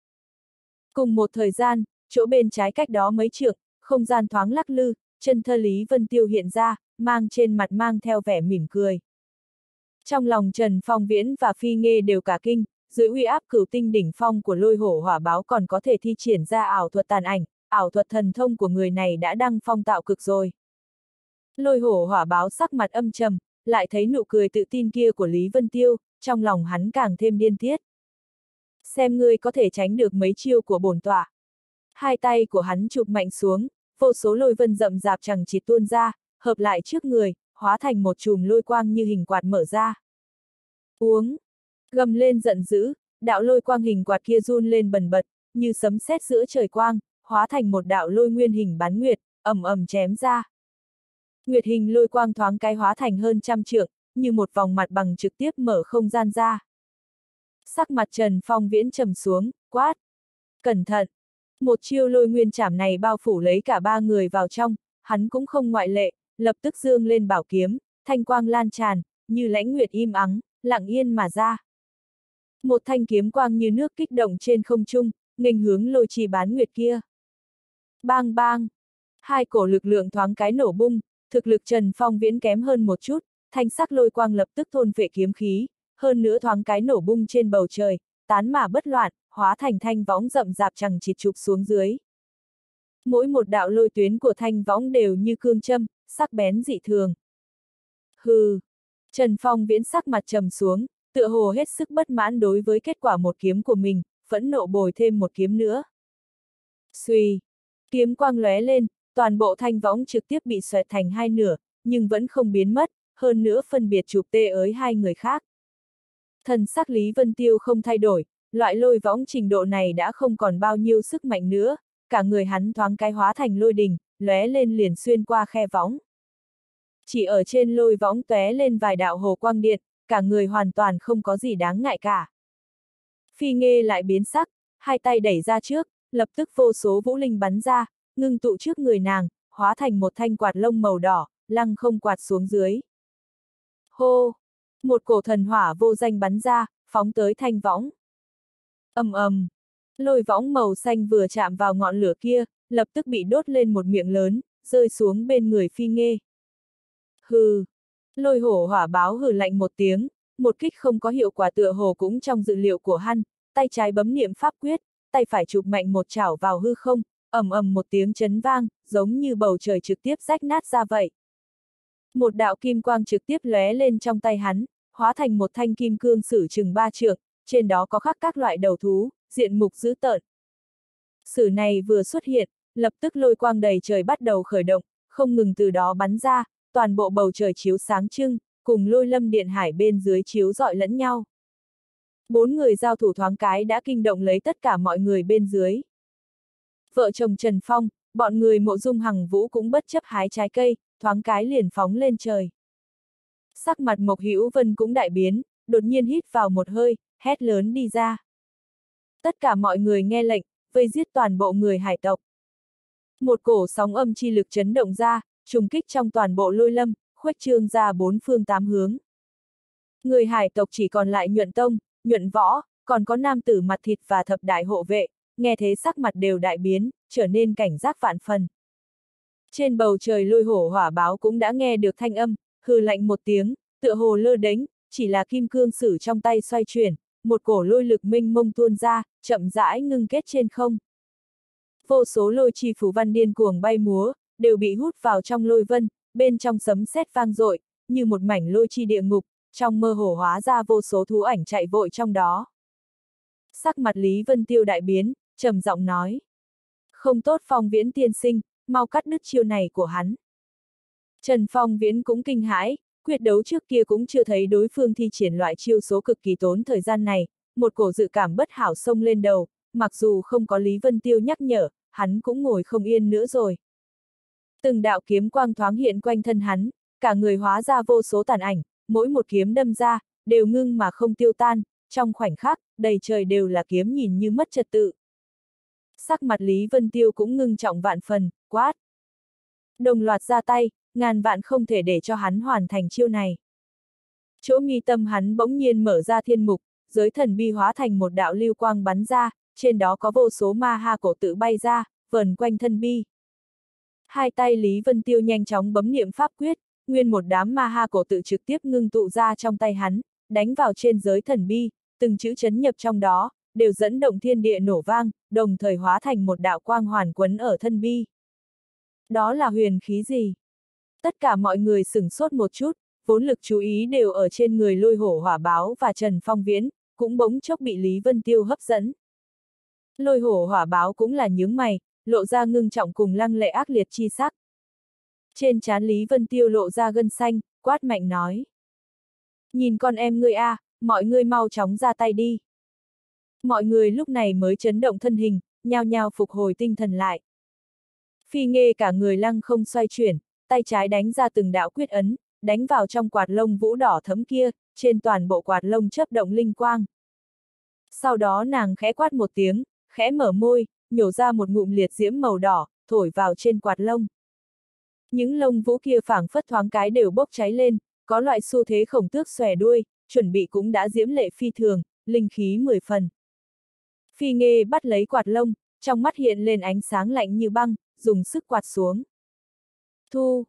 Cùng một thời gian, chỗ bên trái cách đó mấy trượng, không gian thoáng lắc lư, chân thơ Lý Vân Tiêu hiện ra, mang trên mặt mang theo vẻ mỉm cười. Trong lòng Trần Phong Viễn và Phi Nghê đều cả kinh, dưới uy áp cửu tinh đỉnh phong của lôi hổ hỏa báo còn có thể thi triển ra ảo thuật tàn ảnh, ảo thuật thần thông của người này đã đăng phong tạo cực rồi. Lôi hổ hỏa báo sắc mặt âm trầm, lại thấy nụ cười tự tin kia của Lý Vân Tiêu, trong lòng hắn càng thêm điên tiết. Xem ngươi có thể tránh được mấy chiêu của bổn tọa. Hai tay của hắn chụp mạnh xuống, vô số lôi vân rậm rạp chẳng chỉ tuôn ra, hợp lại trước người, hóa thành một chùm lôi quang như hình quạt mở ra. Uống! Gầm lên giận dữ, đạo lôi quang hình quạt kia run lên bần bật, như sấm sét giữa trời quang, hóa thành một đạo lôi nguyên hình bán nguyệt, ầm ầm chém ra. Nguyệt hình lôi quang thoáng cái hóa thành hơn trăm trượng, như một vòng mặt bằng trực tiếp mở không gian ra. Sắc mặt Trần Phong viễn trầm xuống, quát. Cẩn thận! Một chiêu lôi nguyên chảm này bao phủ lấy cả ba người vào trong, hắn cũng không ngoại lệ, lập tức dương lên bảo kiếm, thanh quang lan tràn, như lãnh nguyệt im ắng, lặng yên mà ra. Một thanh kiếm quang như nước kích động trên không trung, nghênh hướng lôi trì bán nguyệt kia. Bang bang! Hai cổ lực lượng thoáng cái nổ bung, thực lực Trần Phong viễn kém hơn một chút, thanh sắc lôi quang lập tức thôn vệ kiếm khí, hơn nữa thoáng cái nổ bung trên bầu trời, tán mà bất loạn, hóa thành thanh võng rậm rạp chẳng chịt trục xuống dưới. Mỗi một đạo lôi tuyến của thanh võng đều như cương châm, sắc bén dị thường. Hừ! Trần Phong viễn sắc mặt trầm xuống, tựa hồ hết sức bất mãn đối với kết quả một kiếm của mình, phẫn nộ bồi thêm một kiếm nữa. Xuy! Kiếm quang lóe lên, toàn bộ thanh võng trực tiếp bị xoẹt thành hai nửa, nhưng vẫn không biến mất, hơn nữa phân biệt chụp tê ới hai người khác. Thần sắc Lý Vân Tiêu không thay đổi, loại lôi võng trình độ này đã không còn bao nhiêu sức mạnh nữa, cả người hắn thoáng cái hóa thành lôi đình, lóe lên liền xuyên qua khe võng. Chỉ ở trên lôi võng tóe lên vài đạo hồ quang điện, cả người hoàn toàn không có gì đáng ngại cả. Phi Nghe lại biến sắc, hai tay đẩy ra trước, lập tức vô số vũ linh bắn ra, ngưng tụ trước người nàng, hóa thành một thanh quạt lông màu đỏ, lăng không quạt xuống dưới. Hô! Một cổ thần hỏa vô danh bắn ra, phóng tới thanh võng. ầm ầm, lôi võng màu xanh vừa chạm vào ngọn lửa kia, lập tức bị đốt lên một miệng lớn, rơi xuống bên người phi nghê. Hừ! Lôi hổ hỏa báo hừ lạnh một tiếng, một kích không có hiệu quả tựa hồ cũng trong dự liệu của hắn, tay trái bấm niệm pháp quyết, tay phải chụp mạnh một chảo vào hư không, ầm ầm một tiếng chấn vang, giống như bầu trời trực tiếp rách nát ra vậy. Một đạo kim quang trực tiếp lóe lên trong tay hắn, hóa thành một thanh kim cương sử chừng ba trượng, trên đó có khắc các loại đầu thú, diện mục dữ tợn. Sử này vừa xuất hiện, lập tức lôi quang đầy trời bắt đầu khởi động, không ngừng từ đó bắn ra, toàn bộ bầu trời chiếu sáng trưng, cùng lôi lâm điện hải bên dưới chiếu dọi lẫn nhau. Bốn người giao thủ thoáng cái đã kinh động lấy tất cả mọi người bên dưới. Vợ chồng Trần Phong, bọn người mộ dung hằng vũ cũng bất chấp hái trái cây, thoáng cái liền phóng lên trời. Sắc mặt Mộc Hữu Vân cũng đại biến, đột nhiên hít vào một hơi, hét lớn đi ra. Tất cả mọi người nghe lệnh, vây giết toàn bộ người hải tộc. Một cổ sóng âm chi lực chấn động ra, trùng kích trong toàn bộ lôi lâm, khuếch trương ra bốn phương tám hướng. Người hải tộc chỉ còn lại nhuận tông, nhuận võ, còn có nam tử mặt thịt và thập đại hộ vệ, nghe thế sắc mặt đều đại biến, trở nên cảnh giác vạn phần. Trên bầu trời lôi hổ hỏa báo cũng đã nghe được thanh âm, hừ lạnh một tiếng, tựa hồ lơ đánh, chỉ là kim cương sử trong tay xoay chuyển, một cổ lôi lực minh mông tuôn ra, chậm rãi ngưng kết trên không. Vô số lôi chi phủ văn điên cuồng bay múa, đều bị hút vào trong lôi vân, bên trong sấm sét vang dội, như một mảnh lôi chi địa ngục, trong mơ hồ hóa ra vô số thú ảnh chạy vội trong đó. Sắc mặt Lý Vân Tiêu đại biến, trầm giọng nói. Không tốt phong viễn tiên sinh, mau cắt đứt chiêu này của hắn. Trần Phong Viễn cũng kinh hãi, quyết đấu trước kia cũng chưa thấy đối phương thi triển loại chiêu số cực kỳ tốn thời gian này, một cổ dự cảm bất hảo xông lên đầu, mặc dù không có Lý Vân Tiêu nhắc nhở, hắn cũng ngồi không yên nữa rồi. Từng đạo kiếm quang thoáng hiện quanh thân hắn, cả người hóa ra vô số tàn ảnh, mỗi một kiếm đâm ra, đều ngưng mà không tiêu tan, trong khoảnh khắc, đầy trời đều là kiếm nhìn như mất trật tự. Sắc mặt Lý Vân Tiêu cũng ngưng trọng vạn phần, quát. Đồng loạt ra tay, ngàn vạn không thể để cho hắn hoàn thành chiêu này. Chỗ mi tâm hắn bỗng nhiên mở ra thiên mục, giới thần bi hóa thành một đạo lưu quang bắn ra, trên đó có vô số ma ha cổ tự bay ra, vần quanh thân bi. Hai tay Lý Vân Tiêu nhanh chóng bấm niệm pháp quyết, nguyên một đám ma ha cổ tự trực tiếp ngưng tụ ra trong tay hắn, đánh vào trên giới thần bi, từng chữ chấn nhập trong đó, đều dẫn động thiên địa nổ vang, đồng thời hóa thành một đạo quang hoàn quấn ở thân bi. Đó là huyền khí gì? Tất cả mọi người sửng sốt một chút, vốn lực chú ý đều ở trên người lôi hổ hỏa báo và Trần Phong Viễn, cũng bỗng chốc bị Lý Vân Tiêu hấp dẫn. Lôi hổ hỏa báo cũng là nhướng mày, lộ ra ngưng trọng cùng lăng lệ ác liệt chi sắc. Trên trán Lý Vân Tiêu lộ ra gân xanh, quát mạnh nói. Nhìn con em ngươi a, à, mọi người mau chóng ra tay đi. Mọi người lúc này mới chấn động thân hình, nhao nhao phục hồi tinh thần lại. Phi nghe cả người lăng không xoay chuyển, tay trái đánh ra từng đạo quyết ấn, đánh vào trong quạt lông vũ đỏ thấm kia, trên toàn bộ quạt lông chấp động linh quang. Sau đó nàng khẽ quát một tiếng, khẽ mở môi, nhổ ra một ngụm liệt diễm màu đỏ, thổi vào trên quạt lông. Những lông vũ kia phảng phất thoáng cái đều bốc cháy lên, có loại xu thế khổng tước xòe đuôi, chuẩn bị cũng đã diễm lệ phi thường, linh khí mười phần. Phi nghê bắt lấy quạt lông, trong mắt hiện lên ánh sáng lạnh như băng, dùng sức quạt xuống. Thu!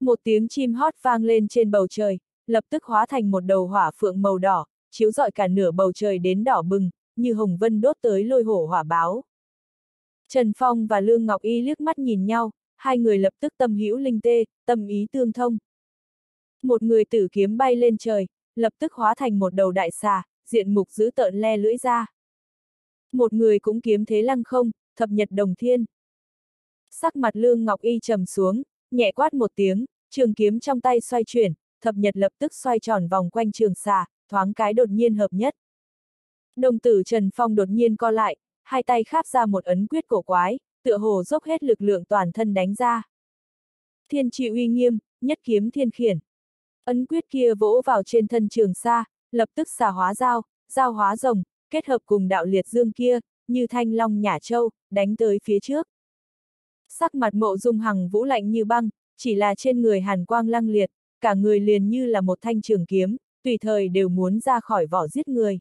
Một tiếng chim hót vang lên trên bầu trời, lập tức hóa thành một đầu hỏa phượng màu đỏ, chiếu rọi cả nửa bầu trời đến đỏ bừng, như hồng vân đốt tới lôi hổ hỏa báo. Trần Phong và Lương Ngọc Y liếc mắt nhìn nhau, hai người lập tức tâm hữu linh tê, tâm ý tương thông. Một người tử kiếm bay lên trời, lập tức hóa thành một đầu đại xà, diện mục giữ tợn le lưỡi ra. Một người cũng kiếm thế lăng không, thập nhật đồng thiên. Sắc mặt Lương Ngọc Y trầm xuống, nhẹ quát một tiếng, trường kiếm trong tay xoay chuyển, thập nhật lập tức xoay tròn vòng quanh trường xà, thoáng cái đột nhiên hợp nhất. Đồng tử Trần Phong đột nhiên co lại, hai tay kháp ra một ấn quyết cổ quái, tựa hồ dốc hết lực lượng toàn thân đánh ra. Thiên trị uy nghiêm, nhất kiếm thiên khiển. Ấn quyết kia vỗ vào trên thân trường xa lập tức xà hóa dao, dao hóa rồng, kết hợp cùng đạo liệt dương kia, như thanh long nhả châu, đánh tới phía trước. Sắc mặt mộ dung hằng vũ lạnh như băng, chỉ là trên người hàn quang lăng liệt, cả người liền như là một thanh trường kiếm, tùy thời đều muốn ra khỏi vỏ giết người.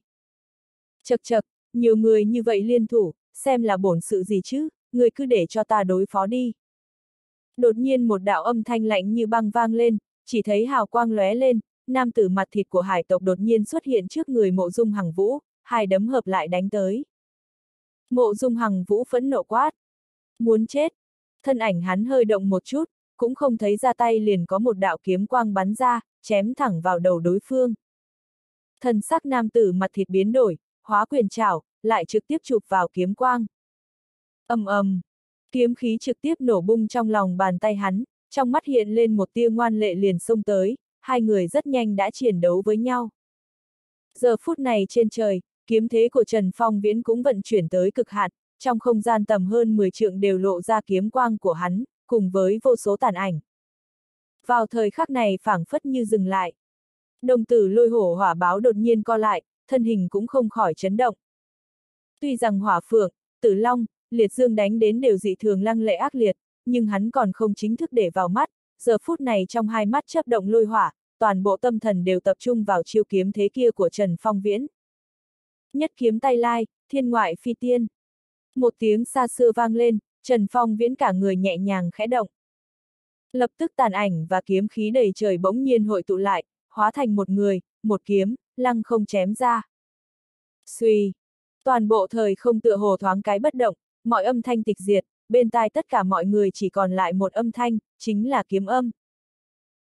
Chật chật, nhiều người như vậy liên thủ, xem là bổn sự gì chứ, người cứ để cho ta đối phó đi. Đột nhiên một đạo âm thanh lạnh như băng vang lên, chỉ thấy hào quang lóe lên, nam tử mặt thịt của hải tộc đột nhiên xuất hiện trước người mộ dung hằng vũ, hai đấm hợp lại đánh tới. Mộ dung hằng vũ phẫn nộ quát. Muốn chết. Thân ảnh hắn hơi động một chút, cũng không thấy ra tay liền có một đạo kiếm quang bắn ra, chém thẳng vào đầu đối phương. Thần sắc nam tử mặt thịt biến đổi, hóa quyền trảo, lại trực tiếp chụp vào kiếm quang. ầm ầm, kiếm khí trực tiếp nổ bung trong lòng bàn tay hắn, trong mắt hiện lên một tia ngoan lệ liền xông tới, hai người rất nhanh đã chiến đấu với nhau. Giờ phút này trên trời, kiếm thế của Trần Phong Viễn cũng vận chuyển tới cực hạn, trong không gian tầm hơn 10 trượng đều lộ ra kiếm quang của hắn, cùng với vô số tàn ảnh. Vào thời khắc này phảng phất như dừng lại. Đồng tử lôi hổ hỏa báo đột nhiên co lại, thân hình cũng không khỏi chấn động. Tuy rằng hỏa phượng, tử long, liệt dương đánh đến đều dị thường lăng lệ ác liệt, nhưng hắn còn không chính thức để vào mắt, giờ phút này trong hai mắt chấp động lôi hỏa, toàn bộ tâm thần đều tập trung vào chiêu kiếm thế kia của Trần Phong Viễn. Nhất kiếm tay lai, thiên ngoại phi tiên. Một tiếng xa xưa vang lên, Trần Phong Viễn cả người nhẹ nhàng khẽ động. Lập tức tàn ảnh và kiếm khí đầy trời bỗng nhiên hội tụ lại, hóa thành một người, một kiếm, lăng không chém ra. Xuy! Toàn bộ thời không tựa hồ thoáng cái bất động, mọi âm thanh tịch diệt, bên tai tất cả mọi người chỉ còn lại một âm thanh, chính là kiếm âm.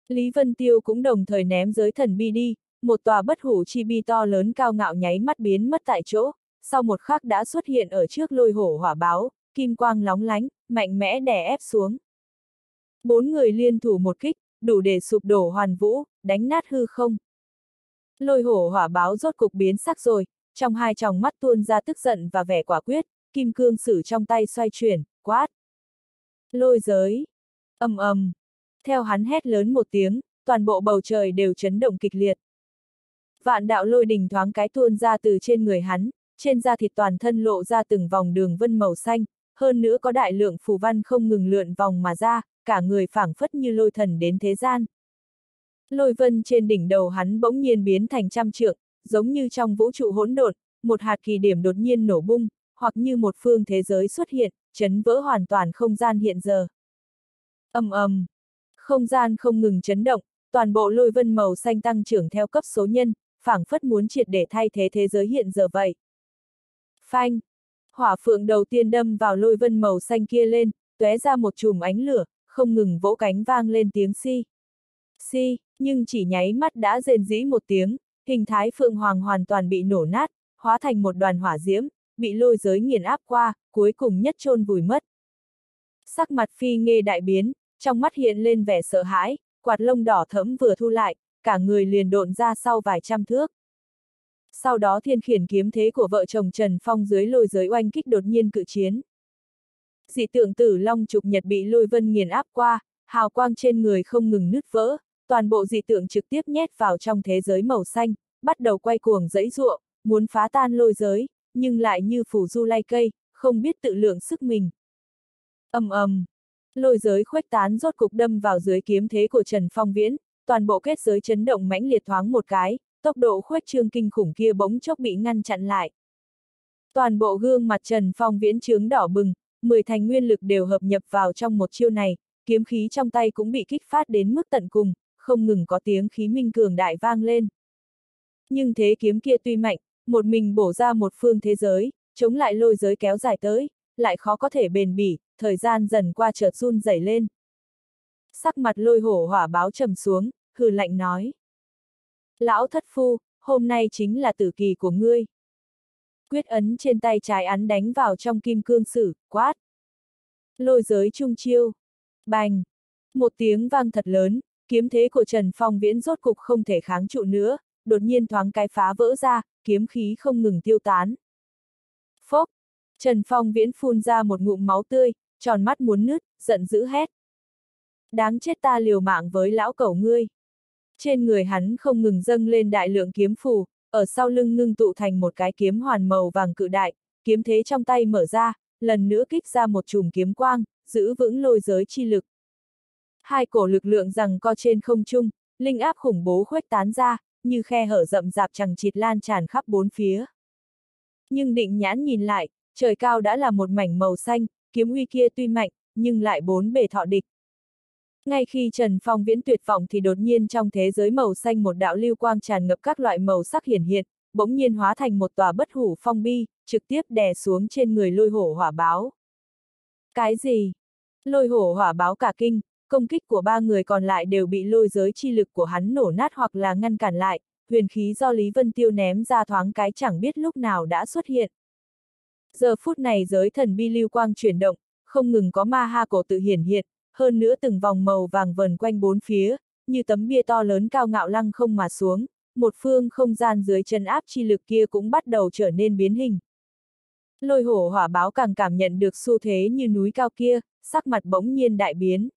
Lý Vân Tiêu cũng đồng thời ném giới thần bi đi, một tòa bất hủ chi bi to lớn cao ngạo nháy mắt biến mất tại chỗ, sau một khắc đã xuất hiện ở trước lôi hổ hỏa báo, kim quang lóng lánh, mạnh mẽ đè ép xuống. Bốn người liên thủ một kích, đủ để sụp đổ hoàn vũ, đánh nát hư không. Lôi hổ hỏa báo rốt cục biến sắc rồi, trong hai tròng mắt tuôn ra tức giận và vẻ quả quyết, kim cương sử trong tay xoay chuyển, quát. Lôi giới. ầm ầm. Theo hắn hét lớn một tiếng, toàn bộ bầu trời đều chấn động kịch liệt. Vạn đạo lôi đình thoáng cái tuôn ra từ trên người hắn, trên da thịt toàn thân lộ ra từng vòng đường vân màu xanh, hơn nữa có đại lượng phù văn không ngừng lượn vòng mà ra, cả người phảng phất như lôi thần đến thế gian. Lôi vân trên đỉnh đầu hắn bỗng nhiên biến thành trăm trượng, giống như trong vũ trụ hỗn độn, một hạt kỳ điểm đột nhiên nổ bung, hoặc như một phương thế giới xuất hiện, chấn vỡ hoàn toàn không gian hiện giờ. ầm ầm, không gian không ngừng chấn động, toàn bộ lôi vân màu xanh tăng trưởng theo cấp số nhân, phảng phất muốn triệt để thay thế thế giới hiện giờ vậy. Phanh! Hỏa phượng đầu tiên đâm vào lôi vân màu xanh kia lên, tóe ra một chùm ánh lửa, không ngừng vỗ cánh vang lên tiếng si. Si, nhưng chỉ nháy mắt đã rên rĩ một tiếng, hình thái phượng hoàng hoàn toàn bị nổ nát, hóa thành một đoàn hỏa diễm, bị lôi giới nghiền áp qua, cuối cùng nhất chôn vùi mất. Sắc mặt phi nghe đại biến, trong mắt hiện lên vẻ sợ hãi, quạt lông đỏ thẫm vừa thu lại, cả người liền độn ra sau vài trăm thước. Sau đó thiên khiển kiếm thế của vợ chồng Trần Phong dưới lôi giới oanh kích đột nhiên cự chiến. Dị tượng tử long trục nhật bị lôi vân nghiền áp qua, hào quang trên người không ngừng nứt vỡ, toàn bộ dị tượng trực tiếp nhét vào trong thế giới màu xanh, bắt đầu quay cuồng dẫy ruộng, muốn phá tan lôi giới, nhưng lại như phủ du lay cây, không biết tự lượng sức mình. ầm ầm, lôi giới khuếch tán rốt cục đâm vào dưới kiếm thế của Trần Phong Viễn, toàn bộ kết giới chấn động mãnh liệt thoáng một cái, tốc độ khuếch trương kinh khủng kia bỗng chốc bị ngăn chặn lại. Toàn bộ gương mặt Trần Phong Viễn trướng đỏ bừng, mười thành nguyên lực đều hợp nhập vào trong một chiêu này, kiếm khí trong tay cũng bị kích phát đến mức tận cùng, không ngừng có tiếng khí minh cường đại vang lên. Nhưng thế kiếm kia tuy mạnh, một mình bổ ra một phương thế giới, chống lại lôi giới kéo dài tới, lại khó có thể bền bỉ, thời gian dần qua chợt run rẩy lên. Sắc mặt lôi hổ hỏa báo trầm xuống, hừ lạnh nói. Lão thất phu, hôm nay chính là tử kỳ của ngươi. Quyết ấn trên tay trái ấn đánh vào trong kim cương sử, quát. Lôi giới trung chiêu. Bành. Một tiếng vang thật lớn, kiếm thế của Trần Phong Viễn rốt cục không thể kháng trụ nữa, đột nhiên thoáng cái phá vỡ ra, kiếm khí không ngừng tiêu tán. Phốc! Trần Phong Viễn phun ra một ngụm máu tươi, tròn mắt muốn nứt, giận dữ hét. Đáng chết ta liều mạng với lão cẩu ngươi. Trên người hắn không ngừng dâng lên đại lượng kiếm phù, ở sau lưng ngưng tụ thành một cái kiếm hoàn màu vàng cự đại, kiếm thế trong tay mở ra, lần nữa kích ra một chùm kiếm quang, giữ vững lôi giới chi lực. Hai cổ lực lượng rằng co trên không trung, linh áp khủng bố khuếch tán ra, như khe hở rậm rạp chẳng chịt lan tràn khắp bốn phía. Nhưng định nhãn nhìn lại, trời cao đã là một mảnh màu xanh, kiếm uy kia tuy mạnh, nhưng lại bốn bề thọ địch. Ngay khi Trần Phong viễn tuyệt vọng thì đột nhiên trong thế giới màu xanh một đạo lưu quang tràn ngập các loại màu sắc hiển hiện, bỗng nhiên hóa thành một tòa bất hủ phong bi, trực tiếp đè xuống trên người lôi hổ hỏa báo. Cái gì? Lôi hổ hỏa báo cả kinh, công kích của ba người còn lại đều bị lôi giới chi lực của hắn nổ nát hoặc là ngăn cản lại, huyền khí do Lý Vân Tiêu ném ra thoáng cái chẳng biết lúc nào đã xuất hiện. Giờ phút này giới thần bi lưu quang chuyển động, không ngừng có ma ha cổ tự hiển hiện, hơn nữa từng vòng màu vàng vần quanh bốn phía, như tấm bia to lớn cao ngạo lăng không mà xuống, một phương không gian dưới chân áp chi lực kia cũng bắt đầu trở nên biến hình. Lôi hổ hỏa báo càng cảm nhận được xu thế như núi cao kia, sắc mặt bỗng nhiên đại biến.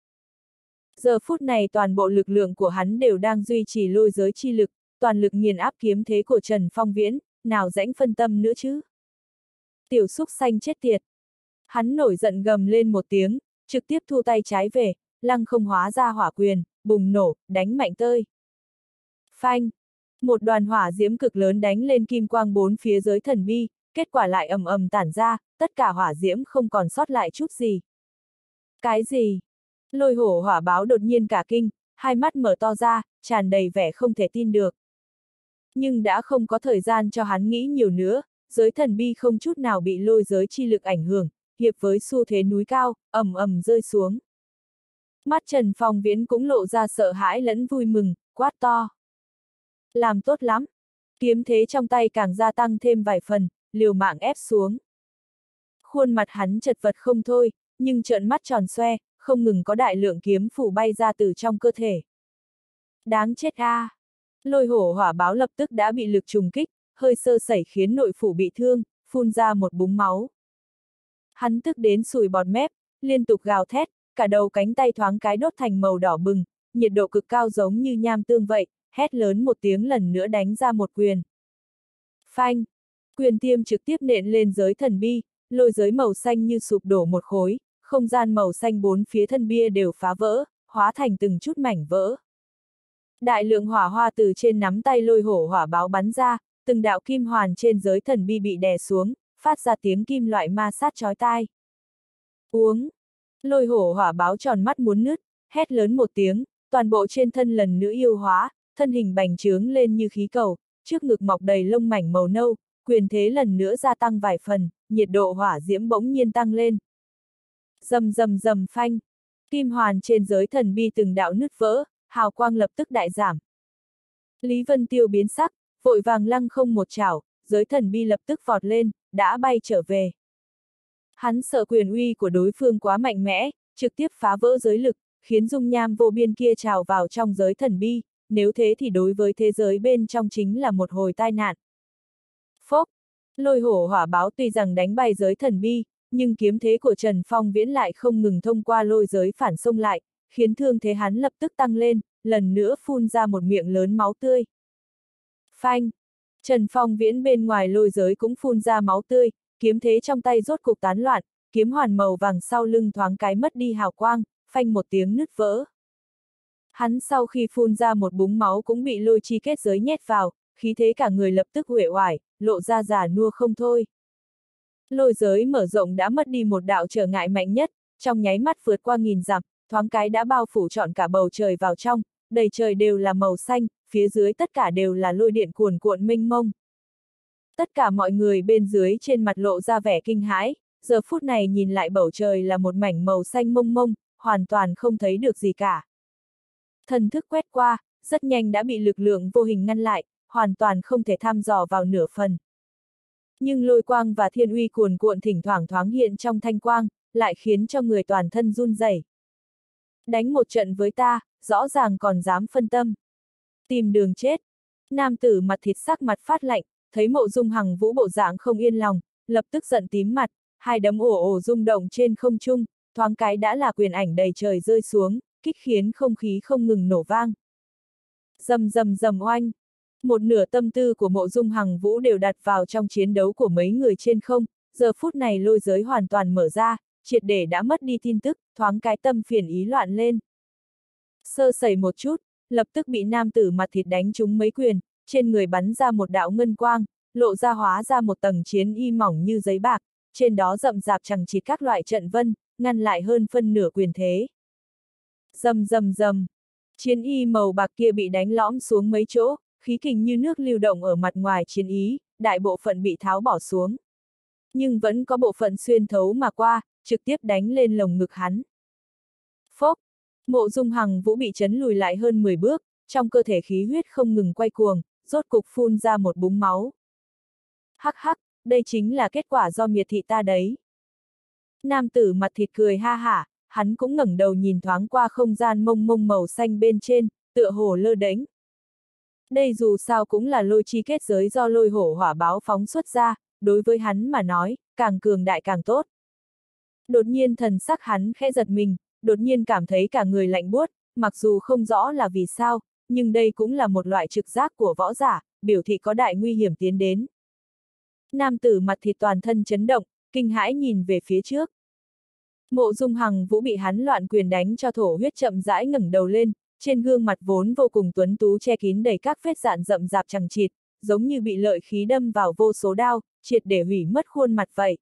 Giờ phút này toàn bộ lực lượng của hắn đều đang duy trì lôi giới chi lực, toàn lực nghiền áp kiếm thế của Trần Phong Viễn, nào rãnh phân tâm nữa chứ. Tiểu xúc xanh chết tiệt. Hắn nổi giận gầm lên một tiếng, trực tiếp thu tay trái về, lăng không hóa ra hỏa quyền, bùng nổ, đánh mạnh tơi. Phanh! Một đoàn hỏa diễm cực lớn đánh lên kim quang bốn phía giới thần bi, kết quả lại ầm ầm tản ra, tất cả hỏa diễm không còn sót lại chút gì. Cái gì? Lôi hổ hỏa báo đột nhiên cả kinh, hai mắt mở to ra, tràn đầy vẻ không thể tin được. Nhưng đã không có thời gian cho hắn nghĩ nhiều nữa, giới thần bi không chút nào bị lôi giới chi lực ảnh hưởng, hiệp với xu thế núi cao, ầm ầm rơi xuống. Mắt Trần Phong Viễn cũng lộ ra sợ hãi lẫn vui mừng, quát to. Làm tốt lắm. Kiếm thế trong tay càng gia tăng thêm vài phần, liều mạng ép xuống. Khuôn mặt hắn chật vật không thôi, nhưng trợn mắt tròn xoe, không ngừng có đại lượng kiếm phủ bay ra từ trong cơ thể. Đáng chết a! À. Lôi hổ hỏa báo lập tức đã bị lực trùng kích, hơi sơ sẩy khiến nội phủ bị thương, phun ra một búng máu. Hắn tức đến sùi bọt mép, liên tục gào thét, cả đầu cánh tay thoáng cái đốt thành màu đỏ bừng, nhiệt độ cực cao giống như nham tương vậy, hét lớn một tiếng lần nữa đánh ra một quyền. Phanh! Quyền tiêm trực tiếp nện lên giới thần bi, lôi giới màu xanh như sụp đổ một khối, không gian màu xanh bốn phía thân bia đều phá vỡ, hóa thành từng chút mảnh vỡ. Đại lượng hỏa hoa từ trên nắm tay lôi hổ hỏa báo bắn ra, từng đạo kim hoàn trên giới thần bi bị đè xuống, phát ra tiếng kim loại ma sát chói tai. Uống! Lôi hổ hỏa báo tròn mắt muốn nứt, hét lớn một tiếng, toàn bộ trên thân lần nữa yêu hóa, thân hình bành trướng lên như khí cầu, trước ngực mọc đầy lông mảnh màu nâu, quyền thế lần nữa gia tăng vài phần, nhiệt độ hỏa diễm bỗng nhiên tăng lên. Dầm dầm dầm phanh, kim hoàn trên giới thần bi từng đạo nứt vỡ, hào quang lập tức đại giảm. Lý Vân Tiêu biến sắc, vội vàng lăng không một chảo, giới thần bi lập tức vọt lên, đã bay trở về. Hắn sợ quyền uy của đối phương quá mạnh mẽ, trực tiếp phá vỡ giới lực, khiến dung nham vô biên kia trào vào trong giới thần bi, nếu thế thì đối với thế giới bên trong chính là một hồi tai nạn. Phốc! Lôi hổ hỏa báo tuy rằng đánh bay giới thần bi, nhưng kiếm thế của Trần Phong viễn lại không ngừng thông qua lôi giới phản xông lại, khiến thương thế hắn lập tức tăng lên, lần nữa phun ra một miệng lớn máu tươi. Phanh! Trần Phong viễn bên ngoài lôi giới cũng phun ra máu tươi, kiếm thế trong tay rốt cục tán loạn, kiếm hoàn màu vàng sau lưng thoáng cái mất đi hào quang, phanh một tiếng nứt vỡ. Hắn sau khi phun ra một búng máu cũng bị lôi chi kết giới nhét vào, khí thế cả người lập tức huệ hoài, lộ ra giả nua không thôi. Lôi giới mở rộng đã mất đi một đạo trở ngại mạnh nhất, trong nháy mắt vượt qua nghìn dặm, thoáng cái đã bao phủ trọn cả bầu trời vào trong, đầy trời đều là màu xanh, phía dưới tất cả đều là lôi điện cuồn cuộn mênh mông. Tất cả mọi người bên dưới trên mặt lộ ra vẻ kinh hãi, giờ phút này nhìn lại bầu trời là một mảnh màu xanh mông mông, hoàn toàn không thấy được gì cả. Thần thức quét qua, rất nhanh đã bị lực lượng vô hình ngăn lại, hoàn toàn không thể thăm dò vào nửa phần. Nhưng lôi quang và thiên uy cuồn cuộn thỉnh thoảng thoáng hiện trong thanh quang, lại khiến cho người toàn thân run rẩy. Đánh một trận với ta, rõ ràng còn dám phân tâm. Tìm đường chết. Nam tử mặt thịt sắc mặt phát lạnh, thấy mộ dung hằng vũ bộ dạng không yên lòng, lập tức giận tím mặt, hai đấm ổ ổ rung động trên không trung, thoáng cái đã là quyền ảnh đầy trời rơi xuống, kích khiến không khí không ngừng nổ vang. Dầm dầm dầm oanh. Một nửa tâm tư của mộ dung hằng vũ đều đặt vào trong chiến đấu của mấy người trên không, giờ phút này lôi giới hoàn toàn mở ra, triệt để đã mất đi tin tức, thoáng cái tâm phiền ý loạn lên. Sơ sẩy một chút, lập tức bị nam tử mặt thịt đánh trúng mấy quyền, trên người bắn ra một đạo ngân quang, lộ ra hóa ra một tầng chiến y mỏng như giấy bạc, trên đó rậm rạp chẳng chỉ các loại trận vân, ngăn lại hơn phân nửa quyền thế. Dầm dầm dầm, chiến y màu bạc kia bị đánh lõm xuống mấy chỗ, khí kình như nước lưu động ở mặt ngoài chiến ý, đại bộ phận bị tháo bỏ xuống. Nhưng vẫn có bộ phận xuyên thấu mà qua, trực tiếp đánh lên lồng ngực hắn. Phốc, mộ dung hằng vũ bị chấn lùi lại hơn 10 bước, trong cơ thể khí huyết không ngừng quay cuồng, rốt cục phun ra một búng máu. Hắc hắc, đây chính là kết quả do miệt thị ta đấy. Nam tử mặt thịt cười ha hả, hắn cũng ngẩng đầu nhìn thoáng qua không gian mông mông màu xanh bên trên, tựa hồ lơ đánh. Đây dù sao cũng là lôi chi kết giới do lôi hổ hỏa báo phóng xuất ra, đối với hắn mà nói, càng cường đại càng tốt. Đột nhiên thần sắc hắn khẽ giật mình, đột nhiên cảm thấy cả người lạnh buốt, mặc dù không rõ là vì sao, nhưng đây cũng là một loại trực giác của võ giả, biểu thị có đại nguy hiểm tiến đến. Nam tử mặt thịt toàn thân chấn động, kinh hãi nhìn về phía trước. Mộ dung hằng vũ bị hắn loạn quyền đánh cho thổ huyết chậm rãi ngẩng đầu lên, trên gương mặt vốn vô cùng tuấn tú che kín đầy các vết dạn rậm rạp chẳng chịt, giống như bị lợi khí đâm vào vô số đao, triệt để hủy mất khuôn mặt vậy.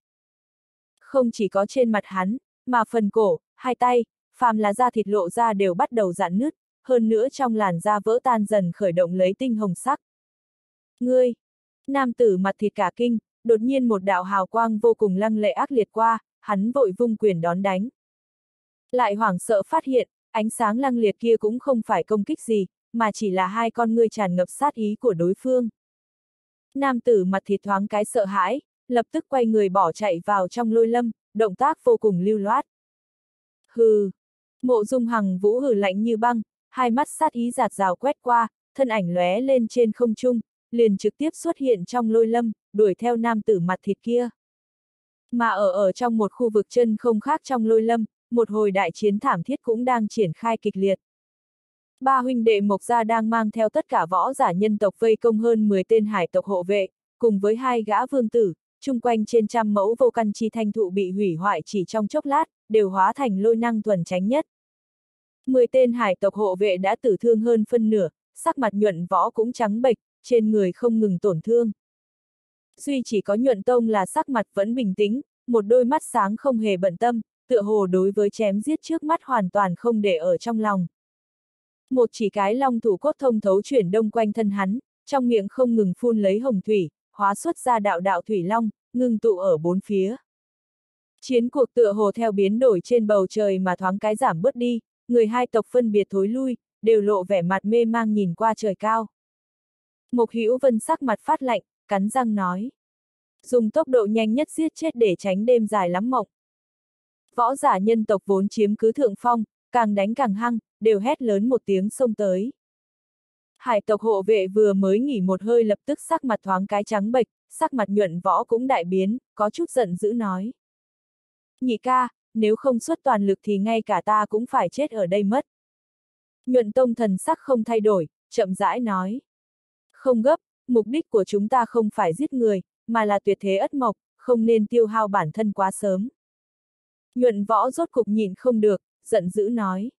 Không chỉ có trên mặt hắn, mà phần cổ, hai tay, phàm là da thịt lộ ra đều bắt đầu giãn nứt, hơn nữa trong làn da vỡ tan dần khởi động lấy tinh hồng sắc. Ngươi! Nam tử mặt thịt cả kinh, đột nhiên một đạo hào quang vô cùng lăng lệ ác liệt qua, hắn vội vung quyền đón đánh. Lại hoảng sợ phát hiện, ánh sáng lăng liệt kia cũng không phải công kích gì, mà chỉ là hai con ngươi tràn ngập sát ý của đối phương. Nam tử mặt thịt thoáng cái sợ hãi, lập tức quay người bỏ chạy vào trong lôi lâm, động tác vô cùng lưu loát. Hừ! Mộ dung hằng vũ hừ lạnh như băng, hai mắt sát ý giạt rào quét qua, thân ảnh lóe lên trên không trung, liền trực tiếp xuất hiện trong lôi lâm, đuổi theo nam tử mặt thịt kia. Mà ở ở trong một khu vực chân không khác trong lôi lâm, một hồi đại chiến thảm thiết cũng đang triển khai kịch liệt. Ba huynh đệ Mộc Gia đang mang theo tất cả võ giả nhân tộc vây công hơn 10 tên hải tộc hộ vệ, cùng với hai gã vương tử, chung quanh trên trăm mẫu vô căn chi thanh thụ bị hủy hoại chỉ trong chốc lát, đều hóa thành lôi năng thuần tránh nhất. 10 tên hải tộc hộ vệ đã tử thương hơn phân nửa, sắc mặt nhuận võ cũng trắng bệch, trên người không ngừng tổn thương. Duy chỉ có nhuận tông là sắc mặt vẫn bình tĩnh, một đôi mắt sáng không hề bận tâm, tựa hồ đối với chém giết trước mắt hoàn toàn không để ở trong lòng. Một chỉ cái long thủ cốt thông thấu chuyển đông quanh thân hắn, trong miệng không ngừng phun lấy hồng thủy, hóa xuất ra đạo đạo thủy long, ngưng tụ ở bốn phía. Chiến cuộc tựa hồ theo biến đổi trên bầu trời mà thoáng cái giảm bớt đi, người hai tộc phân biệt thối lui, đều lộ vẻ mặt mê mang nhìn qua trời cao. Mục Hữu Vân sắc mặt phát lạnh, cắn răng nói. Dùng tốc độ nhanh nhất giết chết để tránh đêm dài lắm mộng. Võ giả nhân tộc vốn chiếm cứ thượng phong, càng đánh càng hăng, đều hét lớn một tiếng xông tới. Hải tộc hộ vệ vừa mới nghỉ một hơi lập tức sắc mặt thoáng cái trắng bệch, sắc mặt nhuận võ cũng đại biến, có chút giận dữ nói. Nhị ca, nếu không xuất toàn lực thì ngay cả ta cũng phải chết ở đây mất. Nhuận tông thần sắc không thay đổi, chậm rãi nói. Không gấp, mục đích của chúng ta không phải giết người, mà là tuyệt thế ất mộc, không nên tiêu hao bản thân quá sớm. Nhuận võ rốt cục nhìn không được, giận dữ nói.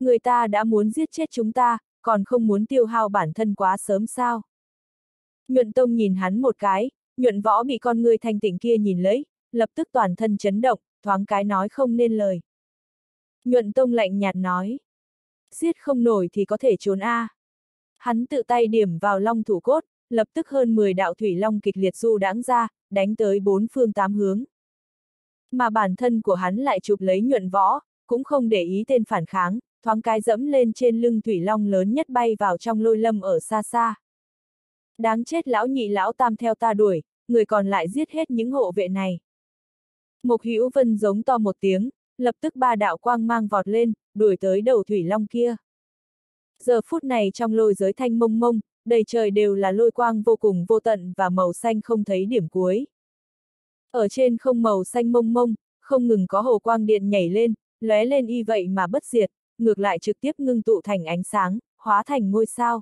Người ta đã muốn giết chết chúng ta, còn không muốn tiêu hao bản thân quá sớm sao? Nhuận tông nhìn hắn một cái, nhuận võ bị con người thanh tịnh kia nhìn lấy, lập tức toàn thân chấn động, thoáng cái nói không nên lời. Nhuận tông lạnh nhạt nói. Giết không nổi thì có thể trốn A. Hắn tự tay điểm vào long thủ cốt, lập tức hơn 10 đạo thủy long kịch liệt du đãng ra, đánh tới bốn phương tám hướng. Mà bản thân của hắn lại chụp lấy nhuận võ, cũng không để ý tên phản kháng, thoáng cái dẫm lên trên lưng thủy long lớn nhất bay vào trong lôi lâm ở xa xa. Đáng chết lão nhị lão tam theo ta đuổi, người còn lại giết hết những hộ vệ này. Mục Hữu Vân giống to một tiếng, lập tức ba đạo quang mang vọt lên, đuổi tới đầu thủy long kia. Giờ phút này trong lôi giới thanh mông mông, đầy trời đều là lôi quang vô cùng vô tận và màu xanh không thấy điểm cuối. Ở trên không màu xanh mông mông, không ngừng có hồ quang điện nhảy lên, lóe lên y vậy mà bất diệt, ngược lại trực tiếp ngưng tụ thành ánh sáng, hóa thành ngôi sao.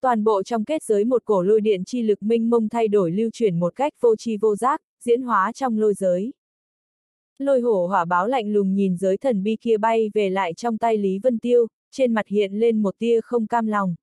Toàn bộ trong kết giới một cổ lôi điện chi lực minh mông thay đổi lưu chuyển một cách vô tri vô giác, diễn hóa trong lôi giới. Lôi hổ hỏa báo lạnh lùng nhìn giới thần bi kia bay về lại trong tay Lý Vân Tiêu, trên mặt hiện lên một tia không cam lòng.